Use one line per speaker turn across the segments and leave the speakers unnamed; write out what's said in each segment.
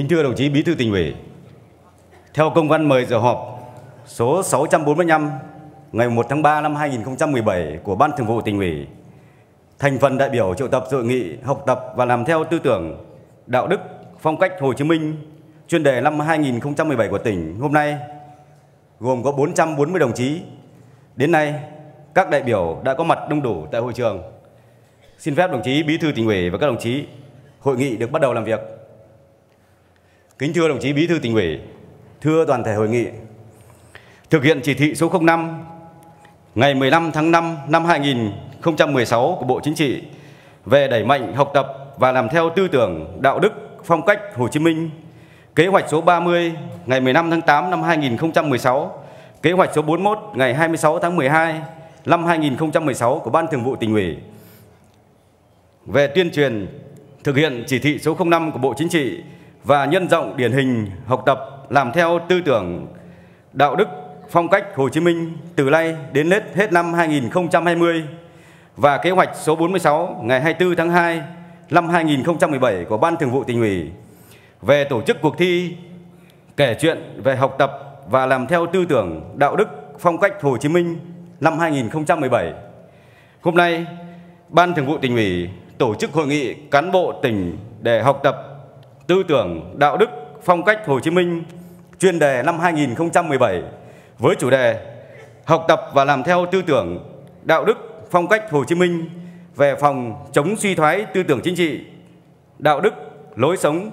Kính thưa đồng chí Bí thư tỉnh ủy, theo công văn mời giờ họp số 645 ngày 1 tháng 3 năm 2017 của Ban Thường vụ tỉnh ủy, thành phần đại biểu triệu tập dự nghị học tập và làm theo tư tưởng, đạo đức, phong cách Hồ Chí Minh chuyên đề năm 2017 của tỉnh hôm nay gồm có 440 đồng chí. Đến nay, các đại biểu đã có mặt đông đủ tại hội trường. Xin phép đồng chí Bí thư tỉnh ủy và các đồng chí hội nghị được bắt đầu làm việc. Kính thưa đồng chí Bí thư tỉnh ủy, thưa toàn thể hội nghị, thực hiện chỉ thị số 05 ngày 15 tháng 5 năm 2016 của Bộ Chính trị về đẩy mạnh học tập và làm theo tư tưởng, đạo đức, phong cách Hồ Chí Minh, kế hoạch số 30 ngày 15 tháng 8 năm 2016, kế hoạch số 41 ngày 26 tháng 12 năm 2016 của Ban Thường vụ tỉnh ủy. Về tuyên truyền thực hiện chỉ thị số 05 của Bộ Chính trị và nhân rộng điển hình học tập làm theo tư tưởng đạo đức phong cách Hồ Chí Minh từ nay đến hết hết năm 2020 và kế hoạch số 46 ngày 24 tháng 2 năm 2017 của Ban Thường vụ tỉnh ủy về tổ chức cuộc thi kể chuyện về học tập và làm theo tư tưởng đạo đức phong cách Hồ Chí Minh năm 2017. Hôm nay, Ban Thường vụ tỉnh ủy tổ chức hội nghị cán bộ tỉnh để học tập tư tưởng đạo đức phong cách Hồ Chí Minh chuyên đề năm 2017 với chủ đề học tập và làm theo tư tưởng đạo đức phong cách Hồ Chí Minh về phòng chống suy thoái tư tưởng chính trị, đạo đức, lối sống,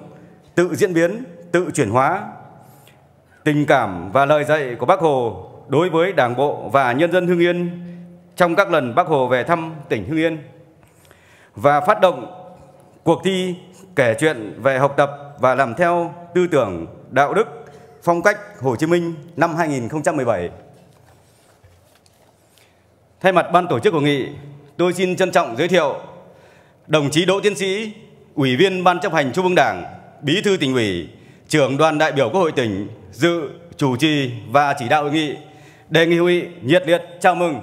tự diễn biến, tự chuyển hóa, tình cảm và lời dạy của Bác Hồ đối với Đảng bộ và nhân dân Hưng Yên trong các lần Bác Hồ về thăm tỉnh Hưng Yên. Và phát động cuộc thi kể chuyện về học tập và làm theo tư tưởng, đạo đức, phong cách Hồ Chí Minh năm 2017. Thay mặt ban tổ chức hội nghị, tôi xin trân trọng giới thiệu đồng chí Đỗ Tiến Sĩ, Ủy viên Ban chấp hành Trung ương Đảng, Bí thư tỉnh ủy, trưởng đoàn đại biểu Quốc hội tỉnh dự, chủ trì và chỉ đạo hội nghị. Đề nghị hội nghị nhiệt liệt chào mừng.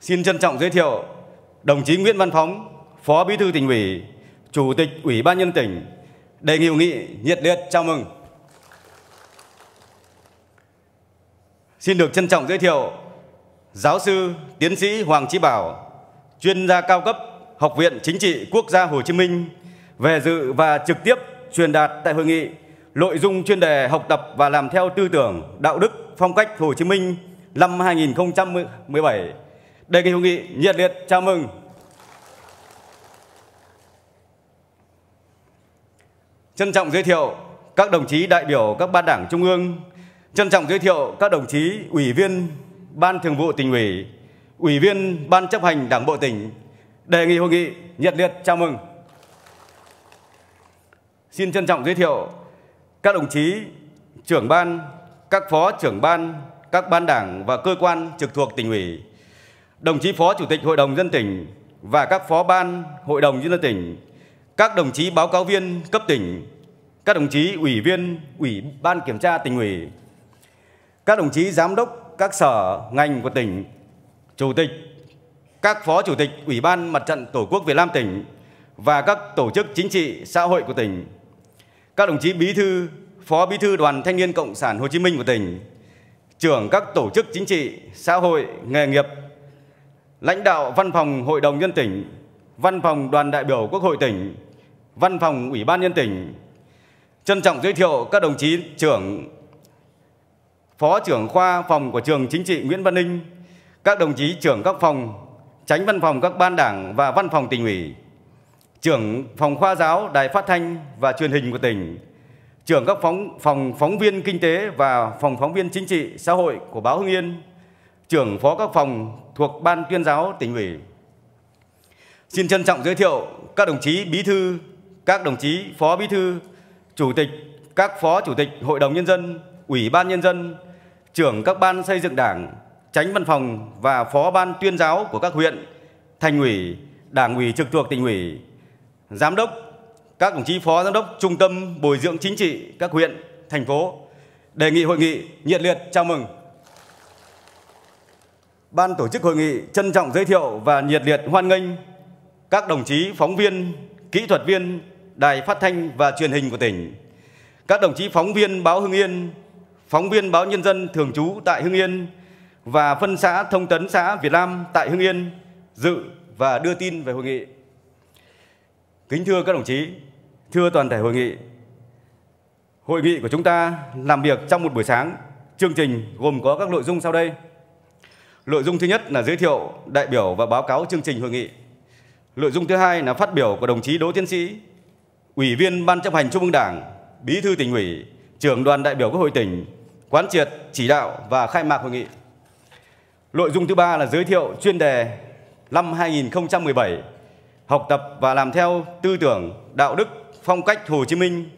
Xin trân trọng giới thiệu đồng chí Nguyễn Văn Phóng, Phó Bí thư tỉnh ủy, Chủ tịch Ủy ban nhân tỉnh đề nghị hội nghị nhiệt liệt chào mừng. Xin được trân trọng giới thiệu giáo sư tiến sĩ Hoàng Chí Bảo, chuyên gia cao cấp Học viện Chính trị Quốc gia Hồ Chí Minh về dự và trực tiếp truyền đạt tại hội nghị nội dung chuyên đề học tập và làm theo tư tưởng, đạo đức, phong cách Hồ Chí Minh năm 2017. Đề nghị hội nghị nhiệt liệt chào mừng. Trân trọng giới thiệu các đồng chí đại biểu các ban đảng trung ương, trân trọng giới thiệu các đồng chí ủy viên Ban Thường vụ tỉnh ủy, ủy viên Ban chấp hành Đảng bộ tỉnh, đề nghị hội nghị nhiệt liệt chào mừng. Xin trân trọng giới thiệu các đồng chí trưởng ban, các phó trưởng ban, các ban đảng và cơ quan trực thuộc tỉnh ủy, đồng chí phó chủ tịch hội đồng dân tỉnh và các phó ban hội đồng dân tỉnh, các đồng chí báo cáo viên cấp tỉnh, các đồng chí ủy viên ủy ban kiểm tra tỉnh ủy, các đồng chí giám đốc các sở ngành của tỉnh, chủ tịch, các phó chủ tịch ủy ban mặt trận tổ quốc Việt Nam tỉnh và các tổ chức chính trị xã hội của tỉnh, các đồng chí bí thư, phó bí thư đoàn thanh niên cộng sản Hồ Chí Minh của tỉnh, trưởng các tổ chức chính trị xã hội nghề nghiệp lãnh đạo văn phòng hội đồng nhân tỉnh, văn phòng đoàn đại biểu quốc hội tỉnh, văn phòng ủy ban nhân tỉnh. Trân trọng giới thiệu các đồng chí trưởng, phó trưởng khoa phòng của trường chính trị Nguyễn Văn Ninh, các đồng chí trưởng các phòng, tránh văn phòng các ban đảng và văn phòng tỉnh ủy, trưởng phòng khoa giáo đài phát thanh và truyền hình của tỉnh, trưởng các phóng, phòng phóng viên kinh tế và phòng phóng viên chính trị xã hội của báo Hưng Yên, trưởng phó các phòng thuộc Ban tuyên giáo tỉnh ủy. Xin trân trọng giới thiệu các đồng chí bí thư, các đồng chí phó bí thư, chủ tịch, các phó chủ tịch Hội đồng Nhân dân, Ủy ban Nhân dân, trưởng các ban xây dựng đảng, tránh văn phòng và phó ban tuyên giáo của các huyện, thành ủy, đảng ủy trực thuộc tỉnh ủy, giám đốc, các đồng chí phó giám đốc trung tâm bồi dưỡng chính trị các huyện, thành phố. Đề nghị hội nghị nhiệt liệt chào mừng. Ban tổ chức hội nghị trân trọng giới thiệu và nhiệt liệt hoan nghênh các đồng chí phóng viên, kỹ thuật viên Đài Phát thanh và Truyền hình của tỉnh, các đồng chí phóng viên báo Hưng Yên, phóng viên báo Nhân dân thường trú tại Hưng Yên và phân xã thông tấn xã Việt Nam tại Hưng Yên dự và đưa tin về hội nghị. Kính thưa các đồng chí, thưa toàn thể hội nghị, hội nghị của chúng ta làm việc trong một buổi sáng. Chương trình gồm có các nội dung sau đây. Nội dung thứ nhất là giới thiệu đại biểu và báo cáo chương trình hội nghị. Nội dung thứ hai là phát biểu của đồng chí Đỗ Tiến Sĩ, Ủy viên Ban chấp hành Trung ương Đảng, Bí thư tỉnh ủy, trưởng đoàn đại biểu Quốc hội tỉnh, quán triệt, chỉ đạo và khai mạc hội nghị. Nội dung thứ ba là giới thiệu chuyên đề năm 2017 học tập và làm theo tư tưởng, đạo đức, phong cách Hồ Chí Minh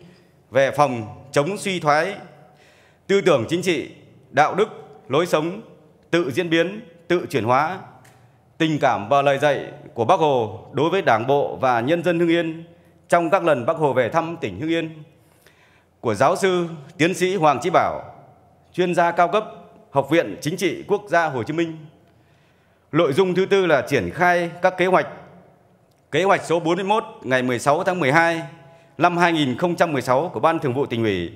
về phòng chống suy thoái tư tưởng chính trị, đạo đức, lối sống, tự diễn biến, tự chuyển hóa, tình cảm và lời dạy của Bác Hồ đối với Đảng bộ và nhân dân Hưng Yên trong các lần Bác Hồ về thăm tỉnh Hưng Yên của giáo sư tiến sĩ Hoàng Chí Bảo, chuyên gia cao cấp Học viện Chính trị Quốc gia Hồ Chí Minh. Nội dung thứ tư là triển khai các kế hoạch. Kế hoạch số 41 ngày 16 tháng 12 năm 2016 của Ban Thường vụ tỉnh ủy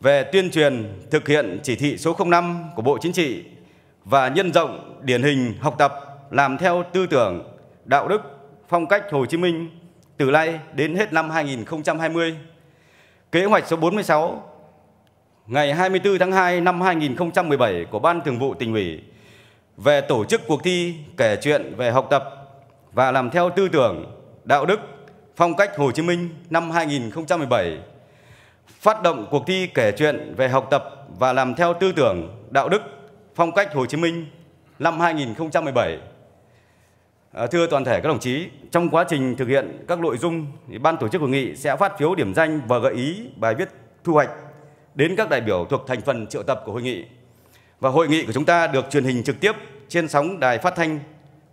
về tuyên truyền thực hiện chỉ thị số 05 của Bộ Chính trị và nhân rộng điển hình học tập làm theo tư tưởng, đạo đức, phong cách Hồ Chí Minh từ nay đến hết năm 2020. Kế hoạch số 46 ngày 24 tháng 2 năm 2017 của Ban Thường vụ tỉnh ủy về tổ chức cuộc thi kể chuyện về học tập và làm theo tư tưởng, đạo đức, phong cách Hồ Chí Minh năm 2017 phát động cuộc thi kể chuyện về học tập và làm theo tư tưởng, đạo đức, phong cách Hồ Chí Minh năm 2017. À, thưa toàn thể các đồng chí, trong quá trình thực hiện các nội dung, thì ban tổ chức hội nghị sẽ phát phiếu điểm danh và gợi ý bài viết thu hoạch đến các đại biểu thuộc thành phần triệu tập của hội nghị. Và hội nghị của chúng ta được truyền hình trực tiếp trên sóng đài phát thanh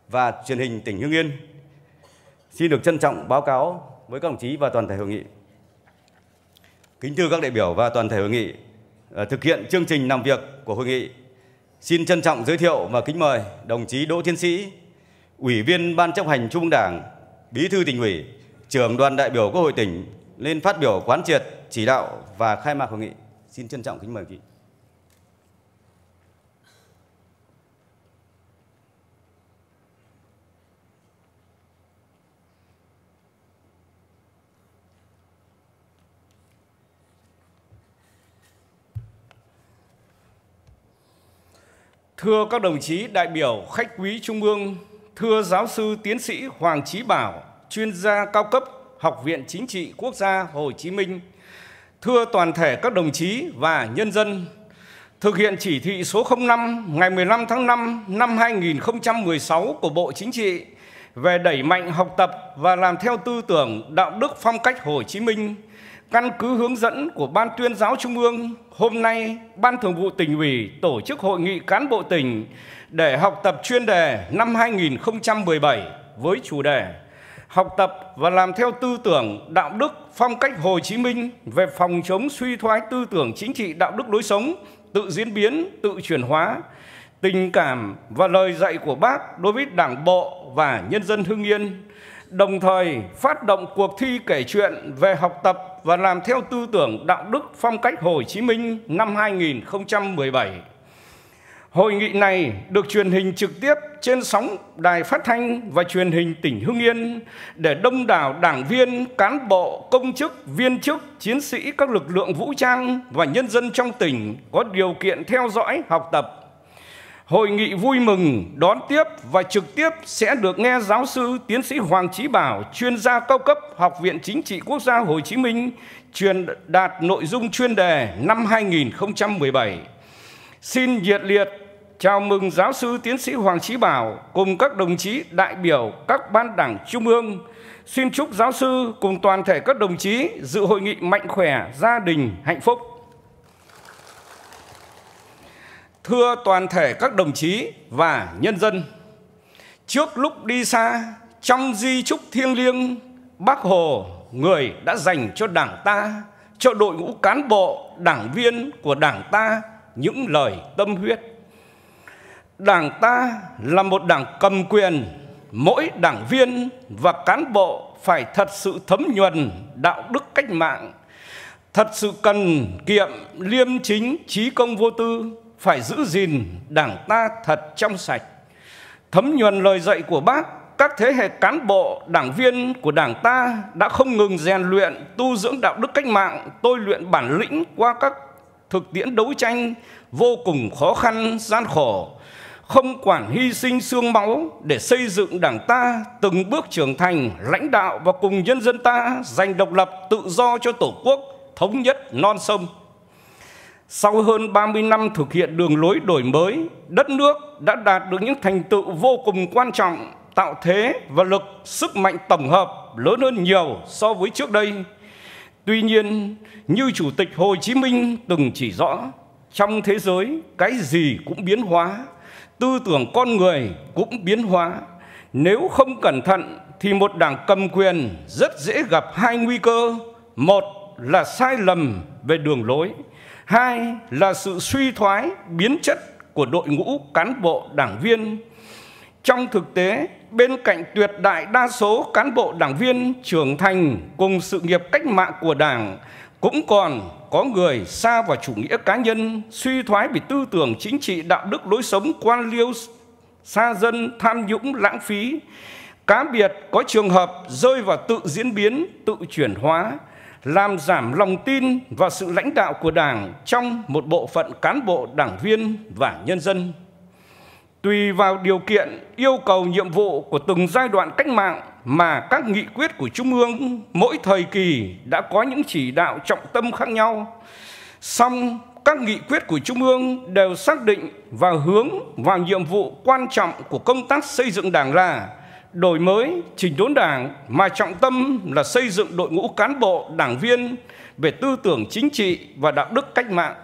và truyền hình tỉnh Hưng Yên. Xin được trân trọng báo cáo với các đồng chí và toàn thể hội nghị. Kính thưa các đại biểu và toàn thể hội nghị, à, thực hiện chương trình làm việc của hội nghị, xin trân trọng giới thiệu và kính mời đồng chí Đỗ Thiên Sĩ, Ủy viên Ban chấp hành Trung ương Đảng, Bí thư tỉnh ủy, trưởng đoàn đại biểu Quốc hội tỉnh lên phát biểu quán triệt, chỉ đạo và khai mạc hội nghị. Xin trân trọng kính mời quý vị.
Thưa các đồng chí đại biểu khách quý Trung ương, thưa giáo sư tiến sĩ Hoàng Chí Bảo, chuyên gia cao cấp Học viện Chính trị Quốc gia Hồ Chí Minh, thưa toàn thể các đồng chí và nhân dân, thực hiện chỉ thị số 05 ngày 15 tháng 5 năm 2016 của Bộ Chính trị về đẩy mạnh học tập và làm theo tư tưởng đạo đức phong cách Hồ Chí Minh – Căn cứ hướng dẫn của Ban tuyên giáo Trung ương, hôm nay Ban Thường vụ tỉnh ủy tổ chức hội nghị cán bộ tỉnh để học tập chuyên đề năm 2017 với chủ đề Học tập và làm theo tư tưởng đạo đức phong cách Hồ Chí Minh về phòng chống suy thoái tư tưởng chính trị đạo đức lối sống, tự diễn biến, tự chuyển hóa, tình cảm và lời dạy của bác đối với Đảng bộ và nhân dân Hưng Yên đồng thời phát động cuộc thi kể chuyện về học tập và làm theo tư tưởng đạo đức phong cách Hồ Chí Minh năm 2017. Hội nghị này được truyền hình trực tiếp trên sóng đài phát thanh và truyền hình tỉnh Hưng Yên để đông đảo đảng viên, cán bộ, công chức, viên chức, chiến sĩ các lực lượng vũ trang và nhân dân trong tỉnh có điều kiện theo dõi, học tập Hội nghị vui mừng đón tiếp và trực tiếp sẽ được nghe giáo sư tiến sĩ Hoàng Chí Bảo, chuyên gia cao cấp Học viện Chính trị Quốc gia Hồ Chí Minh, truyền đạt nội dung chuyên đề năm 2017. Xin nhiệt liệt chào mừng giáo sư tiến sĩ Hoàng Chí Bảo cùng các đồng chí đại biểu các ban đảng trung ương. Xin chúc giáo sư cùng toàn thể các đồng chí dự hội nghị mạnh khỏe, gia đình, hạnh phúc. Thưa toàn thể các đồng chí và nhân dân, trước lúc đi xa, trong di trúc thiêng liêng, Bác Hồ, người đã dành cho Đảng ta, cho đội ngũ cán bộ, đảng viên của Đảng ta những lời tâm huyết. Đảng ta là một đảng cầm quyền, mỗi đảng viên và cán bộ phải thật sự thấm nhuần đạo đức cách mạng, thật sự cần kiệm, liêm chính, trí công vô tư, phải giữ gìn đảng ta thật trong sạch. Thấm nhuần lời dạy của bác, các thế hệ cán bộ, đảng viên của đảng ta đã không ngừng rèn luyện, tu dưỡng đạo đức cách mạng, tôi luyện bản lĩnh qua các thực tiễn đấu tranh vô cùng khó khăn, gian khổ, không quản hy sinh xương máu để xây dựng đảng ta từng bước trưởng thành, lãnh đạo và cùng nhân dân ta giành độc lập tự do cho Tổ quốc, thống nhất non sông. Sau hơn 30 năm thực hiện đường lối đổi mới, đất nước đã đạt được những thành tựu vô cùng quan trọng, tạo thế và lực sức mạnh tổng hợp lớn hơn nhiều so với trước đây. Tuy nhiên, như Chủ tịch Hồ Chí Minh từng chỉ rõ, trong thế giới cái gì cũng biến hóa, tư tưởng con người cũng biến hóa. Nếu không cẩn thận thì một đảng cầm quyền rất dễ gặp hai nguy cơ. Một là sai lầm về đường lối, hai là sự suy thoái biến chất của đội ngũ cán bộ đảng viên. Trong thực tế, bên cạnh tuyệt đại đa số cán bộ đảng viên trưởng thành cùng sự nghiệp cách mạng của Đảng cũng còn có người xa vào chủ nghĩa cá nhân, suy thoái về tư tưởng chính trị, đạo đức, lối sống quan liêu, xa dân, tham nhũng, lãng phí. Cá biệt có trường hợp rơi vào tự diễn biến, tự chuyển hóa, làm giảm lòng tin và sự lãnh đạo của Đảng trong một bộ phận cán bộ, đảng viên và nhân dân. Tùy vào điều kiện, yêu cầu nhiệm vụ của từng giai đoạn cách mạng mà các nghị quyết của Trung ương mỗi thời kỳ đã có những chỉ đạo trọng tâm khác nhau. Song các nghị quyết của Trung ương đều xác định và hướng vào nhiệm vụ quan trọng của công tác xây dựng Đảng là đổi mới, chỉnh đốn Đảng mà trọng tâm là xây dựng đội ngũ cán bộ, đảng viên về tư tưởng chính trị và đạo đức cách mạng.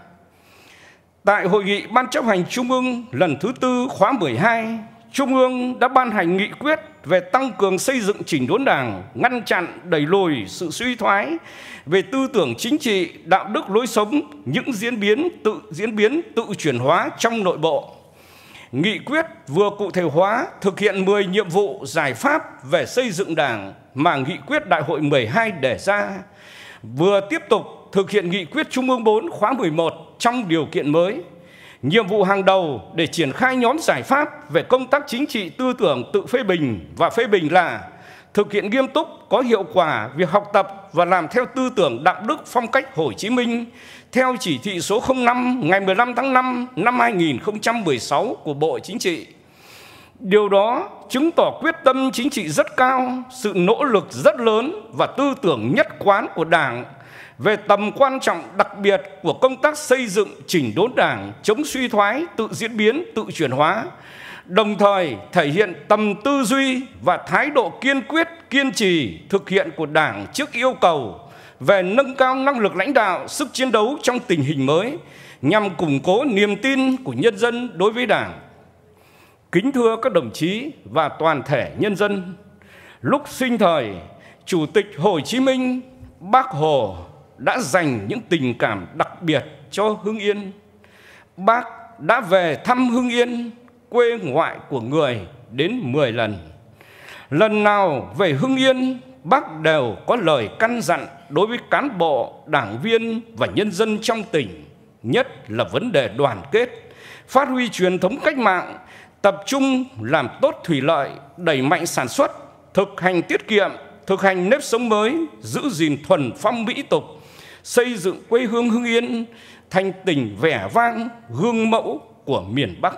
Tại hội nghị Ban chấp hành Trung ương lần thứ tư khóa 12, Trung ương đã ban hành nghị quyết về tăng cường xây dựng chỉnh đốn đảng, ngăn chặn, đẩy lùi sự suy thoái về tư tưởng chính trị, đạo đức lối sống, những diễn biến tự diễn biến, tự chuyển hóa trong nội bộ. Nghị quyết vừa cụ thể hóa thực hiện 10 nhiệm vụ giải pháp về xây dựng đảng mà nghị quyết đại hội 12 đề ra, vừa tiếp tục thực hiện nghị quyết Trung ương 4 khóa 11 trong điều kiện mới. Nhiệm vụ hàng đầu để triển khai nhóm giải pháp về công tác chính trị tư tưởng tự phê bình và phê bình là thực hiện nghiêm túc có hiệu quả việc học tập và làm theo tư tưởng đạo đức phong cách Hồ Chí Minh theo chỉ thị số 05 ngày 15 tháng 5 năm 2016 của Bộ Chính trị. Điều đó chứng tỏ quyết tâm chính trị rất cao, sự nỗ lực rất lớn và tư tưởng nhất quán của Đảng về tầm quan trọng đặc biệt của công tác xây dựng chỉnh đốn đảng chống suy thoái tự diễn biến tự chuyển hóa đồng thời thể hiện tầm tư duy và thái độ kiên quyết kiên trì thực hiện của đảng trước yêu cầu về nâng cao năng lực lãnh đạo sức chiến đấu trong tình hình mới nhằm củng cố niềm tin của nhân dân đối với đảng kính thưa các đồng chí và toàn thể nhân dân lúc sinh thời chủ tịch hồ chí minh bác hồ đã dành những tình cảm đặc biệt cho Hưng Yên. Bác đã về thăm Hưng Yên, quê ngoại của người đến 10 lần. Lần nào về Hưng Yên, bác đều có lời căn dặn đối với cán bộ, đảng viên và nhân dân trong tỉnh, nhất là vấn đề đoàn kết, phát huy truyền thống cách mạng, tập trung làm tốt thủy lợi, đẩy mạnh sản xuất, thực hành tiết kiệm, thực hành nếp sống mới, giữ gìn thuần phong mỹ tục, xây dựng quê hương Hưng Yên thành tỉnh vẻ vang gương mẫu của miền Bắc.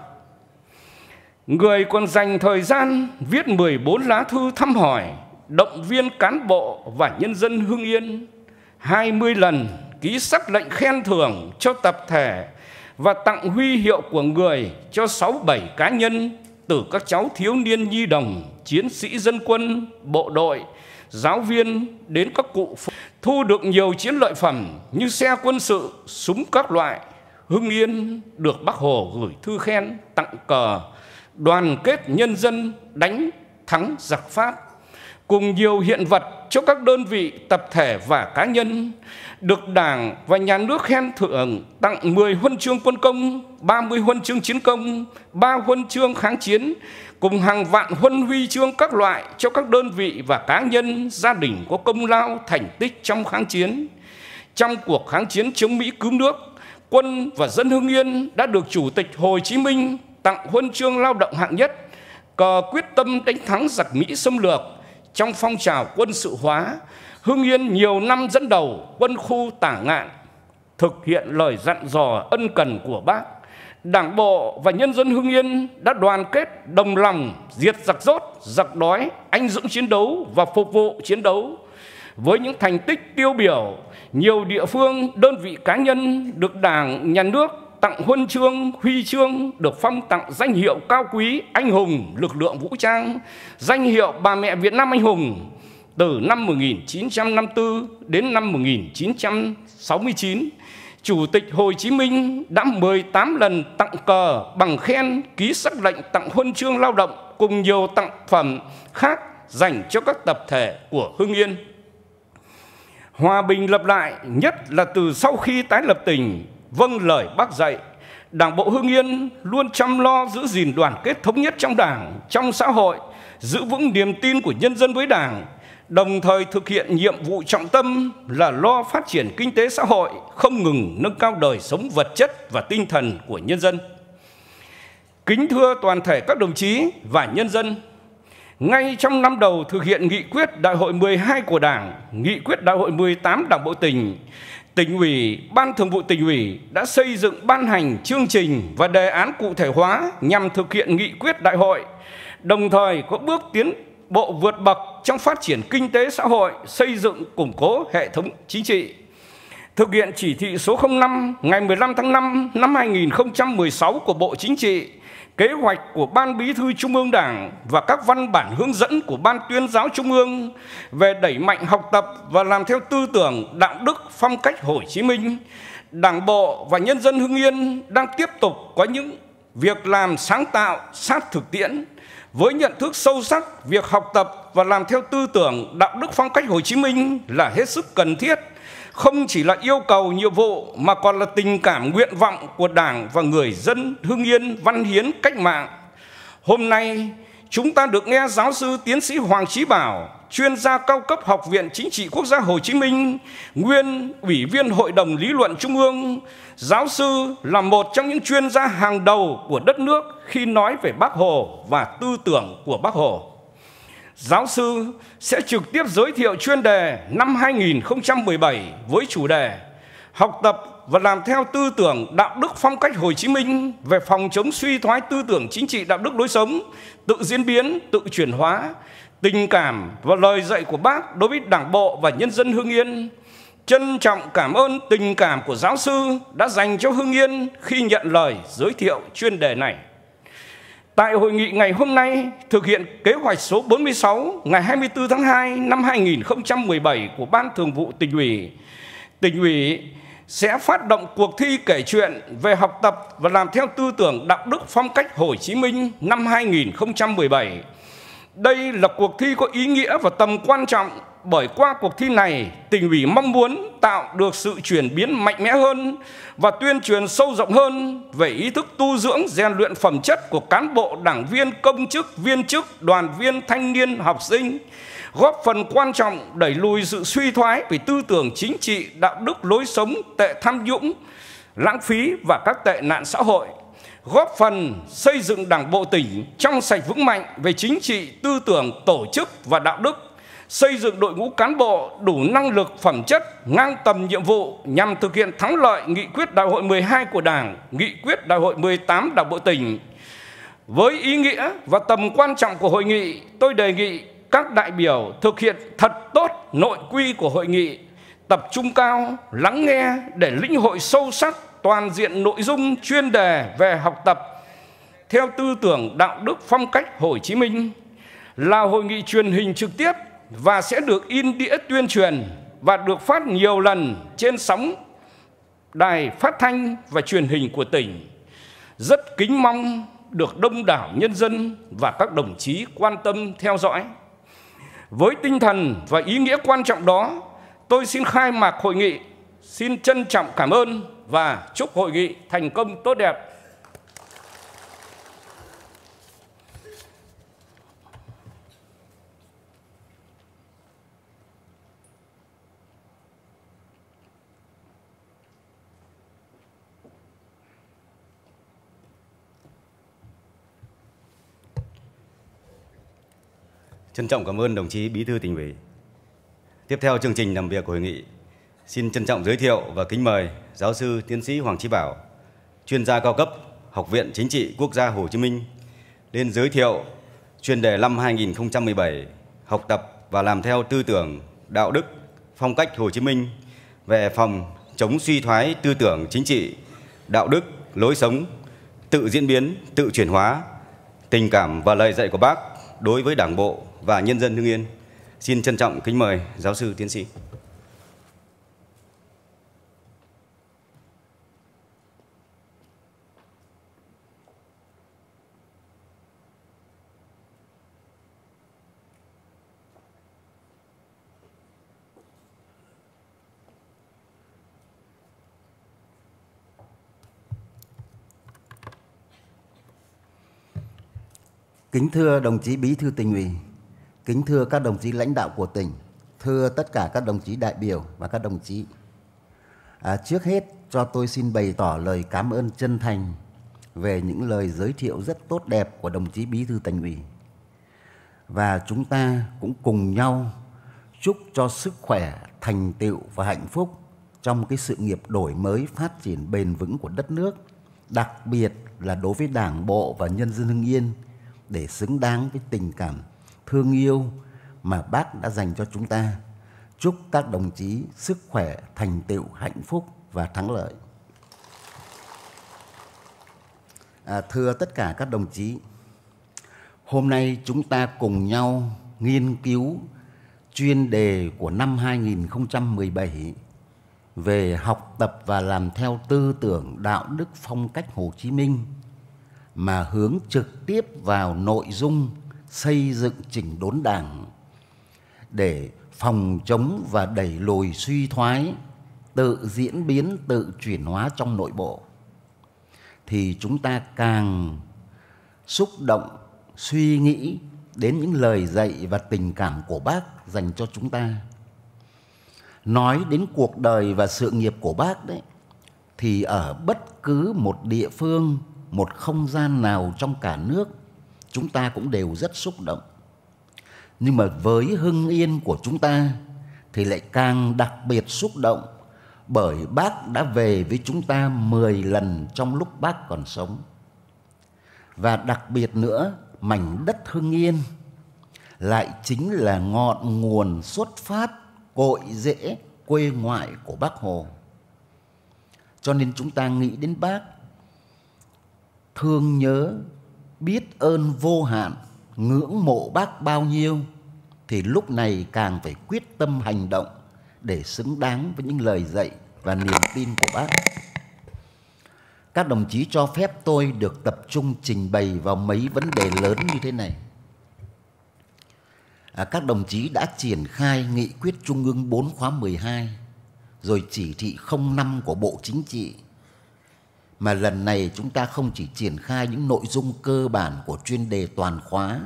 Người còn dành thời gian viết 14 lá thư thăm hỏi, động viên cán bộ và nhân dân Hưng Yên, 20 lần ký sắc lệnh khen thưởng cho tập thể và tặng huy hiệu của người cho 6-7 cá nhân từ các cháu thiếu niên nhi đồng, chiến sĩ dân quân, bộ đội, giáo viên đến các cụ thu được nhiều chiến lợi phẩm như xe quân sự, súng các loại. Hưng Yên được Bác Hồ gửi thư khen, tặng cờ, đoàn kết nhân dân đánh thắng giặc Pháp, cùng nhiều hiện vật cho các đơn vị, tập thể và cá nhân, được Đảng và Nhà nước khen thưởng tặng 10 huân chương quân công, 30 huân chương chiến công, 3 huân chương kháng chiến, cùng hàng vạn huân huy chương các loại cho các đơn vị và cá nhân, gia đình có công lao, thành tích trong kháng chiến. Trong cuộc kháng chiến chống Mỹ cứu nước, quân và dân Hưng Yên đã được Chủ tịch Hồ Chí Minh tặng huân chương lao động hạng nhất, cờ quyết tâm đánh thắng giặc Mỹ xâm lược trong phong trào quân sự hóa. Hưng Yên nhiều năm dẫn đầu quân khu tả ngạn, thực hiện lời dặn dò ân cần của bác Đảng bộ và nhân dân Hưng Yên đã đoàn kết đồng lòng diệt giặc rốt, giặc đói, anh dũng chiến đấu và phục vụ chiến đấu. Với những thành tích tiêu biểu, nhiều địa phương, đơn vị cá nhân được Đảng, Nhà nước tặng huân chương, huy chương, được phong tặng danh hiệu cao quý anh hùng lực lượng vũ trang, danh hiệu bà mẹ Việt Nam anh hùng từ năm 1954 đến năm 1969 Chủ tịch Hồ Chí Minh đã 18 lần tặng cờ bằng khen ký sắc lệnh tặng huân chương lao động cùng nhiều tặng phẩm khác dành cho các tập thể của Hưng Yên. Hòa bình lập lại nhất là từ sau khi tái lập tỉnh, vâng lời bác dạy, Đảng bộ Hưng Yên luôn chăm lo giữ gìn đoàn kết thống nhất trong Đảng, trong xã hội, giữ vững niềm tin của nhân dân với Đảng, đồng thời thực hiện nhiệm vụ trọng tâm là lo phát triển kinh tế xã hội, không ngừng nâng cao đời sống vật chất và tinh thần của nhân dân. Kính thưa toàn thể các đồng chí và nhân dân, ngay trong năm đầu thực hiện nghị quyết Đại hội 12 của Đảng, nghị quyết Đại hội 18 Đảng Bộ tỉnh, tỉnh ủy, Ban Thường vụ tỉnh ủy đã xây dựng ban hành chương trình và đề án cụ thể hóa nhằm thực hiện nghị quyết đại hội, đồng thời có bước tiến bộ vượt bậc trong phát triển kinh tế xã hội, xây dựng củng cố hệ thống chính trị. Thực hiện chỉ thị số 05 ngày 15 tháng 5 năm 2016 của Bộ Chính trị, kế hoạch của Ban Bí thư Trung ương Đảng và các văn bản hướng dẫn của Ban tuyên giáo Trung ương về đẩy mạnh học tập và làm theo tư tưởng đạo đức phong cách Hồ Chí Minh, Đảng bộ và nhân dân Hưng Yên đang tiếp tục có những việc làm sáng tạo sát thực tiễn, với nhận thức sâu sắc việc học tập và làm theo tư tưởng đạo đức phong cách Hồ Chí Minh là hết sức cần thiết, không chỉ là yêu cầu nhiệm vụ mà còn là tình cảm nguyện vọng của Đảng và người dân Hưng Yên văn hiến cách mạng. Hôm nay, chúng ta được nghe giáo sư tiến sĩ Hoàng Chí Bảo, chuyên gia cao cấp Học viện Chính trị Quốc gia Hồ Chí Minh, nguyên Ủy viên Hội đồng Lý luận Trung ương, giáo sư là một trong những chuyên gia hàng đầu của đất nước khi nói về Bác Hồ và tư tưởng của Bác Hồ. Giáo sư sẽ trực tiếp giới thiệu chuyên đề năm 2017 với chủ đề Học tập và làm theo tư tưởng đạo đức phong cách Hồ Chí Minh về phòng chống suy thoái tư tưởng chính trị đạo đức lối sống, tự diễn biến, tự chuyển hóa, tình cảm và lời dạy của bác đối với Đảng bộ và nhân dân Hưng Yên. Trân trọng cảm ơn tình cảm của giáo sư đã dành cho Hưng Yên khi nhận lời giới thiệu chuyên đề này. Tại hội nghị ngày hôm nay thực hiện kế hoạch số 46 ngày 24 tháng 2 năm 2017 của Ban Thường vụ tỉnh ủy, tỉnh ủy sẽ phát động cuộc thi kể chuyện về học tập và làm theo tư tưởng đạo đức phong cách Hồ Chí Minh năm 2017. Đây là cuộc thi có ý nghĩa và tầm quan trọng bởi qua cuộc thi này, tỉnh ủy mong muốn tạo được sự chuyển biến mạnh mẽ hơn và tuyên truyền sâu rộng hơn về ý thức tu dưỡng rèn luyện phẩm chất của cán bộ, đảng viên, công chức, viên chức, đoàn viên, thanh niên, học sinh, góp phần quan trọng đẩy lùi sự suy thoái về tư tưởng chính trị, đạo đức, lối sống, tệ tham nhũng, lãng phí và các tệ nạn xã hội góp phần xây dựng đảng bộ tỉnh trong sạch vững mạnh về chính trị, tư tưởng, tổ chức và đạo đức xây dựng đội ngũ cán bộ đủ năng lực phẩm chất ngang tầm nhiệm vụ nhằm thực hiện thắng lợi nghị quyết đại hội 12 của Đảng, nghị quyết đại hội 18 Đảng bộ tỉnh. Với ý nghĩa và tầm quan trọng của hội nghị, tôi đề nghị các đại biểu thực hiện thật tốt nội quy của hội nghị, tập trung cao, lắng nghe để lĩnh hội sâu sắc toàn diện nội dung chuyên đề về học tập theo tư tưởng đạo đức phong cách Hồ Chí Minh là hội nghị truyền hình trực tiếp và sẽ được in đĩa tuyên truyền và được phát nhiều lần trên sóng đài phát thanh và truyền hình của tỉnh. Rất kính mong được đông đảo nhân dân và các đồng chí quan tâm theo dõi. Với tinh thần và ý nghĩa quan trọng đó, tôi xin khai mạc hội nghị, xin trân trọng cảm ơn và chúc hội nghị thành công tốt đẹp.
Trân trọng cảm ơn đồng chí Bí thư tỉnh ủy. Tiếp theo chương trình làm việc của hội nghị, xin trân trọng giới thiệu và kính mời giáo sư tiến sĩ Hoàng Chí Bảo, chuyên gia cao cấp Học viện Chính trị Quốc gia Hồ Chí Minh lên giới thiệu chuyên đề năm 2017 học tập và làm theo tư tưởng, đạo đức, phong cách Hồ Chí Minh về phòng chống suy thoái tư tưởng chính trị, đạo đức, lối sống, tự diễn biến, tự chuyển hóa, tình cảm và lời dạy của bác đối với Đảng bộ và nhân dân Hưng Yên. Xin trân trọng kính mời giáo sư tiến sĩ.
Kính thưa đồng chí Bí thư tỉnh ủy, kính thưa các đồng chí lãnh đạo của tỉnh, thưa tất cả các đồng chí đại biểu và các đồng chí. À, trước hết cho tôi xin bày tỏ lời cảm ơn chân thành về những lời giới thiệu rất tốt đẹp của đồng chí Bí thư thành ủy. Và chúng ta cũng cùng nhau chúc cho sức khỏe, thành tựu và hạnh phúc trong cái sự nghiệp đổi mới phát triển bền vững của đất nước, đặc biệt là đối với Đảng bộ và nhân dân Hưng Yên để xứng đáng với tình cảm thương yêu mà bác đã dành cho chúng ta. Chúc các đồng chí sức khỏe, thành tựu, hạnh phúc và thắng lợi. À, thưa tất cả các đồng chí, hôm nay chúng ta cùng nhau nghiên cứu chuyên đề của năm 2017 về học tập và làm theo tư tưởng đạo đức phong cách Hồ Chí Minh mà hướng trực tiếp vào nội dung xây dựng chỉnh đốn đảng để phòng chống và đẩy lùi suy thoái, tự diễn biến, tự chuyển hóa trong nội bộ, thì chúng ta càng xúc động, suy nghĩ đến những lời dạy và tình cảm của bác dành cho chúng ta. Nói đến cuộc đời và sự nghiệp của bác đấy, thì ở bất cứ một địa phương, một không gian nào trong cả nước chúng ta cũng đều rất xúc động nhưng mà với hưng yên của chúng ta thì lại càng đặc biệt xúc động bởi bác đã về với chúng ta 10 lần trong lúc bác còn sống. Và đặc biệt nữa, mảnh đất Hưng Yên lại chính là ngọn nguồn xuất phát cội rễ quê ngoại của bác Hồ. Cho nên chúng ta nghĩ đến bác thương nhớ, biết ơn vô hạn, ngưỡng mộ bác bao nhiêu thì lúc này càng phải quyết tâm hành động để xứng đáng với những lời dạy và niềm tin của bác. Các đồng chí cho phép tôi được tập trung trình bày vào mấy vấn đề lớn như thế này. À, các đồng chí đã triển khai nghị quyết Trung ương 4 khóa 12 rồi chỉ thị 05 của Bộ Chính trị mà lần này chúng ta không chỉ triển khai những nội dung cơ bản của chuyên đề toàn khóa,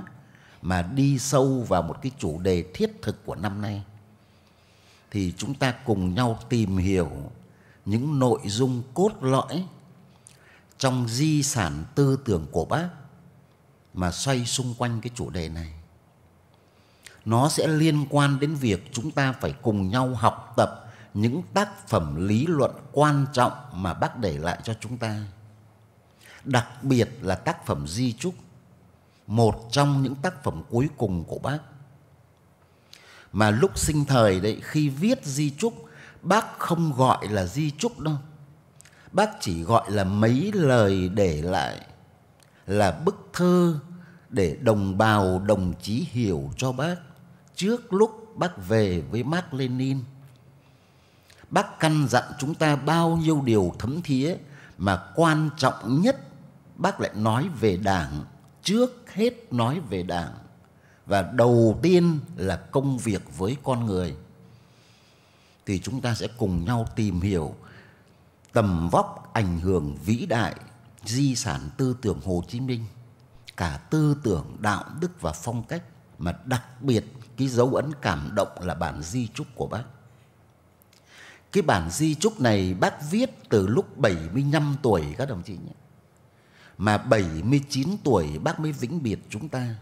mà đi sâu vào một cái chủ đề thiết thực của năm nay. Thì chúng ta cùng nhau tìm hiểu những nội dung cốt lõi trong di sản tư tưởng của bác mà xoay xung quanh cái chủ đề này. Nó sẽ liên quan đến việc chúng ta phải cùng nhau học tập những tác phẩm lý luận quan trọng mà bác để lại cho chúng ta. Đặc biệt là tác phẩm Di Trúc, một trong những tác phẩm cuối cùng của bác. Mà lúc sinh thời đấy, khi viết Di Trúc, bác không gọi là Di Trúc đâu. Bác chỉ gọi là mấy lời để lại là bức thơ để đồng bào đồng chí hiểu cho bác trước lúc bác về với Mark Lenin Bác căn dặn chúng ta bao nhiêu điều thấm thía mà quan trọng nhất bác lại nói về Đảng, trước hết nói về Đảng và đầu tiên là công việc với con người. Thì chúng ta sẽ cùng nhau tìm hiểu tầm vóc ảnh hưởng vĩ đại di sản tư tưởng Hồ Chí Minh, cả tư tưởng, đạo đức và phong cách mà đặc biệt cái dấu ấn cảm động là bản di trúc của bác. Cái bản di chúc này bác viết từ lúc 75 tuổi các đồng chí nhé. Mà 79 tuổi bác mới vĩnh biệt chúng ta.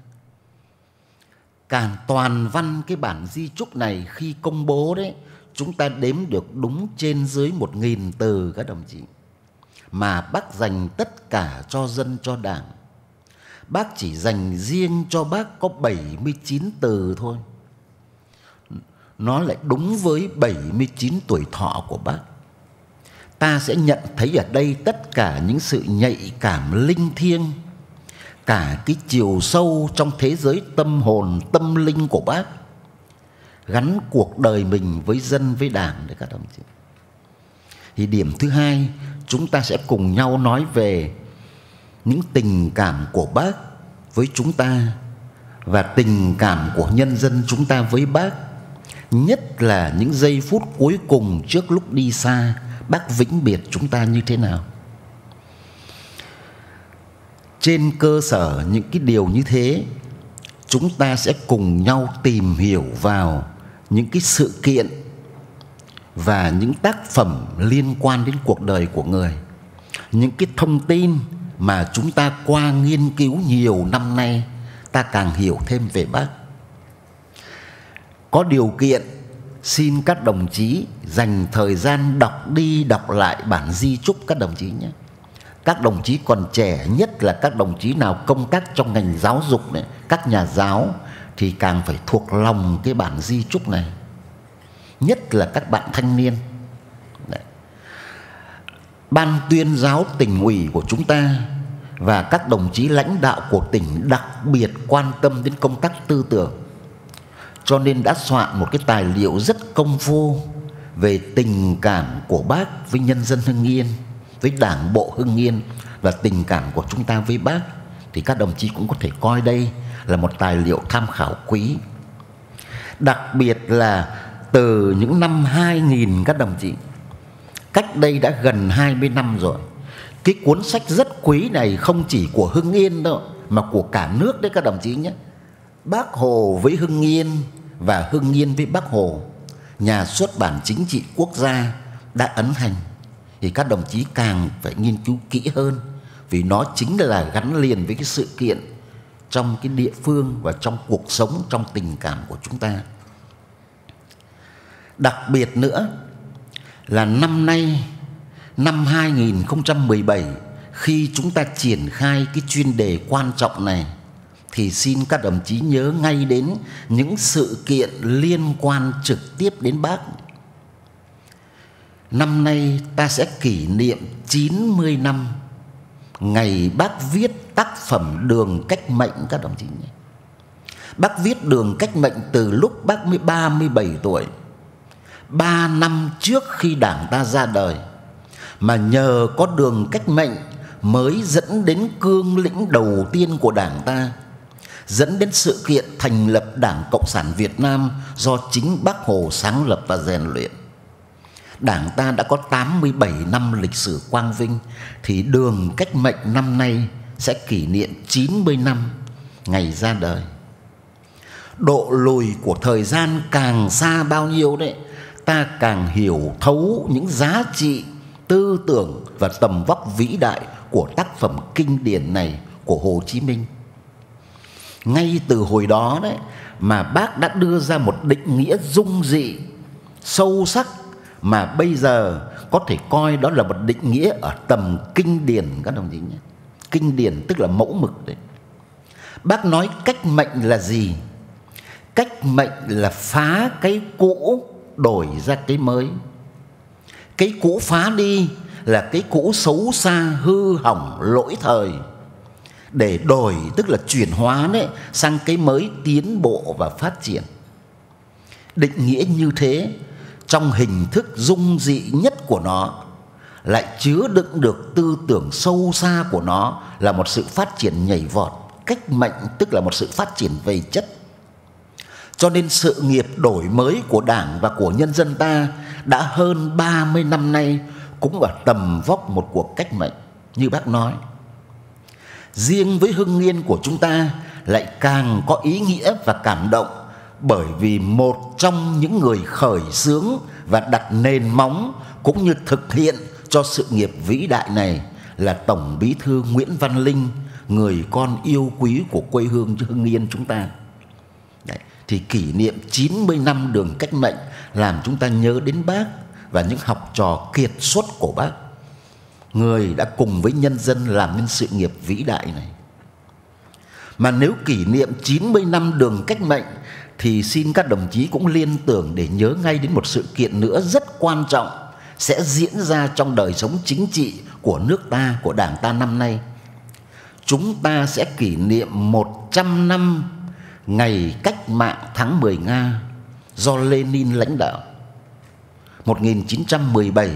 càng toàn văn cái bản di chúc này khi công bố đấy, chúng ta đếm được đúng trên dưới một nghìn từ các đồng chí mà bác dành tất cả cho dân, cho đảng bác chỉ dành riêng cho bác có 79 từ thôi nó lại đúng với 79 tuổi thọ của bác. Ta sẽ nhận thấy ở đây tất cả những sự nhạy cảm linh thiêng, cả cái chiều sâu trong thế giới tâm hồn, tâm linh của bác, gắn cuộc đời mình với dân, với đảng đấy các đồng chí. Thì điểm thứ hai, chúng ta sẽ cùng nhau nói về những tình cảm của bác với chúng ta và tình cảm của nhân dân chúng ta với bác nhất là những giây phút cuối cùng trước lúc đi xa, bác vĩnh biệt chúng ta như thế nào? Trên cơ sở những cái điều như thế, chúng ta sẽ cùng nhau tìm hiểu vào những cái sự kiện và những tác phẩm liên quan đến cuộc đời của người. Những cái thông tin mà chúng ta qua nghiên cứu nhiều năm nay, ta càng hiểu thêm về bác có điều kiện, xin các đồng chí dành thời gian đọc đi đọc lại bản di chúc các đồng chí nhé. Các đồng chí còn trẻ, nhất là các đồng chí nào công tác trong ngành giáo dục này, các nhà giáo, thì càng phải thuộc lòng cái bản di chúc này. Nhất là các bạn thanh niên. Đấy. ban tuyên giáo tỉnh ủy của chúng ta và các đồng chí lãnh đạo của tỉnh đặc biệt quan tâm đến công tác tư tưởng cho nên đã soạn một cái tài liệu rất công phu về tình cảm của bác với nhân dân Hưng Yên, với Đảng bộ Hưng Yên và tình cảm của chúng ta với bác thì các đồng chí cũng có thể coi đây là một tài liệu tham khảo quý. Đặc biệt là từ những năm 2000 các đồng chí cách đây đã gần 20 năm rồi. Cái cuốn sách rất quý này không chỉ của Hưng Yên đâu mà của cả nước đấy các đồng chí nhé. Bác Hồ với Hưng Yên và Hưng Yên với Bác Hồ, nhà xuất bản chính trị quốc gia đã ấn hành thì các đồng chí càng phải nghiên cứu kỹ hơn vì nó chính là gắn liền với cái sự kiện trong cái địa phương và trong cuộc sống trong tình cảm của chúng ta. Đặc biệt nữa là năm nay năm 2017 khi chúng ta triển khai cái chuyên đề quan trọng này thì xin các đồng chí nhớ ngay đến những sự kiện liên quan trực tiếp đến bác. Năm nay ta sẽ kỷ niệm 90 năm ngày bác viết tác phẩm Đường Cách Mệnh các đồng chí nhé. Bác viết Đường Cách Mệnh từ lúc bác mới 37 tuổi. Ba năm trước khi Đảng ta ra đời, mà nhờ có Đường Cách Mệnh mới dẫn đến cương lĩnh đầu tiên của Đảng ta dẫn đến sự kiện thành lập Đảng Cộng sản Việt Nam do chính Bác Hồ sáng lập và rèn luyện. Đảng ta đã có 87 năm lịch sử quang vinh thì đường cách mệnh năm nay sẽ kỷ niệm 90 năm ngày ra đời. Độ lùi của thời gian càng xa bao nhiêu đấy, ta càng hiểu thấu những giá trị tư tưởng và tầm vóc vĩ đại của tác phẩm kinh điển này của Hồ Chí Minh ngay từ hồi đó đấy, mà bác đã đưa ra một định nghĩa dung dị, sâu sắc, mà bây giờ có thể coi đó là một định nghĩa ở tầm kinh điển, các đồng chí nhé. Kinh điển tức là mẫu mực đấy. Bác nói cách mệnh là gì? Cách mệnh là phá cái cũ, đổi ra cái mới. Cái cũ phá đi là cái cũ xấu xa, hư hỏng, lỗi thời để đổi, tức là chuyển hóa đấy, sang cái mới tiến bộ và phát triển. Định nghĩa như thế, trong hình thức dung dị nhất của nó, lại chứa đựng được tư tưởng sâu xa của nó là một sự phát triển nhảy vọt, cách mạnh tức là một sự phát triển về chất. Cho nên sự nghiệp đổi mới của Đảng và của nhân dân ta đã hơn 30 năm nay cũng ở tầm vóc một cuộc cách mệnh, như bác nói riêng với hưng yên của chúng ta lại càng có ý nghĩa và cảm động bởi vì một trong những người khởi xướng và đặt nền móng cũng như thực hiện cho sự nghiệp vĩ đại này là Tổng Bí thư Nguyễn Văn Linh, người con yêu quý của quê hương Hưng Yên chúng ta. Đấy, thì kỷ niệm 90 năm đường cách mệnh làm chúng ta nhớ đến bác và những học trò kiệt xuất của bác người đã cùng với nhân dân làm nên sự nghiệp vĩ đại này mà nếu kỷ niệm 90 năm đường cách mệnh thì xin các đồng chí cũng liên tưởng để nhớ ngay đến một sự kiện nữa rất quan trọng sẽ diễn ra trong đời sống chính trị của nước ta, của Đảng ta năm nay. Chúng ta sẽ kỷ niệm 100 năm ngày cách mạng tháng 10 Nga do Lenin lãnh đạo. 1917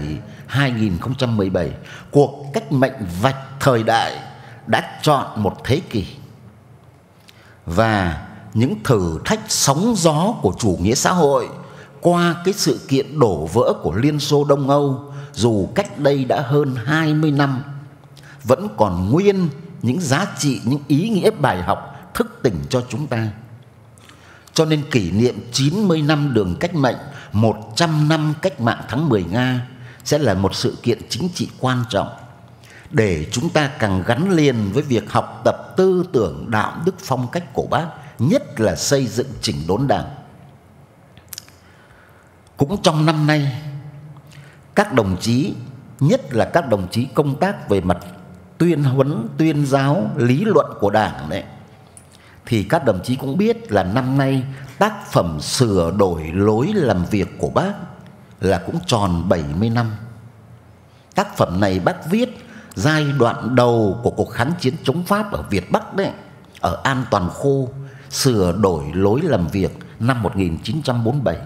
2017, cuộc cách mệnh vạch thời đại đã chọn một thế kỷ. Và những thử thách sóng gió của chủ nghĩa xã hội qua cái sự kiện đổ vỡ của Liên Xô Đông Âu dù cách đây đã hơn 20 năm vẫn còn nguyên những giá trị, những ý nghĩa bài học thức tỉnh cho chúng ta. Cho nên kỷ niệm 90 năm đường cách mệnh, 100 năm cách mạng tháng 10 Nga sẽ là một sự kiện chính trị quan trọng để chúng ta càng gắn liền với việc học tập tư tưởng đạo đức phong cách của bác, nhất là xây dựng chỉnh đốn đảng. Cũng trong năm nay, các đồng chí, nhất là các đồng chí công tác về mặt tuyên huấn, tuyên giáo, lý luận của đảng đấy, thì các đồng chí cũng biết là năm nay tác phẩm sửa đổi lối làm việc của bác là cũng tròn 70 năm. Tác phẩm này bác viết giai đoạn đầu của cuộc kháng chiến chống Pháp ở Việt Bắc đấy, ở An Toàn Khô, sửa đổi lối làm việc năm 1947.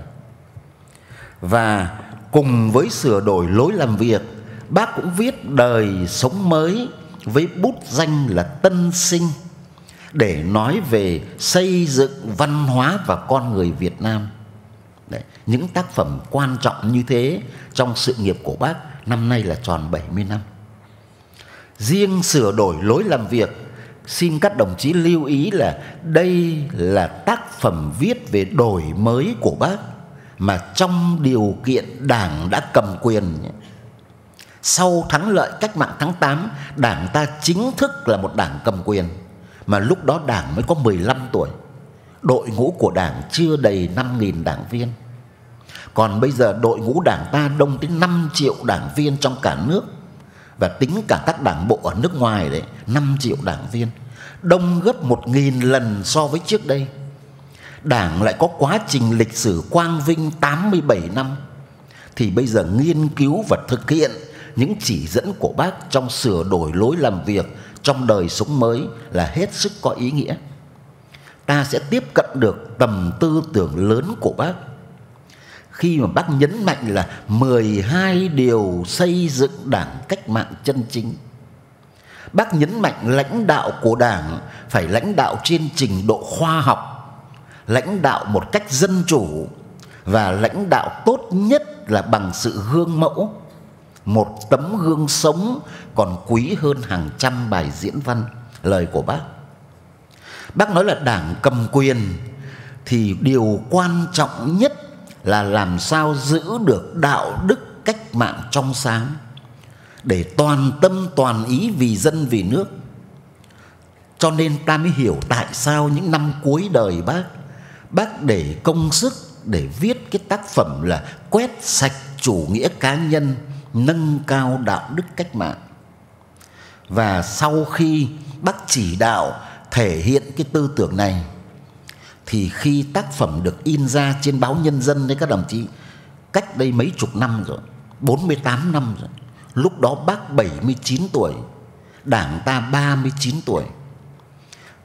Và cùng với sửa đổi lối làm việc, bác cũng viết đời sống mới với bút danh là Tân Sinh để nói về xây dựng văn hóa và con người Việt Nam. Đấy, những tác phẩm quan trọng như thế trong sự nghiệp của bác năm nay là tròn 70 năm. Riêng sửa đổi lối làm việc, xin các đồng chí lưu ý là đây là tác phẩm viết về đổi mới của bác mà trong điều kiện Đảng đã cầm quyền. Sau thắng lợi cách mạng tháng 8, Đảng ta chính thức là một đảng cầm quyền mà lúc đó Đảng mới có 15 tuổi. Đội ngũ của Đảng chưa đầy 5.000 đảng viên. Còn bây giờ đội ngũ Đảng ta đông tới 5 triệu đảng viên trong cả nước và tính cả các đảng bộ ở nước ngoài đấy 5 triệu đảng viên đông gấp 1.000 lần so với trước đây Đảng lại có quá trình lịch sử quang vinh 87 năm thì bây giờ nghiên cứu và thực hiện những chỉ dẫn của bác trong sửa đổi lối làm việc trong đời sống mới là hết sức có ý nghĩa. Ta sẽ tiếp cận được tầm tư tưởng lớn của bác khi mà bác nhấn mạnh là 12 điều xây dựng đảng cách mạng chân chính. Bác nhấn mạnh lãnh đạo của đảng phải lãnh đạo trên trình độ khoa học, lãnh đạo một cách dân chủ và lãnh đạo tốt nhất là bằng sự gương mẫu. Một tấm gương sống còn quý hơn hàng trăm bài diễn văn lời của bác. Bác nói là đảng cầm quyền thì điều quan trọng nhất là làm sao giữ được đạo đức cách mạng trong sáng, để toàn tâm toàn ý vì dân vì nước. Cho nên ta mới hiểu tại sao những năm cuối đời bác bác để công sức để viết cái tác phẩm là quét sạch chủ nghĩa cá nhân, nâng cao đạo đức cách mạng. Và sau khi bác chỉ đạo thể hiện cái tư tưởng này thì khi tác phẩm được in ra trên báo Nhân dân đấy các đồng chí cách đây mấy chục năm rồi, 48 năm rồi. Lúc đó bác 79 tuổi, Đảng ta 39 tuổi.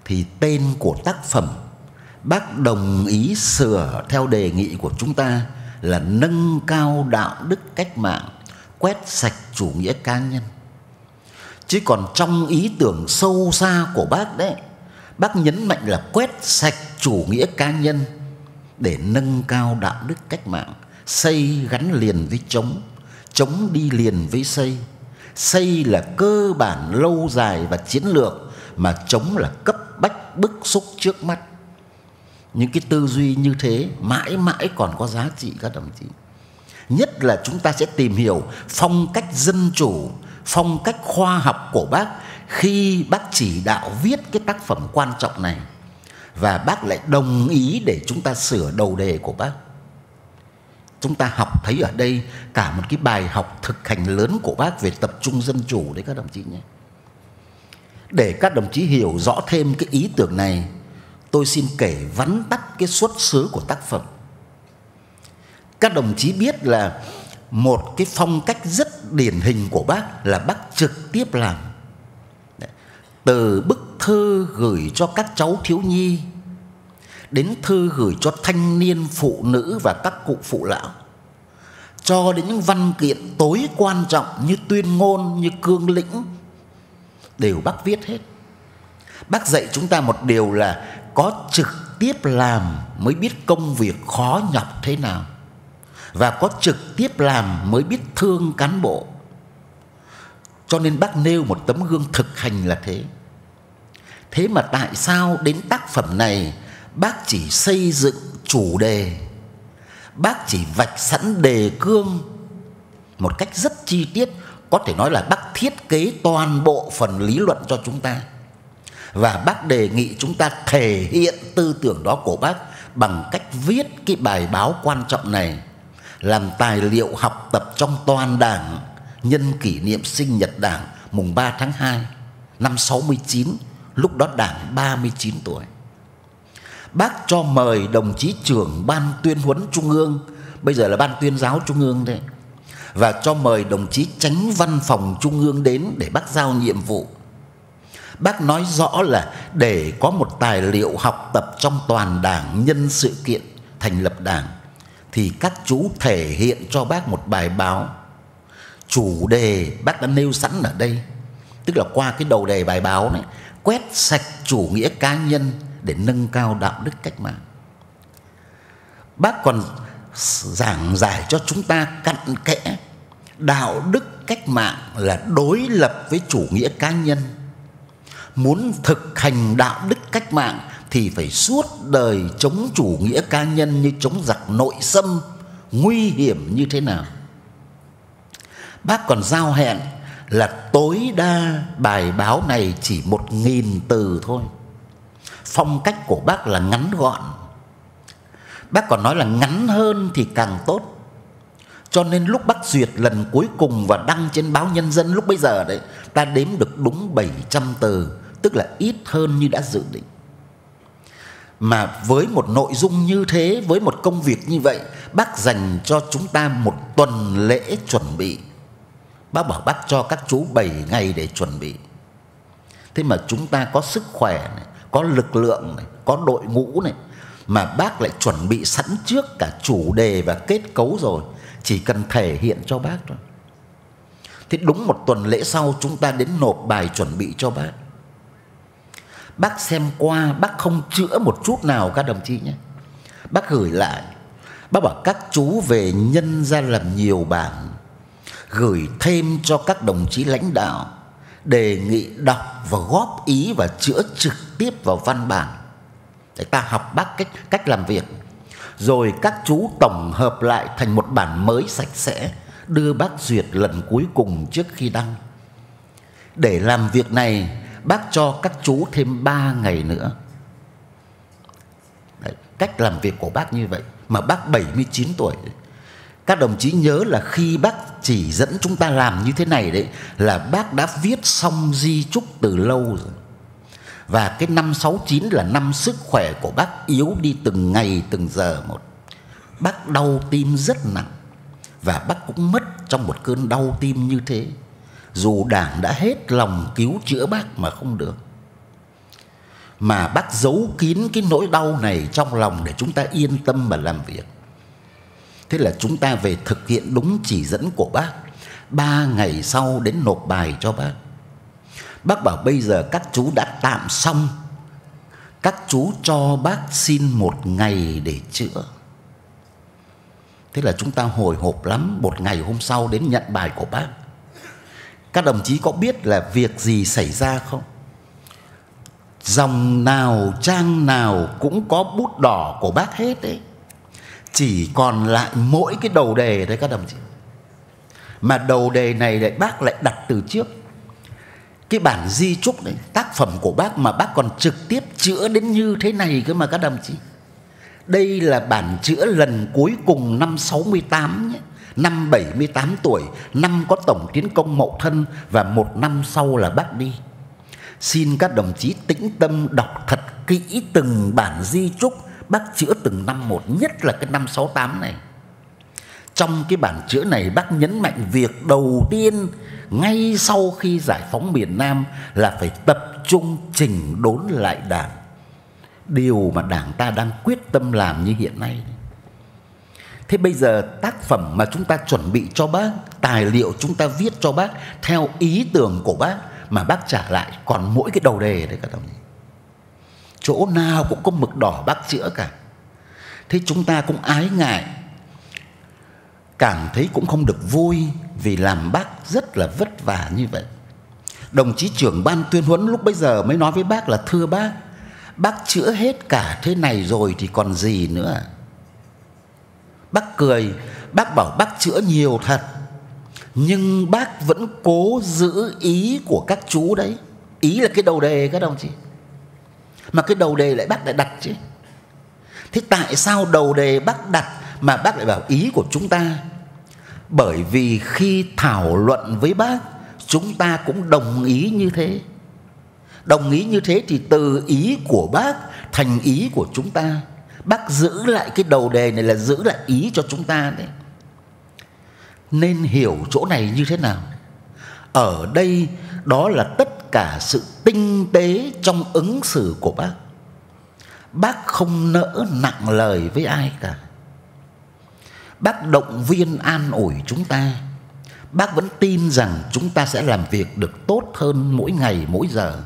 Thì tên của tác phẩm bác đồng ý sửa theo đề nghị của chúng ta là nâng cao đạo đức cách mạng, quét sạch chủ nghĩa cá nhân. Chứ còn trong ý tưởng sâu xa của bác đấy Bác nhấn mạnh là quét sạch chủ nghĩa cá nhân để nâng cao đạo đức cách mạng, xây gắn liền với chống, chống đi liền với xây. Xây là cơ bản lâu dài và chiến lược mà chống là cấp bách bức xúc trước mắt. Những cái tư duy như thế mãi mãi còn có giá trị các đồng chí. Nhất là chúng ta sẽ tìm hiểu phong cách dân chủ, phong cách khoa học của bác khi bác chỉ đạo viết cái tác phẩm quan trọng này, và bác lại đồng ý để chúng ta sửa đầu đề của bác. Chúng ta học thấy ở đây cả một cái bài học thực hành lớn của bác về tập trung dân chủ đấy các đồng chí nhé. Để các đồng chí hiểu rõ thêm cái ý tưởng này, tôi xin kể vắn tắt cái xuất xứ của tác phẩm. Các đồng chí biết là một cái phong cách rất điển hình của bác là bác trực tiếp làm từ bức thư gửi cho các cháu thiếu nhi, đến thư gửi cho thanh niên phụ nữ và các cụ phụ lão, cho đến những văn kiện tối quan trọng như tuyên ngôn, như cương lĩnh, đều bác viết hết. Bác dạy chúng ta một điều là có trực tiếp làm mới biết công việc khó nhọc thế nào, và có trực tiếp làm mới biết thương cán bộ. Cho nên bác nêu một tấm gương thực hành là thế thế mà tại sao đến tác phẩm này bác chỉ xây dựng chủ đề bác chỉ vạch sẵn đề cương một cách rất chi tiết có thể nói là bác thiết kế toàn bộ phần lý luận cho chúng ta. Và bác đề nghị chúng ta thể hiện tư tưởng đó của bác bằng cách viết cái bài báo quan trọng này làm tài liệu học tập trong toàn đảng nhân kỷ niệm sinh nhật đảng mùng 3 tháng 2 năm 69, lúc đó đảng 39 tuổi. Bác cho mời đồng chí trưởng ban tuyên huấn trung ương, bây giờ là ban tuyên giáo trung ương đấy, và cho mời đồng chí tránh văn phòng trung ương đến để bác giao nhiệm vụ. Bác nói rõ là để có một tài liệu học tập trong toàn đảng nhân sự kiện thành lập đảng thì các chú thể hiện cho bác một bài báo chủ đề bác đã nêu sẵn ở đây tức là qua cái đầu đề bài báo này quét sạch chủ nghĩa cá nhân để nâng cao đạo đức cách mạng. Bác còn giảng giải cho chúng ta cặn kẽ, đạo đức cách mạng là đối lập với chủ nghĩa cá nhân. Muốn thực hành đạo đức cách mạng thì phải suốt đời chống chủ nghĩa cá nhân như chống giặc nội xâm, nguy hiểm như thế nào? Bác còn giao hẹn là tối đa bài báo này chỉ một nghìn từ thôi. Phong cách của bác là ngắn gọn. Bác còn nói là ngắn hơn thì càng tốt. Cho nên lúc bác duyệt lần cuối cùng và đăng trên báo nhân dân lúc bây giờ đấy, ta đếm được đúng 700 từ, tức là ít hơn như đã dự định. Mà với một nội dung như thế, với một công việc như vậy, bác dành cho chúng ta một tuần lễ chuẩn bị bác bảo bác cho các chú 7 ngày để chuẩn bị. Thế mà chúng ta có sức khỏe này, có lực lượng này, có đội ngũ này, mà bác lại chuẩn bị sẵn trước cả chủ đề và kết cấu rồi, chỉ cần thể hiện cho bác thôi. Thế đúng một tuần lễ sau, chúng ta đến nộp bài chuẩn bị cho bác. Bác xem qua, bác không chữa một chút nào các đồng chí nhé. Bác gửi lại, Bác bảo các chú về nhân ra làm nhiều bản Gửi thêm cho các đồng chí lãnh đạo Đề nghị đọc và góp ý và chữa trực tiếp vào văn bản Để ta học bác cách, cách làm việc Rồi các chú tổng hợp lại thành một bản mới sạch sẽ Đưa bác duyệt lần cuối cùng trước khi đăng Để làm việc này bác cho các chú thêm 3 ngày nữa. Đấy, cách làm việc của bác như vậy mà bác 79 tuổi. Các đồng chí nhớ là khi bác chỉ dẫn chúng ta làm như thế này đấy, là bác đã viết xong di chúc từ lâu rồi. Và cái năm 69 là năm sức khỏe của bác yếu đi từng ngày, từng giờ một. Bác đau tim rất nặng và bác cũng mất trong một cơn đau tim như thế dù đảng đã hết lòng cứu chữa bác mà không được mà bác giấu kín cái nỗi đau này trong lòng để chúng ta yên tâm mà làm việc thế là chúng ta về thực hiện đúng chỉ dẫn của bác. Ba ngày sau đến nộp bài cho bác. Bác bảo bây giờ các chú đã tạm xong. Các chú cho bác xin một ngày để chữa. Thế là chúng ta hồi hộp lắm. Một ngày hôm sau đến nhận bài của bác. Các đồng chí có biết là việc gì xảy ra không? Dòng nào, trang nào cũng có bút đỏ của bác hết đấy chỉ còn lại mỗi cái đầu đề đấy các đồng chí. Mà đầu đề này lại bác lại đặt từ trước. Cái bản di trúc này, tác phẩm của bác mà bác còn trực tiếp chữa đến như thế này cơ mà các đồng chí. Đây là bản chữa lần cuối cùng năm 68 nhé. Năm 78 tuổi, năm có tổng tiến công mậu thân và một năm sau là bác đi. Xin các đồng chí tĩnh tâm đọc thật kỹ từng bản di trúc bác chữa từng năm một nhất là cái năm 68 này trong cái bản chữa này bác nhấn mạnh việc đầu tiên ngay sau khi giải phóng miền Nam là phải tập trung chỉnh đốn lại đảng. Điều mà đảng ta đang quyết tâm làm như hiện nay. Thế bây giờ tác phẩm mà chúng ta chuẩn bị cho bác, tài liệu chúng ta viết cho bác theo ý tưởng của bác mà bác trả lại còn mỗi cái đầu đề đấy các đồng chí. Chỗ nào cũng có mực đỏ bác chữa cả. Thế chúng ta cũng ái ngại cảm thấy cũng không được vui vì làm bác rất là vất vả như vậy. Đồng chí trưởng ban tuyên huấn lúc bây giờ mới nói với bác là thưa bác, bác chữa hết cả thế này rồi thì còn gì nữa. Bác cười, bác bảo bác chữa nhiều thật, nhưng bác vẫn cố giữ ý của các chú đấy. Ý là cái đầu đề các đồng chí. Mà cái đầu đề lại bác lại đặt chứ. Thế tại sao đầu đề bác đặt mà bác lại bảo ý của chúng ta? Bởi vì khi thảo luận với bác, chúng ta cũng đồng ý như thế. Đồng ý như thế thì từ ý của bác thành ý của chúng ta. Bác giữ lại cái đầu đề này là giữ lại ý cho chúng ta đấy. Nên hiểu chỗ này như thế nào? Ở đây đó là tất cả sự tinh tế trong ứng xử của bác. Bác không nỡ nặng lời với ai cả. Bác động viên an ủi chúng ta. Bác vẫn tin rằng chúng ta sẽ làm việc được tốt hơn mỗi ngày, mỗi giờ.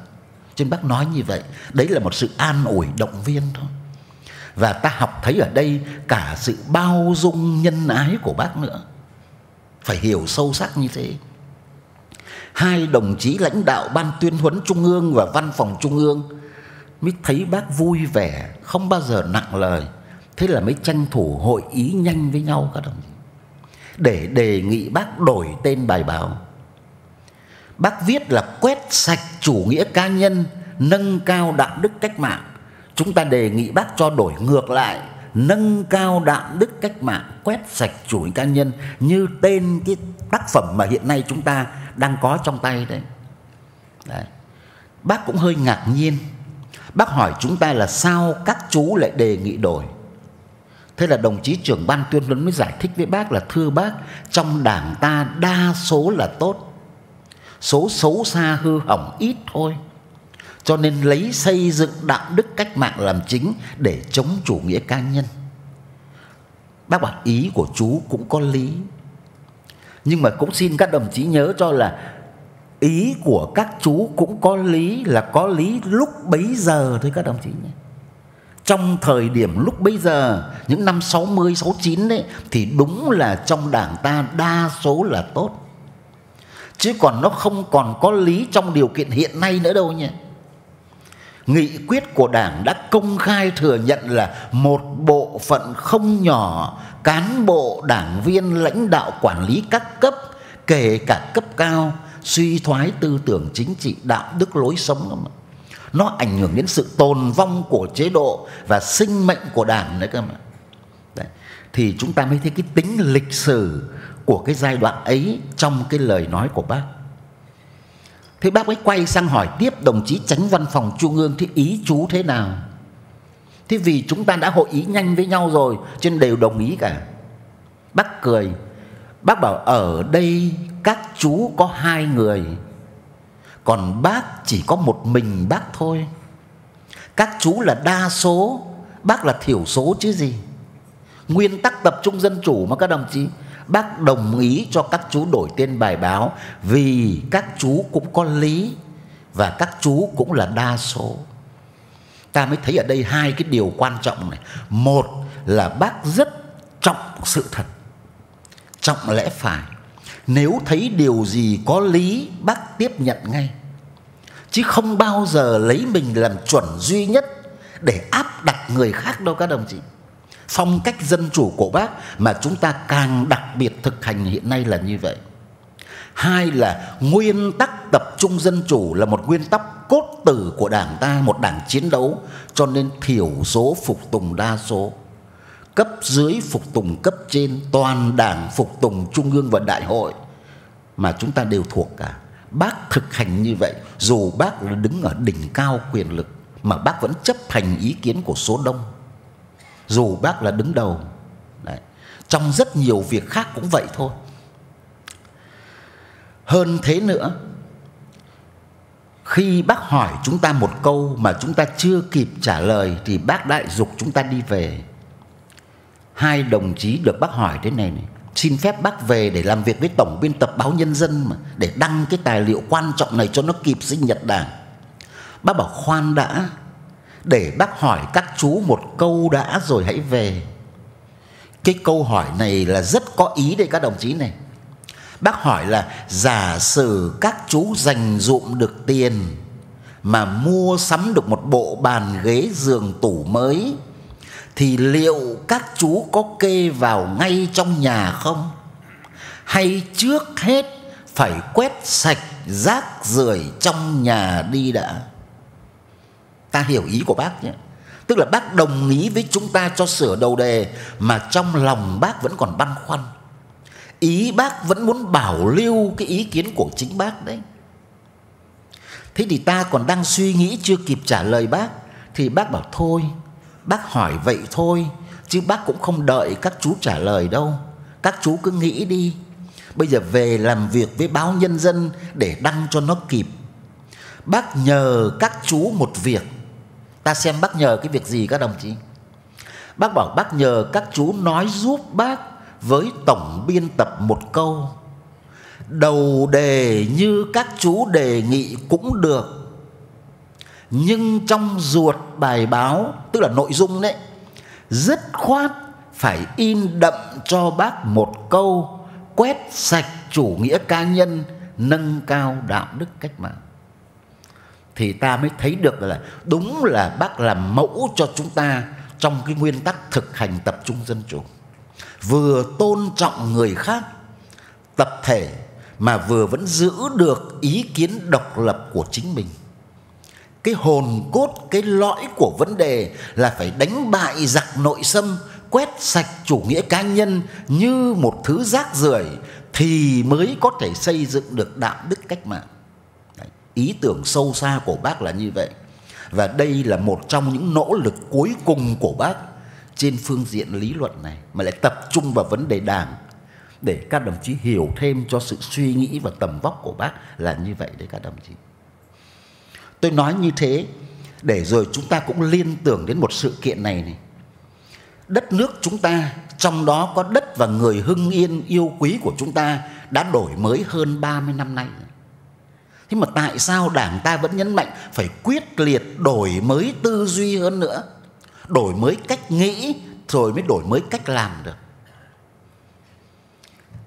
Trên bác nói như vậy, đấy là một sự an ủi, động viên thôi. Và ta học thấy ở đây cả sự bao dung nhân ái của bác nữa. Phải hiểu sâu sắc như thế hai đồng chí lãnh đạo ban tuyên huấn trung ương và văn phòng trung ương mới thấy bác vui vẻ, không bao giờ nặng lời. Thế là mới tranh thủ hội ý nhanh với nhau các đồng chí, để đề nghị bác đổi tên bài báo. Bác viết là quét sạch chủ nghĩa cá nhân, nâng cao đạo đức cách mạng. Chúng ta đề nghị bác cho đổi ngược lại, nâng cao đạo đức cách mạng, quét sạch chủ nghĩa cá nhân như tên cái tác phẩm mà hiện nay chúng ta đang có trong tay đấy, đấy. bác cũng hơi ngạc nhiên bác hỏi chúng ta là sao các chú lại đề nghị đổi Thế là đồng chí trưởng ban tuyên huấn mới giải thích với bác là thưa bác, trong đảng ta đa số là tốt. Số xấu xa hư hỏng ít thôi. Cho nên lấy xây dựng đạo đức cách mạng làm chính để chống chủ nghĩa cá nhân. Bác bảo ý của chú cũng có lý. Nhưng mà cũng xin các đồng chí nhớ cho là ý của các chú cũng có lý, là có lý lúc bấy giờ thôi các đồng chí nhé trong thời điểm lúc bấy giờ, những năm 60 69 đấy thì đúng là trong đảng ta đa số là tốt. Chứ còn nó không còn có lý trong điều kiện hiện nay nữa đâu nhỉ. Nghị quyết của Đảng đã công khai thừa nhận là một bộ phận không nhỏ cán bộ, đảng viên, lãnh đạo quản lý các cấp, kể cả cấp cao, suy thoái tư tưởng chính trị, đạo đức lối sống. Nó ảnh hưởng đến sự tồn vong của chế độ và sinh mệnh của đảng nữa cơ mà. Đấy. thì chúng ta mới thấy cái tính lịch sử của cái giai đoạn ấy trong cái lời nói của bác thế bác ấy quay sang hỏi tiếp đồng chí tránh văn phòng trung ương thì ý chú thế nào? Thế vì chúng ta đã hội ý nhanh với nhau rồi, cho nên đều đồng ý cả. Bác cười, bác bảo ở đây các chú có hai người, còn bác chỉ có một mình bác thôi. Các chú là đa số, bác là thiểu số chứ gì. Nguyên tắc tập trung dân chủ mà các đồng chí bác đồng ý cho các chú đổi tên bài báo vì các chú cũng có lý và các chú cũng là đa số. Ta mới thấy ở đây hai cái điều quan trọng này. Một là bác rất trọng sự thật, trọng lẽ phải. Nếu thấy điều gì có lý, bác tiếp nhận ngay. Chứ không bao giờ lấy mình làm chuẩn duy nhất để áp đặt người khác đâu, các đồng chí phong cách dân chủ của bác mà chúng ta càng đặc biệt thực hành hiện nay là như vậy. Hai là nguyên tắc tập trung dân chủ là một nguyên tắc cốt tử của đảng ta, một đảng chiến đấu, cho nên thiểu số phục tùng đa số. Cấp dưới phục tùng cấp trên, toàn đảng phục tùng trung ương và đại hội mà chúng ta đều thuộc cả. Bác thực hành như vậy, dù bác là đứng ở đỉnh cao quyền lực mà bác vẫn chấp hành ý kiến của số đông dù bác là đứng đầu. Đấy. trong rất nhiều việc khác cũng vậy thôi. Hơn thế nữa, khi bác hỏi chúng ta một câu mà chúng ta chưa kịp trả lời thì bác đại dục chúng ta đi về. Hai đồng chí được bác hỏi thế này này, xin phép bác về để làm việc với tổng biên tập báo nhân dân mà, để đăng cái tài liệu quan trọng này cho nó kịp sinh nhật đảng. Bác bảo, khoan đã để bác hỏi các chú một câu đã rồi hãy về. Cái câu hỏi này là rất có ý đây các đồng chí này. Bác hỏi là giả sử các chú dành dụm được tiền mà mua sắm được một bộ bàn ghế giường tủ mới, thì liệu các chú có kê vào ngay trong nhà không? Hay trước hết phải quét sạch rác rưởi trong nhà đi đã? Ta hiểu ý của bác nhé. Tức là bác đồng ý với chúng ta cho sửa đầu đề mà trong lòng bác vẫn còn băn khoăn. Ý bác vẫn muốn bảo lưu cái ý kiến của chính bác đấy. Thế thì ta còn đang suy nghĩ chưa kịp trả lời bác, thì bác bảo thôi, bác hỏi vậy thôi, chứ bác cũng không đợi các chú trả lời đâu. Các chú cứ nghĩ đi. Bây giờ về làm việc với báo nhân dân để đăng cho nó kịp. Bác nhờ các chú một việc ta xem bác nhờ cái việc gì các đồng chí. Bác bảo bác nhờ các chú nói giúp bác với tổng biên tập một câu. Đầu đề như các chú đề nghị cũng được, nhưng trong ruột bài báo, tức là nội dung đấy, dứt khoát phải in đậm cho bác một câu, quét sạch chủ nghĩa cá nhân, nâng cao đạo đức cách mạng thì ta mới thấy được là đúng là bác làm mẫu cho chúng ta trong cái nguyên tắc thực hành tập trung dân chủ. Vừa tôn trọng người khác, tập thể, mà vừa vẫn giữ được ý kiến độc lập của chính mình. Cái hồn cốt, cái lõi của vấn đề là phải đánh bại giặc nội xâm, quét sạch chủ nghĩa cá nhân như một thứ rác rưởi thì mới có thể xây dựng được đạo đức cách mạng ý tưởng sâu xa của bác là như vậy. Và đây là một trong những nỗ lực cuối cùng của bác trên phương diện lý luận này, mà lại tập trung vào vấn đề đảng. Để các đồng chí hiểu thêm cho sự suy nghĩ và tầm vóc của bác là như vậy đấy các đồng chí. Tôi nói như thế để rồi chúng ta cũng liên tưởng đến một sự kiện này này. Đất nước chúng ta, trong đó có đất và người hưng yên yêu quý của chúng ta đã đổi mới hơn 30 năm nay. Thế mà tại sao đảng ta vẫn nhấn mạnh phải quyết liệt đổi mới tư duy hơn nữa? Đổi mới cách nghĩ rồi mới đổi mới cách làm được.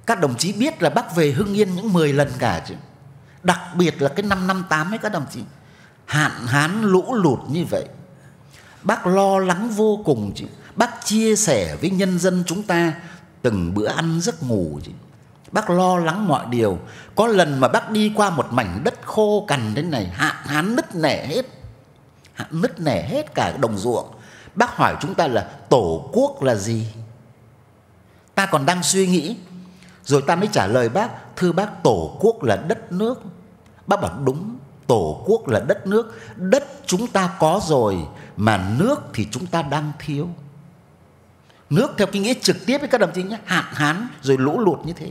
Các đồng chí biết là bác về Hưng Yên những 10 lần cả chứ. Đặc biệt là cái năm năm tám ấy các đồng chí. Hạn hán lũ lụt như vậy. Bác lo lắng vô cùng chứ. Bác chia sẻ với nhân dân chúng ta, Từng bữa ăn giấc ngủ chứ. Bác lo lắng mọi điều. Có lần mà bác đi qua một mảnh đất khô cằn thế này Hạn hán nứt nẻ hết. Hạn nứt nẻ hết cả đồng ruộng. Bác hỏi chúng ta là tổ quốc là gì? Ta còn đang suy nghĩ. Rồi ta mới trả lời bác, Thưa bác, tổ quốc là đất nước. Bác bảo, đúng, Tổ quốc là đất nước. Đất chúng ta có rồi, Mà nước thì chúng ta đang thiếu. Nước theo cái nghĩa trực tiếp với các đồng chí nhé Hạn hán rồi lũ lụt như thế.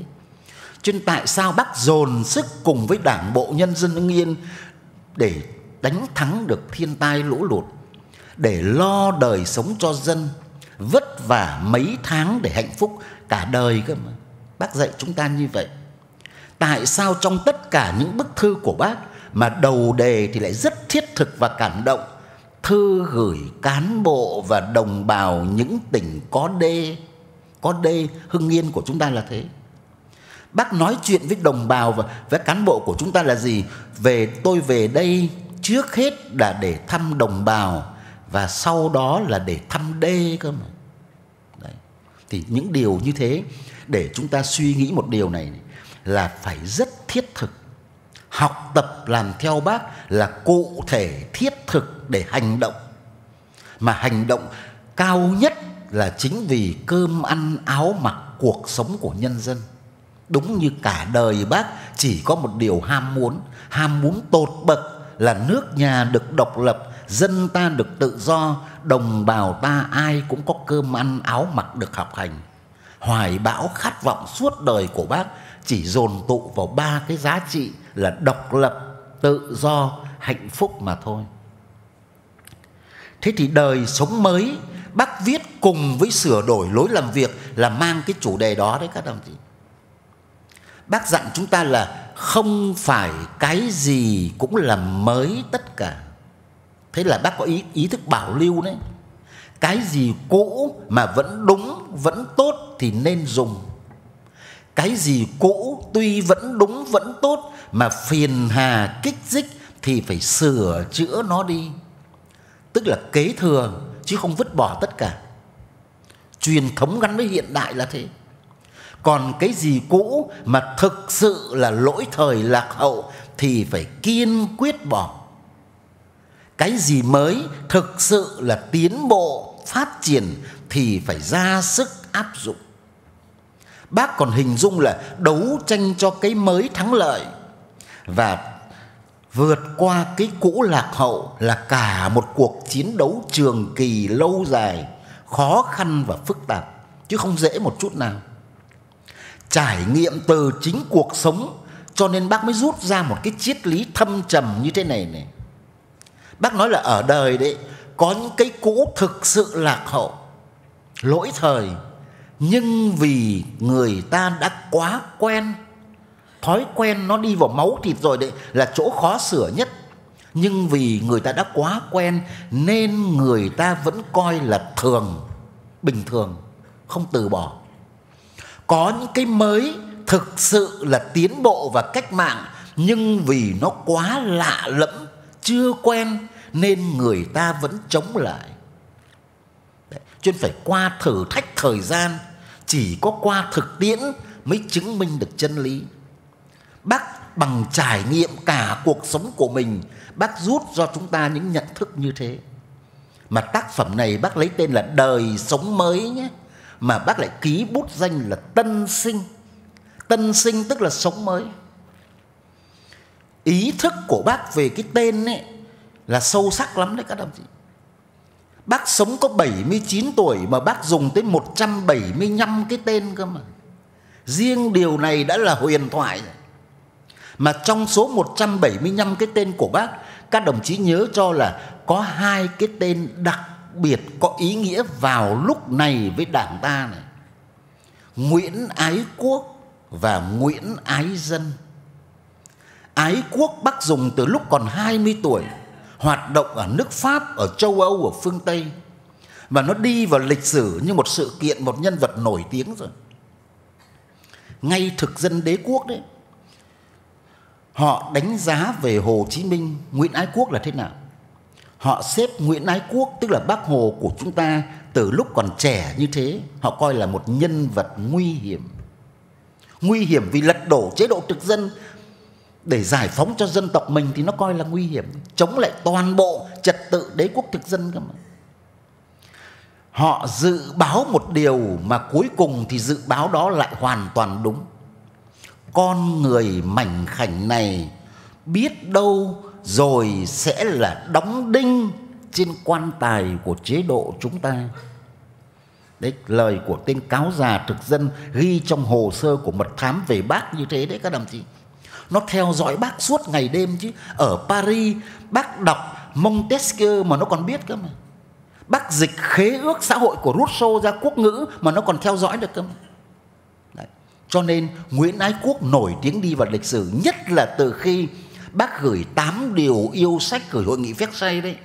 Chứ tại sao bác dồn sức cùng với đảng bộ nhân dân Hưng Yên để đánh thắng được thiên tai lũ lụt, để lo đời sống cho dân, vất vả mấy tháng để hạnh phúc cả đời cơ mà. Bác dạy chúng ta như vậy. Tại sao trong tất cả những bức thư của bác mà đầu đề thì lại rất thiết thực và cảm động thư gửi cán bộ và đồng bào những tỉnh có đê có đê hưng yên của chúng ta là thế bác nói chuyện với đồng bào và với cán bộ của chúng ta là gì? Về tôi về đây trước hết là để thăm đồng bào và sau đó là để thăm đê cơ mà. Đấy. thì những điều như thế, để chúng ta suy nghĩ một điều này là phải rất thiết thực. Học tập làm theo bác là cụ thể thiết thực để hành động. Mà hành động cao nhất là chính vì cơm ăn áo mặc cuộc sống của nhân dân đúng như cả đời bác, chỉ có một điều ham muốn. Ham muốn tột bậc là nước nhà được độc lập, dân ta được tự do, đồng bào ta ai cũng có cơm ăn, áo mặc được học hành. Hoài bão khát vọng suốt đời của bác chỉ dồn tụ vào ba cái giá trị là độc lập, tự do, hạnh phúc mà thôi. Thế thì đời sống mới, bác viết cùng với sửa đổi lối làm việc là mang cái chủ đề đó đấy, các đồng chí bác dặn chúng ta là không phải cái gì cũng là mới tất cả. Thế là bác có ý ý thức bảo lưu đấy. Cái gì cũ mà vẫn đúng, vẫn tốt thì nên dùng. Cái gì cũ tuy vẫn đúng, vẫn tốt mà phiền hà, kích thích thì phải sửa chữa nó đi. Tức là kế thừa, chứ không vứt bỏ tất cả. Truyền thống gắn với hiện đại là thế còn cái gì cũ mà thực sự là lỗi thời lạc hậu thì phải kiên quyết bỏ. Cái gì mới thực sự là tiến bộ, phát triển thì phải ra sức áp dụng. Bác còn hình dung là đấu tranh cho cái mới thắng lợi và vượt qua cái cũ lạc hậu là cả một cuộc chiến đấu trường kỳ lâu dài, khó khăn và phức tạp, chứ không dễ một chút nào trải nghiệm từ chính cuộc sống. Cho nên bác mới rút ra một cái triết lý thâm trầm như thế này này. Bác nói là ở đời đấy, có những cái cũ thực sự lạc hậu, lỗi thời, nhưng vì người ta đã quá quen, thói quen nó đi vào máu thịt rồi đấy, là chỗ khó sửa nhất. Nhưng vì người ta đã quá quen, nên người ta vẫn coi là thường, bình thường, không từ bỏ có những cái mới thực sự là tiến bộ và cách mạng nhưng vì nó quá lạ lẫm chưa quen nên người ta vẫn chống lại. Đấy, cho nên phải qua thử thách thời gian chỉ có qua thực tiễn mới chứng minh được chân lý. Bác bằng trải nghiệm cả cuộc sống của mình bác rút cho chúng ta những nhận thức như thế. Mà tác phẩm này bác lấy tên là đời sống mới nhé mà bác lại ký bút danh là tân sinh. Tân sinh tức là sống mới. Ý thức của bác về cái tên ấy là sâu sắc lắm đấy các đồng chí. Bác sống có 79 tuổi mà bác dùng tới 175 cái tên cơ mà. Riêng điều này đã là huyền thoại Mà trong số 175 cái tên của bác, các đồng chí nhớ cho là có hai cái tên đặc biệt có ý nghĩa vào lúc này với đảng ta này. Nguyễn Ái Quốc và Nguyễn Ái Dân. Ái Quốc bác dùng từ lúc còn 20 tuổi hoạt động ở nước Pháp, ở châu Âu, ở phương Tây và nó đi vào lịch sử như một sự kiện, một nhân vật nổi tiếng rồi. Ngay thực dân đế quốc đấy, họ đánh giá về Hồ Chí Minh, Nguyễn Ái Quốc là thế nào? Họ xếp Nguyễn Ái Quốc tức là bác Hồ của chúng ta từ lúc còn trẻ như thế, họ coi là một nhân vật nguy hiểm. Nguy hiểm vì lật đổ chế độ thực dân. Để giải phóng cho dân tộc mình thì nó coi là nguy hiểm. Chống lại toàn bộ trật tự đế quốc thực dân cơ mà. Họ dự báo một điều mà cuối cùng thì dự báo đó lại hoàn toàn đúng. Con người mảnh khảnh này biết đâu rồi sẽ là đóng đinh trên quan tài của chế độ chúng ta. Đấy, lời của tên cáo già thực dân ghi trong hồ sơ của mật thám về bác như thế đấy các đồng chí. Nó theo dõi bác suốt ngày đêm chứ. Ở Paris, bác đọc Montesquieu mà nó còn biết cơ mà. Bác dịch khế ước xã hội của Rousseau ra quốc ngữ mà nó còn theo dõi được cơ mà. Đấy. cho nên Nguyễn Ái Quốc nổi tiếng đi vào lịch sử, nhất là từ khi bác gửi 8 điều yêu sách gửi hội nghị phép say đấy.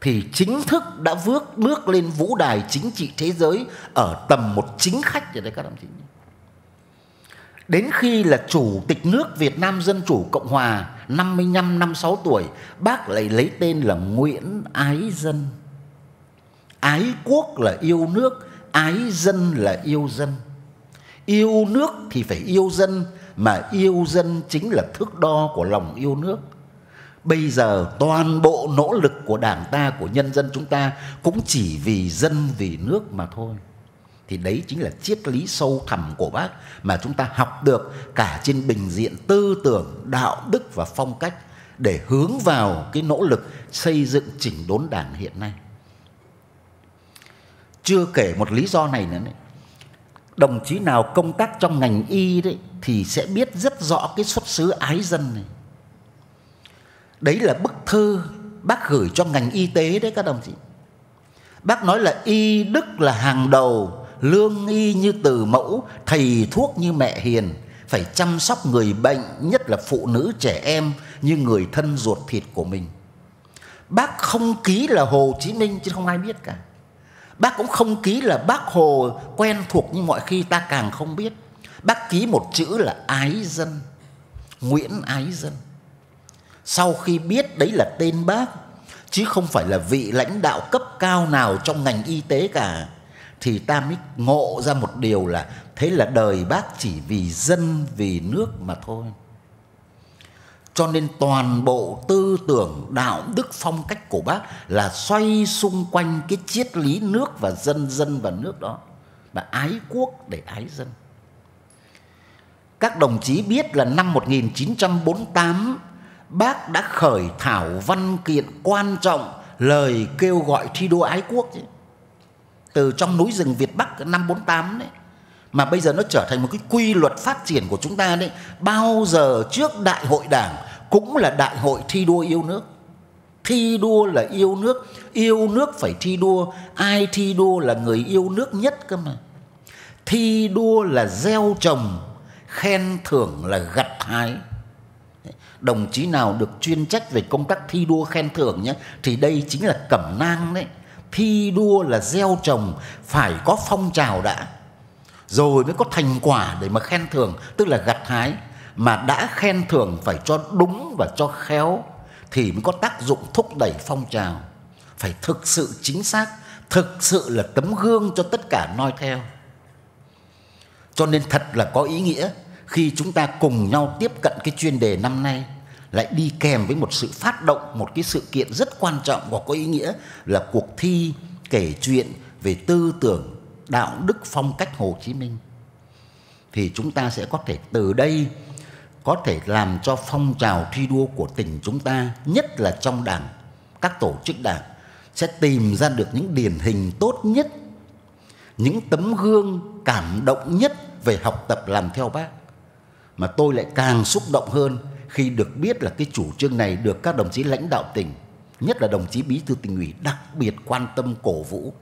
Thì chính thức đã vước bước lên vũ đài chính trị thế giới ở tầm một chính khách rồi đấy các đồng chí Đến khi là chủ tịch nước Việt Nam Dân Chủ Cộng Hòa 55 năm 6 tuổi, Bác lại lấy tên là Nguyễn Ái Dân. Ái quốc là yêu nước, Ái dân là yêu dân. Yêu nước thì phải yêu dân mà yêu dân chính là thước đo của lòng yêu nước. Bây giờ toàn bộ nỗ lực của đảng ta, của nhân dân chúng ta cũng chỉ vì dân, vì nước mà thôi. Thì đấy chính là triết lý sâu thẳm của bác mà chúng ta học được cả trên bình diện tư tưởng, đạo đức và phong cách để hướng vào cái nỗ lực xây dựng chỉnh đốn đảng hiện nay. Chưa kể một lý do này nữa này. Đồng chí nào công tác trong ngành y đấy thì sẽ biết rất rõ cái xuất xứ ái dân này. Đấy là bức thư bác gửi cho ngành y tế đấy các đồng chí. Bác nói là y đức là hàng đầu, lương y như từ mẫu, thầy thuốc như mẹ hiền, phải chăm sóc người bệnh, nhất là phụ nữ trẻ em như người thân ruột thịt của mình. Bác không ký là Hồ Chí Minh chứ không ai biết cả. Bác cũng không ký là bác Hồ quen thuộc như mọi khi ta càng không biết. Bác ký một chữ là ái dân. Nguyễn Ái Dân. Sau khi biết đấy là tên bác, chứ không phải là vị lãnh đạo cấp cao nào trong ngành y tế cả, thì ta mới ngộ ra một điều là thế là đời bác chỉ vì dân, vì nước mà thôi. Cho nên toàn bộ tư tưởng, đạo đức, phong cách của bác là xoay xung quanh cái triết lý nước và dân, dân và nước đó. Và ái quốc để ái dân. Các đồng chí biết là năm 1948 bác đã khởi thảo văn kiện quan trọng lời kêu gọi thi đua ái quốc chứ. Từ trong núi rừng Việt Bắc năm 48 đấy mà bây giờ nó trở thành một cái quy luật phát triển của chúng ta đấy bao giờ trước đại hội đảng cũng là đại hội thi đua yêu nước. Thi đua là yêu nước. Yêu nước phải thi đua. Ai thi đua là người yêu nước nhất cơ mà. Thi đua là gieo trồng, khen thưởng là gặt hái. Đồng chí nào được chuyên trách về công tác thi đua khen thưởng nhé, thì đây chính là cẩm nang đấy. Thi đua là gieo trồng, phải có phong trào đã. Rồi mới có thành quả để mà khen thưởng, tức là gặt hái mà đã khen thưởng phải cho đúng và cho khéo, thì mới có tác dụng thúc đẩy phong trào. Phải thực sự chính xác, thực sự là tấm gương cho tất cả noi theo. Cho nên thật là có ý nghĩa khi chúng ta cùng nhau tiếp cận cái chuyên đề năm nay, lại đi kèm với một sự phát động, một cái sự kiện rất quan trọng và có ý nghĩa là cuộc thi kể chuyện về tư tưởng, đạo đức, phong cách Hồ Chí Minh. Thì chúng ta sẽ có thể từ đây có thể làm cho phong trào thi đua của tỉnh chúng ta, nhất là trong đảng, các tổ chức đảng, sẽ tìm ra được những điển hình tốt nhất, những tấm gương cảm động nhất về học tập làm theo bác. Mà tôi lại càng xúc động hơn khi được biết là cái chủ trương này được các đồng chí lãnh đạo tỉnh, nhất là đồng chí bí thư tỉnh ủy đặc biệt quan tâm cổ vũ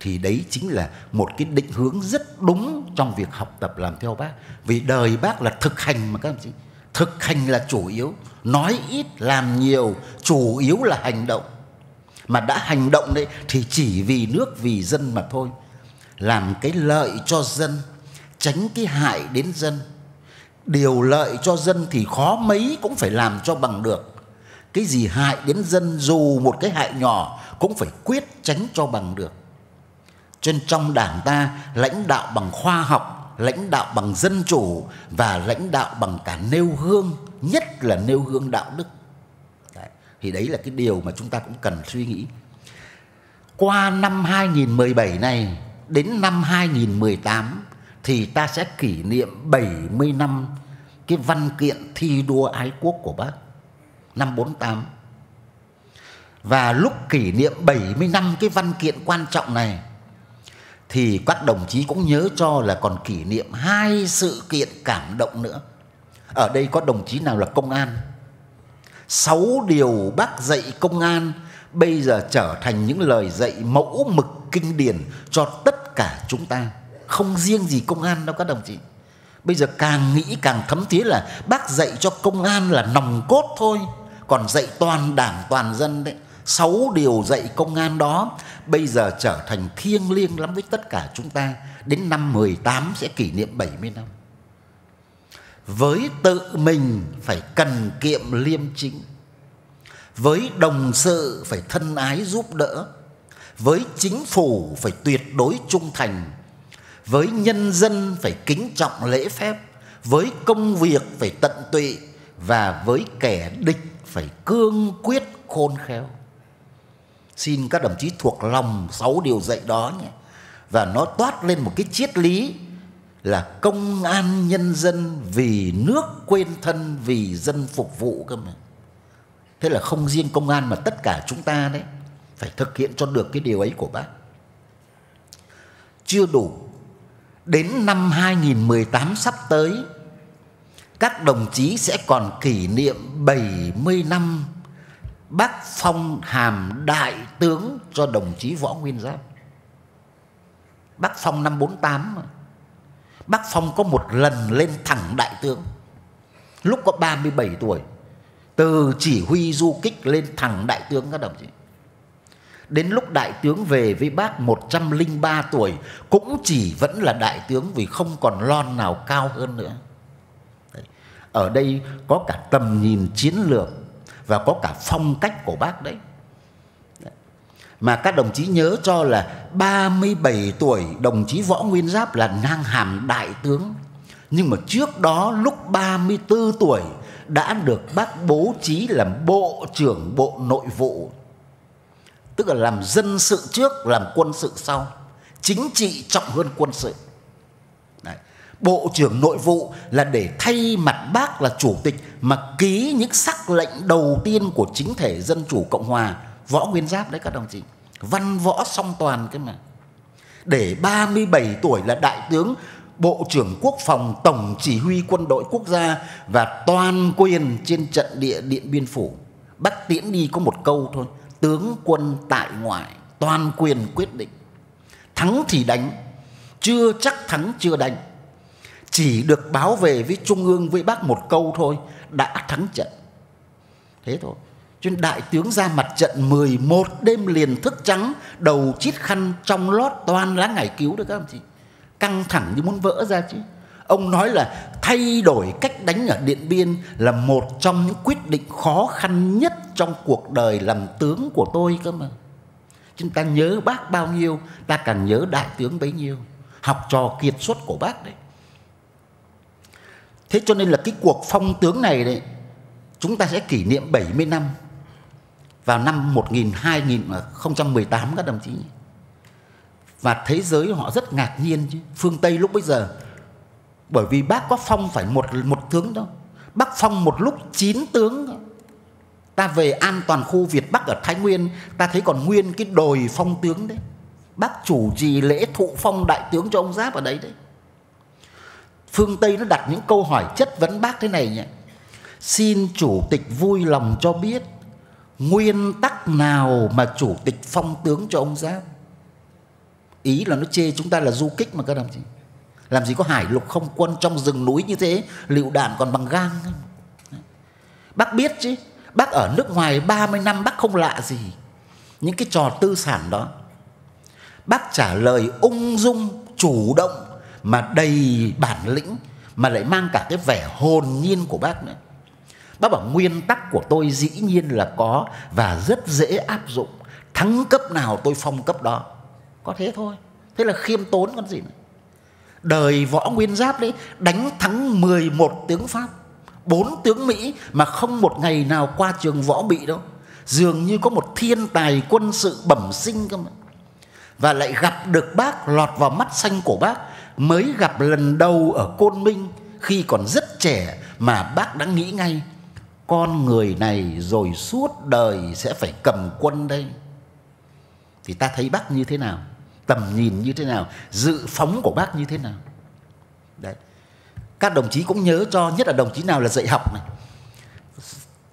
thì đấy chính là một cái định hướng rất đúng trong việc học tập làm theo bác. Vì đời bác là thực hành mà các đồng chí. Thực hành là chủ yếu. Nói ít, làm nhiều, chủ yếu là hành động. Mà đã hành động đấy, thì chỉ vì nước, vì dân mà thôi. Làm cái lợi cho dân, tránh cái hại đến dân. Điều lợi cho dân thì khó mấy cũng phải làm cho bằng được. Cái gì hại đến dân dù một cái hại nhỏ cũng phải quyết tránh cho bằng được trên trong đảng ta, lãnh đạo bằng khoa học, lãnh đạo bằng dân chủ và lãnh đạo bằng cả nêu gương, nhất là nêu gương đạo đức đấy. thì đấy là cái điều mà chúng ta cũng cần suy nghĩ qua năm 2017 này, đến năm 2018 thì ta sẽ kỷ niệm 70 năm cái văn kiện thi đua ái quốc của bác, năm 48. Và lúc kỷ niệm 70 năm cái văn kiện quan trọng này thì các đồng chí cũng nhớ cho là còn kỷ niệm hai sự kiện cảm động nữa. Ở đây có đồng chí nào là công an. Sáu điều bác dạy công an bây giờ trở thành những lời dạy mẫu mực kinh điển cho tất cả chúng ta. Không riêng gì công an đâu các đồng chí. Bây giờ càng nghĩ càng thấm thía là bác dạy cho công an là nòng cốt thôi. Còn dạy toàn đảng toàn dân đấy. Sáu điều dạy công an đó bây giờ trở thành thiêng liêng lắm với tất cả chúng ta. Đến năm 18 sẽ kỷ niệm 70 năm. Với tự mình phải cần kiệm liêm chính. Với đồng sự phải thân ái giúp đỡ. Với chính phủ phải tuyệt đối trung thành với nhân dân phải kính trọng lễ phép với công việc phải tận tụy và với kẻ địch phải cương quyết khôn khéo xin các đồng chí thuộc lòng sáu điều dạy đó nhé. Và nó toát lên một cái triết lý là công an nhân dân vì nước quên thân, vì dân phục vụ cơ mà. Thế là không riêng công an mà tất cả chúng ta đấy, phải thực hiện cho được cái điều ấy của bác. Chưa đủ, đến năm 2018 sắp tới, các đồng chí sẽ còn kỷ niệm 70 năm bác phong hàm đại tướng cho đồng chí Võ Nguyên Giáp. Bác phong năm 48 mà. Bác phong có một lần lên thẳng đại tướng. Lúc có 37 tuổi. Từ chỉ huy du kích lên thẳng đại tướng các đồng chí. Đến lúc đại tướng về với bác 103 tuổi, cũng chỉ vẫn là đại tướng vì không còn lon nào cao hơn nữa. Ở đây có cả tầm nhìn chiến lược và có cả phong cách của bác đấy. Mà các đồng chí nhớ cho là 37 tuổi đồng chí Võ Nguyên Giáp là ngang hàm đại tướng. Nhưng mà trước đó lúc 34 tuổi đã được bác bố trí làm bộ trưởng bộ nội vụ. Tức là làm dân sự trước, làm quân sự sau. Chính trị trọng hơn quân sự. Bộ trưởng nội vụ là để thay mặt bác là chủ tịch mà ký những sắc lệnh đầu tiên của chính thể Dân Chủ Cộng Hòa Võ Nguyên Giáp đấy các đồng chí. Văn võ song toàn cái mà. Để 37 tuổi là đại tướng Bộ trưởng Quốc phòng Tổng chỉ huy quân đội quốc gia và toàn quyền trên trận địa Điện Biên Phủ. Bác Tiễn đi có một câu thôi. Tướng quân tại ngoại, toàn quyền quyết định. Thắng thì đánh, chưa chắc thắng chưa đánh chỉ được báo về với trung ương với bác một câu thôi, đã thắng trận. Thế thôi. Cho nên đại tướng ra mặt trận 11 đêm liền thức trắng, đầu chít khăn trong lót toàn lá ngải cứu được các ông chị căng thẳng như muốn vỡ ra chứ. Ông nói là thay đổi cách đánh ở điện biên là một trong những quyết định khó khăn nhất trong cuộc đời làm tướng của tôi cơ mà. Chúng ta nhớ bác bao nhiêu, ta càng nhớ đại tướng bấy nhiêu. Học trò kiệt xuất của bác đấy. Thế cho nên là cái cuộc phong tướng này đấy chúng ta sẽ kỷ niệm 70 năm vào năm 2018 các đồng chí. Và thế giới họ rất ngạc nhiên chứ. Phương Tây lúc bây giờ bởi vì bác có phong phải một một tướng đâu. Bác phong một lúc chín tướng. Ta về an toàn khu Việt Bắc ở Thái Nguyên, ta thấy còn nguyên cái đồi phong tướng đấy. Bác chủ trì lễ thụ phong đại tướng cho ông Giáp ở đấy đấy phương Tây nó đặt những câu hỏi chất vấn bác thế này nhỉ. Xin chủ tịch vui lòng cho biết nguyên tắc nào mà chủ tịch phong tướng cho ông Giáp? Ý là nó chê chúng ta là du kích mà các đồng chí. Làm gì có hải lục không quân trong rừng núi như thế, lựu đạn còn bằng gang. Bác biết chứ, bác ở nước ngoài 30 năm bác không lạ gì. Những cái trò tư sản đó. Bác trả lời ung dung, chủ động mà đầy bản lĩnh, mà lại mang cả cái vẻ hồn nhiên của bác nữa. Bác bảo nguyên tắc của tôi dĩ nhiên là có và rất dễ áp dụng. Thắng cấp nào tôi phong cấp đó. Có thế thôi. Thế là khiêm tốn con gì nữa. Đời võ nguyên giáp đấy, đánh thắng 11 tướng Pháp. bốn tướng Mỹ mà không một ngày nào qua trường võ bị đâu. Dường như có một thiên tài quân sự bẩm sinh cơ mà. Và lại gặp được bác lọt vào mắt xanh của bác mới gặp lần đầu ở Côn Minh, khi còn rất trẻ mà bác đã nghĩ ngay, con người này rồi suốt đời sẽ phải cầm quân đây. Thì ta thấy bác như thế nào? Tầm nhìn như thế nào? Dự phóng của bác như thế nào? Đấy. Các đồng chí cũng nhớ cho, nhất là đồng chí nào là dạy học này.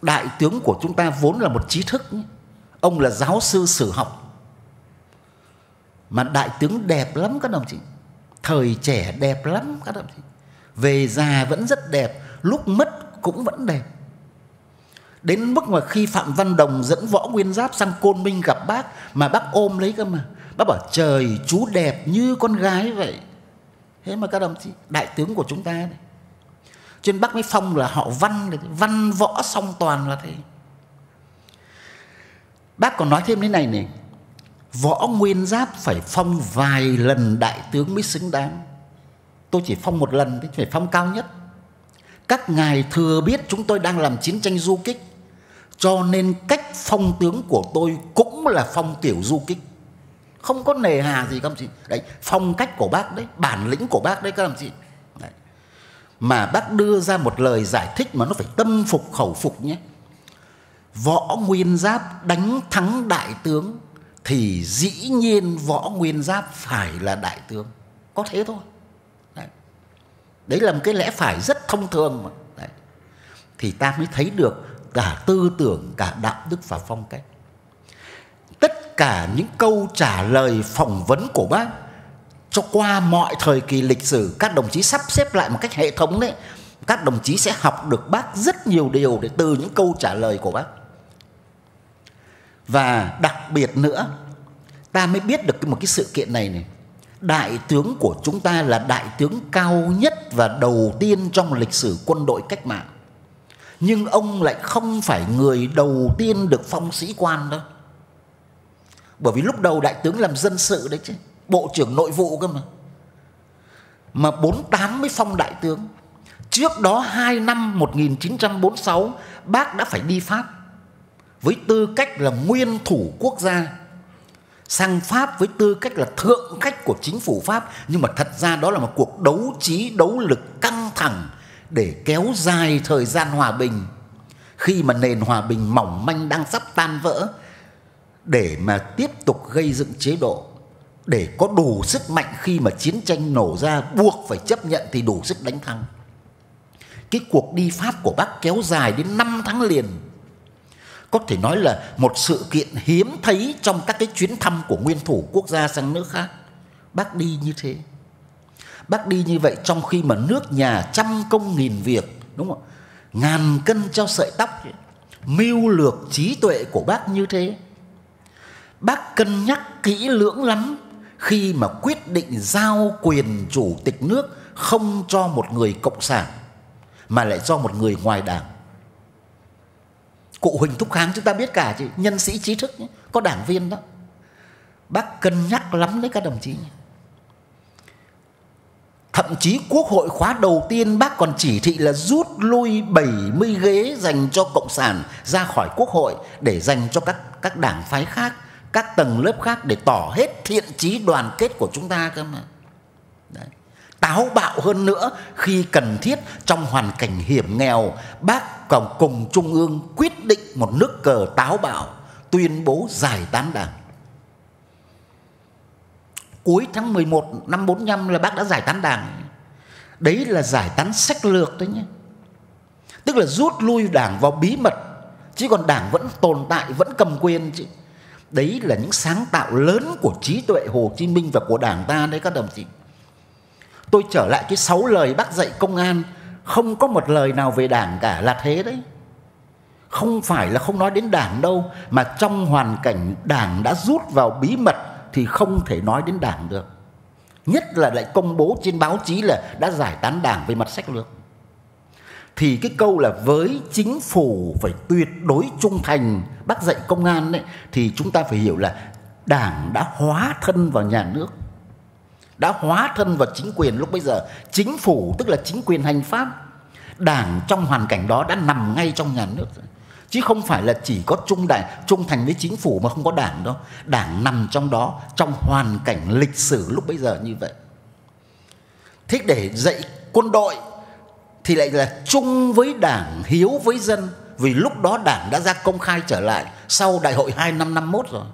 Đại tướng của chúng ta vốn là một trí thức. Ông là giáo sư sử học. Mà đại tướng đẹp lắm các đồng chí thời trẻ đẹp lắm các đồng chí. Về già vẫn rất đẹp, lúc mất cũng vẫn đẹp. Đến mức mà khi phạm văn đồng dẫn võ nguyên giáp sang côn minh gặp bác, mà bác ôm lấy cơ mà. Bác bảo, trời, chú đẹp như con gái vậy. Thế mà các đồng chí, đại tướng của chúng ta này. Trên bắc mới phong là họ văn văn võ song toàn là thế. Bác còn nói thêm thế này này Võ Nguyên Giáp phải phong vài lần đại tướng mới xứng đáng. Tôi chỉ phong một lần thì phải phong cao nhất. các ngài thừa biết chúng tôi đang làm chiến tranh du kích, cho nên cách phong tướng của tôi cũng là phong tiểu du kích không có nề hà gì, các ông chị đấy, phong cách của bác đấy, bản lĩnh của bác đấy, các ông chị đấy. mà bác đưa ra một lời giải thích mà nó phải tâm phục khẩu phục nhé võ nguyên giáp đánh thắng đại tướng thì dĩ nhiên võ nguyên giáp phải là đại tướng. Có thế thôi. Đấy, đấy là một cái lẽ phải rất thông thường mà. Đấy. thì ta mới thấy được cả tư tưởng cả đạo đức và phong cách. Tất cả những câu trả lời phỏng vấn của bác cho qua mọi thời kỳ lịch sử các đồng chí sắp xếp lại một cách hệ thống đấy các đồng chí sẽ học được bác rất nhiều điều để từ những câu trả lời của bác và đặc biệt nữa, ta mới biết được một cái sự kiện này này. Đại tướng của chúng ta là đại tướng cao nhất và đầu tiên trong lịch sử quân đội cách mạng. Nhưng ông lại không phải người đầu tiên được phong sĩ quan đâu bởi vì lúc đầu đại tướng làm dân sự đấy chứ, bộ trưởng nội vụ cơ mà. Mà 48 mới phong đại tướng. Trước đó 2 năm 1946 bác đã phải đi Pháp với tư cách là nguyên thủ quốc gia, sang Pháp với tư cách là thượng khách của chính phủ Pháp nhưng mà thật ra đó là một cuộc đấu trí, đấu lực căng thẳng để kéo dài thời gian hòa bình khi mà nền hòa bình mỏng manh đang sắp tan vỡ, để mà tiếp tục gây dựng chế độ, để có đủ sức mạnh khi mà chiến tranh nổ ra, buộc phải chấp nhận thì đủ sức đánh thắng. Cái cuộc đi Pháp của bác kéo dài đến 5 tháng liền. Có thể nói là một sự kiện hiếm thấy trong các cái chuyến thăm của nguyên thủ quốc gia sang nước khác. Bác đi như thế. Bác đi như vậy trong khi mà nước nhà trăm công nghìn việc, đúng không? Ngàn cân treo sợi tóc. Mưu lược trí tuệ của bác như thế bác cân nhắc kỹ lưỡng lắm khi mà quyết định giao quyền chủ tịch nước không cho một người cộng sản mà lại cho một người ngoài đảng cụ huỳnh thúc kháng chúng ta biết cả chị nhân sĩ trí thức nhé, có đảng viên đó bác cân nhắc lắm đấy các đồng chí nhé. Thậm chí quốc hội khóa đầu tiên bác còn chỉ thị là rút lui 70 ghế dành cho Cộng sản ra khỏi quốc hội để dành cho các các đảng phái khác các tầng lớp khác để tỏ hết thiện chí đoàn kết của chúng ta cơ mà. Táo bạo hơn nữa khi cần thiết trong hoàn cảnh hiểm nghèo, bác còn cùng Trung ương quyết định một nước cờ táo bạo, tuyên bố giải tán đảng. Cuối tháng 11 năm 45 là bác đã giải tán đảng. Đấy là giải tán sách lược đấy nhé. Tức là rút lui đảng vào bí mật, chứ còn đảng vẫn tồn tại, vẫn cầm quyền chứ đấy là những sáng tạo lớn của trí tuệ Hồ Chí Minh và của Đảng ta đấy các đồng chí. Tôi trở lại cái sáu lời bác dạy công an không có một lời nào về Đảng cả là thế đấy. Không phải là không nói đến Đảng đâu, mà trong hoàn cảnh Đảng đã rút vào bí mật thì không thể nói đến Đảng được. Nhất là lại công bố trên báo chí là đã giải tán Đảng về mặt sách lược thì cái câu là với chính phủ phải tuyệt đối trung thành, bác dạy công an đấy thì chúng ta phải hiểu là đảng đã hóa thân vào nhà nước đã hóa thân vào chính quyền lúc bây giờ. Chính phủ, tức là chính quyền hành pháp, đảng trong hoàn cảnh đó đã nằm ngay trong nhà nước chứ không phải là chỉ có trung đại, trung thành với chính phủ mà không có đảng đâu. Đảng nằm trong đó, trong hoàn cảnh lịch sử lúc bây giờ như vậy. Thế để dạy quân đội thì lại là chung với đảng, hiếu với dân. Vì lúc đó đảng đã ra công khai trở lại sau đại hội hai năm 51 rồi.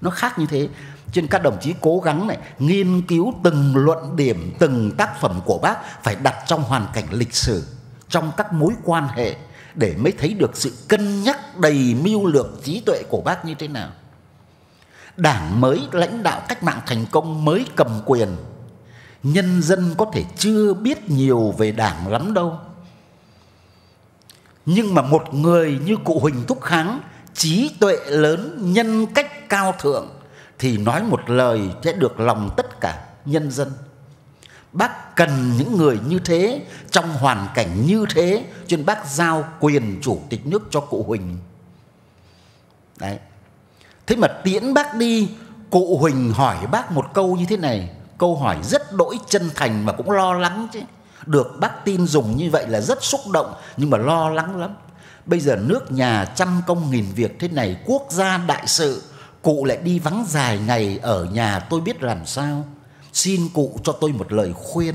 Nó khác như thế trên các đồng chí cố gắng này, nghiên cứu từng luận điểm, từng tác phẩm của bác phải đặt trong hoàn cảnh lịch sử, trong các mối quan hệ để mới thấy được sự cân nhắc đầy mưu lược trí tuệ của bác như thế nào. Đảng mới, lãnh đạo cách mạng thành công mới cầm quyền. Nhân dân có thể chưa biết nhiều về đảng lắm đâu. Nhưng mà một người như cụ huỳnh thúc kháng, trí tuệ lớn, nhân cách cao thượng thì nói một lời sẽ được lòng tất cả nhân dân. Bác cần những người như thế, trong hoàn cảnh như thế, cho nên bác giao quyền chủ tịch nước cho cụ huỳnh. Đấy. Thế mà tiễn bác đi, cụ huỳnh hỏi bác một câu như thế này, câu hỏi rất đỗi chân thành mà cũng lo lắng chứ. Được bác tin dùng như vậy là rất xúc động, nhưng mà lo lắng lắm. Bây giờ nước nhà trăm công nghìn việc, thế này quốc gia đại sự cụ lại đi vắng dài ngày ở nhà tôi biết làm sao. Xin cụ cho tôi một lời khuyên.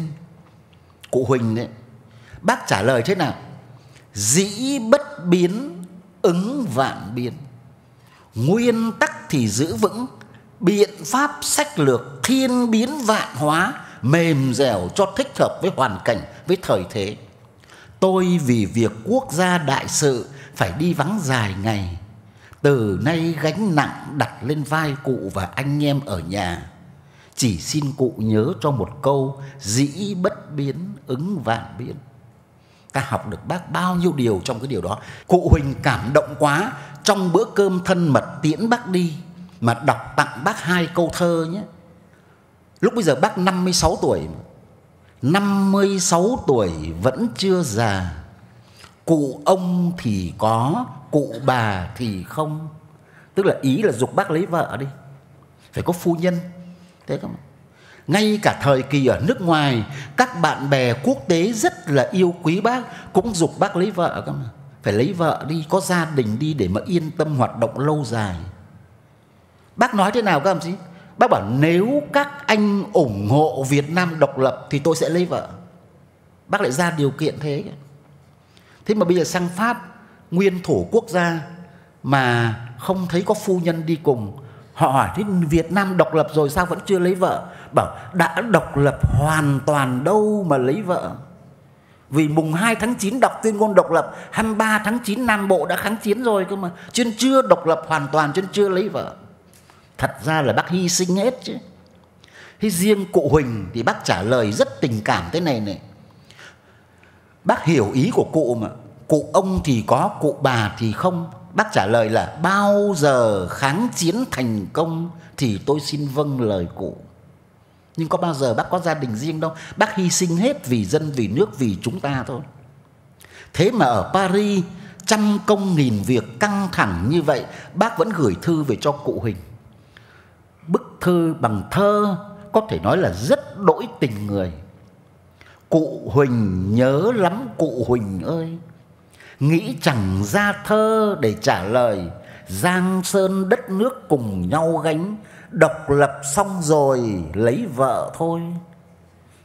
Cụ huỳnh đấy bác trả lời thế nào? Dĩ bất biến, ứng vạn biến. Nguyên tắc thì giữ vững, biện pháp sách lược thiên biến vạn hóa, mềm dẻo cho thích hợp với hoàn cảnh, với thời thế. Tôi vì việc quốc gia đại sự phải đi vắng dài ngày từ nay gánh nặng đặt lên vai cụ và anh em ở nhà. Chỉ xin cụ nhớ cho một câu, dĩ bất biến, ứng vạn biến. Ta học được bác bao nhiêu điều trong cái điều đó. Cụ huỳnh cảm động quá. Trong bữa cơm thân mật tiễn bác đi, mà đọc tặng bác hai câu thơ nhé. Lúc bây giờ bác 56 tuổi 56 tuổi vẫn chưa già. Cụ ông thì có cụ bà thì không. Tức là ý là dục bác lấy vợ đi. Phải có phu nhân. Thế không? Ngay cả thời kỳ ở nước ngoài, các bạn bè quốc tế rất là yêu quý bác, cũng dục bác lấy vợ cơ mà. Phải lấy vợ đi, có gia đình đi để mà yên tâm hoạt động lâu dài. Bác nói thế nào các ông chí? Bác bảo nếu các anh ủng hộ Việt Nam độc lập thì tôi sẽ lấy vợ. Bác lại ra điều kiện thế. Thế mà bây giờ sang Pháp nguyên thủ quốc gia mà không thấy có phu nhân đi cùng. Họ hỏi, thế Việt Nam độc lập rồi sao vẫn chưa lấy vợ? Bảo, đã độc lập hoàn toàn đâu mà lấy vợ. Vì mùng 2 tháng 9 đọc tuyên ngôn độc lập 23 tháng 9 Nam Bộ đã kháng chiến rồi cơ mà. Chứ chưa độc lập hoàn toàn chứ chưa lấy vợ. Thật ra là bác hy sinh hết chứ. Thế riêng cụ Huỳnh thì bác trả lời rất tình cảm thế này này. Bác hiểu ý của cụ mà. Cụ ông thì có, cụ bà thì không. Bác trả lời là bao giờ kháng chiến thành công Thì tôi xin vâng lời cụ. Nhưng có bao giờ bác có gia đình riêng đâu. Bác hy sinh hết vì dân, vì nước, vì chúng ta thôi. Thế mà ở Paris Trăm công nghìn việc căng thẳng như vậy Bác vẫn gửi thư về cho cụ Huỳnh. Bức thư bằng thơ Có thể nói là rất đỗi tình người. Cụ Huỳnh nhớ lắm cụ Huỳnh ơi. Nghĩ chẳng ra thơ để trả lời. Giang sơn đất nước cùng nhau gánh, Độc lập xong rồi lấy vợ thôi.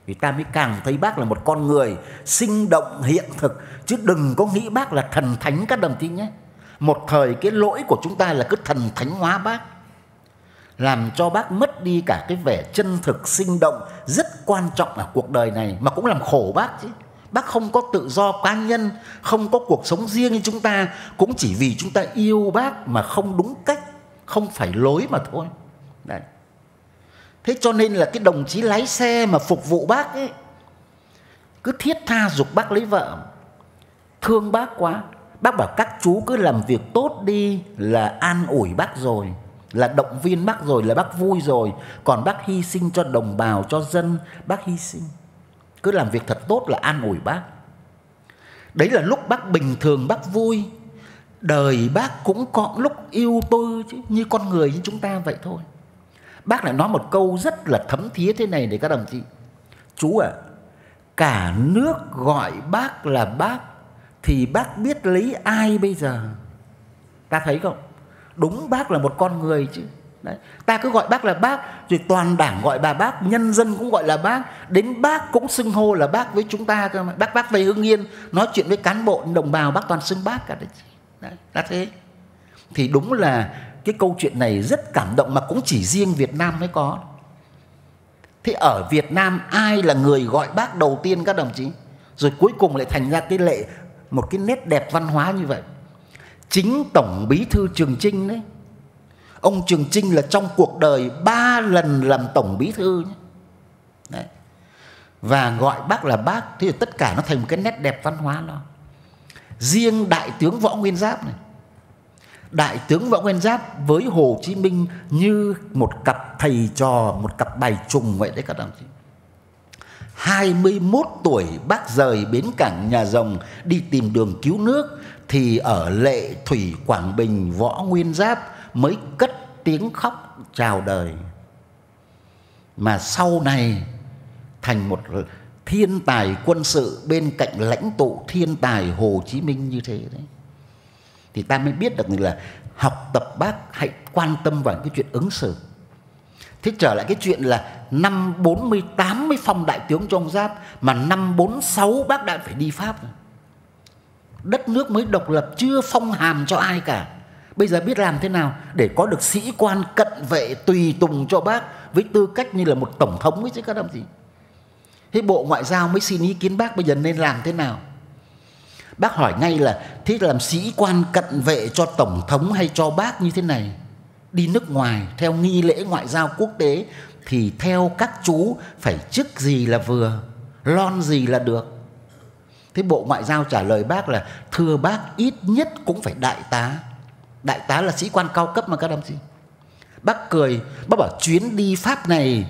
Thì ta mới càng thấy bác là một con người Sinh động hiện thực, Chứ đừng có nghĩ bác là thần thánh các đồng chí nhé. Một thời cái lỗi của chúng ta là cứ thần thánh hóa bác, làm cho bác mất đi cả cái vẻ chân thực sinh động rất quan trọng ở cuộc đời này, mà cũng làm khổ bác chứ bác không có tự do cá nhân, không có cuộc sống riêng như chúng ta, cũng chỉ vì chúng ta yêu bác mà không đúng cách, không phải lối mà thôi. Đấy. thế cho nên là cái đồng chí lái xe mà phục vụ bác ấy, cứ thiết tha dục bác lấy vợ. Thương bác quá, bác bảo các chú cứ làm việc tốt đi là an ủi bác rồi, là động viên bác rồi là bác vui rồi. Còn bác hy sinh cho đồng bào, cho dân, bác hy sinh cứ làm việc thật tốt là an ủi bác. Đấy là lúc bác bình thường bác vui. Đời bác cũng có lúc yêu tôi chứ như con người như chúng ta vậy thôi. Bác lại nói một câu rất là thấm thía thế này để các đồng chí. Chú ạ à, cả nước gọi bác là bác thì bác biết lấy ai bây giờ? Ta thấy không? Đúng bác là một con người chứ. Đấy. ta cứ gọi bác là bác, rồi toàn đảng gọi bà bác, nhân dân cũng gọi là bác, đến bác cũng xưng hô là bác với chúng ta cơ mà. Bác bác về hương yên nói chuyện với cán bộ, đồng bào bác toàn xưng bác cả đấy đấy, là thế. Thì đúng là cái câu chuyện này rất cảm động mà cũng chỉ riêng Việt Nam mới có. Thế ở Việt Nam ai là người gọi bác đầu tiên các đồng chí? Rồi cuối cùng lại thành ra cái lệ, một cái nét đẹp văn hóa như vậy. Chính tổng bí thư trường trinh đấy ông trường trinh là trong cuộc đời ba lần làm tổng bí thư nhé. Đấy. và gọi bác là bác thì tất cả nó thành một cái nét đẹp văn hóa đó riêng đại tướng võ nguyên giáp này đại tướng võ nguyên giáp với hồ chí minh như một cặp thầy trò, một cặp bài trùng vậy đấy các đồng chí 21 tuổi bác rời bến cảng nhà rồng đi tìm đường cứu nước thì ở lệ thủy Quảng Bình, võ nguyên giáp mới cất tiếng khóc chào đời. Mà sau này, thành một thiên tài quân sự bên cạnh lãnh tụ thiên tài Hồ Chí Minh như thế đấy, thì ta mới biết được là học tập bác hãy quan tâm vào cái chuyện ứng xử. Thế trở lại cái chuyện là năm 48 mới phong đại tướng trong giáp, mà năm 46 bác đã phải đi Pháp đất nước mới độc lập, chưa phong hàm cho ai cả bây giờ biết làm thế nào để có được sĩ quan cận vệ tùy tùng cho bác với tư cách như là một tổng thống ấy chứ các đồng chí thế bộ ngoại giao mới xin ý kiến bác bây giờ nên làm thế nào? Bác hỏi ngay là thế làm sĩ quan cận vệ cho tổng thống hay cho bác như thế này? Đi nước ngoài theo nghi lễ ngoại giao quốc tế thì theo các chú phải chức gì là vừa, lon gì là được? Thế bộ ngoại giao trả lời bác là thưa bác ít nhất cũng phải đại tá đại tá là sĩ quan cao cấp mà các đồng chí. Bác cười, bác bảo chuyến đi pháp này,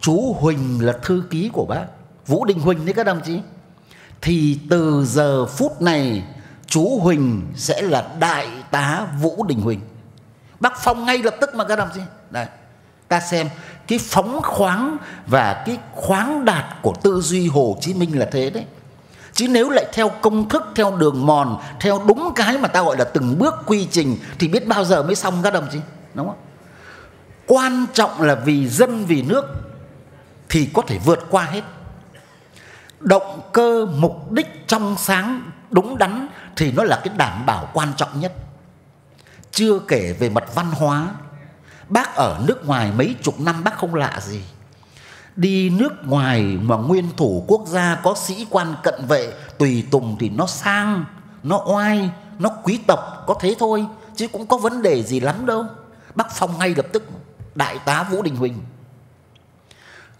chú huỳnh là thư ký của bác, vũ đình huỳnh đấy các đồng chí. Thì từ giờ phút này, chú huỳnh sẽ là đại tá vũ đình huỳnh. Bác phong ngay lập tức mà các đồng chí. Đây, ta xem, cái phóng khoáng và cái khoáng đạt của tư duy hồ chí minh là thế đấy chứ nếu lại theo công thức, theo đường mòn, theo đúng cái mà ta gọi là từng bước quy trình, thì biết bao giờ mới xong các đồng chí? Đúng không? Quan trọng là vì dân, vì nước thì có thể vượt qua hết. Động cơ, mục đích trong sáng đúng đắn thì nó là cái đảm bảo quan trọng nhất. Chưa kể về mặt văn hóa, bác ở nước ngoài mấy chục năm bác không lạ gì đi nước ngoài mà nguyên thủ quốc gia có sĩ quan cận vệ, tùy tùng thì nó sang, nó oai, nó quý tộc, có thế thôi, chứ cũng có vấn đề gì lắm đâu. Bác phong ngay lập tức đại tá vũ đình huỳnh.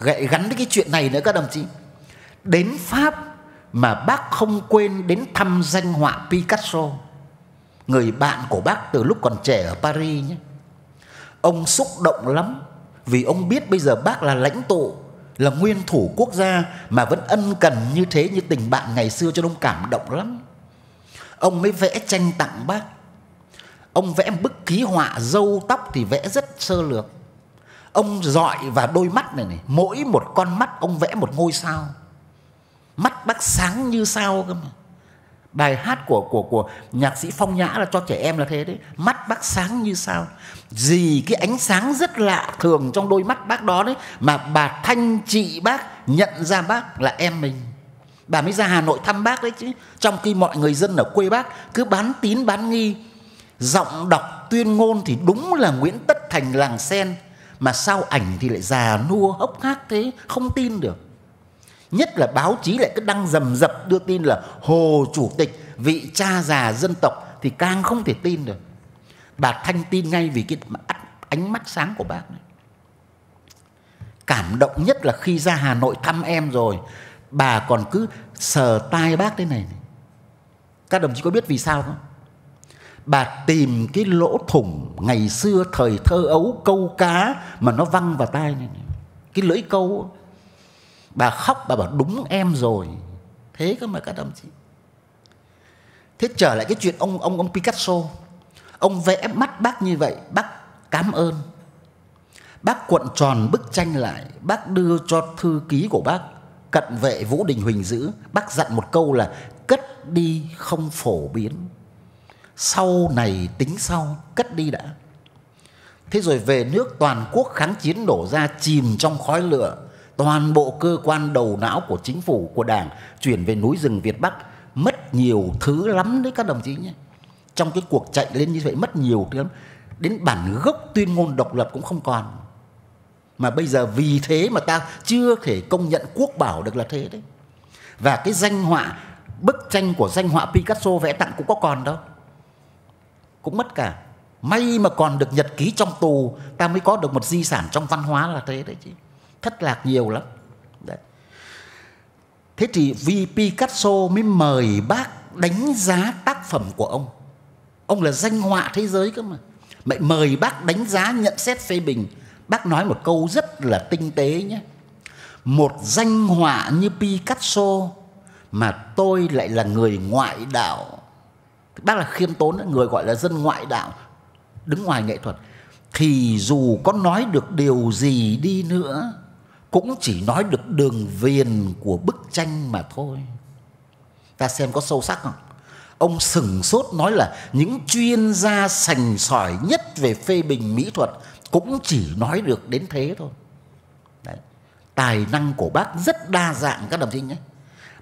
Gậy gắn với cái chuyện này nữa các đồng chí. Đến pháp mà bác không quên đến thăm danh họa picasso. Người bạn của bác từ lúc còn trẻ ở paris nhé. Ông xúc động lắm, vì ông biết bây giờ bác là lãnh tụ là nguyên thủ quốc gia mà vẫn ân cần như thế như tình bạn ngày xưa cho ông cảm động lắm. Ông mới vẽ tranh tặng bác. Ông vẽ bức ký họa dâu tóc thì vẽ rất sơ lược. Ông dọi vào đôi mắt này này, mỗi một con mắt ông vẽ một ngôi sao. Mắt bác sáng như sao cơ mà bài hát của của của nhạc sĩ phong nhã là cho trẻ em là thế đấy. Mắt bác sáng như sao. Gì cái ánh sáng rất lạ thường trong đôi mắt bác đó đấy, mà bà thanh chị bác nhận ra bác là em mình. Bà mới ra hà nội thăm bác đấy chứ. Trong khi mọi người dân ở quê bác cứ bán tín, bán nghi. Giọng đọc tuyên ngôn thì đúng là nguyễn tất thành làng sen, mà sao ảnh thì lại già nua hốc hác thế, không tin được nhất là báo chí lại cứ đăng rầm rập đưa tin là hồ chủ tịch, vị cha già dân tộc thì càng không thể tin được. Bà thanh tin ngay vì cái ánh mắt sáng của bác này. Cảm động nhất là khi ra hà nội thăm em rồi, bà còn cứ sờ tai bác thế này các đồng chí có biết vì sao không? Bà tìm cái lỗ thủng ngày xưa thời thơ ấu câu cá mà nó văng vào tai này cái lưỡi câu bà khóc, bà bảo đúng em rồi. Thế cơ mà các đồng chí. Thế trở lại cái chuyện ông ông ông Picasso. Ông vẽ mắt bác như vậy, bác cảm ơn. Bác cuộn tròn bức tranh lại, bác đưa cho thư ký của bác cận vệ vũ đình huỳnh giữ. Bác dặn một câu là cất đi không phổ biến. Sau này tính sau, cất đi đã. Thế rồi về nước toàn quốc kháng chiến đổ ra chìm trong khói lửa toàn bộ cơ quan đầu não của chính phủ, của đảng, chuyển về núi rừng Việt Bắc. Mất nhiều thứ lắm đấy các đồng chí nhé. Trong cái cuộc chạy lên như vậy, mất nhiều thứ lắm. Đến bản gốc tuyên ngôn độc lập cũng không còn. Mà bây giờ vì thế mà ta chưa thể công nhận quốc bảo được là thế đấy. Và cái danh họa, bức tranh của danh họa Picasso vẽ tặng cũng có còn đâu. Cũng mất cả. May mà còn được nhật ký trong tù, ta mới có được một di sản trong văn hóa là thế đấy chứ thất lạc nhiều lắm. Đấy. thế thì vì Picasso mới mời bác đánh giá tác phẩm của ông. Ông là danh họa thế giới cơ mà. Vậy mời bác đánh giá nhận xét phê bình. Bác nói một câu rất là tinh tế nhé. Một danh họa như Picasso mà tôi lại là người ngoại đạo. Bác là khiêm tốn người gọi là dân ngoại đạo, đứng ngoài nghệ thuật. Thì dù có nói được điều gì đi nữa cũng chỉ nói được đường viền của bức tranh mà thôi. Ta xem có sâu sắc không? Ông sừng sốt nói là những chuyên gia sành sỏi nhất về phê bình mỹ thuật cũng chỉ nói được đến thế thôi. Đấy. Tài năng của bác rất đa dạng, các đồng chí nhé.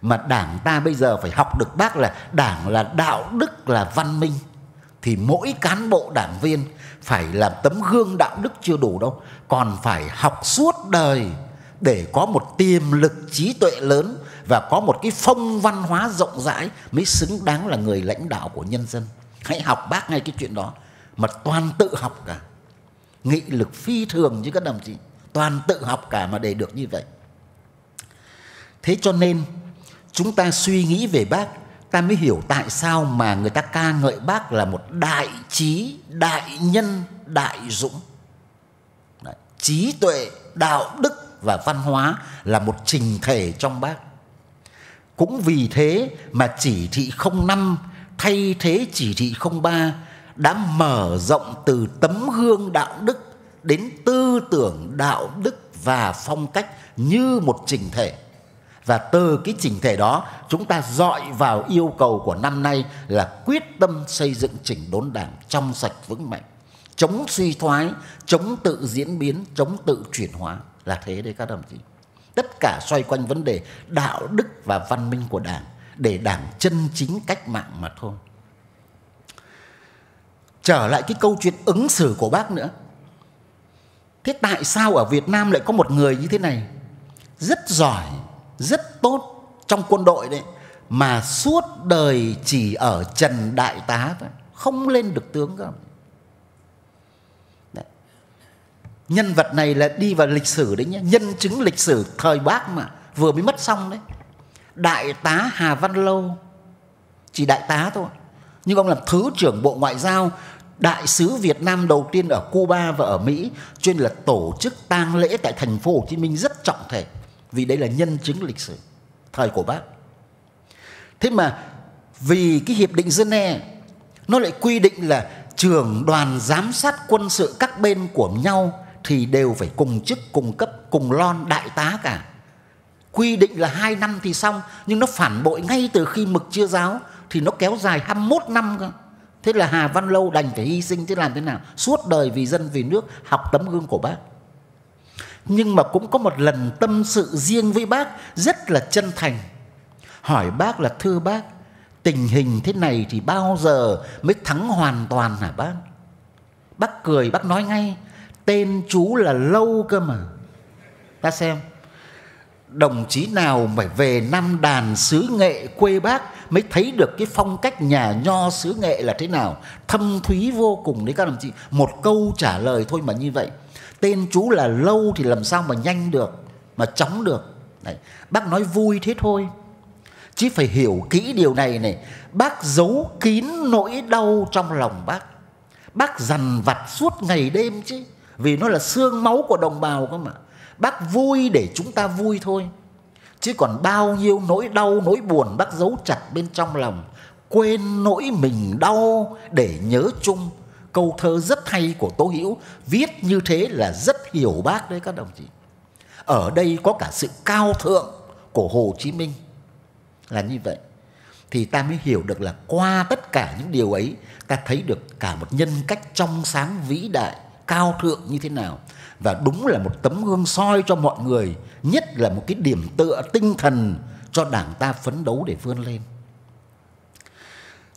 Mà đảng ta bây giờ phải học được bác là đảng là đạo đức, là văn minh. Thì mỗi cán bộ đảng viên phải làm tấm gương đạo đức chưa đủ đâu. Còn phải học suốt đời để có một tiềm lực trí tuệ lớn và có một cái phong văn hóa rộng rãi mới xứng đáng là người lãnh đạo của nhân dân. Hãy học bác ngay cái chuyện đó mà toàn tự học cả. Nghị lực phi thường như các đồng chí, toàn tự học cả mà để được như vậy. Thế cho nên chúng ta suy nghĩ về bác ta mới hiểu tại sao mà người ta ca ngợi bác là một đại trí, đại nhân, đại dũng. Đấy. Trí tuệ, đạo đức và văn hóa là một trình thể trong bác. Cũng vì thế mà chỉ thị 05 thay thế chỉ thị 03 đã mở rộng từ tấm gương đạo đức đến tư tưởng đạo đức và phong cách như một trình thể. Và từ cái trình thể đó chúng ta dọi vào yêu cầu của năm nay là quyết tâm xây dựng chỉnh đốn đảng trong sạch vững mạnh. Chống suy thoái, chống tự diễn biến, chống tự chuyển hóa là thế đấy các đồng chí. Tất cả xoay quanh vấn đề đạo đức và văn minh của đảng, để đảng chân chính cách mạng mà thôi. Trở lại cái câu chuyện ứng xử của bác nữa. Thế tại sao ở việt nam lại có một người như thế này? Rất giỏi, rất tốt trong quân đội đấy, mà suốt đời chỉ ở trần đại tá thôi, không lên được tướng cơ nhân vật này là đi vào lịch sử đấy nhé. Nhân chứng lịch sử thời bác mà. Vừa mới mất xong đấy. Đại tá hà văn lâu. Chỉ đại tá thôi. Nhưng ông làm thứ trưởng bộ ngoại giao, đại sứ Việt Nam đầu tiên ở Cuba và ở Mỹ, chuyên là tổ chức tang lễ tại thành phố Hồ Chí Minh rất trọng thể. Vì đây là nhân chứng lịch sử thời của bác. Thế mà vì cái hiệp định Geneva, nó lại quy định là trưởng đoàn giám sát quân sự các bên của nhau thì đều phải cùng chức, cùng cấp, cùng lon, đại tá cả. Quy định là hai năm thì xong, nhưng nó phản bội ngay từ khi mực chưa giáo, thì nó kéo dài 21 năm cơ. Thế là Hà Văn Lâu đành phải hy sinh thế làm thế nào? Suốt đời vì dân, vì nước, học tấm gương của bác. Nhưng mà cũng có một lần tâm sự riêng với bác, rất là chân thành. Hỏi bác là, thưa bác, tình hình thế này thì bao giờ mới thắng hoàn toàn hả bác? Bác cười, bác nói ngay tên chú là lâu cơ mà. Ta xem. Đồng chí nào phải về năm đàn xứ nghệ quê bác mới thấy được cái phong cách nhà nho xứ nghệ là thế nào? Thâm thúy vô cùng đấy các đồng chí. Một câu trả lời thôi mà như vậy. Tên chú là lâu thì làm sao mà nhanh được, mà chóng được? Đấy. bác nói vui thế thôi. Chứ phải hiểu kỹ điều này này. Bác giấu kín nỗi đau trong lòng bác. Bác dằn vặt suốt ngày đêm chứ vì nó là xương máu của đồng bào cơ mà. Bác vui để chúng ta vui thôi. Chứ còn bao nhiêu nỗi đau, nỗi buồn bác giấu chặt bên trong lòng. Quên nỗi mình đau để nhớ chung. Câu thơ rất hay của tố hữu, viết như thế là rất hiểu bác đấy các đồng chí. Ở đây có cả sự cao thượng của hồ chí minh. Là như vậy. Thì ta mới hiểu được là qua tất cả những điều ấy, ta thấy được cả một nhân cách trong sáng vĩ đại cao thượng như thế nào. Và đúng là một tấm gương soi cho mọi người, nhất là một cái điểm tựa tinh thần cho đảng ta phấn đấu để vươn lên.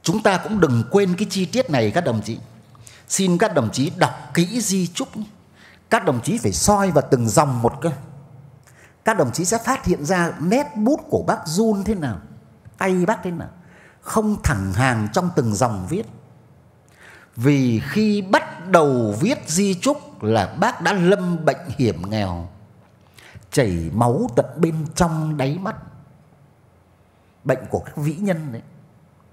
Chúng ta cũng đừng quên cái chi tiết này, các đồng chí. Xin các đồng chí đọc kỹ di chúc các đồng chí phải soi vào từng dòng một cơ. Các đồng chí sẽ phát hiện ra nét bút của bác run thế nào, tay bác thế nào. Không thẳng hàng trong từng dòng viết vì khi bắt đầu viết di trúc là bác đã lâm bệnh hiểm nghèo, chảy máu tận bên trong đáy mắt. Bệnh của các vĩ nhân đấy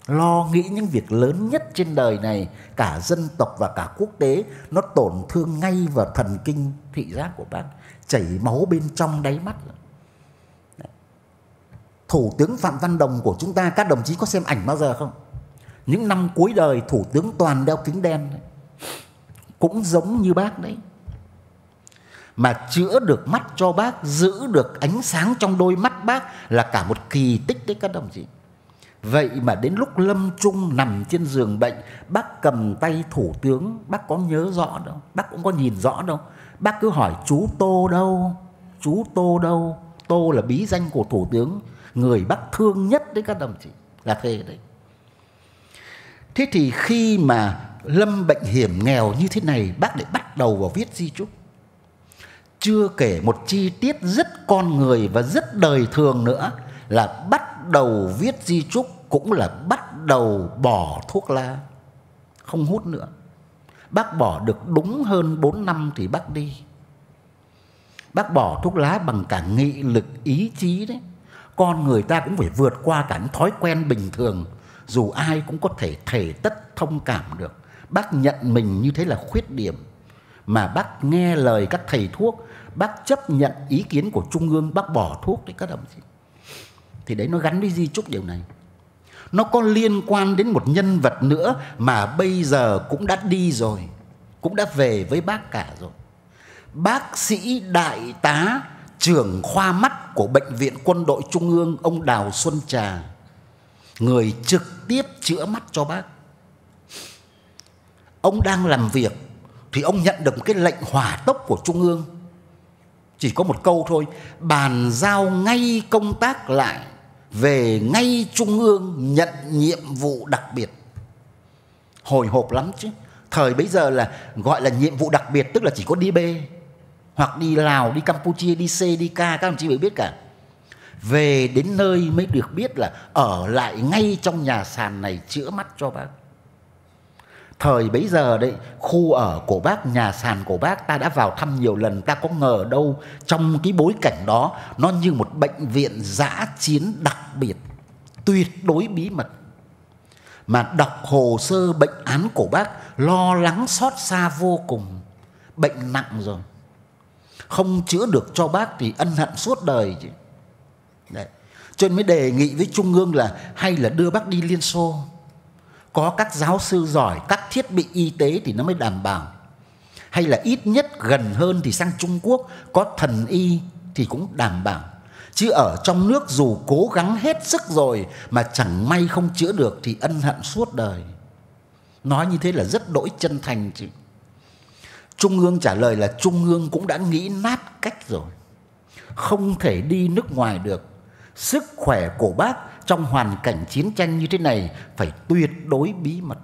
lo nghĩ những việc lớn nhất trên đời này, cả dân tộc và cả quốc tế, nó tổn thương ngay vào thần kinh thị giác của bác, chảy máu bên trong đáy mắt. Thủ tướng phạm văn đồng của chúng ta, các đồng chí có xem ảnh bao giờ không? Những năm cuối đời, thủ tướng toàn đeo kính đen cũng giống như bác đấy. Mà chữa được mắt cho bác, giữ được ánh sáng trong đôi mắt bác là cả một kỳ tích đấy các đồng chí. Vậy mà đến lúc lâm trung nằm trên giường bệnh, bác cầm tay thủ tướng, bác có nhớ rõ đâu, bác cũng có nhìn rõ đâu. Bác cứ hỏi, chú tô đâu? Chú tô đâu? Tô là bí danh của thủ tướng, người bác thương nhất đấy các đồng chí. Là thế đấy thế thì khi mà lâm bệnh hiểm nghèo như thế này, bác lại bắt đầu vào viết di chúc chưa kể một chi tiết rất con người và rất đời thường nữa là bắt đầu viết di chúc cũng là bắt đầu bỏ thuốc lá. Không hút nữa. Bác bỏ được đúng hơn 4 năm thì bác đi. Bác bỏ thuốc lá bằng cả nghị lực, ý chí đấy. Con người ta cũng phải vượt qua cả những thói quen bình thường dù ai cũng có thể thể tất thông cảm được, bác nhận mình như thế là khuyết điểm. Mà bác nghe lời các thầy thuốc, bác chấp nhận ý kiến của trung ương, bác bỏ thuốc đấy, các đồng chí. Thì đấy, nó gắn với di trúc điều này. Nó có liên quan đến một nhân vật nữa mà bây giờ cũng đã đi rồi, cũng đã về với bác cả rồi. Bác sĩ đại tá, trưởng khoa mắt của bệnh viện quân đội trung ương, ông đào xuân trà người trực tiếp chữa mắt cho bác. Ông đang làm việc thì ông nhận được một cái lệnh hỏa tốc của trung ương. Chỉ có một câu thôi, bàn giao ngay công tác lại về ngay trung ương nhận nhiệm vụ đặc biệt. Hồi hộp lắm chứ. Thời bấy giờ là gọi là nhiệm vụ đặc biệt, tức là chỉ có đi B hoặc đi Lào, đi Campuchia, đi C, đi K, các đồng chí phải biết cả về đến nơi mới được biết là ở lại ngay trong nhà sàn này chữa mắt cho bác. Thời bấy giờ đấy, khu ở của bác, nhà sàn của bác ta đã vào thăm nhiều lần. Ta có ngờ đâu trong cái bối cảnh đó, nó như một bệnh viện giã chiến đặc biệt, tuyệt đối bí mật. Mà đọc hồ sơ bệnh án của bác, lo lắng xót xa vô cùng. Bệnh nặng rồi. Không chữa được cho bác thì ân hận suốt đời chứ. Đấy. cho nên mới đề nghị với trung ương là hay là đưa bác đi liên xô. Có các giáo sư giỏi, các thiết bị y tế thì nó mới đảm bảo. Hay là ít nhất gần hơn thì sang Trung Quốc, có thần y thì cũng đảm bảo. Chứ ở trong nước dù cố gắng hết sức rồi mà chẳng may không chữa được thì ân hận suốt đời. Nói như thế là rất đỗi chân thành chứ. Trung ương trả lời là Trung ương cũng đã nghĩ nát cách rồi. Không thể đi nước ngoài được sức khỏe của bác trong hoàn cảnh chiến tranh như thế này phải tuyệt đối bí mật.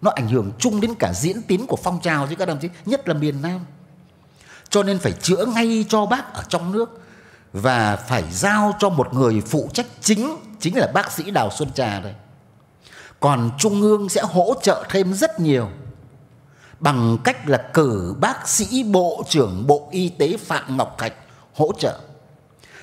Nó ảnh hưởng chung đến cả diễn tiến của phong trào chứ các đồng chí, nhất là miền Nam. Cho nên phải chữa ngay cho bác ở trong nước và phải giao cho một người phụ trách chính chính là bác sĩ Đào Xuân Trà đây. Còn trung ương sẽ hỗ trợ thêm rất nhiều bằng cách là cử bác sĩ bộ trưởng bộ y tế Phạm Ngọc Thạch hỗ trợ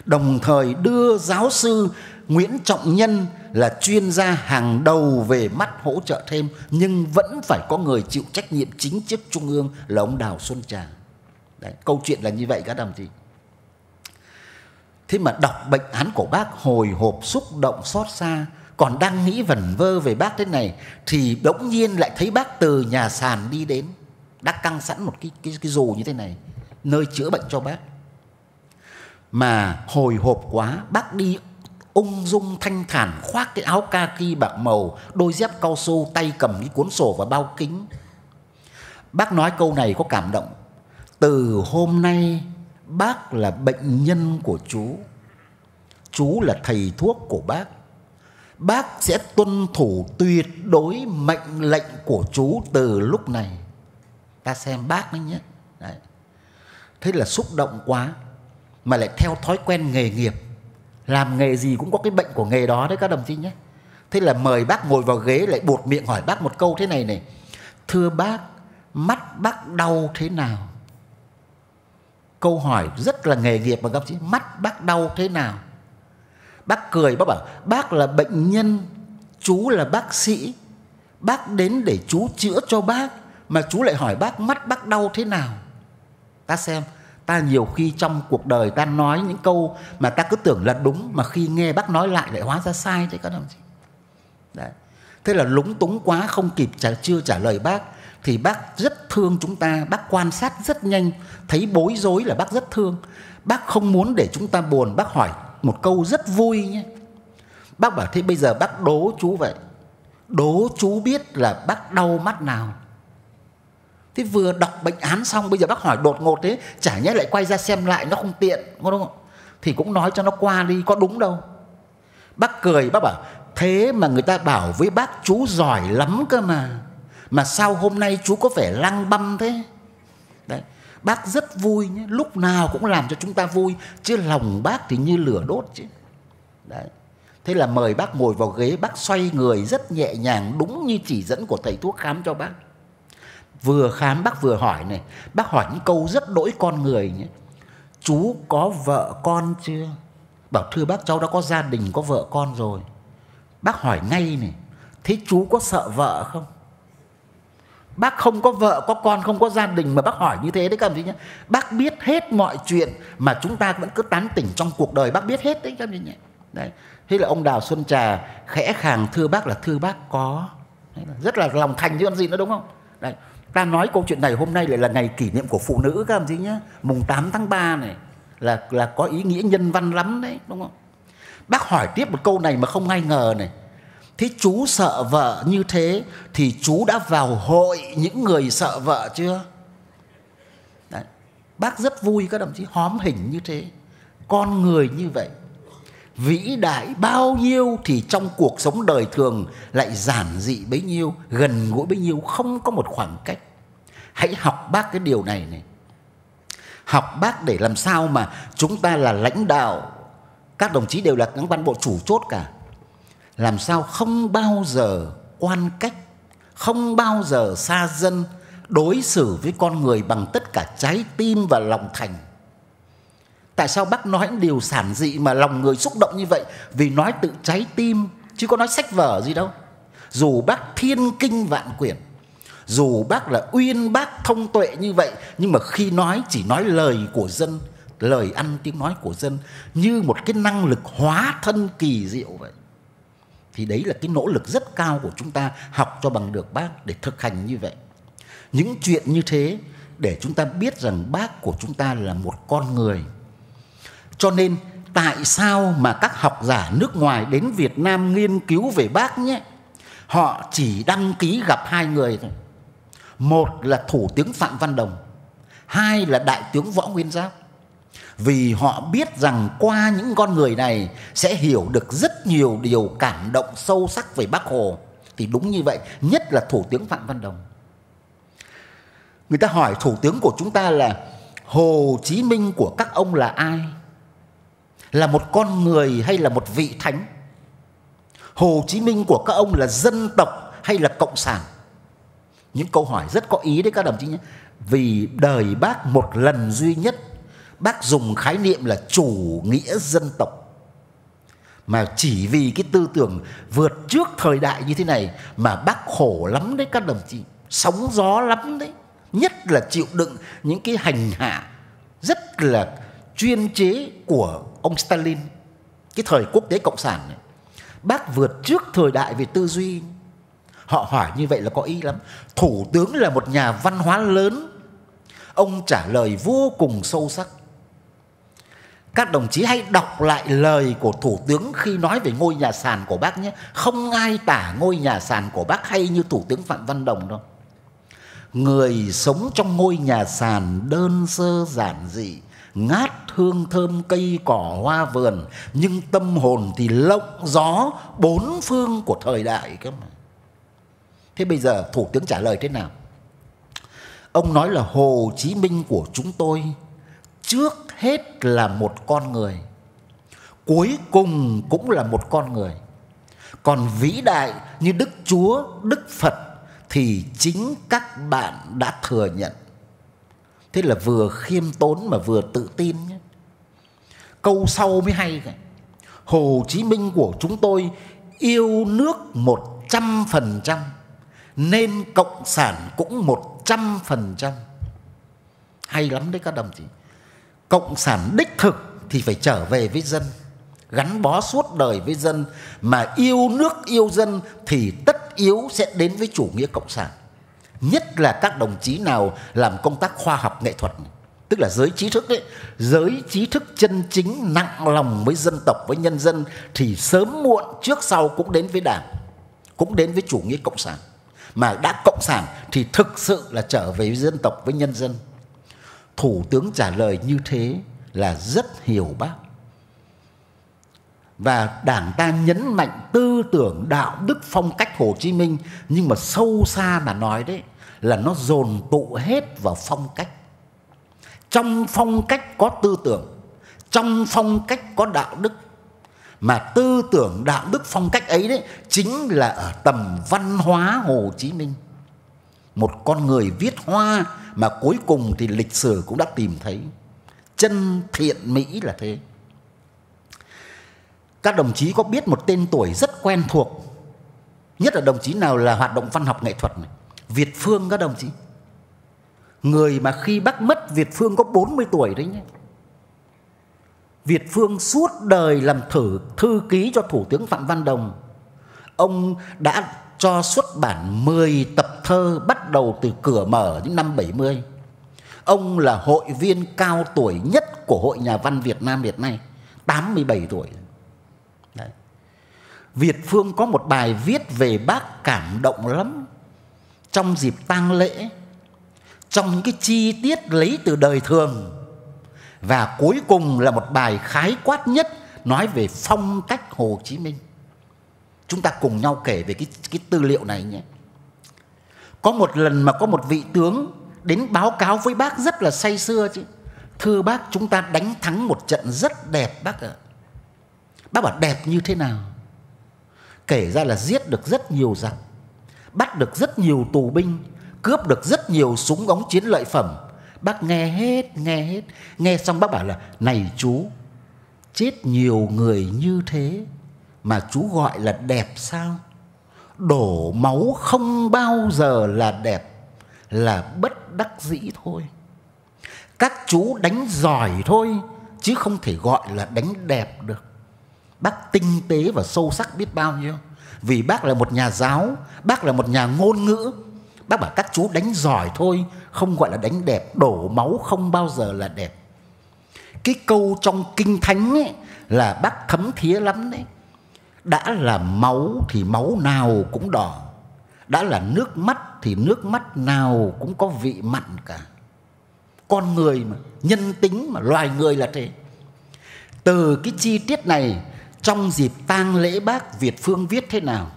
đồng thời đưa giáo sư Nguyễn Trọng Nhân là chuyên gia hàng đầu về mắt hỗ trợ thêm nhưng vẫn phải có người chịu trách nhiệm chính chức trung ương là ông Đào Xuân Trà. Đấy, câu chuyện là như vậy các đồng chí. Thế mà đọc bệnh án của bác hồi hộp xúc động xót xa còn đang nghĩ vẩn vơ về bác thế này thì bỗng nhiên lại thấy bác từ nhà sàn đi đến đã căng sẵn một cái cái cái dù như thế này nơi chữa bệnh cho bác mà hồi hộp quá, bác đi ung dung thanh thản, khoác cái áo kaki bạc màu, đôi dép cao su, tay cầm cái cuốn sổ và bao kính. Bác nói câu này có cảm động. Từ hôm nay, bác là bệnh nhân của chú. Chú là thầy thuốc của bác. Bác sẽ tuân thủ tuyệt đối mệnh lệnh của chú từ lúc này. Ta xem bác mới nhé. Đấy. thế là xúc động quá mà lại theo thói quen nghề nghiệp. Làm nghề gì cũng có cái bệnh của nghề đó đấy các đồng chí nhé. Thế là mời bác ngồi vào ghế lại buột miệng hỏi bác một câu thế này này. Thưa bác, mắt bác đau thế nào? Câu hỏi rất là nghề nghiệp mà các chí, mắt bác đau thế nào? Bác cười, bác bảo, bác là bệnh nhân, chú là bác sĩ. Bác đến để chú chữa cho bác, mà chú lại hỏi bác, mắt bác đau thế nào? Ta xem ta nhiều khi trong cuộc đời ta nói những câu mà ta cứ tưởng là đúng mà khi nghe bác nói lại lại hóa ra sai đấy các đồng chí đấy thế là lúng túng quá không kịp trả chưa trả lời bác thì bác rất thương chúng ta, bác quan sát rất nhanh, thấy bối rối là bác rất thương. Bác không muốn để chúng ta buồn, bác hỏi một câu rất vui nhé. Bác bảo thế bây giờ bác đố chú vậy. Đố chú biết là bác đau mắt nào. Thế vừa đọc bệnh án xong bây giờ bác hỏi đột ngột thế, chả nhẽ lại quay ra xem lại nó không tiện, đúng không? Thì cũng nói cho nó qua đi, có đúng đâu. Bác cười, bác bảo thế mà người ta bảo với bác chú giỏi lắm cơ mà. Mà sao hôm nay chú có vẻ lăng băm thế? Đấy. Bác rất vui nhé, lúc nào cũng làm cho chúng ta vui, chứ lòng bác thì như lửa đốt chứ. Đấy. Thế là mời bác ngồi vào ghế, bác xoay người rất nhẹ nhàng đúng như chỉ dẫn của thầy thuốc khám cho bác. Vừa khám bác vừa hỏi này, bác hỏi những câu rất đỗi con người nhé. Chú có vợ con chưa? Bảo thưa bác cháu đã có gia đình có vợ con rồi. Bác hỏi ngay này, thế chú có sợ vợ không? Bác không có vợ, có con, không có gia đình mà bác hỏi như thế đấy các ông nhé. Bác biết hết mọi chuyện mà chúng ta vẫn cứ tán tỉnh trong cuộc đời, bác biết hết đấy các ông nhé. Đấy. Thế là ông Đào Xuân Trà khẽ khàng thưa bác là thưa bác có. Đấy là rất là lòng thành chứ còn gì nữa đúng không? Đấy. Ta nói câu chuyện này hôm nay lại là ngày kỷ niệm của phụ nữ các ông chí nhé. Mùng 8 tháng 3 này là là có ý nghĩa nhân văn lắm đấy đúng không? Bác hỏi tiếp một câu này mà không ai ngờ này. Thế chú sợ vợ như thế thì chú đã vào hội những người sợ vợ chưa? Đấy. Bác rất vui các đồng chí hóm hình như thế. Con người như vậy. Vĩ đại bao nhiêu thì trong cuộc sống đời thường lại giản dị bấy nhiêu, gần gũi bấy nhiêu, không có một khoảng cách. Hãy học bác cái điều này này. Học bác để làm sao mà chúng ta là lãnh đạo, các đồng chí đều là những cán bộ chủ chốt cả. Làm sao không bao giờ quan cách không bao giờ xa dân đối xử với con người bằng tất cả trái tim và lòng thành. Tại sao bác nói những điều sản dị mà lòng người xúc động như vậy? Vì nói tự trái tim chứ có nói sách vở gì đâu. Dù bác thiên kinh vạn quyển dù bác là uyên bác thông tuệ như vậy, nhưng mà khi nói chỉ nói lời của dân, lời ăn tiếng nói của dân, như một cái năng lực hóa thân kỳ diệu vậy, thì đấy là cái nỗ lực rất cao của chúng ta học cho bằng được bác để thực hành như vậy. Những chuyện như thế để chúng ta biết rằng bác của chúng ta là một con người. Cho nên tại sao mà các học giả nước ngoài đến Việt Nam nghiên cứu về bác nhé? Họ chỉ đăng ký gặp hai người thôi một là thủ tướng Phạm Văn Đồng hai là đại tướng Võ Nguyên Giáp vì họ biết rằng qua những con người này sẽ hiểu được rất nhiều điều cảm động sâu sắc về Bác Hồ. Thì đúng như vậy, nhất là Thủ tướng Phạm Văn Đồng. Người ta hỏi Thủ tướng của chúng ta là Hồ Chí Minh của các ông là ai? Là một con người hay là một vị thánh? Hồ Chí Minh của các ông là dân tộc hay là cộng sản? Những câu hỏi rất có ý đấy các đồng chí nhé. Vì đời bác một lần duy nhất, bác dùng khái niệm là chủ nghĩa dân tộc. Mà chỉ vì cái tư tưởng vượt trước thời đại như thế này mà bác khổ lắm đấy các đồng chí. Sóng gió lắm đấy. Nhất là chịu đựng những cái hành hạ rất là chuyên chế của ông Stalin, cái thời quốc tế cộng sản này. Bác vượt trước thời đại về tư duy họ hỏi như vậy là có ý lắm thủ tướng là một nhà văn hóa lớn ông trả lời vô cùng sâu sắc các đồng chí hãy đọc lại lời của Thủ tướng khi nói về ngôi nhà sàn của bác nhé. Không ai tả ngôi nhà sàn của bác hay như Thủ tướng Phạm Văn Đồng đâu. Người sống trong ngôi nhà sàn đơn sơ giản dị, ngát hương thơm cây cỏ hoa vườn, nhưng tâm hồn thì lộng gió bốn phương của thời đại cơ mà. Thế bây giờ Thủ tướng trả lời thế nào? Ông nói là Hồ Chí Minh của chúng tôi trước hết là một con người, cuối cùng cũng là một con người còn vĩ đại như đức chúa, đức phật thì chính các bạn đã thừa nhận thế là vừa khiêm tốn mà vừa tự tin nhé câu sau mới hay này. hồ chí minh của chúng tôi yêu nước một trăm phần trăm nên cộng sản cũng một trăm phần trăm. Hay lắm đấy các đồng chí. Cộng sản đích thực thì phải trở về với dân, gắn bó suốt đời với dân. Mà yêu nước, yêu dân thì tất yếu sẽ đến với chủ nghĩa cộng sản. Nhất là các đồng chí nào làm công tác khoa học nghệ thuật, tức là giới trí thức đấy giới trí thức chân chính nặng lòng với dân tộc, với nhân dân, thì sớm muộn trước sau cũng đến với đảng, cũng đến với chủ nghĩa cộng sản mà đã cộng sản thì thực sự là trở về với dân tộc, với nhân dân. Thủ tướng trả lời như thế là rất hiểu bác. Và đảng ta nhấn mạnh tư tưởng đạo đức phong cách Hồ Chí Minh, nhưng mà sâu xa mà nói đấy, là nó dồn tụ hết vào phong cách. Trong phong cách có tư tưởng, trong phong cách có đạo đức mà tư tưởng đạo đức phong cách ấy đấy, chính là ở tầm văn hóa Hồ Chí Minh. Một con người viết hoa mà cuối cùng thì lịch sử cũng đã tìm thấy. Chân thiện mỹ là thế. Các đồng chí có biết một tên tuổi rất quen thuộc, nhất là đồng chí nào là hoạt động văn học nghệ thuật này? Việt Phương các đồng chí. Người mà khi bác mất, Việt Phương có 40 tuổi đấy nhé. Việt Phương suốt đời làm thử, thư ký cho Thủ tướng Phạm Văn Đồng. Ông đã cho xuất bản 10 tập thơ bắt đầu từ cửa mở những năm 70 ông là hội viên cao tuổi nhất của Hội Nhà văn Việt Nam hiện nay 87 tuổi. Đấy. Việt Phương có một bài viết về bác cảm động lắm. Trong dịp tang lễ, trong những cái chi tiết lấy từ đời thường và cuối cùng là một bài khái quát nhất nói về phong cách Hồ Chí Minh. Chúng ta cùng nhau kể về cái cái tư liệu này nhé. Có một lần mà có một vị tướng đến báo cáo với bác rất là say sưa chứ. Thưa bác, chúng ta đánh thắng một trận rất đẹp bác ạ. Bác bảo đẹp như thế nào? Kể ra là giết được rất nhiều giặc, bắt được rất nhiều tù binh, cướp được rất nhiều súng ống chiến lợi phẩm. Bác nghe hết, nghe hết. Nghe xong bác bảo là, này chú, chết nhiều người như thế mà chú gọi là đẹp sao? Đổ máu không bao giờ là đẹp, là bất đắc dĩ thôi. Các chú đánh giỏi thôi, chứ không thể gọi là đánh đẹp được. Bác tinh tế và sâu sắc biết bao nhiêu. Vì bác là một nhà giáo, bác là một nhà ngôn ngữ, Bác bảo các chú đánh giỏi thôi Không gọi là đánh đẹp Đổ máu không bao giờ là đẹp. Cái câu trong kinh thánh ấy, Là bác thấm thía lắm đấy. Đã là máu thì máu nào cũng đỏ Đã là nước mắt thì nước mắt nào cũng có vị mặn cả. Con người mà Nhân tính mà loài người là thế. Từ cái chi tiết này Trong dịp tang lễ bác Việt Phương viết thế nào?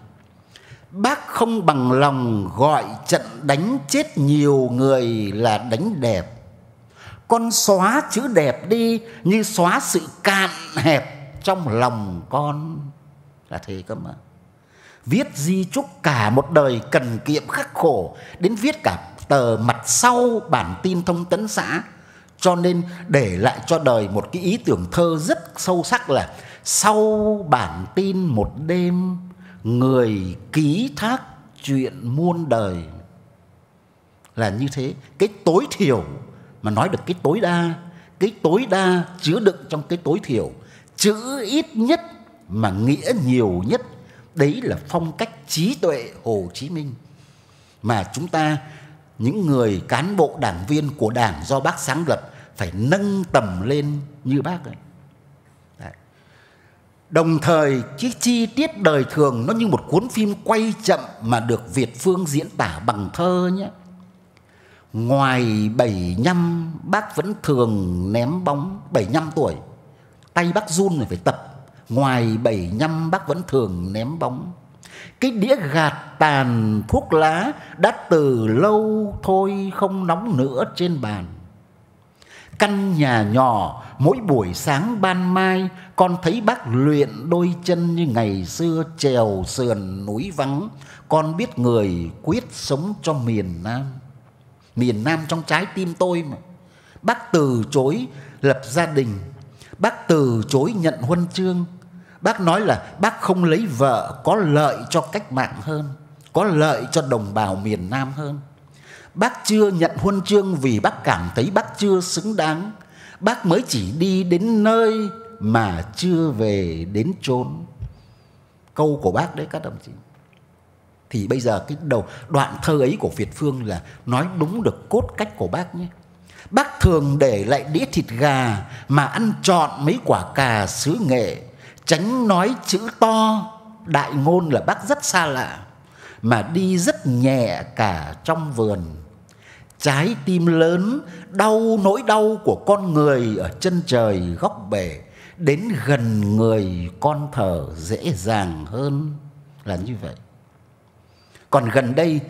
Bác không bằng lòng gọi trận đánh chết nhiều người là đánh đẹp. Con xóa chữ đẹp đi như xóa sự cạn hẹp trong lòng con. Là thế cơ mà. Viết di chúc cả một đời cần kiệm khắc khổ, đến viết cả tờ mặt sau bản tin thông tấn xã. Cho nên để lại cho đời một cái ý tưởng thơ rất sâu sắc là sau bản tin một đêm người ký thác chuyện muôn đời là như thế. Cái tối thiểu mà nói được cái tối đa, cái tối đa chứa đựng trong cái tối thiểu, chữ ít nhất mà nghĩa nhiều nhất, đấy là phong cách trí tuệ hồ chí minh. Mà chúng ta, những người cán bộ đảng viên của đảng do bác sáng lập phải nâng tầm lên như bác ấy. Đồng thời cái chi tiết đời thường nó như một cuốn phim quay chậm mà được Việt Phương diễn tả bằng thơ nhé. Ngoài 75 bác vẫn thường ném bóng 75 tuổi. Tay bác run rồi phải tập. Ngoài 75 bác vẫn thường ném bóng. Cái đĩa gạt tàn thuốc lá đã từ lâu thôi không nóng nữa trên bàn. Căn nhà nhỏ, mỗi buổi sáng ban mai, con thấy bác luyện đôi chân như ngày xưa trèo sườn núi vắng. Con biết người quyết sống cho miền Nam. Miền Nam trong trái tim tôi mà. Bác từ chối lập gia đình. Bác từ chối nhận huân chương. Bác nói là bác không lấy vợ có lợi cho cách mạng hơn. Có lợi cho đồng bào miền Nam hơn. Bác chưa nhận huân chương vì bác cảm thấy bác chưa xứng đáng. Bác mới chỉ đi đến nơi mà chưa về đến chốn câu của bác đấy các đồng chí thì bây giờ cái đầu đoạn thơ ấy của Việt Phương là nói đúng được cốt cách của bác nhé. Bác thường để lại đĩa thịt gà mà ăn trọn mấy quả cà xứ nghệ, tránh nói chữ to, đại ngôn là bác rất xa lạ, mà đi rất nhẹ cả trong vườn. Trái tim lớn, đau nỗi đau của con người ở chân trời góc bể, đến gần người con thở dễ dàng hơn là như vậy. Còn gần đây,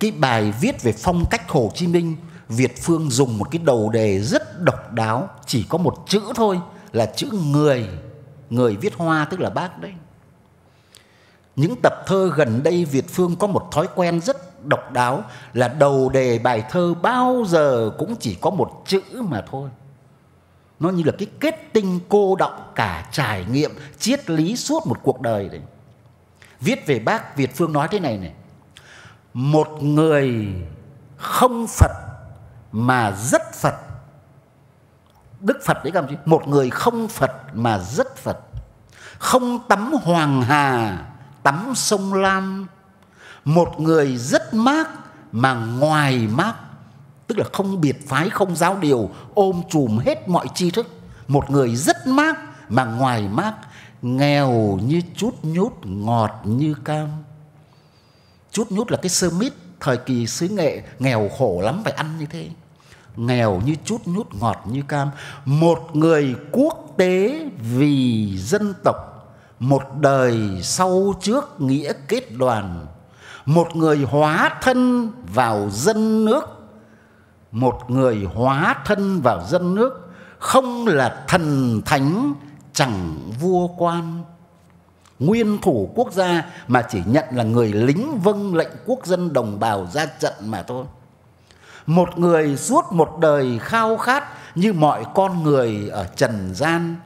cái bài viết về phong cách Hồ Chí Minh, Việt Phương dùng một cái đầu đề rất độc đáo, chỉ có một chữ thôi là chữ người. Người viết hoa tức là bác đấy. Những tập thơ gần đây Việt Phương có một thói quen rất độc đáo là đầu đề bài thơ bao giờ cũng chỉ có một chữ mà thôi. Nó như là cái kết tinh cô đọng cả trải nghiệm triết lý suốt một cuộc đời đấy. Viết về bác Việt Phương nói thế này này một người không Phật mà rất Phật. Đức Phật đấy các ông chí, một người không Phật mà rất Phật. Không tắm Hoàng Hà, tắm sông Lam. Một người rất mát mà ngoài mát, tức là không biệt phái, không giáo điều, ôm chùm hết mọi tri thức. Một người rất mát mà ngoài mát, nghèo như chút nhút, ngọt như cam chút nhút là cái sơ mít thời kỳ xứ nghệ nghèo khổ lắm phải ăn như thế nghèo như chút nhút ngọt như cam một người quốc tế vì dân tộc một đời sau trước nghĩa kết đoàn một người hóa thân vào dân nước. Một người hóa thân vào dân nước không là thần thánh chẳng vua quan. Nguyên thủ quốc gia mà chỉ nhận là người lính vâng lệnh quốc dân đồng bào ra trận mà thôi. Một người suốt một đời khao khát như mọi con người ở trần gian,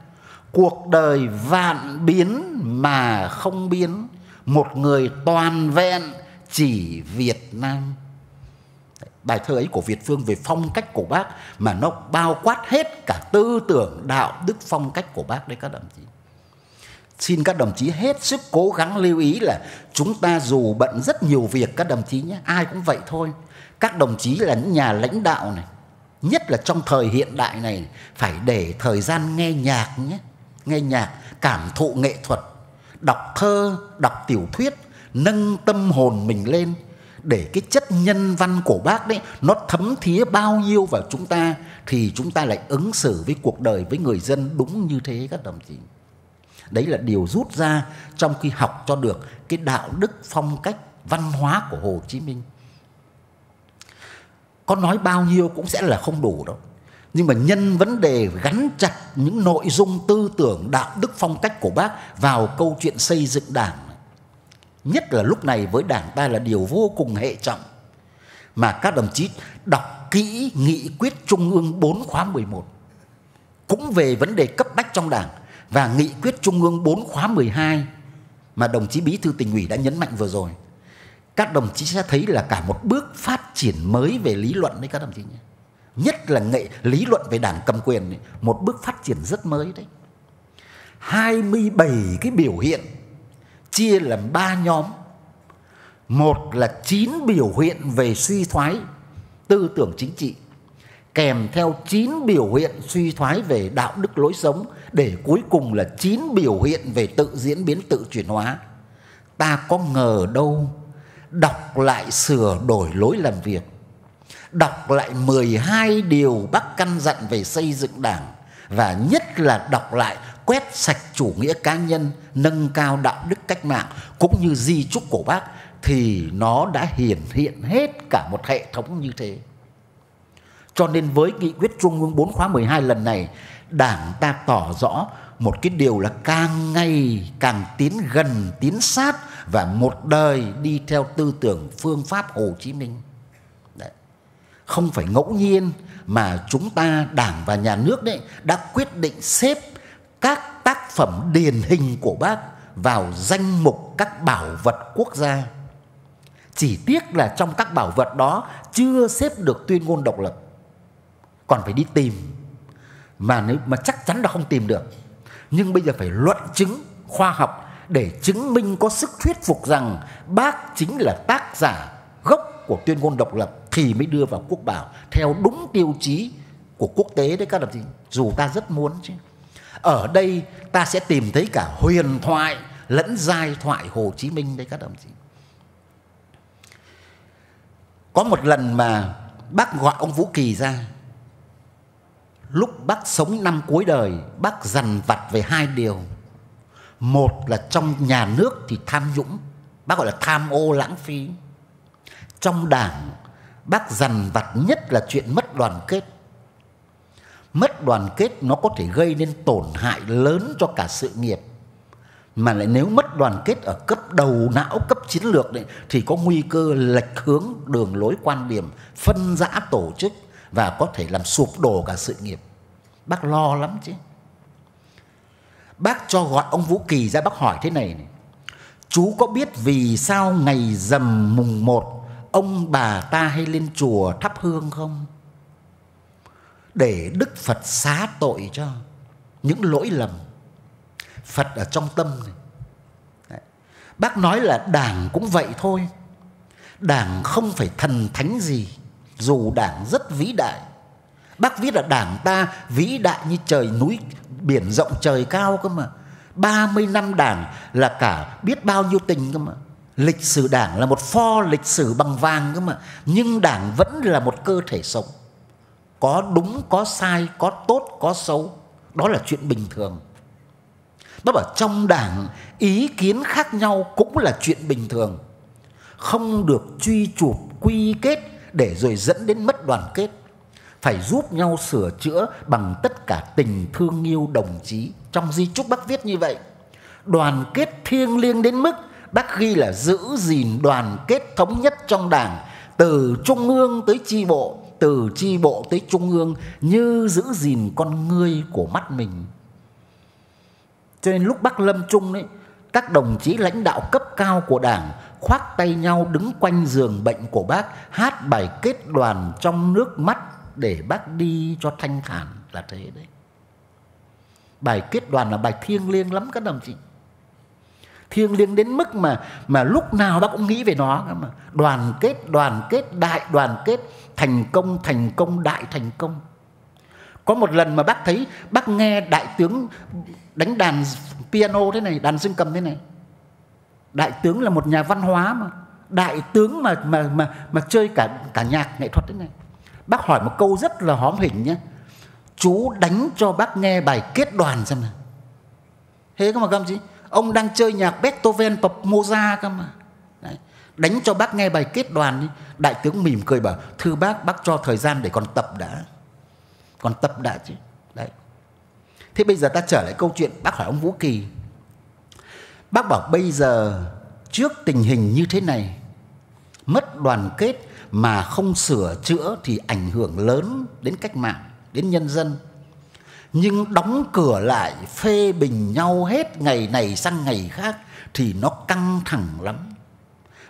cuộc đời vạn biến mà không biến, một người toàn vẹn chỉ Việt Nam. Bài thơ ấy của Việt Phương về phong cách của bác mà nó bao quát hết cả tư tưởng đạo đức phong cách của bác đấy các đồng chí. Xin các đồng chí hết sức cố gắng lưu ý là chúng ta dù bận rất nhiều việc các đồng chí nhé ai cũng vậy thôi. Các đồng chí là những nhà lãnh đạo này nhất là trong thời hiện đại này phải để thời gian nghe nhạc nhé nghe nhạc, cảm thụ nghệ thuật, đọc thơ, đọc tiểu thuyết, nâng tâm hồn mình lên để cái chất nhân văn của bác đấy nó thấm thía bao nhiêu vào chúng ta thì chúng ta lại ứng xử với cuộc đời với người dân đúng như thế các đồng chí. Đấy là điều rút ra trong khi học cho được cái đạo đức phong cách văn hóa của Hồ Chí Minh. Có nói bao nhiêu cũng sẽ là không đủ đâu nhưng mà nhân vấn đề gắn chặt những nội dung tư tưởng, đạo đức, phong cách của bác vào câu chuyện xây dựng đảng nhất là lúc này với đảng ta là điều vô cùng hệ trọng mà các đồng chí đọc kỹ nghị quyết trung ương 4 khóa 11 cũng về vấn đề cấp bách trong đảng và nghị quyết Trung ương 4 khóa 12 mà đồng chí Bí thư tỉnh ủy đã nhấn mạnh vừa rồi. Các đồng chí sẽ thấy là cả một bước phát triển mới về lý luận đấy các đồng chí nhé. Nhất là nghệ lý luận về đảng cầm quyền ấy, một bước phát triển rất mới đấy. 27 cái biểu hiện chia làm ba nhóm. Một là chín biểu hiện về suy thoái tư tưởng chính trị kèm theo 9 biểu hiện suy thoái về đạo đức lối sống để cuối cùng là 9 biểu hiện về tự diễn biến tự chuyển hóa. Ta có ngờ đâu đọc lại sửa đổi lối làm việc, đọc lại 12 điều bác căn dặn về xây dựng đảng và nhất là đọc lại quét sạch chủ nghĩa cá nhân, nâng cao đạo đức cách mạng cũng như di trúc của bác thì nó đã hiển hiện hết cả một hệ thống như thế. Cho nên với nghị quyết Trung ương 4 khóa 12 lần này, Đảng ta tỏ rõ một cái điều là càng ngày càng tiến gần, tiến sát và một đời đi theo tư tưởng phương pháp Hồ Chí Minh. Không phải ngẫu nhiên mà chúng ta, Đảng và Nhà nước đấy, đã quyết định xếp các tác phẩm điển hình của bác vào danh mục các bảo vật quốc gia. Chỉ tiếc là trong các bảo vật đó chưa xếp được tuyên ngôn độc lập. Còn phải đi tìm. Mà nếu, mà chắc chắn là không tìm được. Nhưng bây giờ phải luận chứng khoa học để chứng minh có sức thuyết phục rằng bác chính là tác giả gốc của tuyên ngôn độc lập thì mới đưa vào quốc bảo theo đúng tiêu chí của quốc tế đấy các đồng chí. Dù ta rất muốn chứ. Ở đây ta sẽ tìm thấy cả huyền thoại lẫn giai thoại Hồ Chí Minh đấy các đồng chí. Có một lần mà bác gọi ông Vũ Kỳ ra, lúc bác sống năm cuối đời, bác dằn vặt về hai điều. Một là trong nhà nước thì tham nhũng, bác gọi là tham ô lãng phí. Trong đảng bác dằn vặt nhất là chuyện mất đoàn kết. Mất đoàn kết nó có thể gây nên tổn hại lớn cho cả sự nghiệp. Mà lại nếu mất đoàn kết ở cấp đầu não cấp chiến lược đấy thì có nguy cơ lệch hướng đường lối quan điểm phân rã tổ chức và có thể làm sụp đổ cả sự nghiệp. Bác lo lắm chứ. Bác cho gọi ông vũ kỳ ra bác hỏi thế này, này. Chú có biết vì sao ngày rằm mùng một ông bà ta hay lên chùa thắp hương không? Để đức phật xá tội cho những lỗi lầm. Phật ở trong tâm này. Đấy. bác nói là đảng cũng vậy thôi. Đảng không phải thần thánh gì, dù đảng rất vĩ đại. Bác viết là đảng ta vĩ đại như trời núi, biển rộng trời cao cơ mà. 30 năm đảng là cả biết bao nhiêu tình cơ mà lịch sử đảng là một pho lịch sử bằng vàng cơ mà. Nhưng đảng vẫn là một cơ thể sống. Có đúng, có sai, có tốt, có xấu. Đó là chuyện bình thường. Nó bảo trong đảng, ý kiến khác nhau cũng là chuyện bình thường. Không được truy chụp, quy kết để rồi dẫn đến mất đoàn kết. Phải giúp nhau sửa chữa bằng tất cả tình thương yêu đồng chí. Trong di chúc bác viết như vậy, đoàn kết thiêng liêng đến mức bác ghi là giữ gìn đoàn kết thống nhất trong đảng, từ trung ương tới chi bộ, từ chi bộ tới trung ương, như giữ gìn con ngươi của mắt mình. Cho nên lúc bác lâm trung ấy, các đồng chí lãnh đạo cấp cao của đảng khoác tay nhau đứng quanh giường bệnh của bác, hát bài kết đoàn trong nước mắt để bác đi cho thanh thản là thế đấy. Bài kết đoàn là bài thiêng liêng lắm các đồng chí thiêng liêng đến mức mà mà lúc nào bác cũng nghĩ về nó. Mà đoàn kết đoàn kết đại, đoàn kết thành công thành công đại, thành công. Có một lần mà bác thấy bác nghe đại tướng đánh đàn piano thế này, đàn dương cầm thế này. Đại tướng là một nhà văn hóa mà. Đại tướng mà mà mà mà chơi cả cả nhạc nghệ thuật thế này. Bác hỏi một câu rất là hóm hình nhé chú đánh cho bác nghe bài kết đoàn xem nào. Thế có mà gom gì ông đang chơi nhạc Beethoven và Mozart cơ mà. Đấy. đánh cho bác nghe bài kết đoàn đi đại tướng mỉm cười bảo, thưa bác bác cho thời gian để còn tập đã. Còn tập đã chứ. Đấy. Thế bây giờ ta trở lại câu chuyện bác hỏi ông Vũ Kỳ. Bác bảo bây giờ, trước tình hình như thế này, mất đoàn kết mà không sửa chữa thì ảnh hưởng lớn đến cách mạng, đến nhân dân nhưng đóng cửa lại, phê bình nhau hết ngày này sang ngày khác, thì nó căng thẳng lắm.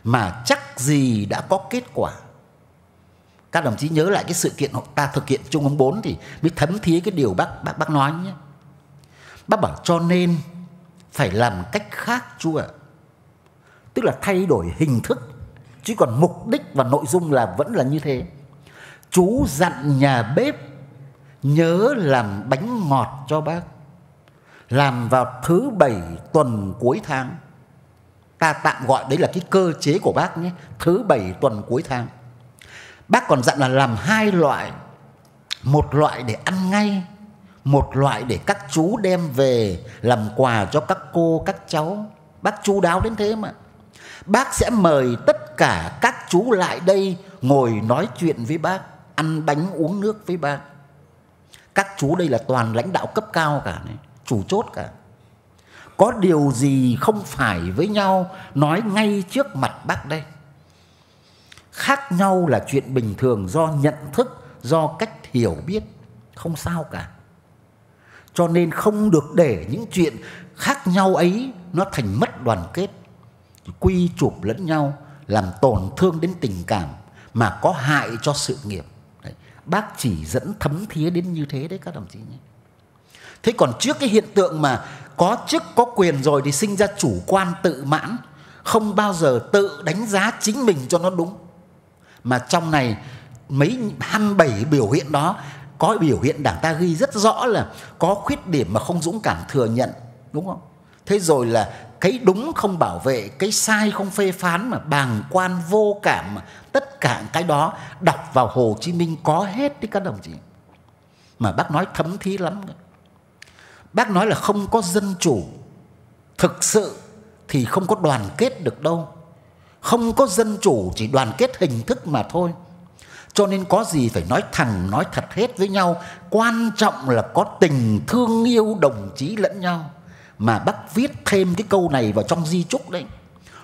Mà chắc gì đã có kết quả? Các đồng chí nhớ lại cái sự kiện ta thực hiện trung ương 4 thì mới thấm thía cái điều bác bác bác nói nhé. Bác bảo cho nên phải làm cách khác, chú ạ. Tức là thay đổi hình thức, chứ còn mục đích và nội dung là vẫn là như thế. Chú dặn nhà bếp nhớ làm bánh ngọt cho bác. Làm vào thứ bảy tuần cuối tháng. Ta tạm gọi đấy là cái cơ chế của bác nhé, thứ bảy tuần cuối tháng. Bác còn dặn là làm hai loại. Một loại để ăn ngay, một loại để các chú đem về làm quà cho các cô, các cháu. Bác chú đáo đến thế mà. Bác sẽ mời tất cả các chú lại đây ngồi nói chuyện với bác, ăn bánh uống nước với bác các chú đây là toàn lãnh đạo cấp cao cả này, chủ chốt cả. Có điều gì không phải với nhau, nói ngay trước mặt bác đây. Khác nhau là chuyện bình thường do nhận thức, do cách hiểu biết, không sao cả. Cho nên không được để những chuyện khác nhau ấy nó thành mất đoàn kết. Quy chụp lẫn nhau, làm tổn thương đến tình cảm mà có hại cho sự nghiệp bác chỉ dẫn thấm thía đến như thế đấy, các đồng chí nhé. Thế còn trước cái hiện tượng mà có chức, có quyền rồi thì sinh ra chủ quan tự mãn, không bao giờ tự đánh giá chính mình cho nó đúng. Mà trong này, mấy 27 biểu hiện đó, có biểu hiện đảng ta ghi rất rõ là có khuyết điểm mà không dũng cảm thừa nhận, đúng không? Thế rồi là cái đúng không bảo vệ, cái sai không phê phán mà bàng quan vô cảm mà tất cả cái đó đọc vào Hồ Chí Minh có hết đấy các đồng chí. Mà bác nói thấm thí lắm. Bác nói là không có dân chủ. Thực sự thì không có đoàn kết được đâu. Không có dân chủ, chỉ đoàn kết hình thức mà thôi. Cho nên có gì phải nói thẳng, nói thật hết với nhau. Quan trọng là có tình thương yêu đồng chí lẫn nhau mà bác viết thêm cái câu này vào trong di trúc đấy.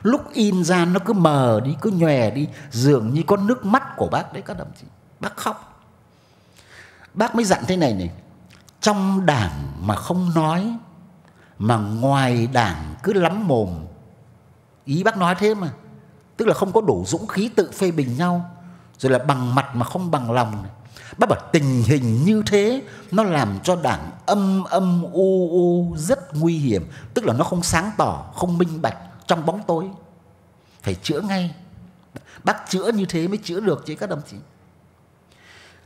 Lúc in ra nó cứ mờ đi, cứ nhòe đi, dường như có nước mắt của bác đấy, các đồng chí. Bác khóc. Bác mới dặn thế này này, trong đảng mà không nói, mà ngoài đảng cứ lắm mồm. Ý bác nói thế mà. Tức là không có đủ dũng khí tự phê bình nhau, rồi là bằng mặt mà không bằng lòng này bác bảo tình hình như thế nó làm cho đảng âm âm u u rất nguy hiểm tức là nó không sáng tỏ không minh bạch trong bóng tối. Phải chữa ngay. Bác chữa như thế mới chữa được chứ các đồng chí.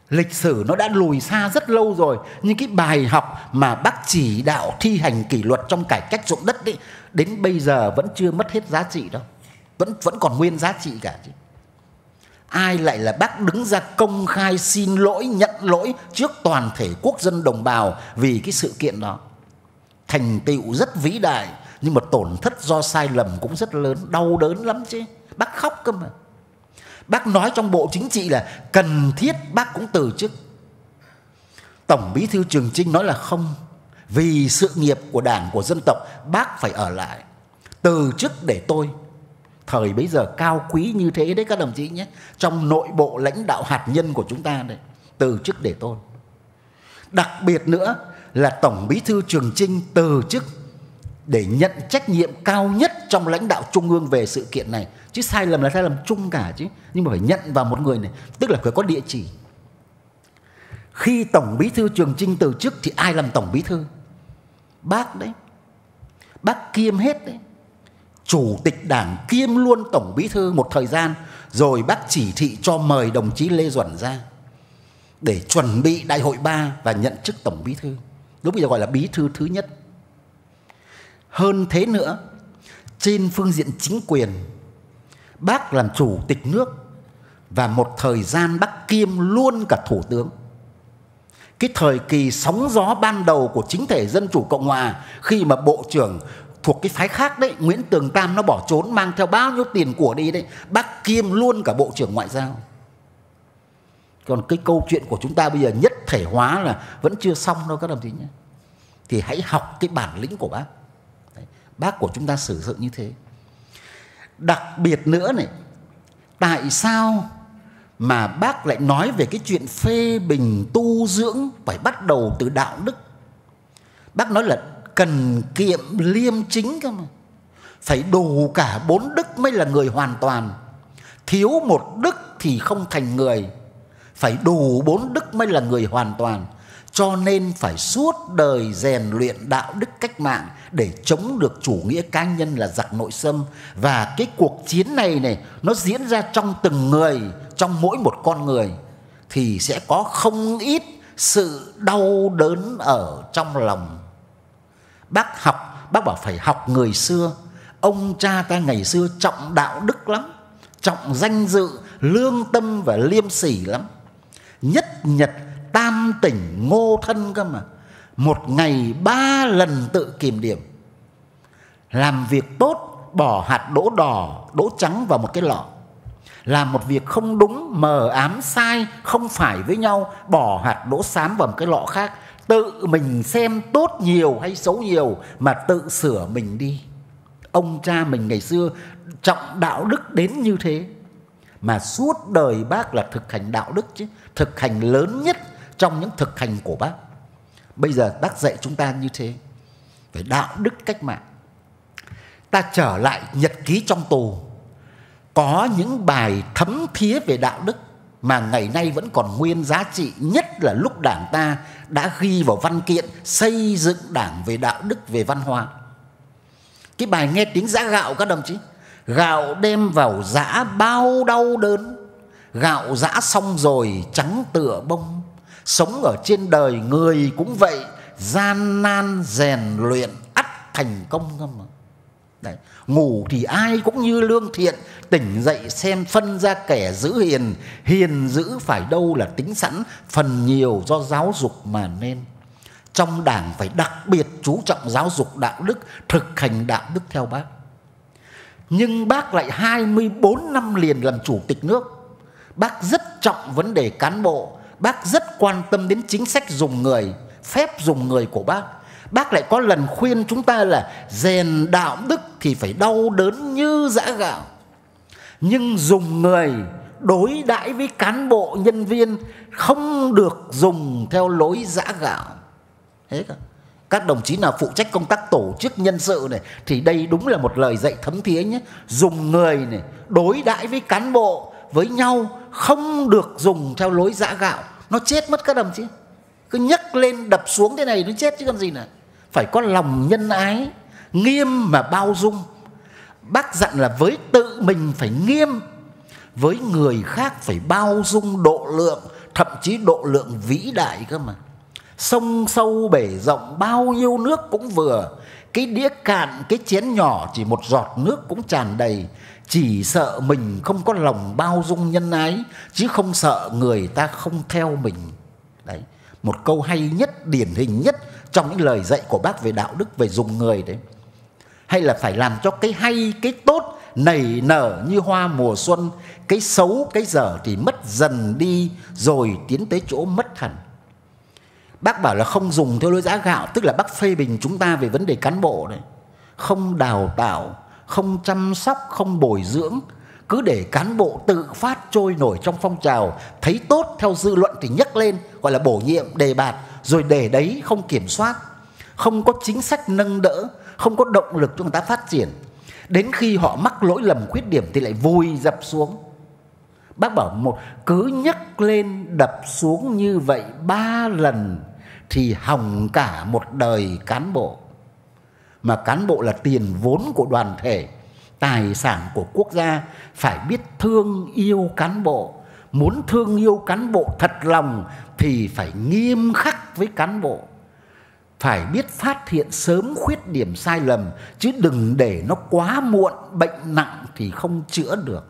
Lịch sử nó đã lùi xa rất lâu rồi nhưng cái bài học mà bác chỉ đạo thi hành kỷ luật trong cải cách ruộng đất ấy, đến bây giờ vẫn chưa mất hết giá trị đâu. Vẫn vẫn còn nguyên giá trị cả chứ ai lại là bác đứng ra công khai xin lỗi, nhận lỗi trước toàn thể quốc dân đồng bào vì cái sự kiện đó? Thành tựu rất vĩ đại, nhưng mà tổn thất do sai lầm cũng rất lớn, đau đớn lắm chứ. Bác khóc cơ mà. Bác nói trong bộ chính trị là cần thiết bác cũng từ chức. Tổng bí thư trường trinh nói là không. Vì sự nghiệp của đảng, của dân tộc, bác phải ở lại. Từ chức để tôi thời bấy giờ cao quý như thế đấy các đồng chí nhé. Trong nội bộ lãnh đạo hạt nhân của chúng ta đấy từ chức để tôn. Đặc biệt nữa là tổng bí thư trường trinh từ chức để nhận trách nhiệm cao nhất trong lãnh đạo trung ương về sự kiện này. Chứ sai lầm là sai lầm chung cả chứ. Nhưng mà phải nhận vào một người này, tức là phải có địa chỉ. Khi tổng bí thư trường trinh từ chức thì ai làm tổng bí thư? Bác đấy. Bác kiêm hết đấy chủ tịch đảng kiêm luôn tổng bí thư một thời gian, rồi bác chỉ thị cho mời đồng chí lê duẩn ra để chuẩn bị đại hội 3 và nhận chức tổng bí thư. Lúc bây giờ gọi là bí thư thứ nhất. Hơn thế nữa, trên phương diện chính quyền, bác làm chủ tịch nước và một thời gian bác kiêm luôn cả thủ tướng. Cái thời kỳ sóng gió ban đầu của chính thể dân chủ cộng hòa khi mà bộ trưởng thuộc cái phái khác đấy Nguyễn Tường Tam nó bỏ trốn mang theo bao nhiêu tiền của đi đấy bác kiêm luôn cả bộ trưởng ngoại giao. Còn cái câu chuyện của chúng ta bây giờ nhất thể hóa là vẫn chưa xong đâu các đồng chí nhé. Thì hãy học cái bản lĩnh của bác. Đấy, bác của chúng ta sử dụng như thế. Đặc biệt nữa này tại sao mà bác lại nói về cái chuyện phê bình tu dưỡng phải bắt đầu từ đạo đức? Bác nói là cần kiệm liêm chính cơ mà. Phải đủ cả bốn đức mới là người hoàn toàn. Thiếu một đức thì không thành người. Phải đủ bốn đức mới là người hoàn toàn. Cho nên phải suốt đời rèn luyện đạo đức cách mạng để chống được chủ nghĩa cá nhân là giặc nội xâm. Và cái cuộc chiến này này, nó diễn ra trong từng người, trong mỗi một con người, thì sẽ có không ít sự đau đớn ở trong lòng bác học, bác bảo phải học người xưa. Ông cha ta ngày xưa trọng đạo đức lắm, trọng danh dự, lương tâm và liêm sỉ lắm. Nhất nhật, tam tỉnh, ngô thân cơ mà. Một ngày ba lần tự kiểm điểm. Làm việc tốt, bỏ hạt đỗ đỏ, đỗ trắng vào một cái lọ. Làm một việc không đúng, mờ ám sai, không phải với nhau, bỏ hạt đỗ xám vào một cái lọ khác tự mình xem tốt nhiều hay xấu nhiều mà tự sửa mình đi. Ông cha mình ngày xưa trọng đạo đức đến như thế. Mà suốt đời bác là thực hành đạo đức chứ, thực hành lớn nhất trong những thực hành của bác. Bây giờ bác dạy chúng ta như thế phải đạo đức cách mạng. Ta trở lại nhật ký trong tù. Có những bài thấm thía về đạo đức mà ngày nay vẫn còn nguyên giá trị, nhất là lúc đảng ta đã ghi vào văn kiện xây dựng đảng về đạo đức, về văn hóa. Cái bài nghe tiếng giã gạo các đồng chí. Gạo đem vào giã bao đau đớn. Gạo giã xong rồi trắng tựa bông. Sống ở trên đời người cũng vậy, gian nan rèn luyện ắt thành công cơ mà Đấy. ngủ thì ai cũng như lương thiện, tỉnh dậy xem phân ra kẻ giữ hiền. Hiền giữ phải đâu là tính sẵn, phần nhiều do giáo dục mà nên. Trong đảng phải đặc biệt chú trọng giáo dục đạo đức, thực hành đạo đức theo bác. Nhưng bác lại 24 năm liền làm chủ tịch nước. Bác rất trọng vấn đề cán bộ, bác rất quan tâm đến chính sách dùng người, phép dùng người của bác bác lại có lần khuyên chúng ta là rèn đạo đức thì phải đau đớn như dã gạo. Nhưng dùng người đối đãi với cán bộ nhân viên không được dùng theo lối dã gạo. Thế cả các đồng chí nào phụ trách công tác tổ chức nhân sự này, thì đây đúng là một lời dạy thấm thía nhé. Dùng người này đối đãi với cán bộ, với nhau, không được dùng theo lối dã gạo. Nó chết mất các đồng chí. Cứ nhấc lên đập xuống thế này nó chết chứ còn gì nữa phải có lòng nhân ái, nghiêm mà bao dung. Bác dặn là với tự mình phải nghiêm, với người khác phải bao dung độ lượng, thậm chí độ lượng vĩ đại cơ mà. Sông sâu bể rộng, bao nhiêu nước cũng vừa. Cái đĩa cạn, cái chén nhỏ, chỉ một giọt nước cũng tràn đầy. Chỉ sợ mình không có lòng bao dung nhân ái, chứ không sợ người ta không theo mình. Đấy, một câu hay nhất, điển hình nhất trong những lời dạy của bác về đạo đức, về dùng người đấy. Hay là phải làm cho cái hay, cái tốt, nảy nở như hoa mùa xuân, cái xấu, cái dở thì mất dần đi, rồi tiến tới chỗ mất hẳn. Bác bảo là không dùng theo lối giá gạo, tức là bác phê bình chúng ta về vấn đề cán bộ đấy. Không đào tạo, không chăm sóc, không bồi dưỡng, cứ để cán bộ tự phát trôi nổi trong phong trào, thấy tốt theo dư luận thì nhấc lên, gọi là bổ nhiệm, đề bạt rồi để đấy không kiểm soát, không có chính sách nâng đỡ, không có động lực cho người ta phát triển. Đến khi họ mắc lỗi lầm khuyết điểm thì lại vùi dập xuống. Bác bảo một, cứ nhấc lên đập xuống như vậy ba lần thì hỏng cả một đời cán bộ. Mà cán bộ là tiền vốn của đoàn thể, tài sản của quốc gia, phải biết thương yêu cán bộ. Muốn thương yêu cán bộ thật lòng thì phải nghiêm khắc với cán bộ. Phải biết phát hiện sớm khuyết điểm sai lầm, chứ đừng để nó quá muộn, bệnh nặng thì không chữa được.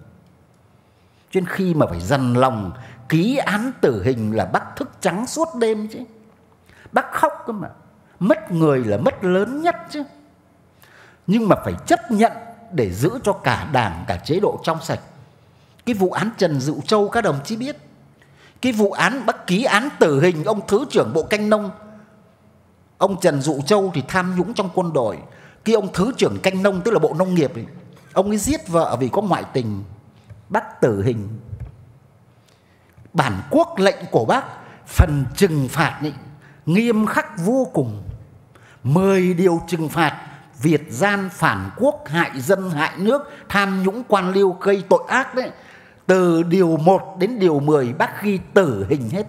Cho nên khi mà phải dằn lòng, ký án tử hình là bác thức trắng suốt đêm chứ. Bác khóc cơ mà. Mất người là mất lớn nhất chứ. Nhưng mà phải chấp nhận để giữ cho cả đảng, cả chế độ trong sạch. Cái vụ án Trần Dụ Châu các đồng chí biết cái vụ án bất ký án tử hình ông thứ trưởng bộ canh nông ông Trần Dụ Châu thì tham nhũng trong quân đội. Cái ông thứ trưởng canh nông tức là bộ nông nghiệp ấy, ông ấy giết vợ vì có ngoại tình bắt tử hình. Bản quốc lệnh của bác phần trừng phạt ấy, nghiêm khắc vô cùng. Mười điều trừng phạt Việt gian phản quốc hại dân hại nước tham nhũng quan liêu gây tội ác đấy từ điều 1 đến điều 10 bác ghi tử hình hết.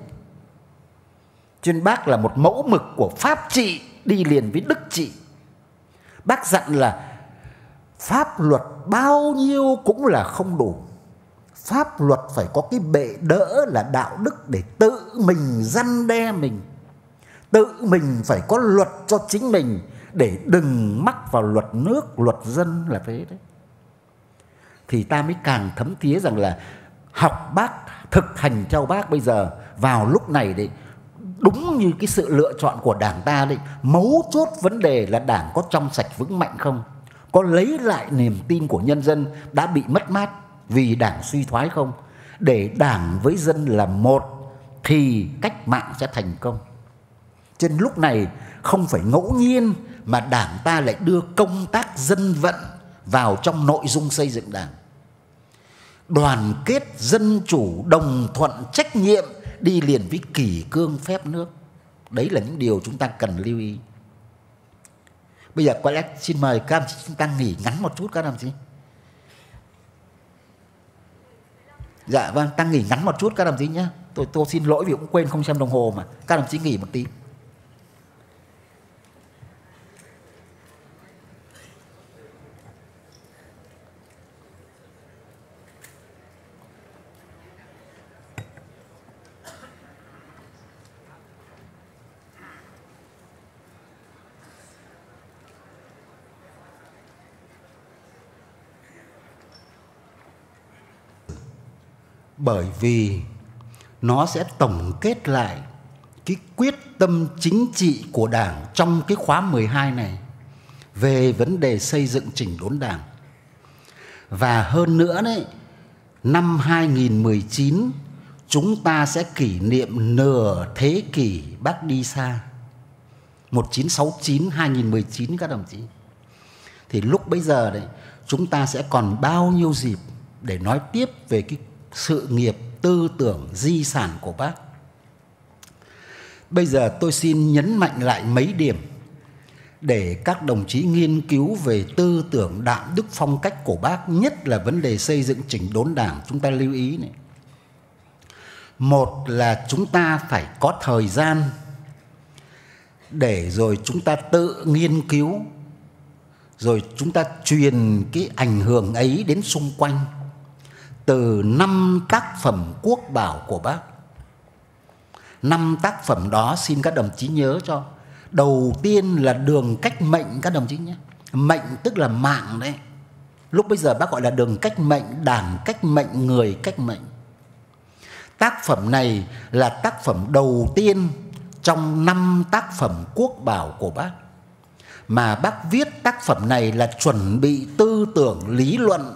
Trên bác là một mẫu mực của pháp trị đi liền với đức trị. Bác dặn là pháp luật bao nhiêu cũng là không đủ. Pháp luật phải có cái bệ đỡ là đạo đức để tự mình răn đe mình. Tự mình phải có luật cho chính mình để đừng mắc vào luật nước, luật dân là thế đấy thì ta mới càng thấm thía rằng là học bác, thực hành theo bác bây giờ, vào lúc này đấy, đúng như cái sự lựa chọn của đảng ta đấy, mấu chốt vấn đề là đảng có trong sạch vững mạnh không? Có lấy lại niềm tin của nhân dân đã bị mất mát vì đảng suy thoái không? Để đảng với dân là một, thì cách mạng sẽ thành công. Trên lúc này, không phải ngẫu nhiên mà đảng ta lại đưa công tác dân vận vào trong nội dung xây dựng đảng đoàn kết dân chủ đồng thuận trách nhiệm đi liền với kỷ cương phép nước đấy là những điều chúng ta cần lưu ý bây giờ có lẽ xin mời các ông chúng ta nghỉ ngắn một chút các đồng chí Dạ vâng, ta nghỉ ngắn một chút các đồng chí nhé. Tôi tôi xin lỗi vì cũng quên không xem đồng hồ mà. Các đồng chí nghỉ một tí. Bởi vì nó sẽ tổng kết lại cái quyết tâm chính trị của Đảng trong cái khóa 12 này về vấn đề xây dựng chỉnh đốn Đảng. Và hơn nữa đấy, năm 2019 chúng ta sẽ kỷ niệm nửa thế kỷ Bác đi xa. 1969 2019 các đồng chí. Thì lúc bây giờ đấy chúng ta sẽ còn bao nhiêu dịp để nói tiếp về cái sự nghiệp tư tưởng di sản của bác. Bây giờ tôi xin nhấn mạnh lại mấy điểm để các đồng chí nghiên cứu về tư tưởng đạo đức phong cách của bác, nhất là vấn đề xây dựng chỉnh đốn đảng. Chúng ta lưu ý này. Một là chúng ta phải có thời gian để rồi chúng ta tự nghiên cứu, rồi chúng ta truyền cái ảnh hưởng ấy đến xung quanh từ năm tác phẩm quốc bảo của bác. Năm tác phẩm đó xin các đồng chí nhớ cho. Đầu tiên là đường cách mệnh các đồng chí nhé. Mệnh tức là mạng đấy. Lúc bây giờ bác gọi là đường cách mệnh, đảng cách mệnh, người cách mệnh. Tác phẩm này là tác phẩm đầu tiên trong năm tác phẩm quốc bảo của bác. Mà bác viết tác phẩm này là chuẩn bị tư tưởng lý luận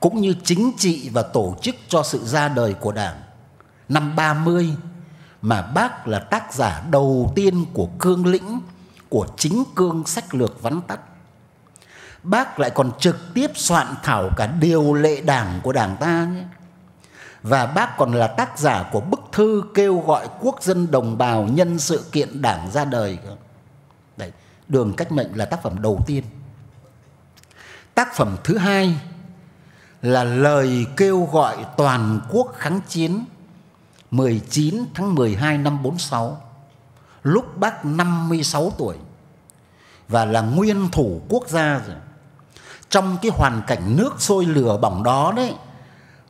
cũng như chính trị và tổ chức cho sự ra đời của Đảng. Năm 30 mà bác là tác giả đầu tiên của cương lĩnh của chính cương sách lược vắn tắt. Bác lại còn trực tiếp soạn thảo cả điều lệ đảng của đảng ta nhé. Và bác còn là tác giả của bức thư kêu gọi quốc dân đồng bào nhân sự kiện đảng ra đời. Đấy, đường cách mệnh là tác phẩm đầu tiên. Tác phẩm thứ hai là lời kêu gọi toàn quốc kháng chiến 19 tháng 12 năm 46 lúc bác 56 tuổi, và là nguyên thủ quốc gia rồi. Trong cái hoàn cảnh nước sôi lửa bỏng đó đấy,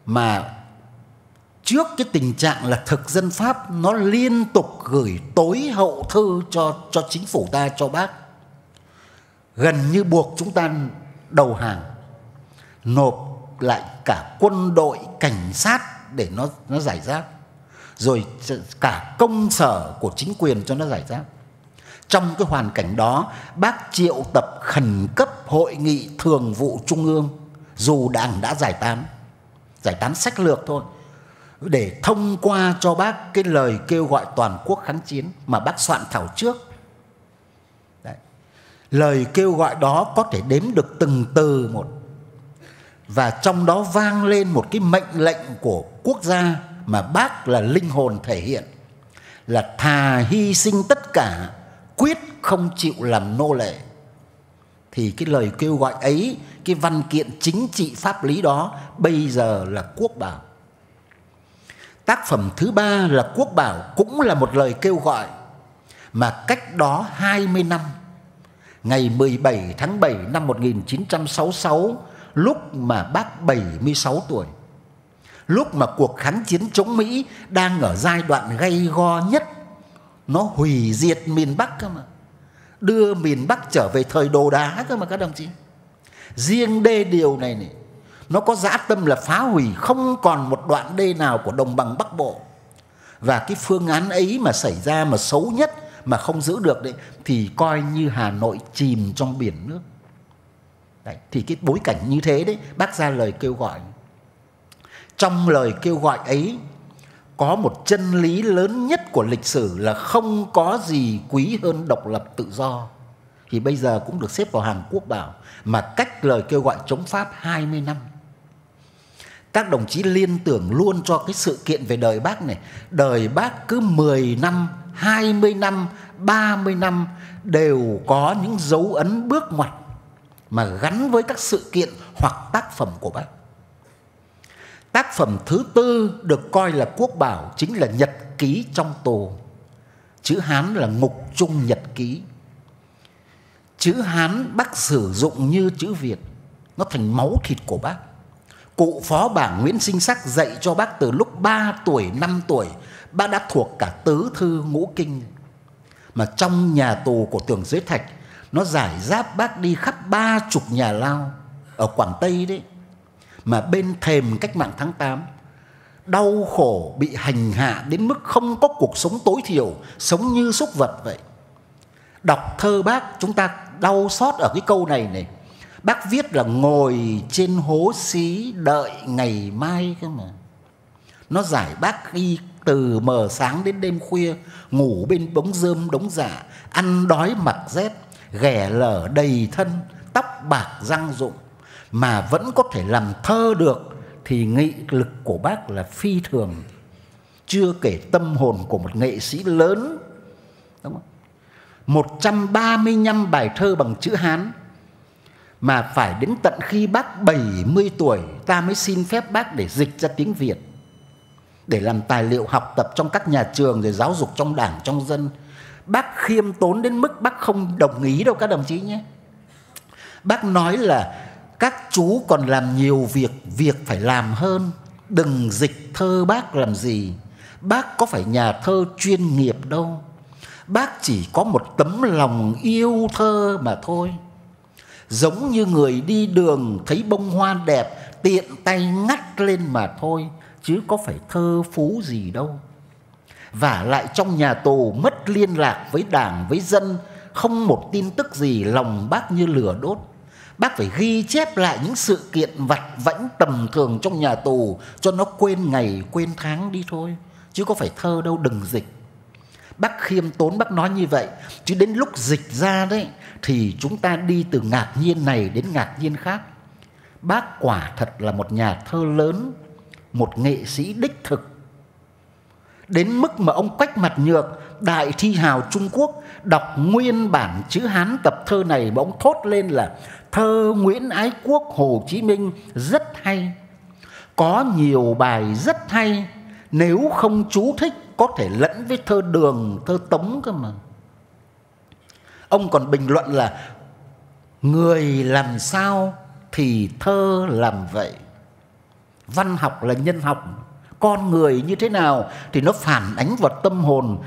mà trước cái tình trạng là thực dân Pháp nó liên tục gửi tối hậu thư cho cho chính phủ ta, cho bác, gần như buộc chúng ta đầu hàng, nộp lại cả quân đội, cảnh sát để nó nó giải giáp rồi cả công sở của chính quyền cho nó giải giáp trong cái hoàn cảnh đó, bác triệu tập khẩn cấp hội nghị thường vụ trung ương, dù đảng đã giải tán giải tán sách lược thôi, để thông qua cho bác cái lời kêu gọi toàn quốc kháng chiến mà bác soạn thảo trước. Đấy. lời kêu gọi đó có thể đếm được từng từ một và trong đó vang lên một cái mệnh lệnh của quốc gia mà bác là linh hồn thể hiện, là thà hy sinh tất cả, quyết không chịu làm nô lệ. Thì cái lời kêu gọi ấy, cái văn kiện chính trị pháp lý đó bây giờ là quốc bảo. Tác phẩm thứ ba là quốc bảo cũng là một lời kêu gọi, mà cách đó 20 năm, ngày 17 tháng 7 năm 1966 lúc mà bác 76 tuổi. Lúc mà cuộc kháng chiến chống Mỹ đang ở giai đoạn gay go nhất. Nó hủy diệt miền Bắc cơ mà. Đưa miền Bắc trở về thời đồ đá cơ mà các đồng chí. Riêng đê điều này này, nó có dã tâm là phá hủy không còn một đoạn đê nào của đồng bằng Bắc Bộ. Và cái phương án ấy mà xảy ra mà xấu nhất mà không giữ được đấy thì coi như Hà Nội chìm trong biển nước. Đấy, thì cái bối cảnh như thế đấy bác ra lời kêu gọi trong lời kêu gọi ấy có một chân lý lớn nhất của lịch sử là không có gì quý hơn độc lập tự do thì bây giờ cũng được xếp vào hàng quốc bảo mà cách lời kêu gọi chống Pháp 20 năm. Các đồng chí liên tưởng luôn cho cái sự kiện về đời bác này. Đời bác cứ 10 năm, 20 năm, 30 năm đều có những dấu ấn bước ngoặt mà gắn với các sự kiện hoặc tác phẩm của bác. Tác phẩm thứ tư được coi là quốc bảo chính là nhật ký trong tù. Chữ Hán là ngục trung nhật ký. Chữ Hán bác sử dụng như chữ Việt, nó thành máu thịt của bác. Cụ phó bảng Nguyễn Sinh Sắc dạy cho bác từ lúc 3 tuổi, 5 tuổi, bác đã thuộc cả tứ thư ngũ kinh. Mà trong nhà tù của tường dưới Thạch, nó giải giáp bác đi khắp ba chục nhà lao ở Quảng Tây đấy. Mà bên thềm cách mạng tháng 8, đau khổ bị hành hạ đến mức không có cuộc sống tối thiểu, sống như súc vật vậy. Đọc thơ bác chúng ta đau xót ở cái câu này này Bác viết là ngồi trên hố xí đợi ngày mai cơ mà. Nó giải bác đi từ mờ sáng đến đêm khuya, ngủ bên bóng rơm đống giả, ăn đói mặc rét, ghẻ lở đầy thân, tóc bạc răng rụng, mà vẫn có thể làm thơ được thì nghị lực của bác là phi thường. Chưa kể tâm hồn của một nghệ sĩ lớn. Đúng không? 135 bài thơ bằng chữ Hán mà phải đến tận khi bác 70 tuổi ta mới xin phép bác để dịch ra tiếng Việt để làm tài liệu học tập trong các nhà trường rồi giáo dục trong đảng trong dân bác khiêm tốn đến mức bác không đồng ý đâu các đồng chí nhé. Bác nói là các chú còn làm nhiều việc việc phải làm hơn. Đừng dịch thơ bác làm gì. Bác có phải nhà thơ chuyên nghiệp đâu. Bác chỉ có một tấm lòng yêu thơ mà thôi. Giống như người đi đường thấy bông hoa đẹp, tiện tay ngắt lên mà thôi. Chứ có phải thơ phú gì đâu và lại trong nhà tù mất liên lạc với đảng, với dân, không một tin tức gì lòng bác như lửa đốt. Bác phải ghi chép lại những sự kiện vặt vãnh tầm thường trong nhà tù cho nó quên ngày, quên tháng đi thôi, chứ có phải thơ đâu, đừng dịch. Bác khiêm tốn, bác nói như vậy, chứ đến lúc dịch ra đấy, thì chúng ta đi từ ngạc nhiên này đến ngạc nhiên khác. Bác quả thật là một nhà thơ lớn, một nghệ sĩ đích thực đến mức mà ông quách mặt nhược, đại thi hào trung quốc, đọc nguyên bản chữ hán tập thơ này mà ông thốt lên là, thơ nguyễn ái quốc, hồ chí minh rất hay, có nhiều bài rất hay, nếu không chú thích có thể lẫn với thơ đường, thơ tống cơ mà. Ông còn bình luận là, người làm sao thì thơ làm vậy? Văn học là nhân học con người như thế nào thì nó phản ánh vào tâm hồn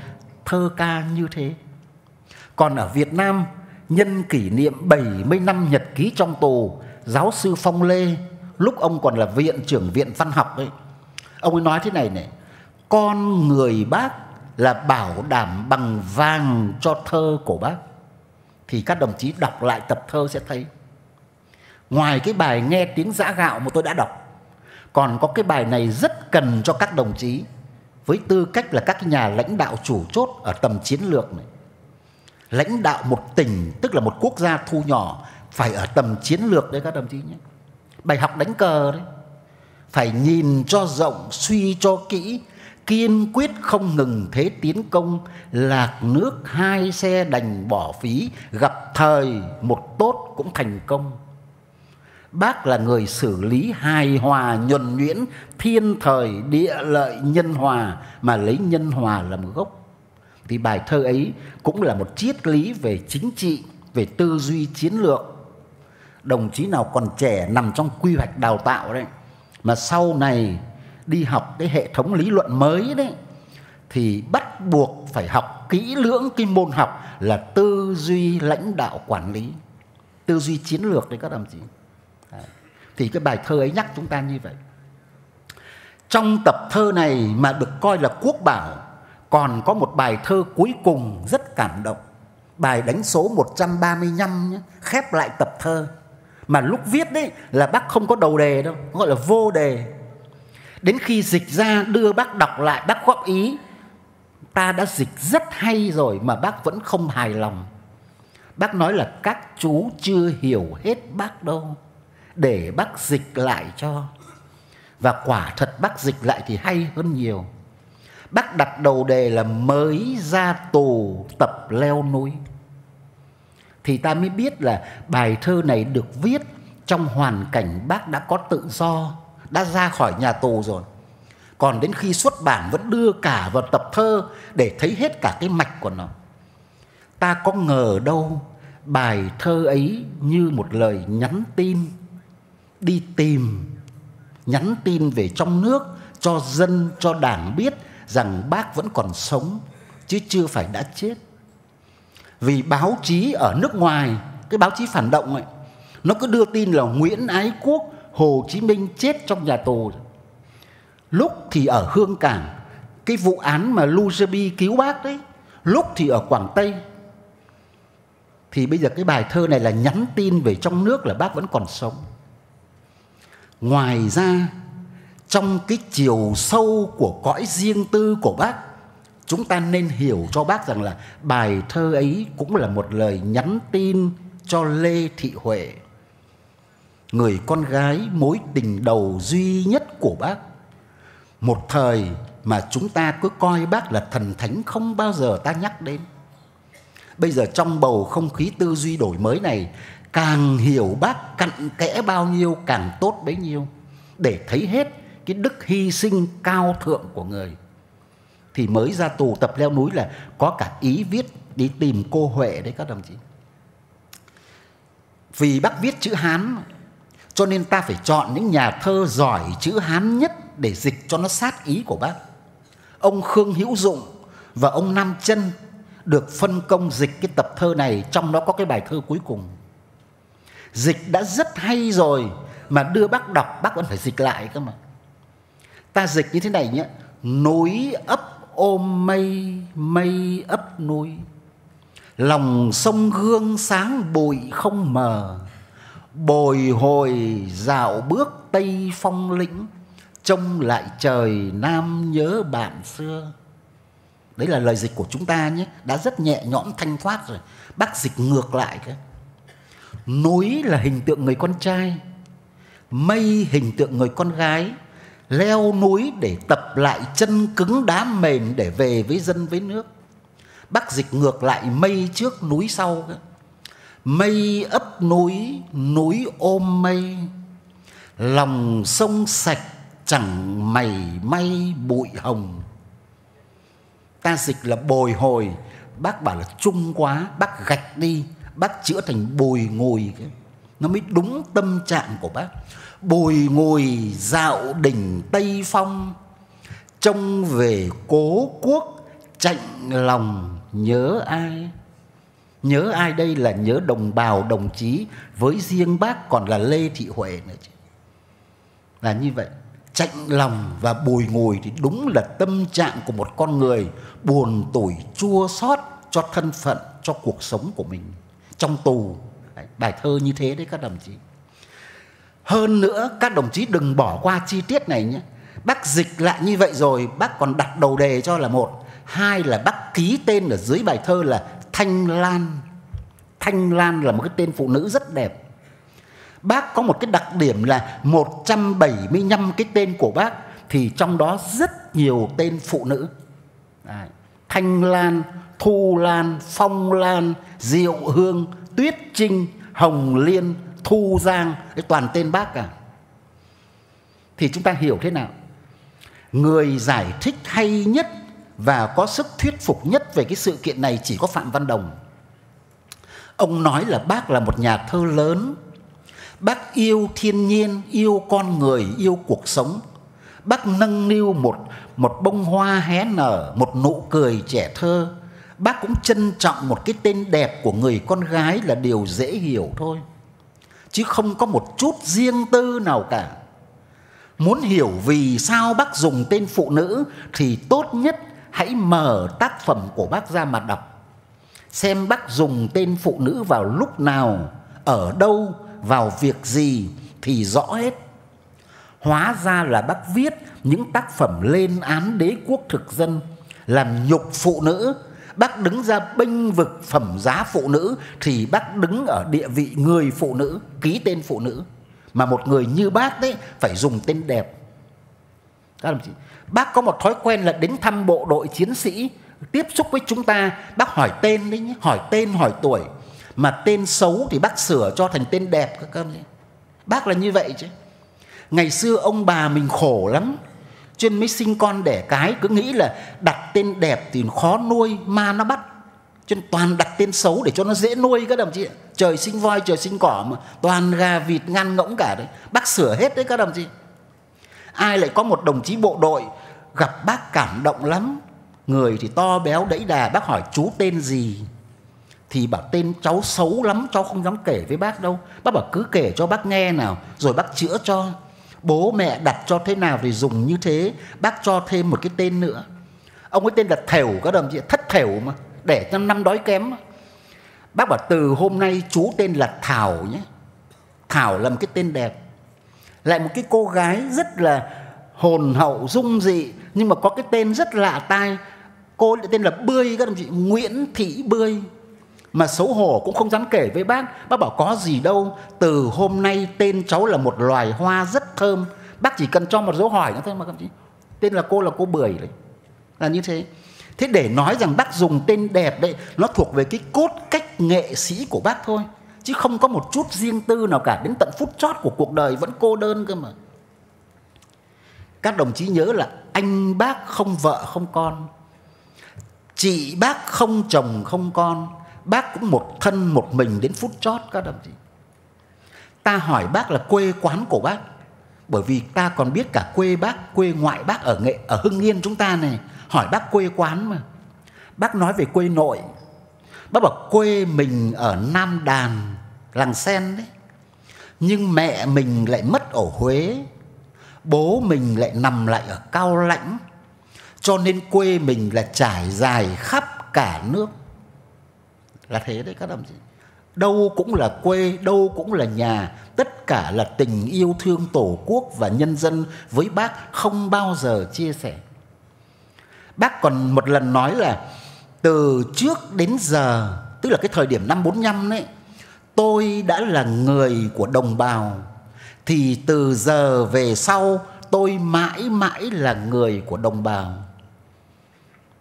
thơ ca như thế. Còn ở Việt Nam, nhân kỷ niệm 70 năm nhật ký trong tù, giáo sư Phong Lê, lúc ông còn là viện trưởng viện văn học ấy, ông ấy nói thế này này, con người bác là bảo đảm bằng vàng cho thơ của bác. Thì các đồng chí đọc lại tập thơ sẽ thấy. Ngoài cái bài nghe tiếng giã gạo mà tôi đã đọc còn có cái bài này rất cần cho các đồng chí, với tư cách là các nhà lãnh đạo chủ chốt ở tầm chiến lược này. Lãnh đạo một tỉnh, tức là một quốc gia thu nhỏ, phải ở tầm chiến lược đấy các đồng chí nhé. Bài học đánh cờ đấy. Phải nhìn cho rộng, suy cho kỹ, kiên quyết không ngừng thế tiến công, lạc nước hai xe đành bỏ phí, gặp thời một tốt cũng thành công bác là người xử lý hài hòa nhuần nhuyễn, thiên thời, địa lợi, nhân hòa, mà lấy nhân hòa làm gốc. Thì bài thơ ấy cũng là một triết lý về chính trị, về tư duy chiến lược. Đồng chí nào còn trẻ nằm trong quy hoạch đào tạo đấy, mà sau này đi học cái hệ thống lý luận mới đấy, thì bắt buộc phải học kỹ lưỡng cái môn học là tư duy lãnh đạo quản lý. Tư duy chiến lược đấy các đồng chí thì cái bài thơ ấy nhắc chúng ta như vậy. Trong tập thơ này mà được coi là quốc bảo còn có một bài thơ cuối cùng rất cảm động. Bài đánh số 135 nhé, khép lại tập thơ. Mà lúc viết đấy là bác không có đầu đề đâu gọi là vô đề. Đến khi dịch ra đưa bác đọc lại bác góp ý Ta đã dịch rất hay rồi mà bác vẫn không hài lòng. Bác nói là các chú chưa hiểu hết bác đâu. Để bác dịch lại cho. Và quả thật bác dịch lại thì hay hơn nhiều. Bác đặt đầu đề là mới ra tù tập leo núi. Thì ta mới biết là bài thơ này được viết trong hoàn cảnh bác đã có tự do, đã ra khỏi nhà tù rồi. Còn đến khi xuất bản vẫn đưa cả vào tập thơ để thấy hết cả cái mạch của nó. Ta có ngờ đâu bài thơ ấy như một lời nhắn tin đi tìm, nhắn tin về trong nước cho dân, cho đảng biết rằng bác vẫn còn sống, chứ chưa phải đã chết. Vì báo chí ở nước ngoài, cái báo chí phản động ấy, nó cứ đưa tin là Nguyễn Ái Quốc, Hồ Chí Minh chết trong nhà tù. Lúc thì ở Hương Cảng, cái vụ án mà Lujabi cứu bác đấy, lúc thì ở Quảng Tây. Thì bây giờ cái bài thơ này là nhắn tin về trong nước là bác vẫn còn sống ngoài ra, trong cái chiều sâu của cõi riêng tư của bác, chúng ta nên hiểu cho bác rằng là bài thơ ấy cũng là một lời nhắn tin cho lê thị huệ. Người con gái mối tình đầu duy nhất của bác. Một thời mà chúng ta cứ coi bác là thần thánh không bao giờ ta nhắc đến. Bây giờ trong bầu không khí tư duy đổi mới này càng hiểu bác cặn kẽ bao nhiêu, càng tốt bấy nhiêu để thấy hết cái đức hy sinh cao thượng của người, thì mới ra tù tập leo núi là có cả ý viết đi tìm cô Huệ đấy các đồng chí. Vì bác viết chữ Hán, cho nên ta phải chọn những nhà thơ giỏi chữ Hán nhất để dịch cho nó sát ý của bác. Ông Khương Hữu Dụng và ông Nam Chân được phân công dịch cái tập thơ này, trong đó có cái bài thơ cuối cùng. Dịch đã rất hay rồi mà đưa bác đọc bác vẫn phải dịch lại cơ mà. Ta dịch như thế này nhé, núi ấp ôm mây mây ấp núi lòng sông gương sáng bụi không mờ bồi hồi dạo bước tây phong lĩnh trông lại trời nam nhớ bạn xưa. Đấy là lời dịch của chúng ta nhé đã rất nhẹ nhõm thanh thoát rồi. Bác dịch ngược lại cái núi là hình tượng người con trai, mây hình tượng người con gái, leo núi để tập lại chân cứng đá mềm để về với dân với nước. Bác dịch ngược lại mây trước núi sau. Mây ấp núi núi ôm mây. Lòng sông sạch chẳng mày may bụi hồng. Ta dịch là bồi hồi, bác bảo là chung quá, bác gạch đi bác chữa thành bồi ngồi. Nó mới đúng tâm trạng của bác. Bồi ngồi dạo đỉnh tây phong, trông về cố quốc, chạnh lòng nhớ ai? Nhớ ai đây là nhớ đồng bào, đồng chí? Với riêng bác còn là lê thị huệ nữa chứ. Là như vậy. Chạnh lòng và bồi ngồi thì đúng là tâm trạng của một con người buồn tủi chua xót cho thân phận, cho cuộc sống của mình trong tù. Bài thơ như thế đấy các đồng chí. Hơn nữa, các đồng chí đừng bỏ qua chi tiết này nhé. Bác dịch lại như vậy rồi, bác còn đặt đầu đề cho là một. Hai là bác ký tên ở dưới bài thơ là thanh lan. Thanh lan là một cái tên phụ nữ rất đẹp. Bác có một cái đặc điểm là 175 cái tên của bác thì trong đó rất nhiều tên phụ nữ. Thanh lan thu lan, phong lan, diệu hương, tuyết trinh, hồng liên, thu giang, cái toàn tên bác cả. Thì chúng ta hiểu thế nào? Người giải thích hay nhất và có sức thuyết phục nhất về cái sự kiện này chỉ có phạm văn đồng. Ông nói là bác là một nhà thơ lớn. Bác yêu thiên nhiên, yêu con người, yêu cuộc sống. Bác nâng niu một một bông hoa hé nở, một nụ cười trẻ thơ bác cũng trân trọng một cái tên đẹp của người con gái là điều dễ hiểu thôi. Chứ không có một chút riêng tư nào cả. Muốn hiểu vì sao bác dùng tên phụ nữ thì tốt nhất hãy mở tác phẩm của bác ra mà đọc. Xem bác dùng tên phụ nữ vào lúc nào, ở đâu, vào việc gì thì rõ hết. Hóa ra là bác viết những tác phẩm lên án đế quốc thực dân, làm nhục phụ nữ bác đứng ra bênh vực phẩm giá phụ nữ thì bác đứng ở địa vị người phụ nữ, ký tên phụ nữ. Mà một người như bác đấy phải dùng tên đẹp. Các đồng chí, bác có một thói quen là đến thăm bộ đội chiến sĩ, tiếp xúc với chúng ta, bác hỏi tên đấy nhé, hỏi tên, hỏi tuổi. Mà tên xấu thì bác sửa cho thành tên đẹp, các đồng chí. Bác là như vậy chứ. Ngày xưa ông bà mình khổ lắm cho nên mới sinh con đẻ cái, Cứ nghĩ là đặt tên đẹp thì khó nuôi, Ma nó bắt. Cho nên toàn đặt tên xấu để cho nó dễ nuôi các đồng chí Trời sinh voi, trời sinh cỏ mà. Toàn gà vịt, ngăn, ngỗng cả đấy. Bác sửa hết đấy các đồng chí. Ai lại có một đồng chí bộ đội Gặp bác cảm động lắm. Người thì to béo đẫy đà, Bác hỏi chú tên gì? Thì bảo tên cháu xấu lắm, cháu không dám kể với bác đâu. Bác bảo cứ kể cho bác nghe nào, rồi bác chữa cho bố mẹ đặt cho thế nào thì dùng như thế. Bác cho thêm một cái tên nữa. Ông ấy tên là thểu các đồng chí thất thểu mà, để cho năm đói kém bác bảo từ hôm nay chú tên là thảo nhé. Thảo là một cái tên đẹp. Lại một cái cô gái rất là hồn hậu, dung dị, nhưng mà có cái tên rất lạ tai. Cô tên là bươi các đồng chí nguyễn thị bươi mà xấu hổ cũng không dám kể với bác. Bác bảo có gì đâu, từ hôm nay tên cháu là một loài hoa rất thơm. Bác chỉ cần cho một dấu hỏi nữa thôi mà, các chị tên là cô là cô bưởi đấy. Là như thế. Thế để nói rằng bác dùng tên đẹp đấy, nó thuộc về cái cốt cách nghệ sĩ của bác thôi. Chứ không có một chút riêng tư nào cả. Đến tận phút chót của cuộc đời vẫn cô đơn cơ mà. Các đồng chí nhớ là anh bác không vợ, không con. Chị bác không chồng, không con bác cũng một thân một mình đến phút chót các đồng chí. Ta hỏi bác là quê quán của bác. Bởi vì ta còn biết cả quê bác, quê ngoại bác ở nghệ, ở hưng yên chúng ta này. Hỏi bác quê quán mà. Bác nói về quê nội. Bác bảo quê mình ở nam đàn, làng sen đấy. Nhưng mẹ mình lại mất ở huế. Bố mình lại nằm lại ở cao lãnh. Cho nên quê mình là trải dài khắp cả nước là thế đấy các đồng chí. Đâu cũng là quê đâu cũng là nhà. Tất cả là tình yêu thương tổ quốc và nhân dân với bác không bao giờ chia sẻ. Bác còn một lần nói là từ trước đến giờ tức là cái thời điểm năm 45 đấy tôi đã là người của đồng bào. Thì từ giờ về sau tôi mãi mãi là người của đồng bào.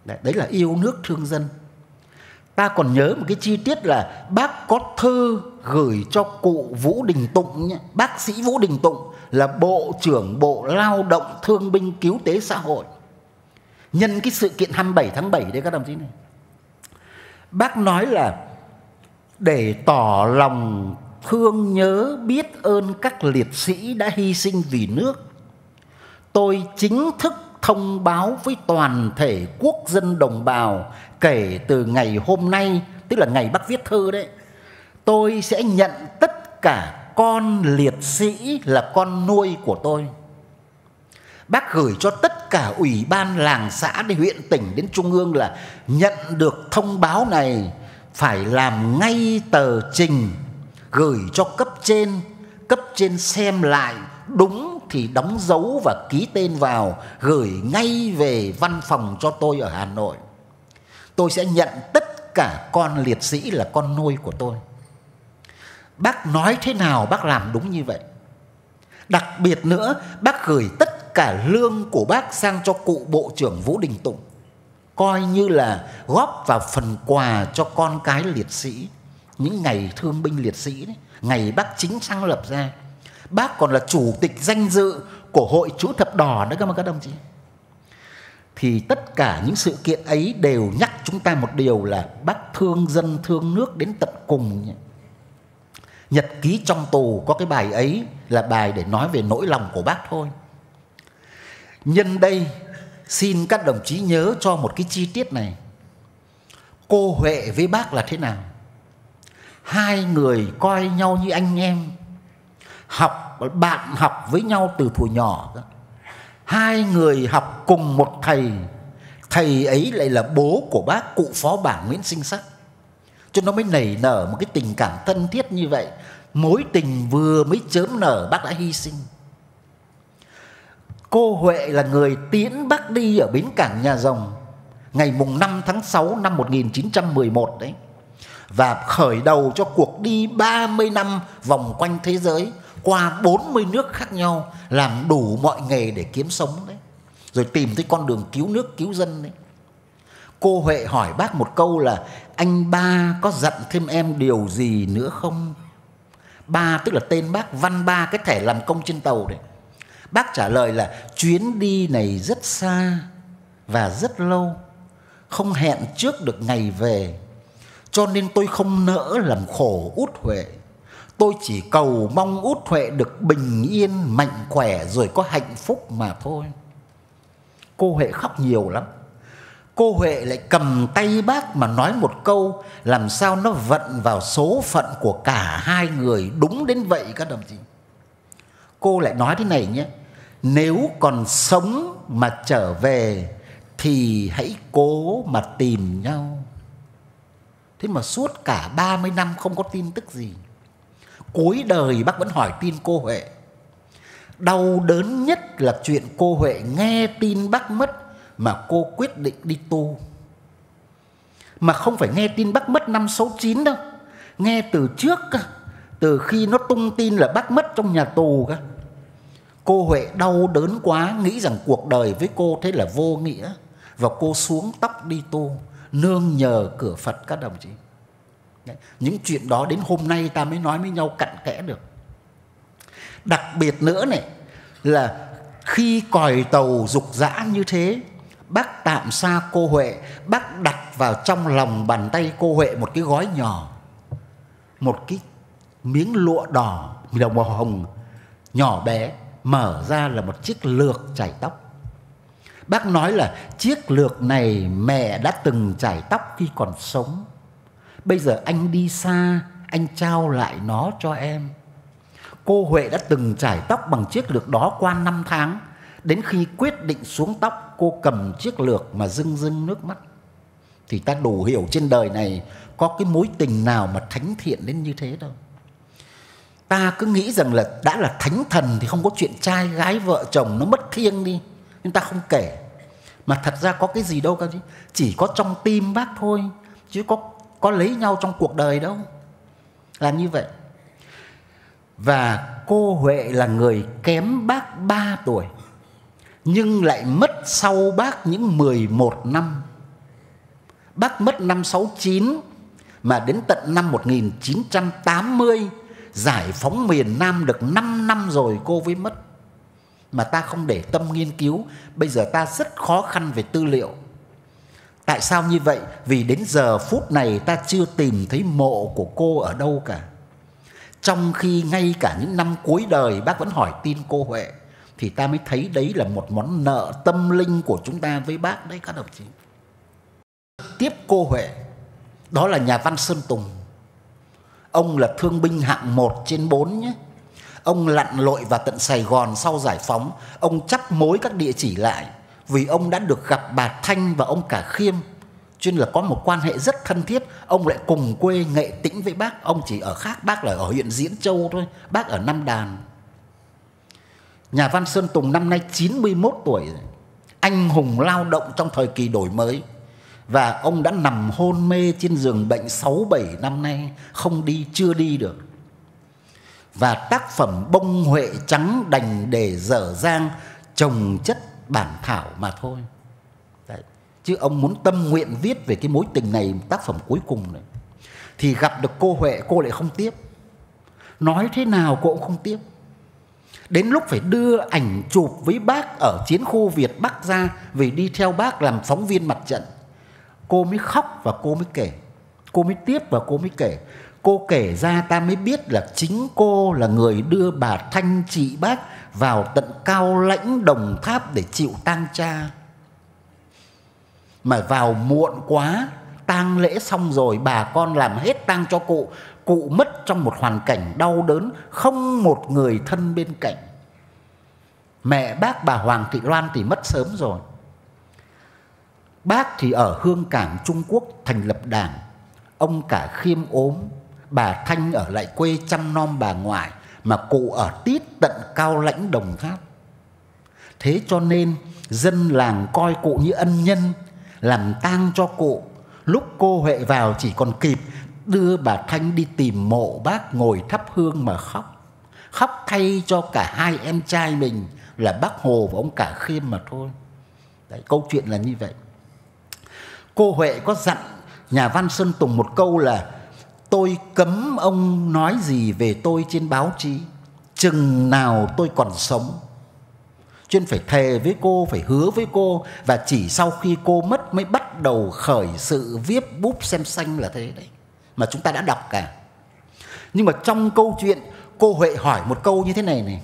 Đấy, đấy là yêu nước thương dân ta còn nhớ một cái chi tiết là bác có thư gửi cho cụ Vũ Đình Tụng nhé. bác sĩ Vũ Đình Tụng là bộ trưởng bộ lao động thương binh cứu tế xã hội nhân cái sự kiện 27 tháng 7 đấy các đồng chí này bác nói là để tỏ lòng thương nhớ biết ơn các liệt sĩ đã hy sinh vì nước, tôi chính thức thông báo với toàn thể quốc dân đồng bào kể từ ngày hôm nay, tức là ngày bác viết thư đấy, tôi sẽ nhận tất cả con liệt sĩ là con nuôi của tôi. Bác gửi cho tất cả ủy ban làng xã đến huyện tỉnh, đến trung ương là nhận được thông báo này, phải làm ngay tờ trình, gửi cho cấp trên cấp trên xem lại, đúng thì đóng dấu và ký tên vào, gửi ngay về văn phòng cho tôi ở Hà Nội tôi sẽ nhận tất cả con liệt sĩ là con nuôi của tôi. Bác nói thế nào bác làm đúng như vậy. Đặc biệt nữa bác gửi tất cả lương của bác sang cho cụ bộ trưởng vũ đình tụng coi như là góp vào phần quà cho con cái liệt sĩ những ngày thương binh liệt sĩ đấy, ngày bác chính sáng lập ra. Bác còn là chủ tịch danh dự của hội chữ thập đỏ nữa cơ mà các đồng chí. Thì tất cả những sự kiện ấy đều nhắc chúng ta một điều là bác thương dân, thương nước đến tận cùng nhật ký trong tù có cái bài ấy là bài để nói về nỗi lòng của bác thôi. Nhân đây, xin các đồng chí nhớ cho một cái chi tiết này. Cô huệ với bác là thế nào? Hai người coi nhau như anh em, học, bạn học với nhau từ thuở nhỏ. Hai người học cùng một thầy thầy ấy lại là bố của bác cụ phó bảng nguyễn sinh sắc. Cho nó mới nảy nở một cái tình cảm thân thiết như vậy. Mối tình vừa mới chớm nở, bác đã hy sinh. Cô huệ là người tiễn bác đi ở bến cảng nhà rồng ngày mùng 5 tháng 6 năm 1911 đấy, và khởi đầu cho cuộc đi 30 năm vòng quanh thế giới qua 40 nước khác nhau, làm đủ mọi nghề để kiếm sống đấy rồi tìm thấy con đường cứu nước cứu dân đấy cô huệ hỏi bác một câu là anh ba có dặn thêm em điều gì nữa không ba tức là tên bác văn ba cái thẻ làm công trên tàu đấy Bác trả lời là chuyến đi này rất xa và rất lâu, không hẹn trước được ngày về, cho nên tôi không nỡ làm khổ út Huệ. Tôi chỉ cầu mong út Huệ được bình yên, mạnh khỏe rồi có hạnh phúc mà thôi. Cô Huệ khóc nhiều lắm. Cô Huệ lại cầm tay bác mà nói một câu, làm sao nó vận vào số phận của cả hai người đúng đến vậy các đồng chí. Cô lại nói thế này nhé. Nếu còn sống mà trở về thì hãy cố mà tìm nhau. Thế mà suốt cả 30 năm không có tin tức gì. Cuối đời bác vẫn hỏi tin cô Huệ. Đau đớn nhất là chuyện cô Huệ nghe tin bác mất mà cô quyết định đi tu. Mà không phải nghe tin bác mất năm 69 đâu. Nghe từ trước. Từ khi nó tung tin là bác mất trong nhà tù cơ. Cô Huệ đau đớn quá, nghĩ rằng cuộc đời với cô thế là vô nghĩa, và cô xuống tóc đi tu, nương nhờ cửa Phật các đồng chí. Những chuyện đó đến hôm nay ta mới nói với nhau cặn kẽ được. Đặc biệt nữa này là khi còi tàu dục dã như thế, bác tạm xa cô Huệ, bác đặt vào trong lòng bàn tay cô Huệ một cái gói nhỏ, một cái miếng lụa đỏ, đồng màu hồng nhỏ bé, mở ra là một chiếc lược chải tóc. Bác nói là chiếc lược này mẹ đã từng chải tóc khi còn sống. Bây giờ anh đi xa, anh trao lại nó cho em. Cô Huệ đã từng trải tóc bằng chiếc lược đó qua năm tháng. Đến khi quyết định xuống tóc, cô cầm chiếc lược mà rưng rưng nước mắt. Thì ta đủ hiểu trên đời này có cái mối tình nào mà thánh thiện đến như thế đâu. Ta cứ nghĩ rằng là đã là thánh thần thì không có chuyện trai gái vợ chồng nó mất thiêng đi nhưng ta không kể mà thật ra có cái gì đâu các chị chỉ có trong tim bác thôi chứ có có lấy nhau trong cuộc đời đâu là như vậy và cô Huệ là người kém bác 3 tuổi, nhưng lại mất sau bác những 11 năm. Bác mất năm 69 mà đến tận năm 1980 giải phóng miền Nam được 5 năm rồi cô mới mất. Mà ta không để tâm nghiên cứu, bây giờ ta rất khó khăn về tư liệu. Tại sao như vậy? Vì đến giờ phút này ta chưa tìm thấy mộ của cô ở đâu cả trong khi ngay cả những năm cuối đời bác vẫn hỏi tin cô huệ thì ta mới thấy đấy là một món nợ tâm linh của chúng ta với bác đấy các đồng chí. Tiếp cô huệ đó là nhà văn sơn tùng. Ông là thương binh hạng 1 trên 4 nhé. Ông lặn lội vào tận Sài Gòn sau giải phóng, ông chắp mối các địa chỉ lại vì ông đã được gặp bà Thanh và ông cả Khiêm. Chuyên là có một quan hệ rất thân thiết, ông lại cùng quê nghệ tĩnh với bác, ông chỉ ở khác, bác là ở huyện Diễn Châu thôi, bác ở Nam Đàn. Nhà văn Sơn Tùng năm nay 91 tuổi rồi. Anh hùng lao động trong thời kỳ đổi mới. Và ông đã nằm hôn mê trên giường bệnh 6 7 năm nay, không đi chưa đi được. Và tác phẩm bông huệ trắng đành để dở dang trồng chất bản thảo mà thôi chứ ông muốn tâm nguyện viết về cái mối tình này, tác phẩm cuối cùng này, thì gặp được cô huệ, cô lại không tiếp. Nói thế nào cô cũng không tiếp. Đến lúc phải đưa ảnh chụp với bác ở chiến khu việt bắc ra, vì đi theo bác làm phóng viên mặt trận, cô mới khóc và cô mới kể. Cô mới tiếp và cô mới kể. Cô kể ra ta mới biết là chính cô là người đưa bà Thanh chị bác vào tận cao lãnh, đồng tháp để chịu tang cha. Mà vào muộn quá, tang lễ xong rồi bà con làm hết tang cho cụ. Cụ mất trong một hoàn cảnh đau đớn, không một người thân bên cạnh. Mẹ bác bà Hoàng Thị Loan thì mất sớm rồi. Bác thì ở Hương Cảng Trung Quốc thành lập đảng. Ông cả khiêm ốm, bà Thanh ở lại quê chăm nom bà ngoại mà cụ ở tít tận cao lãnh đồng tháp. Thế cho nên dân làng coi cụ như ân nhân, làm tang cho cụ. Lúc cô Huệ vào chỉ còn kịp đưa bà Thanh đi tìm mộ bác ngồi thắp hương mà khóc. Khóc thay cho cả hai em trai mình là bác Hồ và ông cả Khiêm mà thôi. Đấy, câu chuyện là như vậy. Cô Huệ có dặn nhà văn Sơn Tùng một câu là tôi cấm ông nói gì về tôi trên báo chí chừng nào tôi còn sống chuyên phải thề với cô, phải hứa với cô và chỉ sau khi cô mất mới bắt đầu khởi sự viết bút xem xanh là thế đấy, mà chúng ta đã đọc cả. Nhưng mà trong câu chuyện, cô huệ hỏi một câu như thế này này.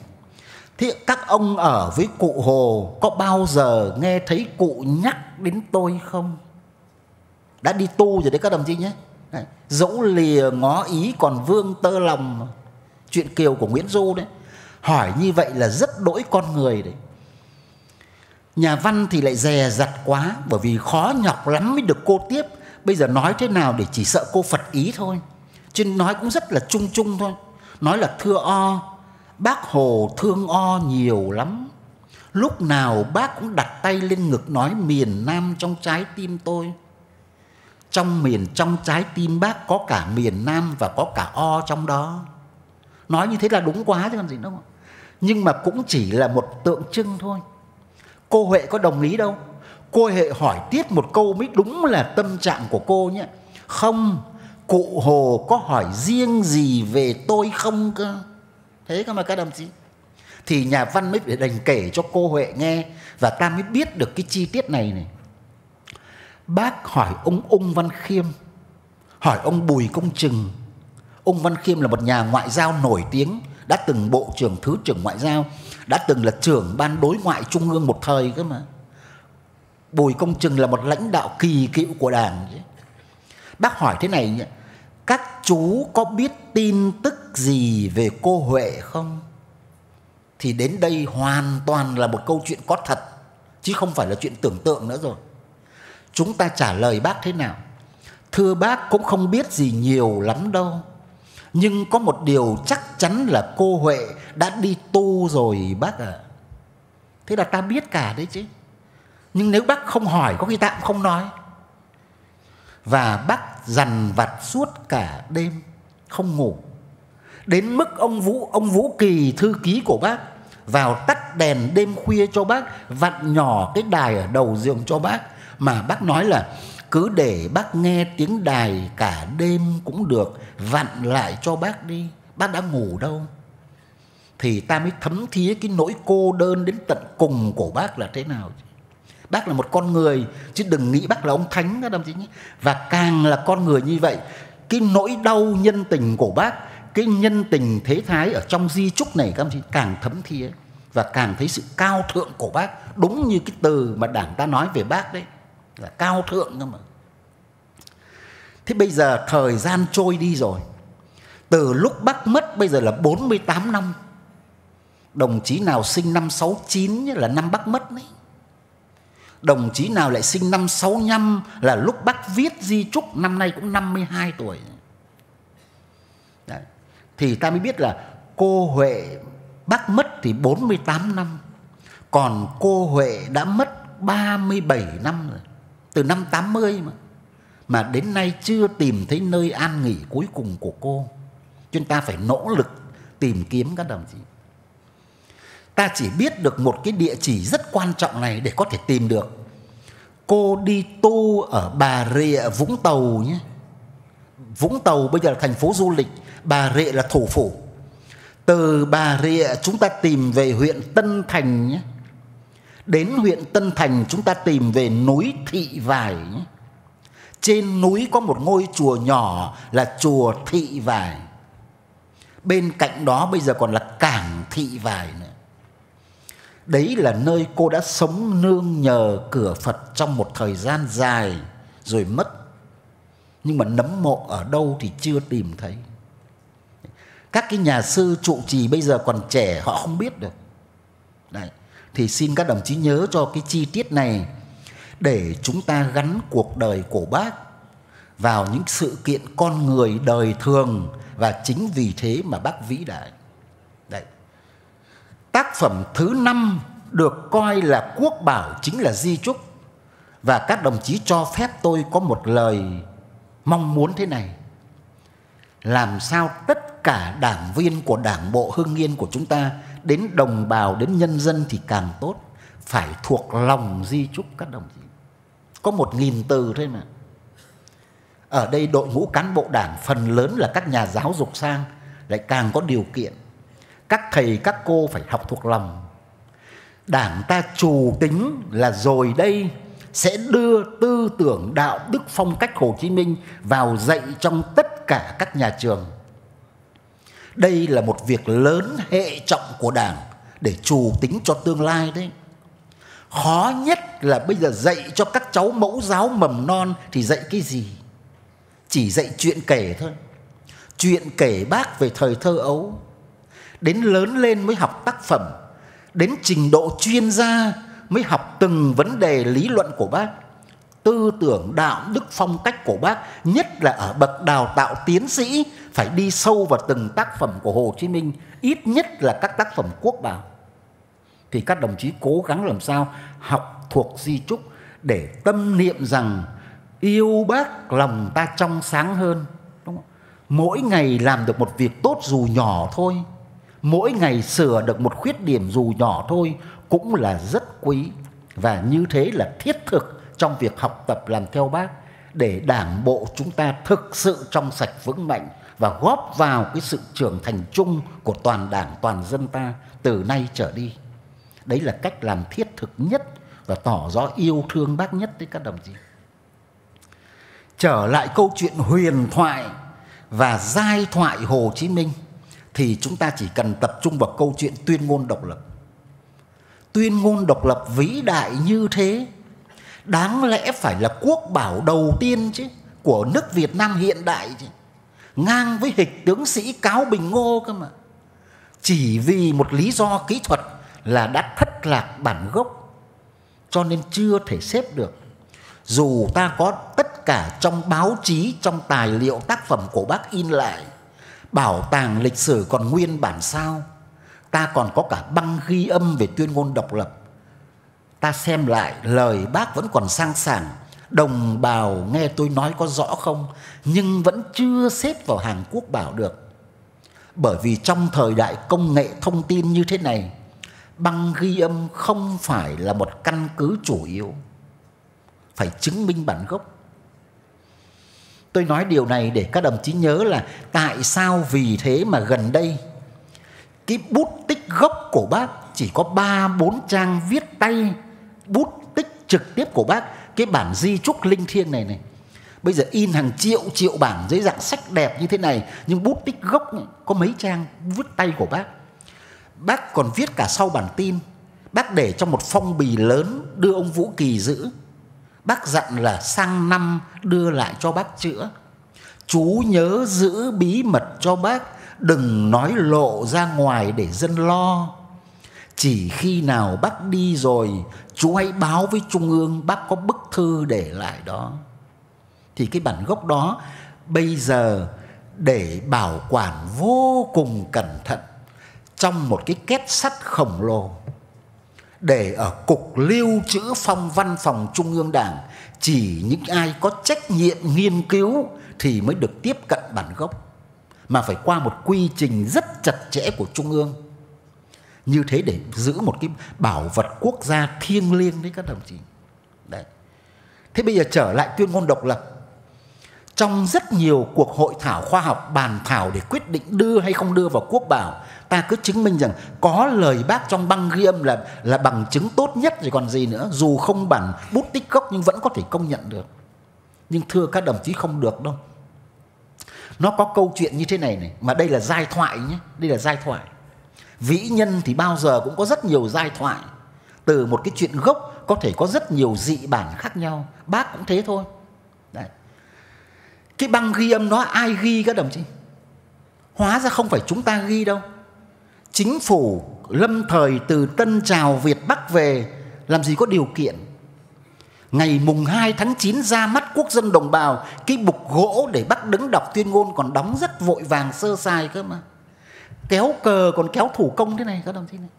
Thì các ông ở với cụ hồ có bao giờ nghe thấy cụ nhắc đến tôi không? Đã đi tu rồi đấy các đồng chí nhé. Dẫu lìa ngó ý còn vương tơ lòng. Chuyện kiều của nguyễn du đấy. Hỏi như vậy là rất đỗi con người đấy nhà văn thì lại dè dặt quá, bởi vì khó nhọc lắm mới được cô tiếp. Bây giờ nói thế nào để chỉ sợ cô phật ý thôi? Chứ nói cũng rất là chung chung thôi. Nói là thưa o, bác hồ thương o nhiều lắm. Lúc nào bác cũng đặt tay lên ngực nói miền nam trong trái tim tôi. Trong miền, trong trái tim bác có cả miền nam và có cả o trong đó. Nói như thế là đúng quá chứ còn gì đâu nhưng mà cũng chỉ là một tượng trưng thôi cô huệ có đồng ý đâu. Cô huệ hỏi tiếp một câu mới đúng là tâm trạng của cô nhé. Không, cụ hồ có hỏi riêng gì về tôi không cơ? Thế cơ mà các đồng chí. Thì nhà văn mới phải đành kể cho cô huệ nghe và ta mới biết được cái chi tiết này này. Bác hỏi ông ung văn khiêm. Hỏi ông bùi công trừng. Ông văn khiêm là một nhà ngoại giao nổi tiếng, đã từng bộ trưởng thứ trưởng ngoại giao đã từng là trưởng ban đối ngoại trung ương một thời cơ mà. Bùi công trừng là một lãnh đạo kỳ cựu của đảng bác hỏi thế này nhé các chú có biết tin tức gì về cô huệ không? Thì đến đây hoàn toàn là một câu chuyện có thật, chứ không phải là chuyện tưởng tượng nữa rồi. Chúng ta trả lời bác thế nào. Thưa bác cũng không biết gì nhiều lắm đâu nhưng có một điều chắc chắn là cô huệ đã đi tu rồi, bác ạ. À. thế là ta biết cả đấy chứ. Nhưng nếu bác không hỏi, có khi ta cũng không nói. Và bác dằn vặt suốt cả đêm, không ngủ. Đến mức ông vũ ông vũ kỳ, thư ký của bác, vào tắt đèn đêm khuya cho bác, vặn nhỏ cái đài ở đầu giường cho bác, mà bác nói là cứ để bác nghe tiếng đài cả đêm cũng được, vặn lại cho bác đi, bác đã ngủ đâu? Thì ta mới thấm thía cái nỗi cô đơn đến tận cùng của bác là thế nào bác là một con người, chứ đừng nghĩ bác là ông thánh các đồng chí nhé. Và càng là con người như vậy, cái nỗi đau nhân tình của bác, cái nhân tình thế thái ở trong di trúc này, các ông chí, càng thấm thía. Và càng thấy sự cao thượng của bác, đúng như cái từ mà đảng ta nói về bác đấy là cao thượng cơ mà. Thế bây giờ thời gian trôi đi rồi. Từ lúc bác mất bây giờ là 48 năm. Đồng chí nào sinh năm 69 là năm bác mất đấy. Đồng chí nào lại sinh năm 65 là lúc bác viết di trúc, năm nay cũng 52 tuổi. Đấy. thì ta mới biết là cô Huệ bác mất thì 48 năm. Còn cô Huệ đã mất 37 năm rồi từ năm 80 mà mà đến nay chưa tìm thấy nơi an nghỉ cuối cùng của cô. Chúng ta phải nỗ lực tìm kiếm các đồng chí. Ta chỉ biết được một cái địa chỉ rất quan trọng này để có thể tìm được. Cô đi tu ở Bà Rịa Vũng Tàu nhé. Vũng Tàu bây giờ là thành phố du lịch, Bà Rịa là thủ phủ. Từ Bà Rịa chúng ta tìm về huyện Tân Thành nhé. Đến huyện Tân Thành chúng ta tìm về núi Thị Vải trên núi có một ngôi chùa nhỏ là chùa Thị Vải. Bên cạnh đó bây giờ còn là cảng Thị Vải nữa. Đấy là nơi cô đã sống nương nhờ cửa Phật trong một thời gian dài rồi mất. Nhưng mà nấm mộ ở đâu thì chưa tìm thấy. Các cái nhà sư trụ trì bây giờ còn trẻ, họ không biết được. Đấy. Thì xin các đồng chí nhớ cho cái chi tiết này để chúng ta gắn cuộc đời của bác vào những sự kiện con người đời thường và chính vì thế mà bác vĩ đại. Đấy. Tác phẩm thứ năm được coi là quốc bảo chính là di trúc và các đồng chí cho phép tôi có một lời mong muốn thế này. Làm sao tất cả đảng viên của đảng bộ hưng yên của chúng ta đến đồng bào, đến nhân dân thì càng tốt. Phải thuộc lòng di trúc các đồng chí. Có một nghìn từ thôi mà. Ở đây đội ngũ cán bộ đảng phần lớn là các nhà giáo dục sang, lại càng có điều kiện. Các thầy, các cô phải học thuộc lòng. Đảng ta chủ tính là rồi đây sẽ đưa tư tưởng đạo đức phong cách Hồ Chí Minh vào dạy trong tất cả các nhà trường. Đây là một việc lớn hệ trọng của Đảng để chủ tính cho tương lai đấy. Khó nhất là bây giờ dạy cho các cháu mẫu giáo mầm non thì dạy cái gì? Chỉ dạy chuyện kể thôi. Chuyện kể bác về thời thơ ấu. Đến lớn lên mới học tác phẩm. Đến trình độ chuyên gia mới học từng vấn đề lý luận của bác. Tư tưởng, đạo, đức, phong cách của bác, nhất là ở bậc đào tạo tiến sĩ phải đi sâu vào từng tác phẩm của Hồ Chí Minh, ít nhất là các tác phẩm quốc bảo. Thì các đồng chí cố gắng làm sao học thuộc di trúc để tâm niệm rằng yêu bác lòng ta trong sáng hơn. Đúng không? mỗi ngày làm được một việc tốt dù nhỏ thôi mỗi ngày sửa được một khuyết điểm dù nhỏ thôi cũng là rất quý. Và như thế là thiết thực trong việc học tập làm theo bác để đảng bộ chúng ta thực sự trong sạch vững mạnh và góp vào cái sự trưởng thành chung của toàn đảng, toàn dân ta từ nay trở đi đấy là cách làm thiết thực nhất và tỏ rõ yêu thương bác nhất với các đồng chí trở lại câu chuyện huyền thoại và giai thoại Hồ Chí Minh thì chúng ta chỉ cần tập trung vào câu chuyện tuyên ngôn độc lập. Tuyên ngôn độc lập vĩ đại như thế, đáng lẽ phải là quốc bảo đầu tiên chứ, của nước Việt Nam hiện đại chứ. Ngang với hịch tướng sĩ Cáo Bình Ngô cơ mà. Chỉ vì một lý do kỹ thuật là đã thất lạc bản gốc, cho nên chưa thể xếp được dù ta có tất cả trong báo chí, trong tài liệu, tác phẩm của bác in lại, bảo tàng lịch sử còn nguyên bản sao, ta còn có cả băng ghi âm về tuyên ngôn độc lập ta xem lại, lời bác vẫn còn sang sảng đồng bào nghe tôi nói có rõ không? Nhưng vẫn chưa xếp vào hàng quốc bảo được. Bởi vì trong thời đại công nghệ thông tin như thế này, băng ghi âm không phải là một căn cứ chủ yếu. Phải chứng minh bản gốc. Tôi nói điều này để các đồng chí nhớ là tại sao vì thế mà gần đây, cái bút tích gốc của bác chỉ có ba bốn trang viết tay, bút tích trực tiếp của bác cái bản di trúc linh thiêng này này. Bây giờ in hàng triệu triệu bản dưới dạng sách đẹp như thế này nhưng bút tích gốc này, có mấy trang viết tay của bác. Bác còn viết cả sau bản tin Bác để trong một phong bì lớn Đưa ông Vũ Kỳ giữ. Bác dặn là sang năm đưa lại cho bác chữa. Chú nhớ giữ bí mật cho bác Đừng nói lộ ra ngoài để dân lo. Chỉ khi nào bác đi rồi Chú hãy báo với Trung ương Bác có bức thư để lại đó. Thì cái bản gốc đó, Bây giờ để bảo quản vô cùng cẩn thận trong một cái két sắt khổng lồ, để ở cục lưu trữ phong văn phòng trung ương đảng, chỉ những ai có trách nhiệm nghiên cứu thì mới được tiếp cận bản gốc, mà phải qua một quy trình rất chặt chẽ của trung ương như thế để giữ một cái bảo vật quốc gia thiêng liêng đấy các đồng chí. Đấy. Thế bây giờ trở lại tuyên ngôn độc lập. Trong rất nhiều cuộc hội thảo khoa học, bàn thảo để quyết định đưa hay không đưa vào quốc bảo, ta cứ chứng minh rằng có lời bác trong băng ghi âm là là bằng chứng tốt nhất rồi còn gì nữa. Dù không bản bút tích gốc nhưng vẫn có thể công nhận được. Nhưng thưa các đồng chí, không được đâu. Nó có câu chuyện như thế này này, mà đây là giai thoại nhé, đây là giai thoại vĩ nhân thì bao giờ cũng có rất nhiều giai thoại từ một cái chuyện gốc có thể có rất nhiều dị bản khác nhau bác cũng thế thôi Đấy. cái băng ghi âm nó ai ghi các đồng chí hóa ra không phải chúng ta ghi đâu chính phủ lâm thời từ Tân Trào Việt Bắc về làm gì có điều kiện. Ngày mùng 2 tháng 9 ra mắt quốc dân đồng bào, cái bục gỗ để bác đứng đọc tuyên ngôn còn đóng rất vội vàng sơ sài cơ mà. Kéo cờ còn kéo thủ công thế này các đồng chí này.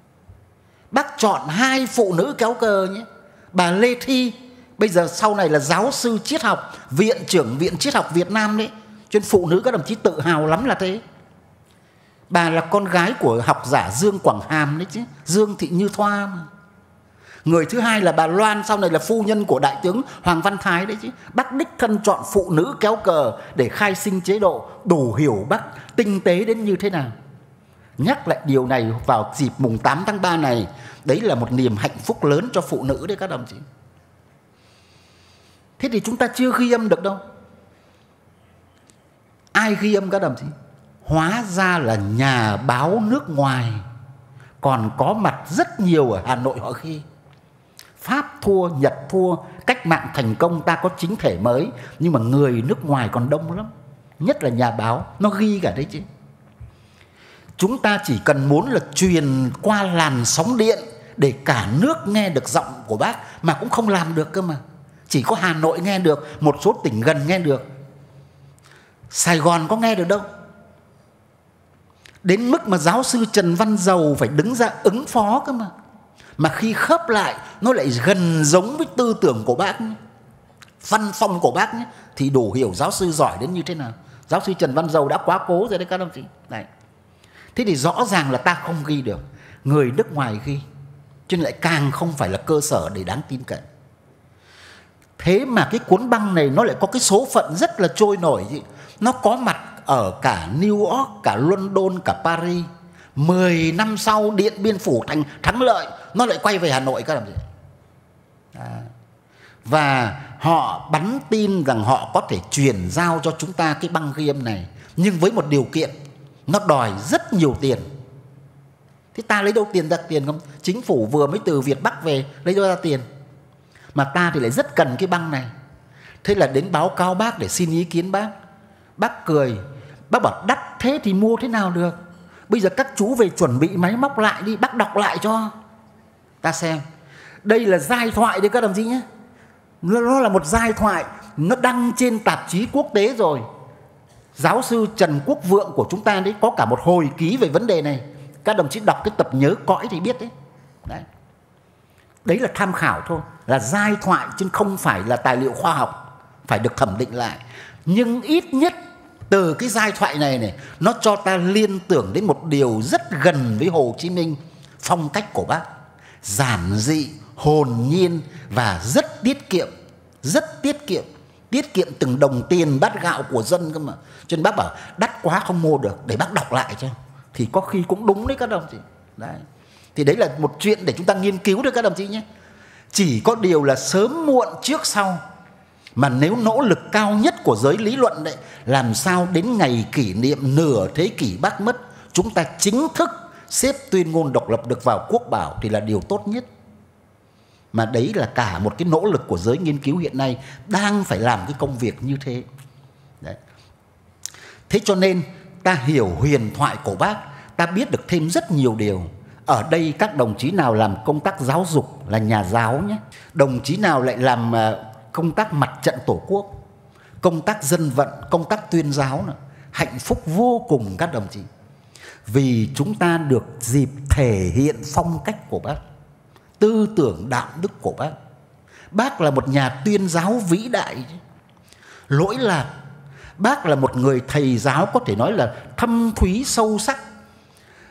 Bác chọn hai phụ nữ kéo cờ nhé. Bà Lê Thi, bây giờ sau này là giáo sư triết học, viện trưởng viện triết học Việt Nam đấy. Cho nên phụ nữ các đồng chí tự hào lắm là thế. Bà là con gái của học giả Dương Quảng Hàm đấy chứ Dương Thị Như Thoa mà Người thứ hai là bà Loan Sau này là phu nhân của đại tướng Hoàng Văn Thái đấy chứ Bác đích thân chọn phụ nữ kéo cờ Để khai sinh chế độ Đủ hiểu bác tinh tế đến như thế nào Nhắc lại điều này vào dịp mùng 8 tháng 3 này, đấy là một niềm hạnh phúc lớn cho phụ nữ đấy các đồng chí. Thế thì chúng ta chưa ghi âm được đâu. Ai ghi âm các đồng chí? Hóa ra là nhà báo nước ngoài còn có mặt rất nhiều ở Hà Nội họ ghi. Pháp thua, Nhật thua, cách mạng thành công ta có chính thể mới nhưng mà người nước ngoài còn đông lắm. Nhất là nhà báo, nó ghi cả đấy chứ. Chúng ta chỉ cần muốn là truyền qua làn sóng điện để cả nước nghe được giọng của bác mà cũng không làm được cơ mà. Chỉ có Hà Nội nghe được, một số tỉnh gần nghe được. Sài Gòn có nghe được đâu. Đến mức mà giáo sư Trần Văn Dầu phải đứng ra ứng phó cơ mà. Mà khi khớp lại nó lại gần giống với tư tưởng của bác nhé. Văn phong của bác nhé. Thì đủ hiểu giáo sư giỏi đến như thế nào. Giáo sư Trần Văn Dầu đã quá cố rồi đấy các đồng chí. Này. Thế thì rõ ràng là ta không ghi được. Người nước ngoài ghi. Cho nên lại càng không phải là cơ sở để đáng tin cậy. Thế mà cái cuốn băng này nó lại có cái số phận rất là trôi nổi. Nó có mặt ở cả New York, cả London, cả Paris. 10 năm sau Điện Biên Phủ thành thắng lợi, nó lại quay về Hà Nội các làm gì À. Và họ bắn tin rằng họ có thể truyền giao cho chúng ta cái băng ghi âm này. Nhưng với một điều kiện, nó đòi rất nhiều tiền. Thế ta lấy đâu tiền ra tiền không? Chính phủ vừa mới từ Việt Bắc về lấy đâu ra tiền. Mà ta thì lại rất cần cái băng này. Thế là đến báo cáo bác để xin ý kiến bác. Bác cười, bác bảo đắt thế thì mua thế nào được. Bây giờ các chú về chuẩn bị máy móc lại đi, bác đọc lại cho. Ta xem. Đây là giai thoại đấy các đồng chí nhé. Nó là một giai thoại, nó đăng trên tạp chí quốc tế rồi. Giáo sư Trần Quốc Vượng của chúng ta đấy có cả một hồi ký về vấn đề này. Các đồng chí đọc cái tập nhớ cõi thì biết đấy. Đấy, đấy là tham khảo thôi, là giai thoại chứ không phải là tài liệu khoa học, phải được thẩm định lại. Nhưng ít nhất từ cái giai thoại này này nó cho ta liên tưởng đến một điều rất gần với Hồ Chí Minh phong cách của bác giản dị hồn nhiên và rất tiết kiệm rất tiết kiệm tiết kiệm từng đồng tiền bát gạo của dân cơ mà cho nên bác bảo, đắt quá không mua được, để bác đọc lại cho. Thì có khi cũng đúng đấy các đồng chí. Đấy. Thì đấy là một chuyện để chúng ta nghiên cứu được các đồng chí nhé. Chỉ có điều là sớm muộn trước sau, mà nếu nỗ lực cao nhất của giới lý luận đấy, làm sao đến ngày kỷ niệm nửa thế kỷ bác mất, chúng ta chính thức xếp tuyên ngôn độc lập được vào quốc bảo thì là điều tốt nhất. Mà đấy là cả một cái nỗ lực của giới nghiên cứu hiện nay đang phải làm cái công việc như thế thế cho nên ta hiểu huyền thoại của bác, ta biết được thêm rất nhiều điều. Ở đây các đồng chí nào làm công tác giáo dục là nhà giáo nhé. Đồng chí nào lại làm ờ, công tác mặt trận tổ quốc, công tác dân vận, công tác tuyên giáo nữa. hạnh phúc vô cùng các đồng chí. Vì chúng ta được dịp thể hiện phong cách của bác, tư tưởng đạo đức của bác. Bác là một nhà tuyên giáo vĩ đại lỗi lạc bác là một người thầy giáo, có thể nói là thâm thúy sâu sắc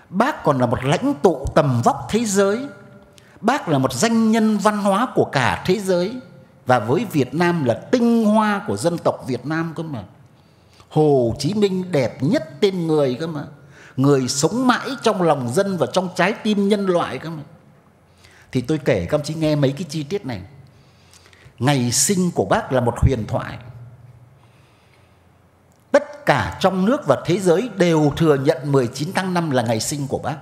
bác còn là một lãnh tụ tầm vóc thế giới bác là một danh nhân văn hóa của cả thế giới và với Việt Nam là tinh hoa của dân tộc Việt Nam cơ mà. Hồ Chí Minh đẹp nhất tên người cơ mà. Người sống mãi trong lòng dân và trong trái tim nhân loại cơ mà. Thì tôi kể các ông chí nghe mấy cái chi tiết này. Ngày sinh của bác là một huyền thoại. Tất cả trong nước và thế giới đều thừa nhận 19 tháng 5 là ngày sinh của bác.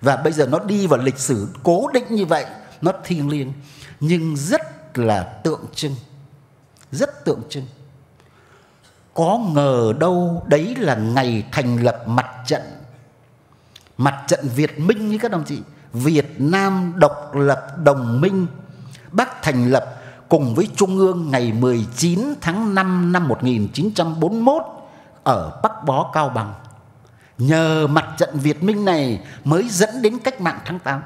Và bây giờ nó đi vào lịch sử cố định như vậy, nó thiêng liêng. Nhưng rất là tượng trưng rất tượng trưng có ngờ đâu đấy là ngày thành lập mặt trận mặt trận Việt Minh như các đồng chí Việt Nam độc lập đồng minh Bác thành lập cùng với Trung ương ngày 19 tháng 5 năm 1941 ở Bắc Bó Cao Bằng. Nhờ mặt trận Việt Minh này mới dẫn đến cách mạng tháng 8.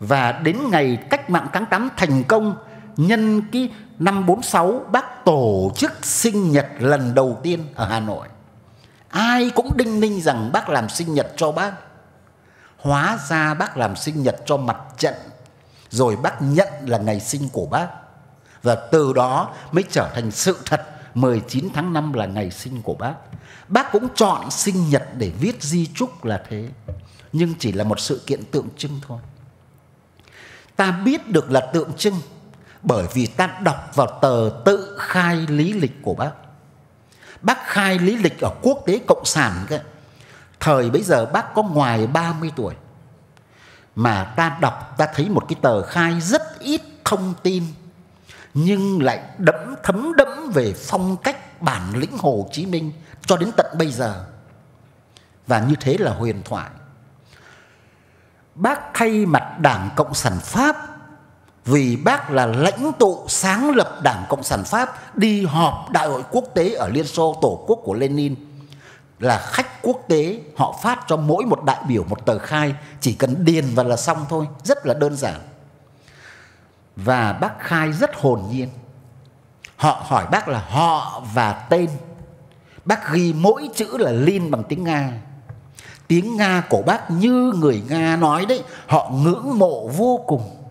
Và đến ngày cách mạng tháng 8 thành công, nhân cái năm 46 bác tổ chức sinh nhật lần đầu tiên ở Hà Nội. Ai cũng đinh ninh rằng bác làm sinh nhật cho bác. Hóa ra bác làm sinh nhật cho mặt trận. Rồi bác nhận là ngày sinh của bác. Và từ đó mới trở thành sự thật 19 tháng 5 là ngày sinh của bác. Bác cũng chọn sinh nhật để viết di trúc là thế. Nhưng chỉ là một sự kiện tượng trưng thôi. Ta biết được là tượng trưng bởi vì ta đọc vào tờ tự khai lý lịch của bác. Bác khai lý lịch ở quốc tế cộng sản cơ. Thời bây giờ bác có ngoài 30 tuổi. Mà ta đọc ta thấy một cái tờ khai rất ít thông tin nhưng lại đẫm thấm đẫm về phong cách bản lĩnh Hồ Chí Minh cho đến tận bây giờ. Và như thế là huyền thoại. Bác thay mặt Đảng Cộng sản Pháp, vì bác là lãnh tụ sáng lập Đảng Cộng sản Pháp đi họp đại hội quốc tế ở Liên Xô, Tổ quốc của Lenin, là khách quốc tế, họ phát cho mỗi một đại biểu một tờ khai, chỉ cần điền và là xong thôi, rất là đơn giản và bác khai rất hồn nhiên. Họ hỏi bác là họ và tên. Bác ghi mỗi chữ là Lin bằng tiếng Nga. Tiếng Nga của bác như người Nga nói đấy, họ ngưỡng mộ vô cùng.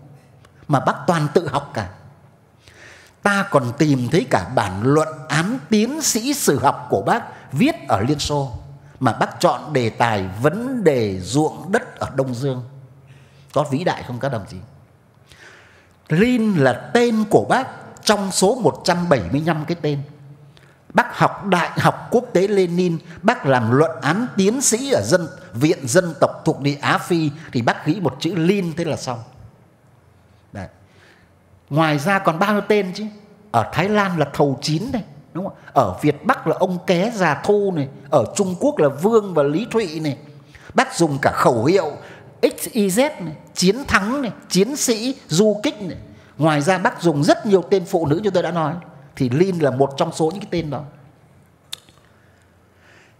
Mà bác toàn tự học cả. Ta còn tìm thấy cả bản luận án tiến sĩ sử học của bác viết ở Liên Xô, mà bác chọn đề tài vấn đề ruộng đất ở Đông Dương. Có vĩ đại không các đồng chí? Lin là tên của bác trong số 175 cái tên Bác học Đại học Quốc tế Lenin, bác làm luận án tiến sĩ ở dân viện dân tộc thuộc địa Á Phi thì bác ghi một chữ Lin thế là xong. Đấy. Ngoài ra còn bao nhiêu tên chứ? Ở Thái Lan là Thầu Chín này, đúng không? Ở Việt Bắc là ông Ké Già Thu này, ở Trung Quốc là Vương và Lý Thụy này. Bác dùng cả khẩu hiệu XYZ này, chiến thắng này, chiến sĩ, du kích này. Ngoài ra bác dùng rất nhiều tên phụ nữ như tôi đã nói thì Lin là một trong số những cái tên đó.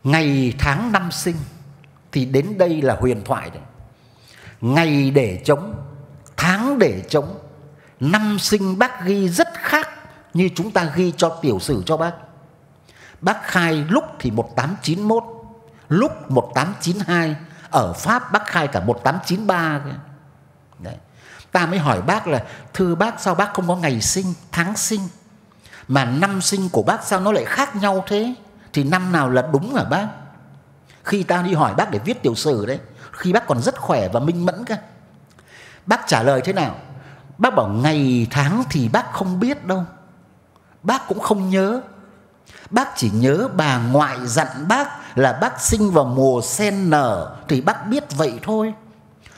Ngày tháng năm sinh thì đến đây là huyền thoại đấy. Ngày để chống, tháng để chống, năm sinh bác ghi rất khác như chúng ta ghi cho tiểu sử cho bác. Bác khai lúc thì 1891, lúc 1892, ở Pháp bác khai cả 1893 Đấy. Ta mới hỏi bác là thưa bác sao bác không có ngày sinh, tháng sinh mà năm sinh của bác sao nó lại khác nhau thế? Thì năm nào là đúng hả bác? Khi ta đi hỏi bác để viết tiểu sử đấy, khi bác còn rất khỏe và minh mẫn cơ. Bác trả lời thế nào? Bác bảo ngày tháng thì bác không biết đâu. Bác cũng không nhớ. Bác chỉ nhớ bà ngoại dặn bác là bác sinh vào mùa sen nở thì bác biết vậy thôi.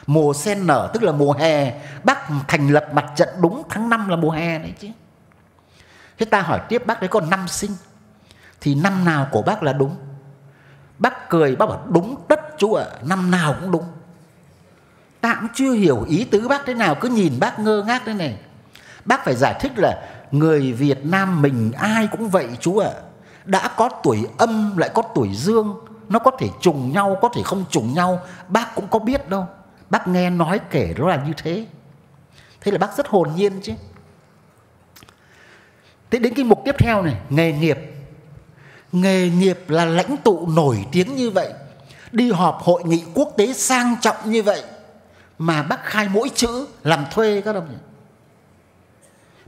Mùa sen nở tức là mùa hè, bác thành lập mặt trận đúng tháng 5 là mùa hè đấy chứ. Thế ta hỏi tiếp bác đấy còn năm sinh thì năm nào của bác là đúng? Bác cười bác bảo đúng tất chú ạ, à, năm nào cũng đúng. Ta cũng chưa hiểu ý tứ bác thế nào cứ nhìn bác ngơ ngác thế này. Bác phải giải thích là người Việt Nam mình ai cũng vậy chú ạ. À đã có tuổi âm, lại có tuổi dương, nó có thể trùng nhau, có thể không trùng nhau, bác cũng có biết đâu. Bác nghe nói kể đó là như thế. Thế là bác rất hồn nhiên chứ. Thế đến cái mục tiếp theo này, nghề nghiệp. Nghề nghiệp là lãnh tụ nổi tiếng như vậy. Đi họp hội nghị quốc tế sang trọng như vậy. Mà bác khai mỗi chữ làm thuê các đồng chí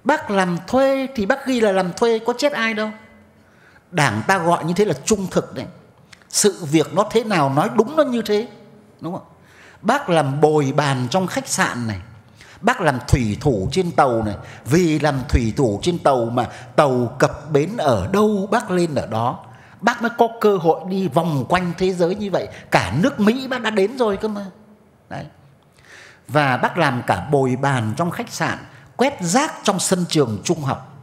bác làm thuê thì bác ghi là làm thuê, có chết ai đâu. Đảng ta gọi như thế là trung thực đấy. Sự việc nó thế nào nói đúng nó như thế, đúng không? Bác làm bồi bàn trong khách sạn này. Bác làm thủy thủ trên tàu này. Vì làm thủy thủ trên tàu mà tàu cập bến ở đâu bác lên ở đó. Bác mới có cơ hội đi vòng quanh thế giới như vậy. Cả nước mỹ bác đã đến rồi cơ mà. Đấy. Và bác làm cả bồi bàn trong khách sạn quét rác trong sân trường trung học.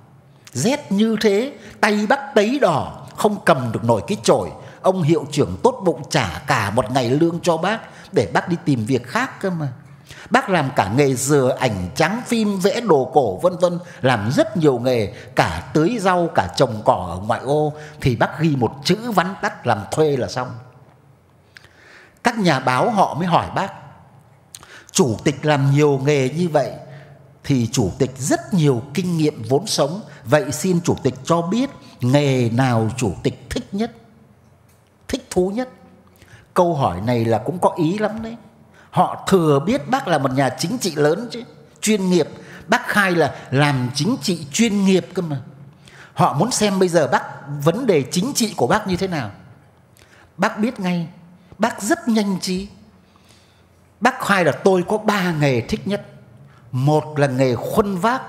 Rét như thế, tay bắt tấy đỏ, không cầm được nổi cái chổi. Ông hiệu trưởng tốt bụng trả cả một ngày lương cho bác, để bác đi tìm việc khác cơ mà. Bác làm cả nghề dừa ảnh trắng phim, vẽ đồ cổ, vân vân, làm rất nhiều nghề, cả tưới rau, cả trồng cỏ ở ngoại ô. Thì bác ghi một chữ vắn tắt làm thuê là xong. Các nhà báo họ mới hỏi bác, chủ tịch làm nhiều nghề như vậy thì chủ tịch rất nhiều kinh nghiệm vốn sống. Vậy xin chủ tịch cho biết nghề nào chủ tịch thích nhất, thích thú nhất? Câu hỏi này là cũng có ý lắm đấy. Họ thừa biết bác là một nhà chính trị lớn chứ, chuyên nghiệp. Bác khai là làm chính trị chuyên nghiệp cơ mà. Họ muốn xem bây giờ bác, vấn đề chính trị của bác như thế nào? Bác biết ngay, bác rất nhanh trí. Bác khai là tôi có ba nghề thích nhất một là nghề khuân vác.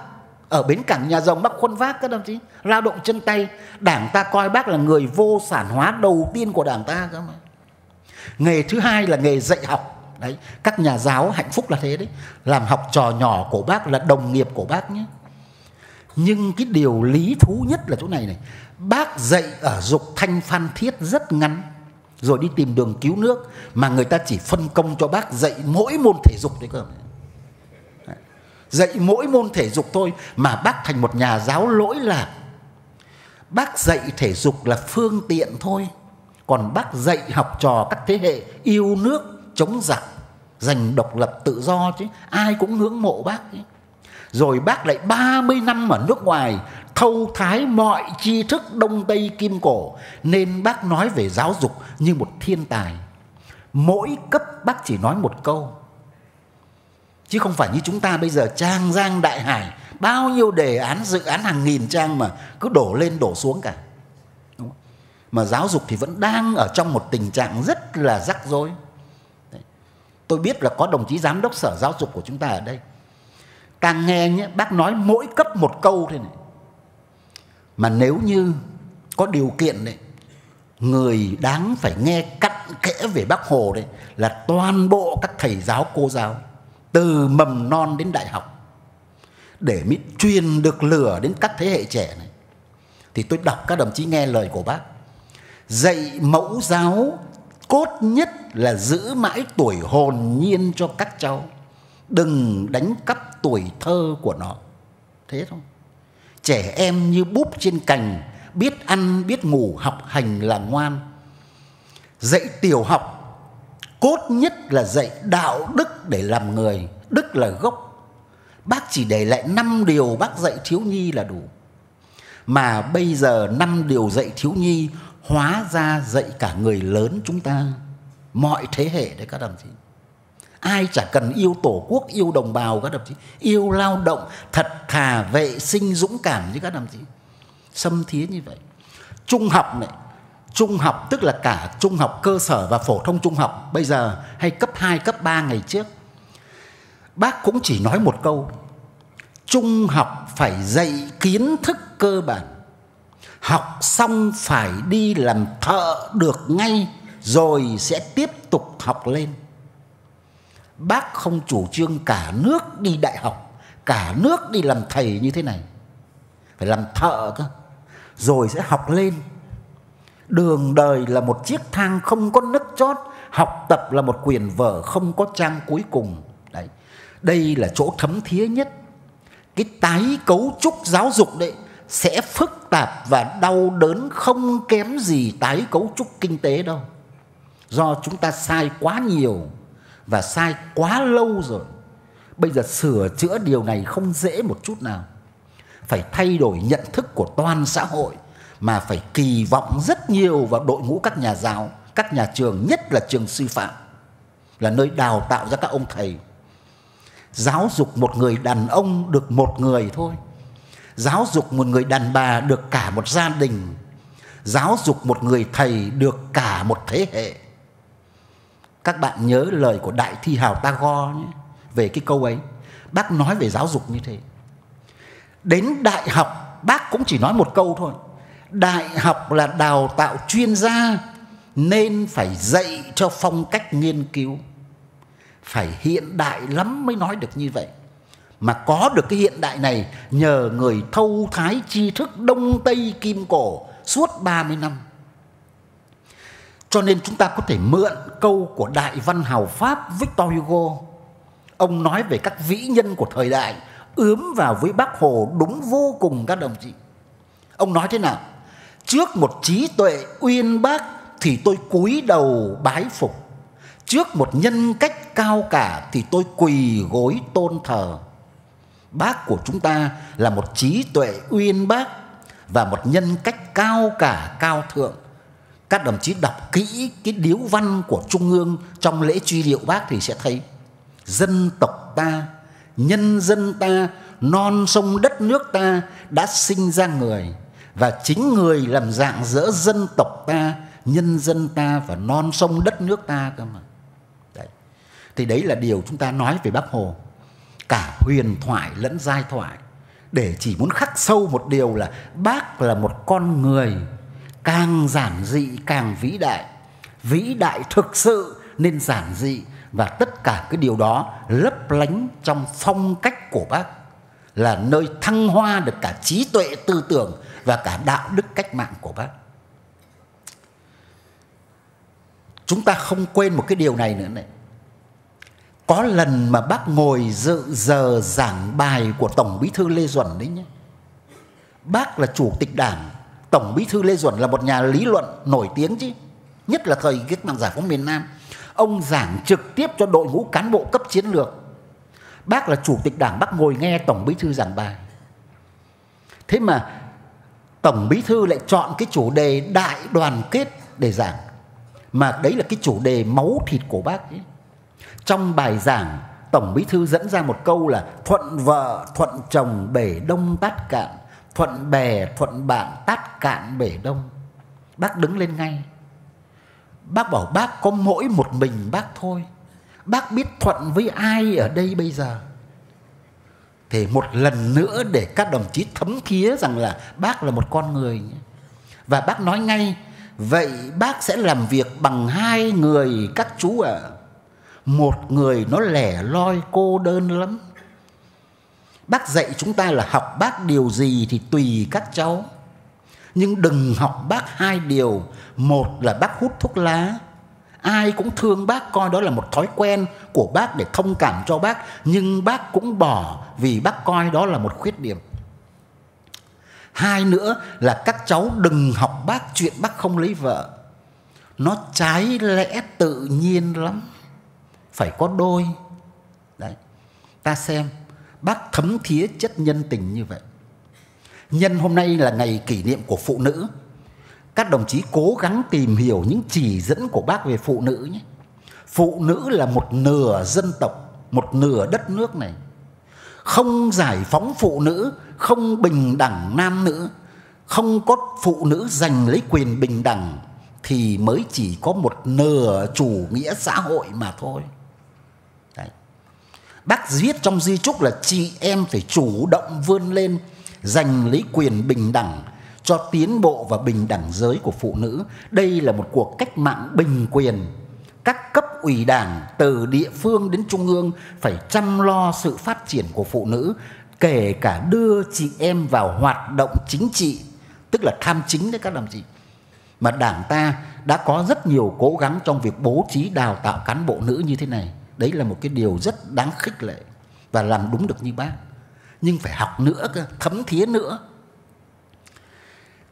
Ở bến cảng nhà rồng bác khuân vác các đồng chí. Lao động chân tay. Đảng ta coi bác là người vô sản hóa đầu tiên của đảng ta cơ mà. Nghề thứ hai là nghề dạy học. Đấy, các nhà giáo hạnh phúc là thế đấy. Làm học trò nhỏ của bác là đồng nghiệp của bác nhé. Nhưng cái điều lý thú nhất là chỗ này này. Bác dạy ở dục thanh phan thiết rất ngắn. Rồi đi tìm đường cứu nước. Mà người ta chỉ phân công cho bác dạy mỗi môn thể dục đấy cơ dạy mỗi môn thể dục thôi, mà bác thành một nhà giáo lỗi lạc bác dạy thể dục là phương tiện thôi. Còn bác dạy học trò các thế hệ yêu nước, chống giặc, giành độc lập tự do chứ, ai cũng ngưỡng mộ bác ấy. rồi bác lại 30 năm ở nước ngoài, thâu thái mọi tri thức đông tây kim cổ. Nên bác nói về giáo dục như một thiên tài. Mỗi cấp bác chỉ nói một câu chứ không phải như chúng ta bây giờ trang giang, đại hải, bao nhiêu đề án, dự án hàng nghìn trang mà cứ đổ lên, đổ xuống cả. Mà giáo dục thì vẫn đang ở trong một tình trạng rất là rắc rối. Tôi biết là có đồng chí giám đốc sở giáo dục của chúng ta ở đây. Càng nghe nhé, bác nói mỗi cấp một câu thế này. Mà nếu như có điều kiện đấy, người đáng phải nghe cặn kẽ về bác hồ đấy là toàn bộ các thầy giáo, cô giáo từ mầm non đến đại học, để mới truyền được lửa đến các thế hệ trẻ này. Thì tôi đọc các đồng chí nghe lời của bác. Dạy mẫu giáo cốt nhất là giữ mãi tuổi hồn nhiên cho các cháu. Đừng đánh cắp tuổi thơ của nó. Thế thôi. Trẻ em như búp trên cành, biết ăn, biết ngủ, học hành là ngoan. Dạy tiểu học cốt nhất là dạy đạo đức để làm người, đức là gốc. Bác chỉ để lại năm điều bác dạy thiếu nhi là đủ. Mà bây giờ năm điều dạy thiếu nhi hóa ra dạy cả người lớn chúng ta. Mọi thế hệ đấy các đồng chí. Ai chả cần yêu tổ quốc, yêu đồng bào các đồng chí. Yêu lao động, thật thà vệ sinh, dũng cảm như các đồng chí. Xâm thiế như vậy. Trung học này trung học tức là cả trung học cơ sở và phổ thông trung học bây giờ hay cấp 2, cấp 3 ngày trước. Bác cũng chỉ nói một câu trung học phải dạy kiến thức cơ bản. Học xong phải đi làm thợ được ngay rồi sẽ tiếp tục học lên. Bác không chủ trương cả nước đi đại học cả nước đi làm thầy như thế này. Phải làm thợ cơ rồi sẽ học lên đường đời là một chiếc thang không có nấc chót, học tập là một quyển vở không có trang cuối cùng. Đấy, đây là chỗ thấm thía nhất. Cái tái cấu trúc giáo dục đấy sẽ phức tạp và đau đớn không kém gì tái cấu trúc kinh tế đâu. Do chúng ta sai quá nhiều và sai quá lâu rồi. Bây giờ sửa chữa điều này không dễ một chút nào. Phải thay đổi nhận thức của toàn xã hội mà phải kỳ vọng rất nhiều vào đội ngũ các nhà giáo các nhà trường nhất là trường sư phạm. Là nơi đào tạo ra các ông thầy. Giáo dục một người đàn ông được một người thôi. Giáo dục một người đàn bà được cả một gia đình. Giáo dục một người thầy được cả một thế hệ. Các bạn nhớ lời của đại thi hào tagore nhé, về cái câu ấy. Bác nói về giáo dục như thế. Đến đại học bác cũng chỉ nói một câu thôi đại học là đào tạo chuyên gia, nên phải dạy cho phong cách nghiên cứu phải hiện đại lắm mới nói được như vậy mà có được cái hiện đại này nhờ người thâu thái tri thức đông tây kim cổ suốt 30 năm cho nên chúng ta có thể mượn câu của đại văn hào Pháp Victor Hugo. Ông nói về các vĩ nhân của thời đại, ướm vào với bác Hồ đúng vô cùng, các đồng chí. Ông nói thế nào? Trước một trí tuệ uyên bác thì tôi cúi đầu bái phục. Trước một nhân cách cao cả thì tôi quỳ gối tôn thờ. Bác của chúng ta là một trí tuệ uyên bác và một nhân cách cao cả cao thượng các đồng chí đọc kỹ cái điếu văn của Trung ương trong lễ truy điệu bác thì sẽ thấy dân tộc ta, nhân dân ta, non sông đất nước ta đã sinh ra người và chính người làm dạng giữa dân tộc ta, nhân dân ta và non sông đất nước ta cơ mà. Đấy. thì đấy là điều chúng ta nói về bác hồ. Cả huyền thoại lẫn giai thoại. Để chỉ muốn khắc sâu một điều là bác là một con người càng giản dị càng vĩ đại. Vĩ đại thực sự nên giản dị và tất cả cái điều đó lấp lánh trong phong cách của bác. Là nơi thăng hoa được cả trí tuệ tư tưởng và cả đạo đức cách mạng của bác. Chúng ta không quên một cái điều này nữa này. Có lần mà bác ngồi dự giờ giảng bài của tổng bí thư lê duẩn đấy nhé. Bác là chủ tịch đảng, tổng bí thư lê duẩn là một nhà lý luận nổi tiếng chứ, nhất là thời cách mạng giải phóng miền nam. Ông giảng trực tiếp cho đội ngũ cán bộ cấp chiến lược. Bác là chủ tịch đảng, bác ngồi nghe tổng bí thư giảng bài. Thế mà tổng bí thư lại chọn cái chủ đề đại đoàn kết để giảng. Mà đấy là cái chủ đề máu thịt của bác ấy. trong bài giảng, tổng bí thư dẫn ra một câu là thuận vợ, thuận chồng bể đông tát cạn, thuận bè, thuận bạn tát cạn bể đông. Bác đứng lên ngay. Bác bảo bác có mỗi một mình bác thôi. Bác biết thuận với ai ở đây bây giờ? Thì một lần nữa để các đồng chí thấm thía rằng là bác là một con người và bác nói ngay, vậy bác sẽ làm việc bằng hai người các chú ạ. À. một người nó lẻ loi cô đơn lắm. Bác dạy chúng ta là học bác điều gì thì tùy các cháu. Nhưng đừng học bác hai điều. Một là bác hút thuốc lá ai cũng thương bác, coi đó là một thói quen của bác để thông cảm cho bác, nhưng bác cũng bỏ vì bác coi đó là một khuyết điểm. Hai nữa là các cháu đừng học bác chuyện bác không lấy vợ. Nó trái lẽ tự nhiên lắm. Phải có đôi. Đấy. Ta xem, bác thấm thía chất nhân tình như vậy. Nhân hôm nay là ngày kỷ niệm của phụ nữ các đồng chí cố gắng tìm hiểu những chỉ dẫn của bác về phụ nữ nhé. Phụ nữ là một nửa dân tộc, một nửa đất nước này. Không giải phóng phụ nữ, không bình đẳng nam nữ, không có phụ nữ giành lấy quyền bình đẳng thì mới chỉ có một nửa chủ nghĩa xã hội mà thôi. Đấy. bác viết trong di trúc là chị em phải chủ động vươn lên giành lấy quyền bình đẳng cho tiến bộ và bình đẳng giới của phụ nữ. Đây là một cuộc cách mạng bình quyền. Các cấp ủy đảng từ địa phương đến trung ương phải chăm lo sự phát triển của phụ nữ, kể cả đưa chị em vào hoạt động chính trị, tức là tham chính đấy các đồng chí. Mà đảng ta đã có rất nhiều cố gắng trong việc bố trí đào tạo cán bộ nữ như thế này. Đấy là một cái điều rất đáng khích lệ và làm đúng được như bác. Nhưng phải học nữa cơ, thấm thía nữa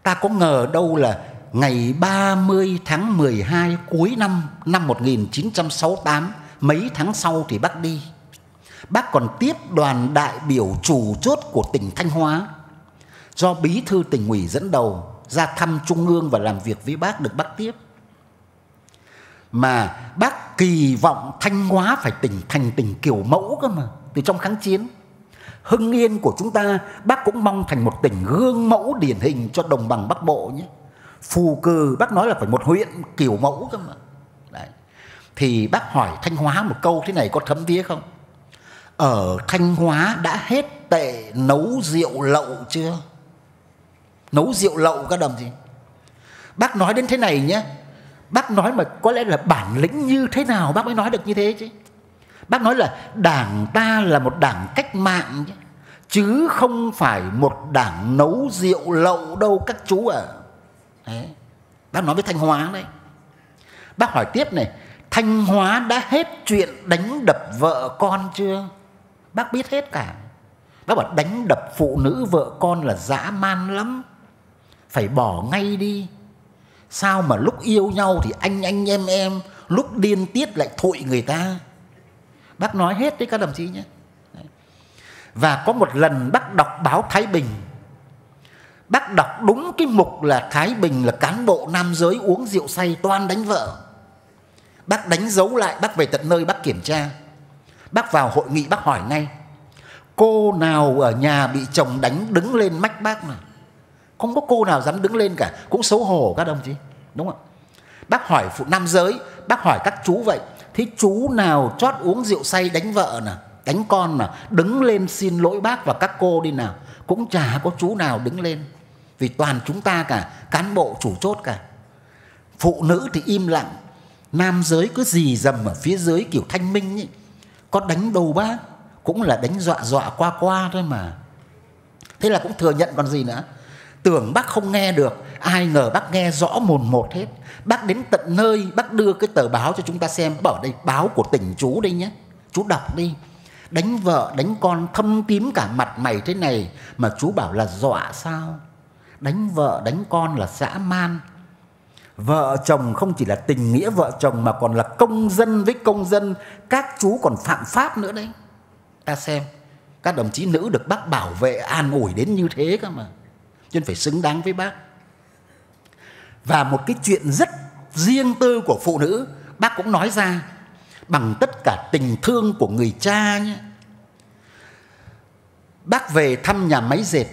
Ta có ngờ đâu là ngày 30 tháng 12 cuối năm năm 1968 mấy tháng sau thì bác đi. Bác còn tiếp đoàn đại biểu chủ chốt của tỉnh Thanh Hóa do bí thư tỉnh ủy dẫn đầu, ra thăm trung ương và làm việc với bác được bác tiếp. Mà bác kỳ vọng Thanh Hóa phải tỉnh thành tỉnh kiểu mẫu cơ mà, từ trong kháng chiến. Hưng Yên của chúng ta, bác cũng mong thành một tỉnh gương mẫu điển hình cho đồng bằng Bắc Bộ nhé. Phù cử, bác nói là phải một huyện kiểu mẫu cơ mà. Đấy. Thì bác hỏi Thanh Hóa một câu thế này có thấm vía không? Ở Thanh Hóa đã hết tệ nấu rượu lậu chưa? Nấu rượu lậu các đồng gì? Bác nói đến thế này nhé. Bác nói mà có lẽ là bản lĩnh như thế nào bác mới nói được như thế chứ. Bác nói là đảng ta là một đảng cách mạng chứ không phải một đảng nấu rượu lậu đâu các chú ạ. À. Bác nói với Thanh Hóa đấy. Bác hỏi tiếp này, Thanh Hóa đã hết chuyện đánh đập vợ con chưa? Bác biết hết cả. Bác bảo đánh đập phụ nữ vợ con là dã man lắm. Phải bỏ ngay đi. Sao mà lúc yêu nhau thì anh anh em em, lúc điên tiết lại thụi người ta bác nói hết đấy, các đồng chí nhé. Và có một lần bác đọc báo Thái Bình. Bác đọc đúng cái mục là Thái Bình là cán bộ nam giới uống rượu say toan đánh vợ. Bác đánh dấu lại, bác về tận nơi bác kiểm tra. Bác vào hội nghị bác hỏi ngay, cô nào ở nhà bị chồng đánh đứng lên mách bác mà? Không có cô nào dám đứng lên cả, cũng xấu hổ các đồng chí, đúng không bác hỏi phụ nam giới, bác hỏi các chú vậy thế chú nào chót uống rượu say đánh vợ nè, đánh con nè, đứng lên xin lỗi bác và các cô đi nào. Cũng chả có chú nào đứng lên. Vì toàn chúng ta cả, cán bộ chủ chốt cả. Phụ nữ thì im lặng. Nam giới cứ dì dầm ở phía dưới kiểu thanh minh ấy. có đánh đầu bác, cũng là đánh dọa dọa qua qua thôi mà. Thế là cũng thừa nhận còn gì nữa. Tưởng bác không nghe được ai ngờ bác nghe rõ mồn một hết. Bác đến tận nơi, bác đưa cái tờ báo cho chúng ta xem. Bảo đây, báo của tỉnh chú đây nhé. Chú đọc đi. Đánh vợ, đánh con thâm tím cả mặt mày thế này mà chú bảo là dọa sao? Đánh vợ, đánh con là dã man. Vợ chồng không chỉ là tình nghĩa vợ chồng mà còn là công dân với công dân. Các chú còn phạm pháp nữa đấy. Ta xem, các đồng chí nữ được bác bảo vệ an ủi đến như thế cơ mà. Nên phải xứng đáng với bác và một cái chuyện rất riêng tư của phụ nữ, bác cũng nói ra, bằng tất cả tình thương của người cha nhé. Bác về thăm nhà máy dệt,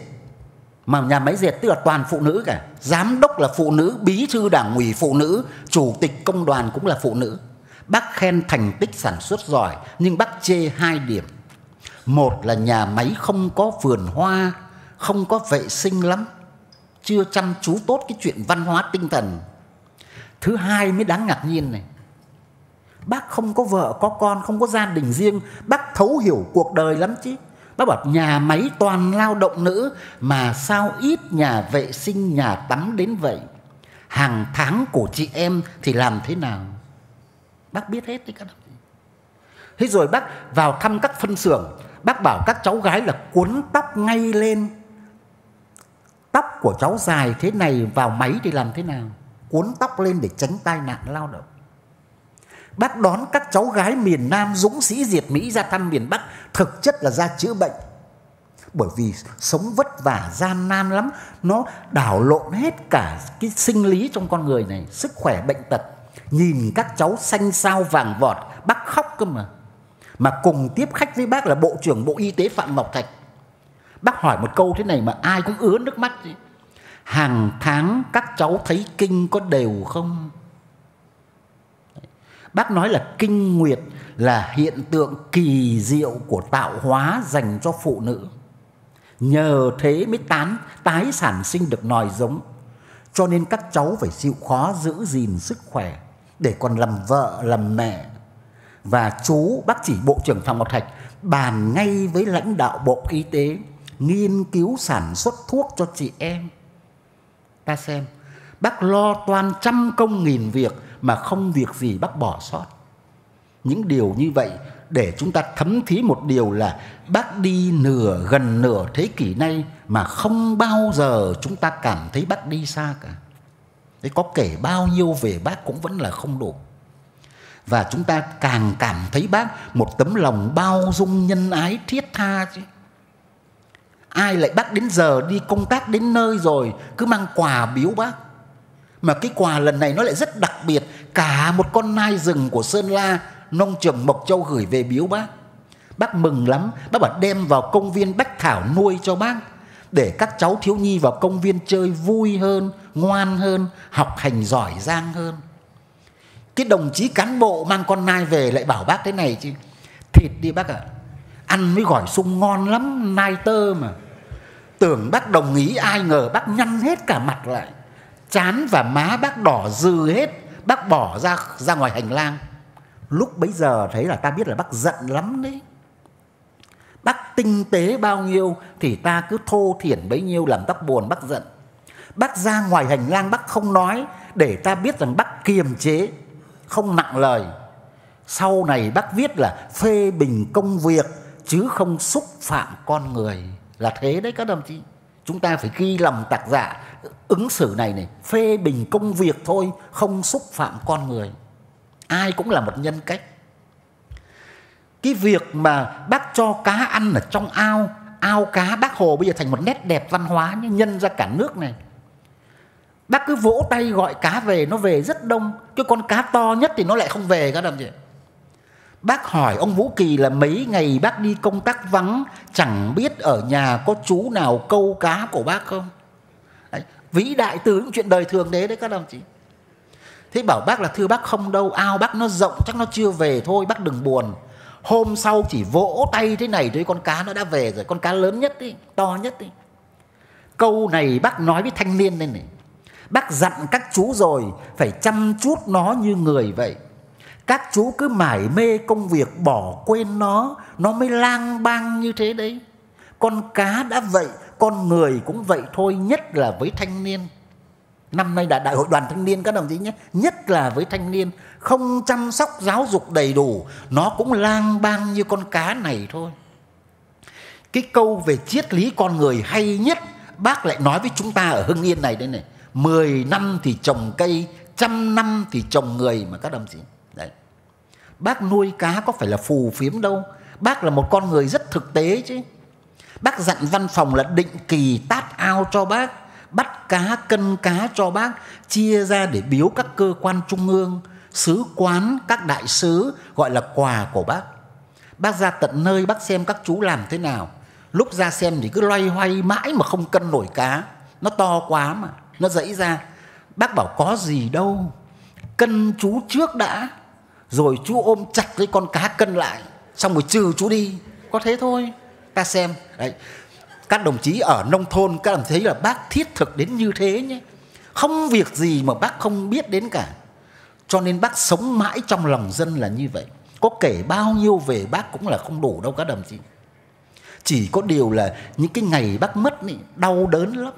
mà nhà máy dệt tức là toàn phụ nữ cả. Giám đốc là phụ nữ, bí thư đảng ủy phụ nữ, chủ tịch công đoàn cũng là phụ nữ. Bác khen thành tích sản xuất giỏi, nhưng bác chê hai điểm. Một là nhà máy không có vườn hoa, không có vệ sinh lắm chưa chăm chú tốt cái chuyện văn hóa tinh thần. Thứ hai mới đáng ngạc nhiên này. Bác không có vợ, có con, không có gia đình riêng. Bác thấu hiểu cuộc đời lắm chứ. Bác bảo nhà máy toàn lao động nữ, mà sao ít nhà vệ sinh, nhà tắm đến vậy? Hàng tháng của chị em thì làm thế nào? Bác biết hết đấy các đồng chí. Thế rồi bác vào thăm các phân xưởng. Bác bảo các cháu gái là cuốn tóc ngay lên tóc của cháu dài thế này vào máy thì làm thế nào? Cuốn tóc lên để tránh tai nạn lao động. Bác đón các cháu gái miền Nam dũng sĩ diệt Mỹ ra thăm miền Bắc, thực chất là ra chữa bệnh. Bởi vì sống vất vả, gian nan lắm, nó đảo lộn hết cả cái sinh lý trong con người này, sức khỏe bệnh tật. Nhìn các cháu xanh sao vàng vọt, bác khóc cơ mà. Mà cùng tiếp khách với bác là bộ trưởng bộ y tế phạm ngọc thạch bác hỏi một câu thế này mà ai cũng ứa nước mắt hàng tháng các cháu thấy kinh có đều không? Bác nói là kinh nguyệt là hiện tượng kỳ diệu của tạo hóa dành cho phụ nữ. Nhờ thế mới tán, tái sản sinh được nòi giống. Cho nên các cháu phải chịu khó giữ gìn sức khỏe để còn làm vợ, làm mẹ. Và chú, bác chỉ bộ trưởng phạm ngọc thạch bàn ngay với lãnh đạo bộ y tế nghiên cứu sản xuất thuốc cho chị em. Ta xem, bác lo toan trăm công nghìn việc mà không việc gì bác bỏ sót. Những điều như vậy để chúng ta thấm thí một điều là bác đi nửa gần nửa thế kỷ nay mà không bao giờ chúng ta cảm thấy bác đi xa cả. Đấy có kể bao nhiêu về bác cũng vẫn là không đủ. Và chúng ta càng cảm thấy bác một tấm lòng bao dung nhân ái thiết tha chứ ai lại bác đến giờ đi công tác đến nơi rồi, cứ mang quà biếu bác. Mà cái quà lần này nó lại rất đặc biệt, cả một con nai rừng của sơn la, nông trường mộc châu gửi về biếu bác. Bác mừng lắm, bác bảo đem vào công viên bách thảo nuôi cho bác, để các cháu thiếu nhi vào công viên chơi vui hơn, ngoan hơn, học hành giỏi giang hơn. Cái đồng chí cán bộ mang con nai về lại bảo bác thế này chứ, thịt đi bác ạ à. ăn với gỏi sung ngon lắm, nai tơ mà tưởng bác đồng ý, ai ngờ bác nhăn hết cả mặt lại. Chán và má bác đỏ dừ hết, bác bỏ ra ra ngoài hành lang. Lúc bấy giờ thấy là ta biết là bác giận lắm đấy. Bác tinh tế bao nhiêu thì ta cứ thô thiển bấy nhiêu làm bác buồn bác giận. Bác ra ngoài hành lang bác không nói, để ta biết rằng bác kiềm chế, không nặng lời. Sau này bác viết là phê bình công việc, chứ không xúc phạm con người là thế đấy các đồng chí. Chúng ta phải ghi lòng tạc giả. Ứng xử này này, phê bình công việc thôi, không xúc phạm con người. Ai cũng là một nhân cách. Cái việc mà bác cho cá ăn ở trong ao ao cá bác hồ bây giờ thành một nét đẹp văn hóa như nhân ra cả nước này. Bác cứ vỗ tay gọi cá về, nó về rất đông. Cái con cá to nhất thì nó lại không về các đồng chí bác hỏi ông vũ kỳ là mấy ngày bác đi công tác vắng chẳng biết ở nhà có chú nào câu cá của bác không? Đấy, vĩ đại từ những chuyện đời thường đấy đấy các đồng chí. Thế bảo bác là thưa bác không đâu ao bác nó rộng chắc nó chưa về thôi bác đừng buồn. Hôm sau chỉ vỗ tay thế này thôi con cá nó đã về rồi con cá lớn nhất đi to nhất đi. Câu này bác nói với thanh niên lên này. Bác dặn các chú rồi phải chăm chút nó như người vậy các chú cứ mải mê công việc bỏ quên nó nó mới lang bang như thế đấy. Con cá đã vậy, con người cũng vậy thôi, nhất là với thanh niên. Năm nay đã đại hội đoàn thanh niên các đồng chí nhé, nhất là với thanh niên, không chăm sóc giáo dục đầy đủ, nó cũng lang bang như con cá này thôi. Cái câu về triết lý con người hay nhất, bác lại nói với chúng ta ở hưng yên này đây này, mười năm thì trồng cây, trăm năm thì trồng người mà các đồng chí bác nuôi cá có phải là phù phiếm đâu. Bác là một con người rất thực tế chứ. Bác dặn văn phòng là định kỳ tát ao cho bác, bắt cá, cân cá cho bác, chia ra để biếu các cơ quan trung ương, sứ quán, các đại sứ, gọi là quà của bác. Bác ra tận nơi, bác xem các chú làm thế nào. Lúc ra xem thì cứ loay hoay mãi mà không cân nổi cá. Nó to quá mà, nó dẫy ra. Bác bảo có gì đâu. Cân chú trước đã rồi chú ôm chặt lấy con cá cân lại xong rồi trừ chú đi. Có thế thôi. Ta xem đấy. Các đồng chí ở nông thôn các đồng chí thấy là bác thiết thực đến như thế nhé. Không việc gì mà bác không biết đến cả. Cho nên bác sống mãi trong lòng dân là như vậy. Có kể bao nhiêu về bác cũng là không đủ đâu các đồng chí. Chỉ có điều là những cái ngày bác mất này, đau đớn lắm.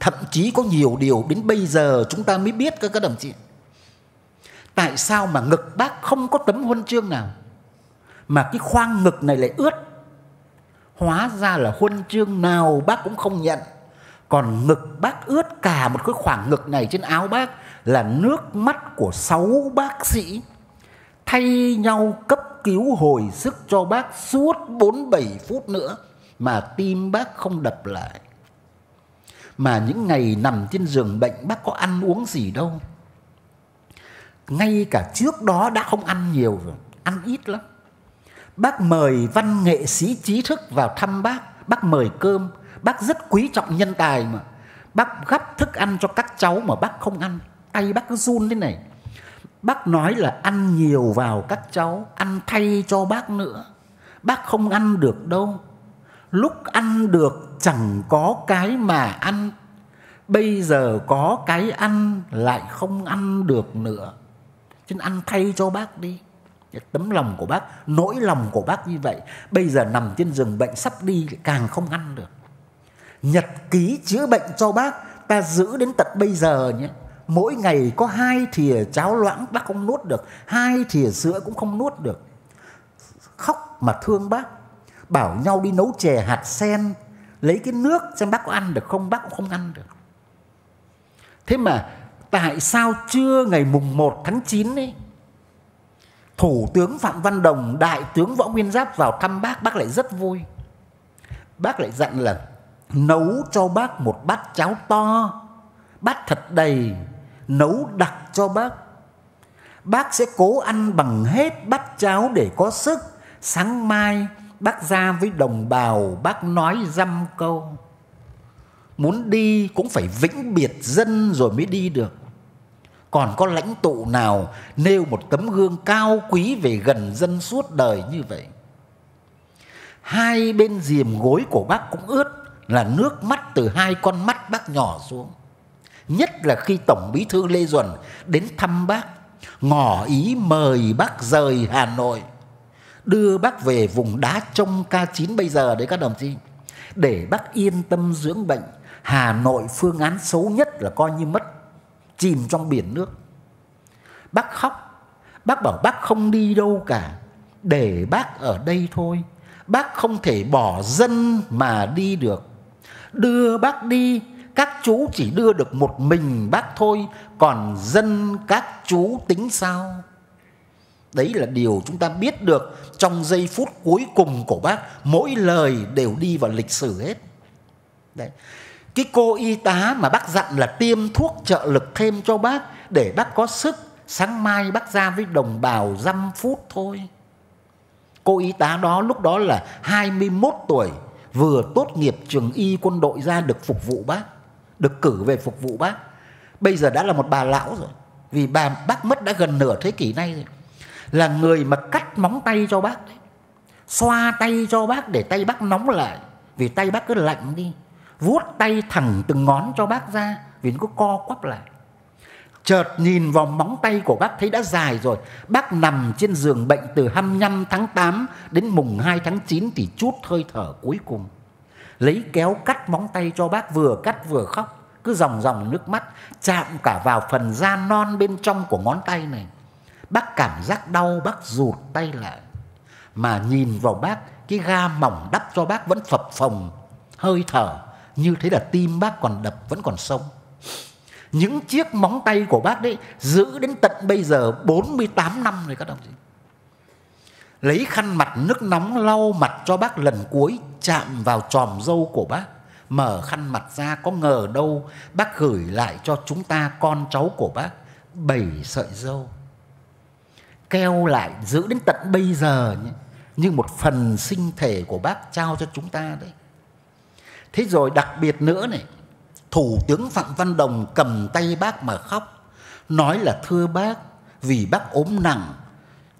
Thậm chí có nhiều điều đến bây giờ chúng ta mới biết các các đồng chí tại sao mà ngực bác không có tấm huân chương nào mà cái khoang ngực này lại ướt hóa ra là huân chương nào bác cũng không nhận còn ngực bác ướt cả một cái khoảng ngực này trên áo bác là nước mắt của sáu bác sĩ thay nhau cấp cứu hồi sức cho bác suốt 47 phút nữa mà tim bác không đập lại. Mà những ngày nằm trên giường bệnh bác có ăn uống gì đâu. Ngay cả trước đó đã không ăn nhiều rồi, ăn ít lắm. Bác mời văn nghệ sĩ trí thức vào thăm bác, bác mời cơm, bác rất quý trọng nhân tài mà. Bác gắp thức ăn cho các cháu mà bác không ăn, tay bác cứ run thế này Bác nói là ăn nhiều vào các cháu, ăn thay cho bác nữa. Bác không ăn được đâu. Lúc ăn được chẳng có cái mà ăn. Bây giờ có cái ăn lại không ăn được nữa. Chứ ăn thay cho bác đi. Tấm lòng của bác, nỗi lòng của bác như vậy. Bây giờ nằm trên giường bệnh sắp đi càng không ăn được. Nhật ký chữa bệnh cho bác ta giữ đến tận bây giờ nhé mỗi ngày có hai thìa cháo loãng bác không nuốt được hai thìa sữa cũng không nuốt được khóc mà thương bác bảo nhau đi nấu chè hạt sen lấy cái nước xem bác có ăn được không bác cũng không ăn được thế mà tại sao trưa ngày mùng 1 tháng 9 ấy, thủ tướng phạm văn đồng, đại tướng võ nguyên giáp vào thăm bác bác lại rất vui bác lại dặn là, nấu cho bác một bát cháo to, bát thật đầy, nấu đặc cho bác. Bác sẽ cố ăn bằng hết bát cháo để có sức. Sáng mai, bác ra với đồng bào, bác nói dăm câu. Muốn đi cũng phải vĩnh biệt dân rồi mới đi được. Còn có lãnh tụ nào nêu một tấm gương cao quý về gần dân suốt đời như vậy. Hai bên diềm gối của bác cũng ướt là nước mắt từ hai con mắt bác nhỏ xuống nhất là khi Tổng Bí thư Lê Duẩn đến thăm bác, ngỏ ý mời bác rời Hà Nội, đưa bác về vùng đá trông K9 bây giờ đấy các đồng chí, để bác yên tâm dưỡng bệnh. Hà Nội phương án xấu nhất là coi như mất, chìm trong biển nước. Bác khóc, bác bảo bác không đi đâu cả, để bác ở đây thôi. Bác không thể bỏ dân mà đi được. Đưa bác đi các chú chỉ đưa được một mình bác thôi còn dân các chú tính sao đấy là điều chúng ta biết được trong giây phút cuối cùng của bác mỗi lời đều đi vào lịch sử hết đấy cái cô y tá mà bác dặn là tiêm thuốc trợ lực thêm cho bác để bác có sức, sáng mai bác ra với đồng bào dăm phút thôi. Cô y tá đó lúc đó là 21 tuổi, vừa tốt nghiệp trường y quân đội ra được phục vụ bác, được cử về phục vụ bác. Bây giờ đã là một bà lão rồi, vì bà, bác mất đã gần nửa thế kỷ nay rồi. Là người mà cắt móng tay cho bác đấy, xoa tay cho bác để tay bác nóng lại, vì tay bác cứ lạnh đi vuốt tay thẳng từng ngón cho bác ra, vì nó cứ co quắp lại. Chợt nhìn vào móng tay của bác thấy đã dài rồi. Bác nằm trên giường bệnh từ 25 tháng 8 đến mùng 2 tháng 9 thì chút hơi thở cuối cùng. Lấy kéo cắt móng tay cho bác vừa cắt vừa khóc. Cứ dòng dòng nước mắt chạm cả vào phần da non bên trong của ngón tay này. Bác cảm giác đau, bác rụt tay lại. Mà nhìn vào bác, cái ga mỏng đắp cho bác vẫn phập phồng, hơi thở như thế là tim bác còn đập vẫn còn sống những chiếc móng tay của bác đấy giữ đến tận bây giờ 48 năm rồi các đồng chí. Lấy khăn mặt nước nóng lau mặt cho bác lần cuối chạm vào tròm dâu của bác. Mở khăn mặt ra có ngờ đâu bác gửi lại cho chúng ta con cháu của bác bảy sợi dâu. Keo lại giữ đến tận bây giờ nhé, như một phần sinh thể của bác trao cho chúng ta đấy thế rồi đặc biệt nữa này, thủ tướng phạm văn đồng cầm tay bác mà khóc, nói là thưa bác, vì bác ốm nặng,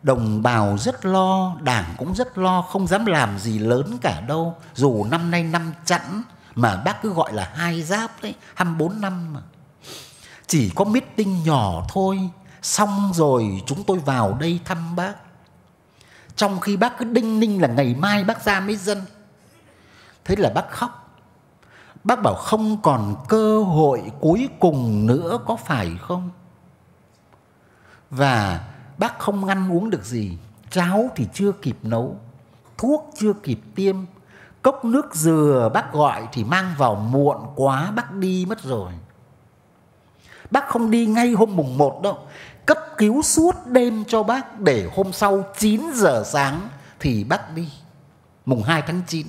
đồng bào rất lo, đảng cũng rất lo, không dám làm gì lớn cả đâu, dù năm nay năm chẵn, mà bác cứ gọi là hai giáp đấy 24 năm mà. Chỉ có meeting nhỏ thôi, xong rồi chúng tôi vào đây thăm bác. Trong khi bác cứ đinh ninh là ngày mai bác ra mới dân. Thế là bác khóc bác bảo không còn cơ hội cuối cùng nữa có phải không? Và bác không ăn uống được gì, cháo thì chưa kịp nấu, thuốc chưa kịp tiêm, cốc nước dừa bác gọi thì mang vào muộn quá, bác đi mất rồi. Bác không đi ngay hôm mùng 1 đâu, cấp cứu suốt đêm cho bác để hôm sau 9 giờ sáng thì bác đi, mùng 2 tháng 9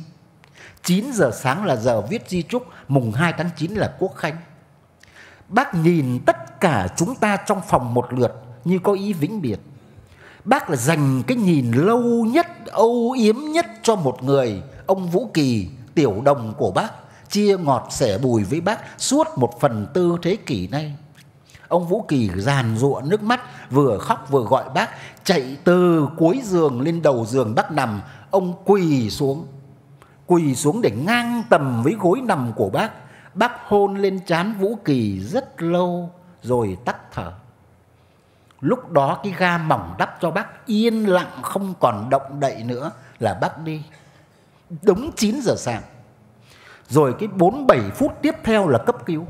9 giờ sáng là giờ viết di trúc, mùng 2 tháng 9 là quốc khánh. Bác nhìn tất cả chúng ta trong phòng một lượt như có ý vĩnh biệt. Bác là dành cái nhìn lâu nhất, âu yếm nhất cho một người, ông vũ kỳ, tiểu đồng của bác, chia ngọt sẻ bùi với bác suốt một phần tư thế kỷ nay. Ông vũ kỳ giàn ruộng nước mắt, vừa khóc vừa gọi bác, chạy từ cuối giường lên đầu giường bác nằm, ông quỳ xuống quỳ xuống để ngang tầm với gối nằm của bác. Bác hôn lên trán vũ kỳ rất lâu rồi tắt thở. Lúc đó cái ga mỏng đắp cho bác yên lặng không còn động đậy nữa là bác đi. Đúng 9 giờ sáng. Rồi cái 47 phút tiếp theo là cấp cứu.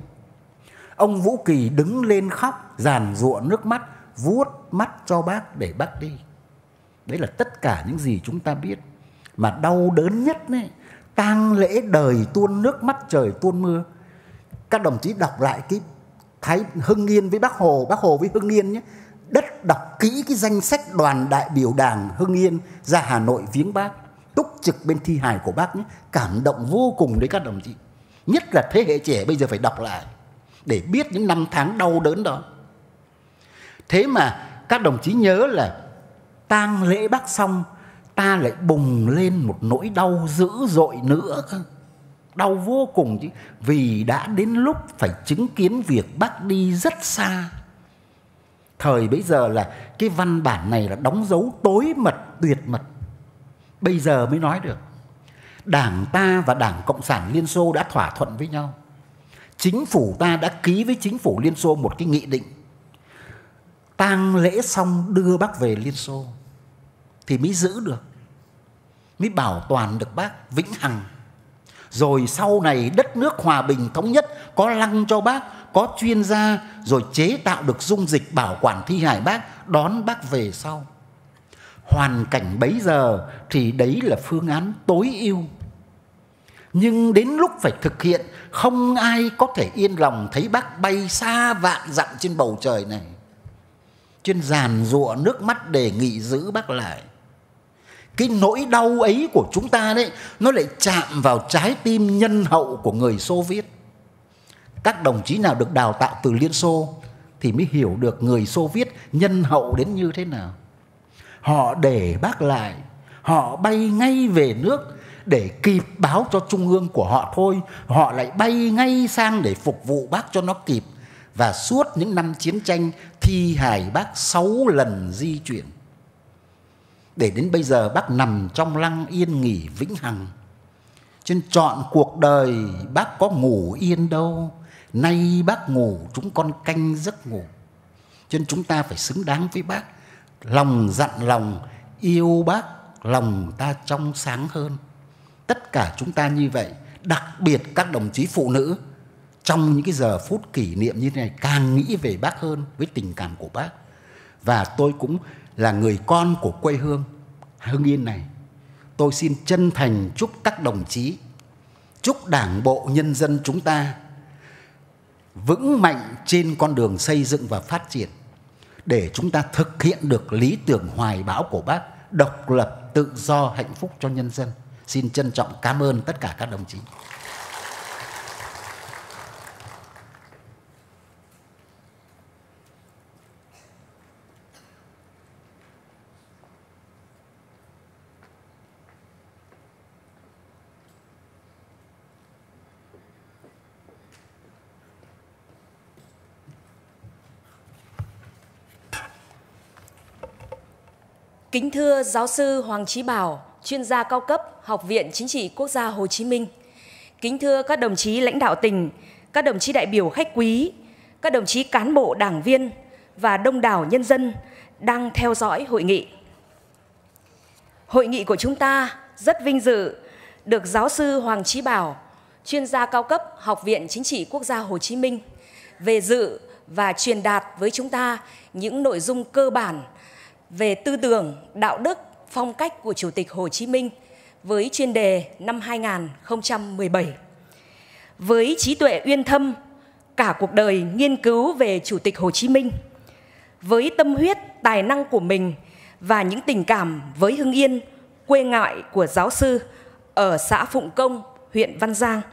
Ông Vũ Kỳ đứng lên khóc giàn giụa nước mắt vuốt mắt cho bác để bác đi. Đấy là tất cả những gì chúng ta biết. Mà đau đớn nhất ấy, tang lễ đời tuôn nước mắt trời tuôn mưa. Các đồng chí đọc lại cái thái hưng yên với bác hồ bác hồ với hưng yên nhé. Đất đọc kỹ cái danh sách đoàn đại biểu đảng hưng yên ra hà nội viếng bác, túc trực bên thi hài của bác nhé. Cảm động vô cùng đấy các đồng chí. Nhất là thế hệ trẻ bây giờ phải đọc lại để biết những năm tháng đau đớn đó. Thế mà các đồng chí nhớ là tang lễ bác xong ta lại bùng lên một nỗi đau dữ dội nữa đau vô cùng chứ. Vì đã đến lúc phải chứng kiến việc bác đi rất xa. Thời bấy giờ là cái văn bản này là đóng dấu tối mật, tuyệt mật. Bây giờ mới nói được. Đảng ta và đảng cộng sản liên xô đã thỏa thuận với nhau. Chính phủ ta đã ký với chính phủ liên xô một cái nghị định. Tang lễ xong đưa bác về liên xô thì mới giữ được mới bảo toàn được bác vĩnh hằng. Rồi sau này đất nước hòa bình thống nhất, có lăng cho bác, có chuyên gia, rồi chế tạo được dung dịch bảo quản thi hài bác, đón bác về sau. Hoàn cảnh bấy giờ thì đấy là phương án tối ưu. Nhưng đến lúc phải thực hiện, không ai có thể yên lòng thấy bác bay xa vạn dặm trên bầu trời này. Trên giàn rụa nước mắt đề nghị giữ bác lại cái nỗi đau ấy của chúng ta đấy, nó lại chạm vào trái tim nhân hậu của người Xô Viết. Các đồng chí nào được đào tạo từ Liên Xô thì mới hiểu được người Xô Viết nhân hậu đến như thế nào. Họ để bác lại, họ bay ngay về nước để kịp báo cho trung ương của họ thôi, họ lại bay ngay sang để phục vụ bác cho nó kịp. Và suốt những năm chiến tranh, thi hài bác sáu lần di chuyển để đến bây giờ bác nằm trong lăng yên nghỉ vĩnh hằng. Trên chọn cuộc đời, bác có ngủ yên đâu. Nay bác ngủ, chúng con canh giấc ngủ. Cho nên chúng ta phải xứng đáng với bác. Lòng dặn lòng, yêu bác, lòng ta trong sáng hơn. Tất cả chúng ta như vậy, đặc biệt các đồng chí phụ nữ, trong những cái giờ phút kỷ niệm như thế này, càng nghĩ về bác hơn, với tình cảm của bác. Và tôi cũng là người con của quê hương. Hưng yên này, tôi xin chân thành chúc các đồng chí, chúc đảng bộ nhân dân chúng ta vững mạnh trên con đường xây dựng và phát triển, để chúng ta thực hiện được lý tưởng hoài bão của bác, độc lập tự do hạnh phúc cho nhân dân. Xin trân trọng cảm ơn tất cả các đồng chí.
Kính thưa giáo sư Hoàng Chí Bảo, chuyên gia cao cấp Học viện Chính trị Quốc gia Hồ Chí Minh. Kính thưa các đồng chí lãnh đạo tỉnh, các đồng chí đại biểu khách quý, các đồng chí cán bộ đảng viên và đông đảo nhân dân đang theo dõi hội nghị. Hội nghị của chúng ta rất vinh dự được giáo sư Hoàng Chí Bảo, chuyên gia cao cấp Học viện Chính trị Quốc gia Hồ Chí Minh về dự và truyền đạt với chúng ta những nội dung cơ bản về tư tưởng, đạo đức, phong cách của Chủ tịch Hồ Chí Minh với chuyên đề năm 2017. Với trí tuệ uyên thâm, cả cuộc đời nghiên cứu về Chủ tịch Hồ Chí Minh, với tâm huyết, tài năng của mình và những tình cảm với Hưng Yên, quê ngoại của giáo sư ở xã Phụng Công, huyện Văn Giang –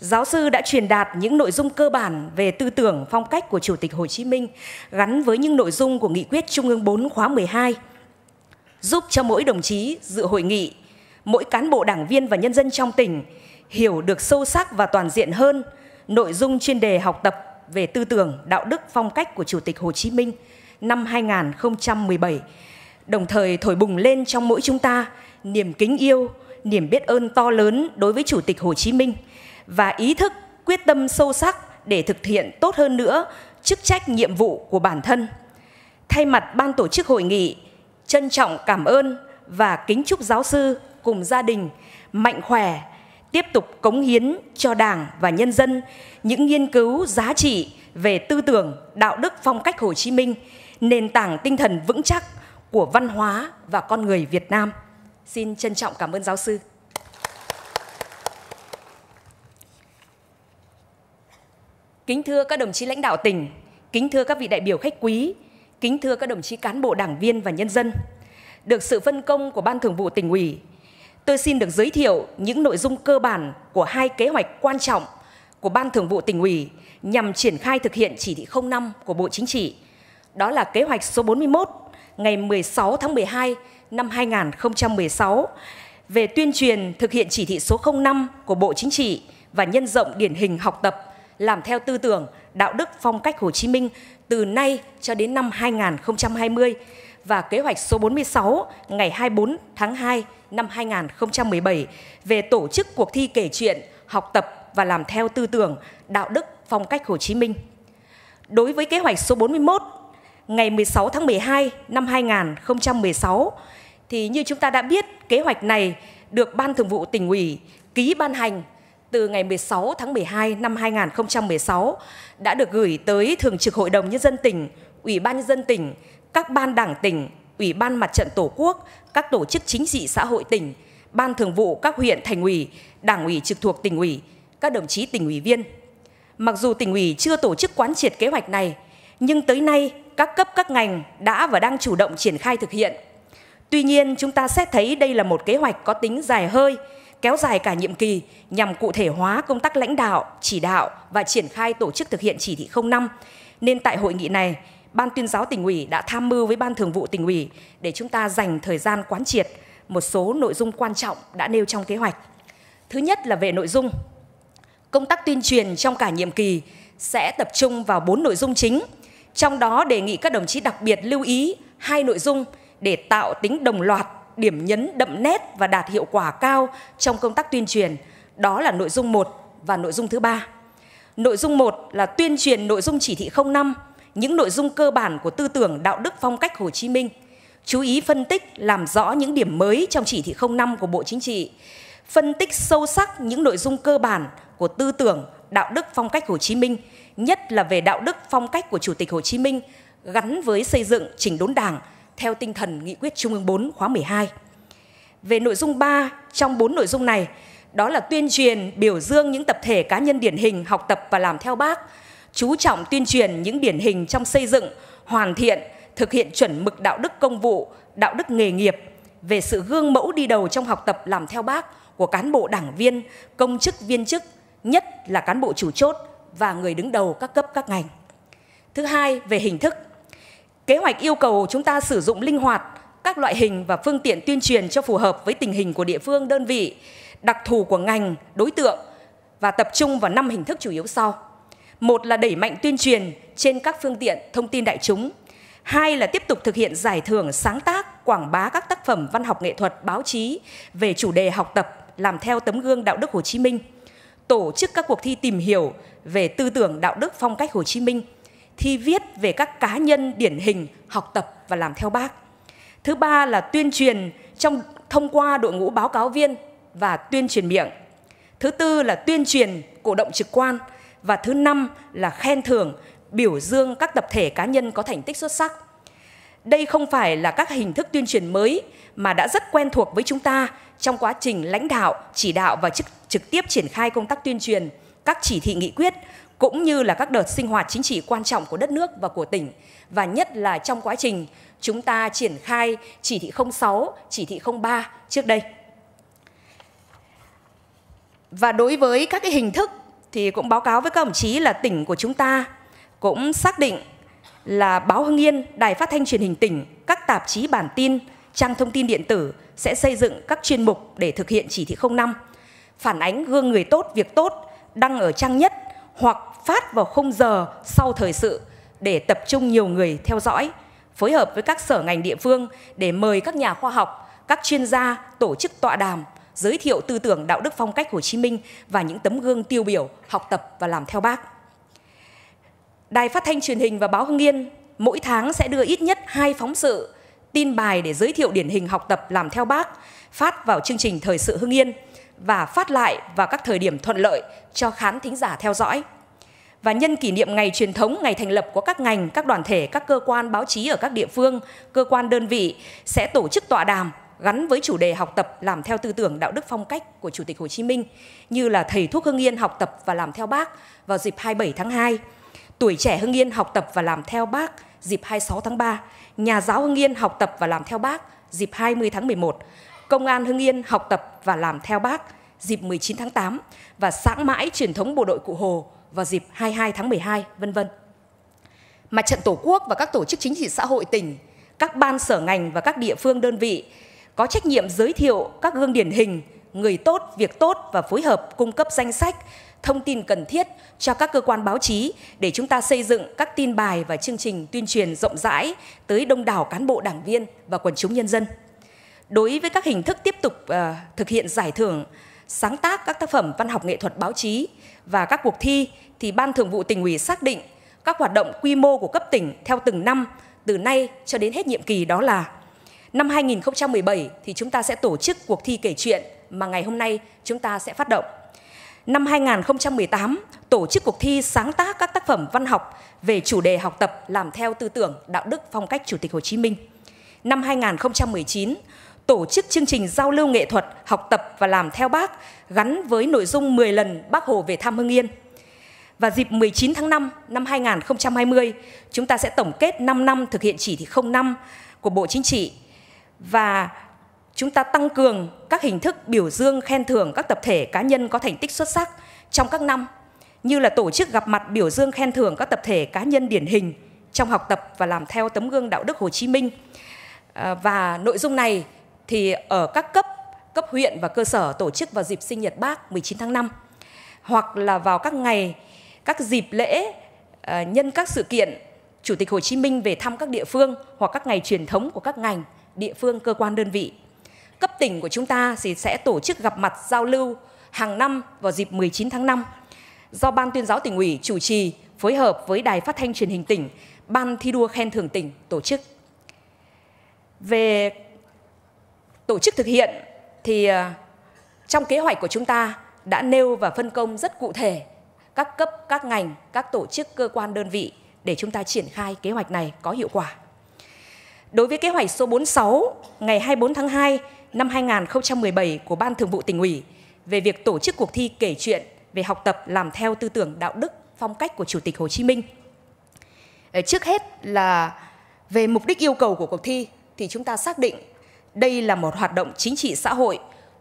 Giáo sư đã truyền đạt những nội dung cơ bản về tư tưởng phong cách của Chủ tịch Hồ Chí Minh gắn với những nội dung của Nghị quyết Trung ương 4 khóa 12, giúp cho mỗi đồng chí dự hội nghị, mỗi cán bộ đảng viên và nhân dân trong tỉnh hiểu được sâu sắc và toàn diện hơn nội dung chuyên đề học tập về tư tưởng, đạo đức, phong cách của Chủ tịch Hồ Chí Minh năm 2017, đồng thời thổi bùng lên trong mỗi chúng ta niềm kính yêu, niềm biết ơn to lớn đối với Chủ tịch Hồ Chí Minh – và ý thức quyết tâm sâu sắc để thực hiện tốt hơn nữa chức trách nhiệm vụ của bản thân. Thay mặt ban tổ chức hội nghị, trân trọng cảm ơn và kính chúc giáo sư cùng gia đình mạnh khỏe, tiếp tục cống hiến cho Đảng và nhân dân những nghiên cứu giá trị về tư tưởng, đạo đức phong cách Hồ Chí Minh, nền tảng tinh thần vững chắc của văn hóa và con người Việt Nam. Xin trân trọng cảm ơn giáo sư. Kính thưa các đồng chí lãnh đạo tỉnh, kính thưa các vị đại biểu khách quý, kính thưa các đồng chí cán bộ đảng viên và nhân dân. Được sự phân công của Ban Thường vụ tỉnh ủy, tôi xin được giới thiệu những nội dung cơ bản của hai kế hoạch quan trọng của Ban Thường vụ tỉnh ủy nhằm triển khai thực hiện chỉ thị 05 của Bộ Chính trị. Đó là kế hoạch số 41 ngày 16 tháng 12 năm 2016 về tuyên truyền thực hiện chỉ thị số 05 của Bộ Chính trị và nhân rộng điển hình học tập làm theo tư tưởng, đạo đức phong cách Hồ Chí Minh từ nay cho đến năm 2020 và kế hoạch số 46 ngày 24 tháng 2 năm 2017 về tổ chức cuộc thi kể chuyện, học tập và làm theo tư tưởng, đạo đức phong cách Hồ Chí Minh. Đối với kế hoạch số 41 ngày 16 tháng 12 năm 2016 thì như chúng ta đã biết kế hoạch này được Ban Thường vụ tỉnh ủy ký ban hành từ ngày 16 tháng 12 năm 2016 đã được gửi tới Thường trực Hội đồng Nhân dân tỉnh, Ủy ban Nhân dân tỉnh, các ban đảng tỉnh, Ủy ban Mặt trận Tổ quốc, các tổ chức chính trị xã hội tỉnh, Ban thường vụ các huyện thành ủy, đảng ủy trực thuộc tỉnh ủy, các đồng chí tỉnh ủy viên. Mặc dù tỉnh ủy chưa tổ chức quán triệt kế hoạch này, nhưng tới nay các cấp các ngành đã và đang chủ động triển khai thực hiện. Tuy nhiên, chúng ta xét thấy đây là một kế hoạch có tính dài hơi, kéo dài cả nhiệm kỳ nhằm cụ thể hóa công tác lãnh đạo, chỉ đạo và triển khai tổ chức thực hiện chỉ thị 05. Nên tại hội nghị này, Ban tuyên giáo tỉnh ủy đã tham mưu với Ban thường vụ tỉnh ủy để chúng ta dành thời gian quán triệt một số nội dung quan trọng đã nêu trong kế hoạch. Thứ nhất là về nội dung. Công tác tuyên truyền trong cả nhiệm kỳ sẽ tập trung vào bốn nội dung chính. Trong đó đề nghị các đồng chí đặc biệt lưu ý hai nội dung để tạo tính đồng loạt, điểm nhấn đậm nét và đạt hiệu quả cao trong công tác tuyên truyền. Đó là nội dung 1 và nội dung thứ ba. Nội dung 1 là tuyên truyền nội dung chỉ thị 05, những nội dung cơ bản của tư tưởng đạo đức phong cách Hồ Chí Minh. Chú ý phân tích làm rõ những điểm mới trong chỉ thị 05 của Bộ Chính trị, phân tích sâu sắc những nội dung cơ bản của tư tưởng đạo đức phong cách Hồ Chí Minh, nhất là về đạo đức phong cách của Chủ tịch Hồ Chí Minh gắn với xây dựng chỉnh đốn Đảng theo tinh thần nghị quyết Trung ương 4 khóa 12. Về nội dung 3, trong 4 nội dung này, đó là tuyên truyền biểu dương những tập thể cá nhân điển hình học tập và làm theo bác, chú trọng tuyên truyền những điển hình trong xây dựng, hoàn thiện, thực hiện chuẩn mực đạo đức công vụ, đạo đức nghề nghiệp, về sự gương mẫu đi đầu trong học tập làm theo bác của cán bộ đảng viên, công chức viên chức, nhất là cán bộ chủ chốt và người đứng đầu các cấp các ngành. Thứ hai, về hình thức. Kế hoạch yêu cầu chúng ta sử dụng linh hoạt các loại hình và phương tiện tuyên truyền cho phù hợp với tình hình của địa phương đơn vị, đặc thù của ngành, đối tượng và tập trung vào năm hình thức chủ yếu sau. Một là đẩy mạnh tuyên truyền trên các phương tiện thông tin đại chúng. Hai là tiếp tục thực hiện giải thưởng sáng tác, quảng bá các tác phẩm văn học nghệ thuật, báo chí về chủ đề học tập, làm theo tấm gương đạo đức Hồ Chí Minh. Tổ chức các cuộc thi tìm hiểu về tư tưởng đạo đức phong cách Hồ Chí Minh, thi viết về các cá nhân điển hình học tập và làm theo bác. Thứ ba là tuyên truyền trong thông qua đội ngũ báo cáo viên và tuyên truyền miệng. Thứ tư là tuyên truyền cổ động trực quan và thứ năm là khen thưởng, biểu dương các tập thể cá nhân có thành tích xuất sắc. Đây không phải là các hình thức tuyên truyền mới mà đã rất quen thuộc với chúng ta trong quá trình lãnh đạo, chỉ đạo và trực, trực tiếp triển khai công tác tuyên truyền, các chỉ thị nghị quyết cũng như là các đợt sinh hoạt chính trị quan trọng của đất nước và của tỉnh và nhất là trong quá trình chúng ta triển khai chỉ thị 06, chỉ thị 03 trước đây. Và đối với các cái hình thức thì cũng báo cáo với các đồng chí là tỉnh của chúng ta cũng xác định là báo Hưng Yên, Đài Phát thanh Truyền hình tỉnh, các tạp chí bản tin, trang thông tin điện tử sẽ xây dựng các chuyên mục để thực hiện chỉ thị 05, phản ánh gương người tốt, việc tốt, đăng ở trang nhất hoặc phát vào khung giờ sau thời sự để tập trung nhiều người theo dõi, phối hợp với các sở ngành địa phương để mời các nhà khoa học, các chuyên gia tổ chức tọa đàm, giới thiệu tư tưởng đạo đức phong cách Hồ Chí Minh và những tấm gương tiêu biểu học tập và làm theo bác. Đài phát thanh truyền hình và báo Hưng Yên mỗi tháng sẽ đưa ít nhất hai phóng sự, tin bài để giới thiệu điển hình học tập làm theo bác, phát vào chương trình Thời sự Hưng Yên và phát lại vào các thời điểm thuận lợi cho khán thính giả theo dõi. Và nhân kỷ niệm ngày truyền thống, ngày thành lập của các ngành, các đoàn thể, các cơ quan báo chí ở các địa phương, cơ quan đơn vị sẽ tổ chức tọa đàm gắn với chủ đề học tập làm theo tư tưởng đạo đức phong cách của Chủ tịch Hồ Chí Minh như là thầy thuốc Hưng Yên học tập và làm theo bác vào dịp 27 tháng 2, tuổi trẻ Hưng Yên học tập và làm theo bác dịp 26 tháng 3, nhà giáo Hưng Yên học tập và làm theo bác dịp 20 tháng 11, công an Hưng Yên học tập và làm theo bác dịp 19 tháng 8 và sáng mãi truyền thống bộ đội Cụ Hồ vào dịp 22 tháng 12, vân vân. Mặt trận Tổ quốc và các tổ chức chính trị xã hội tỉnh, các ban sở ngành và các địa phương đơn vị có trách nhiệm giới thiệu các gương điển hình, người tốt, việc tốt và phối hợp cung cấp danh sách, thông tin cần thiết cho các cơ quan báo chí để chúng ta xây dựng các tin bài và chương trình tuyên truyền rộng rãi tới đông đảo cán bộ đảng viên và quần chúng nhân dân. Đối với các hình thức tiếp tục uh, thực hiện giải thưởng sáng tác các tác phẩm văn học nghệ thuật báo chí và các cuộc thi thì Ban Thường vụ tỉnh ủy xác định các hoạt động quy mô của cấp tỉnh theo từng năm từ nay cho đến hết nhiệm kỳ đó là Năm 2017 thì chúng ta sẽ tổ chức cuộc thi kể chuyện mà ngày hôm nay chúng ta sẽ phát động. Năm 2018 tổ chức cuộc thi sáng tác các tác phẩm văn học về chủ đề học tập làm theo tư tưởng đạo đức phong cách Chủ tịch Hồ Chí Minh. Năm 2019 tổ chức chương trình giao lưu nghệ thuật học tập và làm theo bác gắn với nội dung 10 lần bác Hồ về thăm Hưng Yên. Và dịp 19 tháng 5 năm 2020, chúng ta sẽ tổng kết 5 năm thực hiện chỉ thị 05 của Bộ Chính trị và chúng ta tăng cường các hình thức biểu dương khen thưởng các tập thể cá nhân có thành tích xuất sắc trong các năm như là tổ chức gặp mặt biểu dương khen thưởng các tập thể cá nhân điển hình trong học tập và làm theo tấm gương đạo đức Hồ Chí Minh. À, và nội dung này thì ở các cấp, cấp huyện và cơ sở tổ chức vào dịp sinh nhật Bác 19 tháng 5 hoặc là vào các ngày, các dịp lễ ờ, nhân các sự kiện Chủ tịch Hồ Chí Minh về thăm các địa phương hoặc các ngày truyền thống của các ngành, địa phương, cơ quan đơn vị. Cấp tỉnh của chúng ta thì sẽ tổ chức gặp mặt giao lưu hàng năm vào dịp 19 tháng 5 do Ban tuyên giáo tỉnh ủy chủ trì phối hợp với Đài Phát thanh Truyền hình tỉnh, Ban thi đua khen thưởng tỉnh tổ chức. Về tổ chức thực hiện thì ờ, trong kế hoạch của chúng ta đã nêu và phân công rất cụ thể các cấp, các ngành, các tổ chức, cơ quan, đơn vị để chúng ta triển khai kế hoạch này có hiệu quả. Đối với kế hoạch số 46 ngày 24 tháng 2 năm 2017 của Ban Thường vụ tỉnh ủy về việc tổ chức cuộc thi kể chuyện về học tập làm theo tư tưởng đạo đức phong cách của Chủ tịch Hồ Chí Minh. Ờ, trước hết là về mục đích yêu cầu của cuộc thi thì chúng ta xác định đây là một hoạt động chính trị xã hội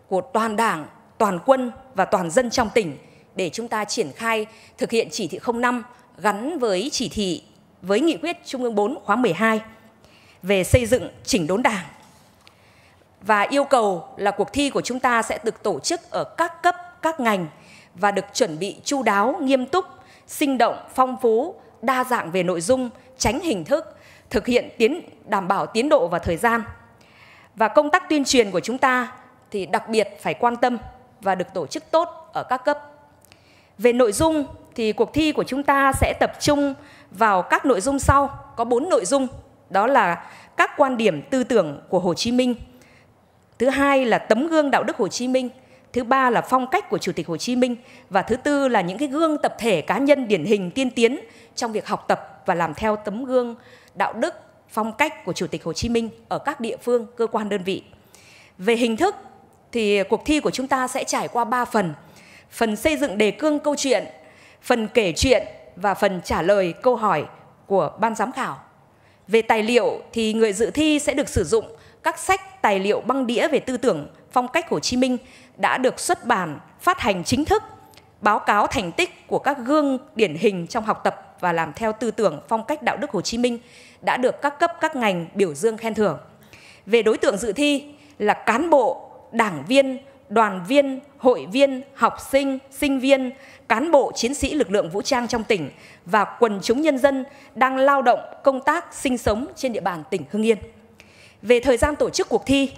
của toàn đảng, toàn quân và toàn dân trong tỉnh để chúng ta triển khai thực hiện chỉ thị 05 gắn với chỉ thị với nghị quyết Trung ương 4 khóa 12 về xây dựng chỉnh đốn đảng. Và yêu cầu là cuộc thi của chúng ta sẽ được tổ chức ở các cấp, các ngành và được chuẩn bị chu đáo, nghiêm túc, sinh động, phong phú, đa dạng về nội dung, tránh hình thức, thực hiện tiến đảm bảo tiến độ và thời gian. Và công tác tuyên truyền của chúng ta thì đặc biệt phải quan tâm và được tổ chức tốt ở các cấp. Về nội dung thì cuộc thi của chúng ta sẽ tập trung vào các nội dung sau, có bốn nội dung, đó là các quan điểm tư tưởng của Hồ Chí Minh. Thứ hai là tấm gương đạo đức Hồ Chí Minh, thứ ba là phong cách của Chủ tịch Hồ Chí Minh và thứ tư là những cái gương tập thể cá nhân điển hình tiên tiến trong việc học tập và làm theo tấm gương đạo đức, phong cách của Chủ tịch Hồ Chí Minh ở các địa phương, cơ quan đơn vị. Về hình thức thì cuộc thi của chúng ta sẽ trải qua 3 phần. Phần xây dựng đề cương câu chuyện, phần kể chuyện và phần trả lời câu hỏi của ban giám khảo. Về tài liệu thì người dự thi sẽ được sử dụng các sách tài liệu băng đĩa về tư tưởng phong cách Hồ Chí Minh đã được xuất bản, phát hành chính thức, báo cáo thành tích của các gương điển hình trong học tập tập và làm theo tư tưởng phong cách đạo đức Hồ Chí Minh đã được các cấp các ngành biểu dương khen thưởng. Về đối tượng dự thi là cán bộ, đảng viên, đoàn viên, hội viên, học sinh, sinh viên, cán bộ chiến sĩ lực lượng vũ trang trong tỉnh và quần chúng nhân dân đang lao động, công tác, sinh sống trên địa bàn tỉnh Hưng Yên. Về thời gian tổ chức cuộc thi,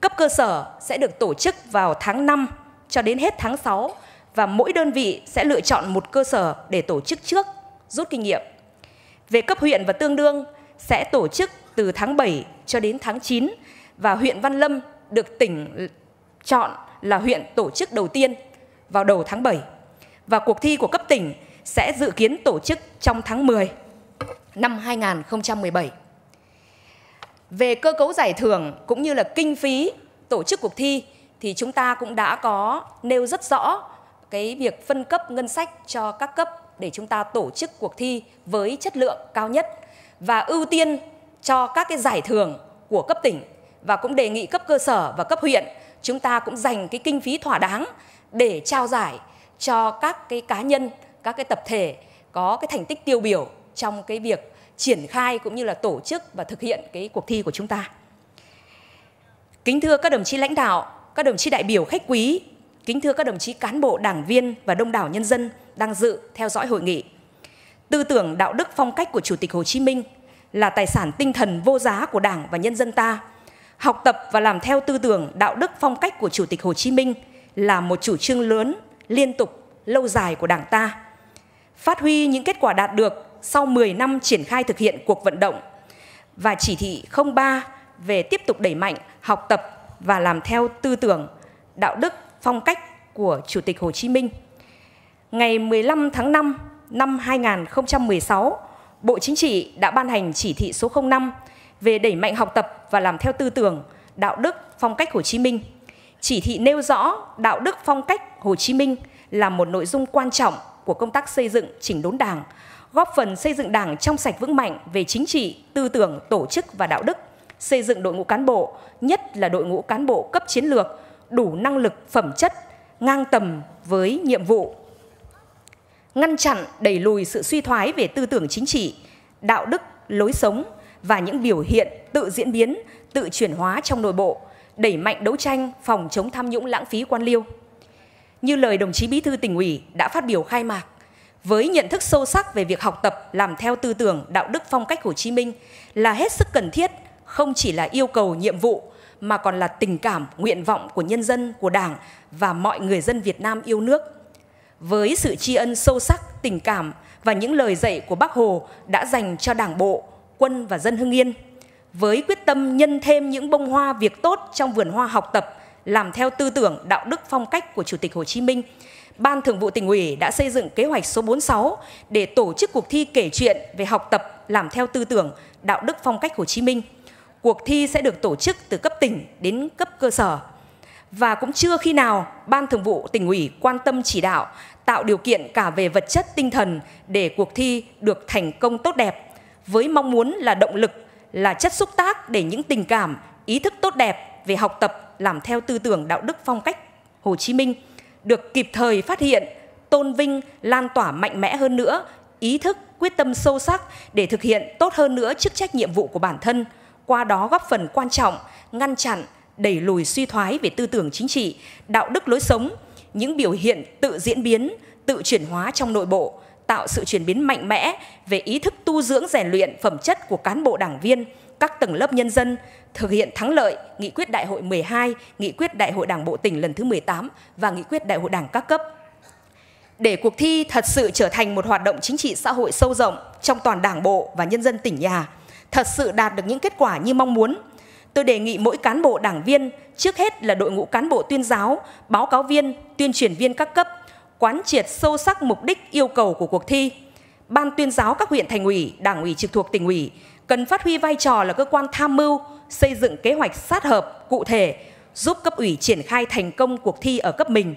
cấp cơ sở sẽ được tổ chức vào tháng 5 cho đến hết tháng 6 và mỗi đơn vị sẽ lựa chọn một cơ sở để tổ chức trước, rút kinh nghiệm. Về cấp huyện và tương đương sẽ tổ chức từ tháng 7 cho đến tháng 9 và huyện Văn Lâm được tỉnh chọn là huyện tổ chức đầu tiên vào đầu tháng 7 và cuộc thi của cấp tỉnh sẽ dự kiến tổ chức trong tháng 10 năm 2017. Về cơ cấu giải thưởng cũng như là kinh phí tổ chức cuộc thi thì chúng ta cũng đã có nêu rất rõ cái việc phân cấp ngân sách cho các cấp để chúng ta tổ chức cuộc thi với chất lượng cao nhất và ưu tiên cho các cái giải thưởng của cấp tỉnh và cũng đề nghị cấp cơ sở và cấp huyện chúng ta cũng dành cái kinh phí thỏa đáng để trao giải cho các cái cá nhân, các cái tập thể có cái thành tích tiêu biểu trong cái việc triển khai cũng như là tổ chức và thực hiện cái cuộc thi của chúng ta. Kính thưa các đồng chí lãnh đạo, các đồng chí đại biểu khách quý, kính thưa các đồng chí cán bộ, đảng viên và đông đảo nhân dân đang dự theo dõi hội nghị. Tư tưởng đạo đức phong cách của Chủ tịch Hồ Chí Minh là tài sản tinh thần vô giá của Đảng và nhân dân ta. Học tập và làm theo tư tưởng đạo đức phong cách của Chủ tịch Hồ Chí Minh là một chủ trương lớn, liên tục, lâu dài của Đảng ta. Phát huy những kết quả đạt được sau 10 năm triển khai thực hiện cuộc vận động và chỉ thị 03 về tiếp tục đẩy mạnh học tập và làm theo tư tưởng, đạo đức, phong cách của Chủ tịch Hồ Chí Minh. Ngày 15 tháng 5 năm 2016, Bộ Chính trị đã ban hành chỉ thị số 05 về đẩy mạnh học tập và làm theo tư tưởng, đạo đức, phong cách Hồ Chí Minh. Chỉ thị nêu rõ đạo đức phong cách Hồ Chí Minh là một nội dung quan trọng của công tác xây dựng chỉnh đốn Đảng, góp phần xây dựng Đảng trong sạch vững mạnh về chính trị, tư tưởng, tổ chức và đạo đức, xây dựng đội ngũ cán bộ, nhất là đội ngũ cán bộ cấp chiến lược, đủ năng lực, phẩm chất, ngang tầm với nhiệm vụ. Ngăn chặn, đẩy lùi sự suy thoái về tư tưởng chính trị, đạo đức, lối sống và những biểu hiện tự diễn biến, tự chuyển hóa trong nội bộ đẩy mạnh đấu tranh phòng chống tham nhũng lãng phí quan liêu. Như lời đồng chí Bí thư tỉnh ủy đã phát biểu khai mạc, với nhận thức sâu sắc về việc học tập làm theo tư tưởng đạo đức phong cách Hồ Chí Minh là hết sức cần thiết, không chỉ là yêu cầu nhiệm vụ mà còn là tình cảm, nguyện vọng của nhân dân, của Đảng và mọi người dân Việt Nam yêu nước. Với sự tri ân sâu sắc, tình cảm và những lời dạy của Bác Hồ đã dành cho Đảng bộ, quân và dân Hưng Yên, với quyết tâm nhân thêm những bông hoa việc tốt trong vườn hoa học tập, làm theo tư tưởng đạo đức phong cách của Chủ tịch Hồ Chí Minh, Ban Thường vụ tỉnh ủy đã xây dựng kế hoạch số 46 để tổ chức cuộc thi kể chuyện về học tập làm theo tư tưởng đạo đức phong cách Hồ Chí Minh. Cuộc thi sẽ được tổ chức từ cấp tỉnh đến cấp cơ sở. Và cũng chưa khi nào Ban Thường vụ tỉnh ủy quan tâm chỉ đạo tạo điều kiện cả về vật chất tinh thần để cuộc thi được thành công tốt đẹp với mong muốn là động lực là chất xúc tác để những tình cảm ý thức tốt đẹp về học tập làm theo tư tưởng đạo đức phong cách Hồ Chí Minh được kịp thời phát hiện, tôn vinh, lan tỏa mạnh mẽ hơn nữa, ý thức, quyết tâm sâu sắc để thực hiện tốt hơn nữa chức trách nhiệm vụ của bản thân, qua đó góp phần quan trọng ngăn chặn, đẩy lùi suy thoái về tư tưởng chính trị, đạo đức lối sống, những biểu hiện tự diễn biến, tự chuyển hóa trong nội bộ, tạo sự chuyển biến mạnh mẽ về ý thức tu dưỡng rèn luyện phẩm chất của cán bộ đảng viên, các tầng lớp nhân dân, thực hiện thắng lợi nghị quyết đại hội 12, nghị quyết đại hội đảng bộ tỉnh lần thứ 18 và nghị quyết đại hội đảng các cấp. Để cuộc thi thật sự trở thành một hoạt động chính trị xã hội sâu rộng trong toàn đảng bộ và nhân dân tỉnh nhà, thật sự đạt được những kết quả như mong muốn, tôi đề nghị mỗi cán bộ đảng viên, trước hết là đội ngũ cán bộ tuyên giáo, báo cáo viên, tuyên truyền viên các cấp, quán triệt sâu sắc mục đích yêu cầu của cuộc thi. Ban tuyên giáo các huyện thành ủy, đảng ủy trực thuộc tỉnh ủy cần phát huy vai trò là cơ quan tham mưu, xây dựng kế hoạch sát hợp, cụ thể, giúp cấp ủy triển khai thành công cuộc thi ở cấp mình.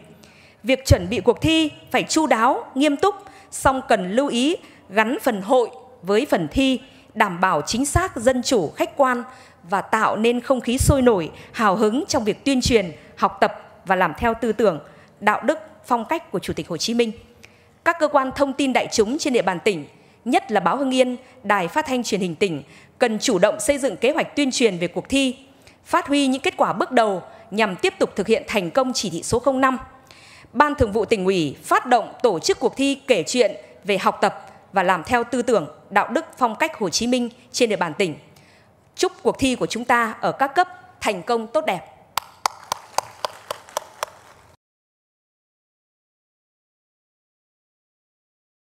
Việc chuẩn bị cuộc thi phải chu đáo, nghiêm túc, song cần lưu ý gắn phần hội với phần thi, đảm bảo chính xác, dân chủ, khách quan và tạo nên không khí sôi nổi, hào hứng trong việc tuyên truyền, học tập và làm theo tư tưởng, đạo đức, phong cách của Chủ tịch Hồ Chí Minh. Các cơ quan thông tin đại chúng trên địa bàn tỉnh, nhất là báo Hưng Yên, Đài Phát thanh Truyền hình tỉnh cần chủ động xây dựng kế hoạch tuyên truyền về cuộc thi, phát huy những kết quả bước đầu nhằm tiếp tục thực hiện thành công chỉ thị số 05. Ban Thường vụ tỉnh ủy phát động tổ chức cuộc thi kể chuyện về học tập và làm theo tư tưởng, đạo đức, phong cách Hồ Chí Minh trên địa bàn tỉnh. Chúc cuộc thi của chúng ta ở các cấp thành công tốt đẹp.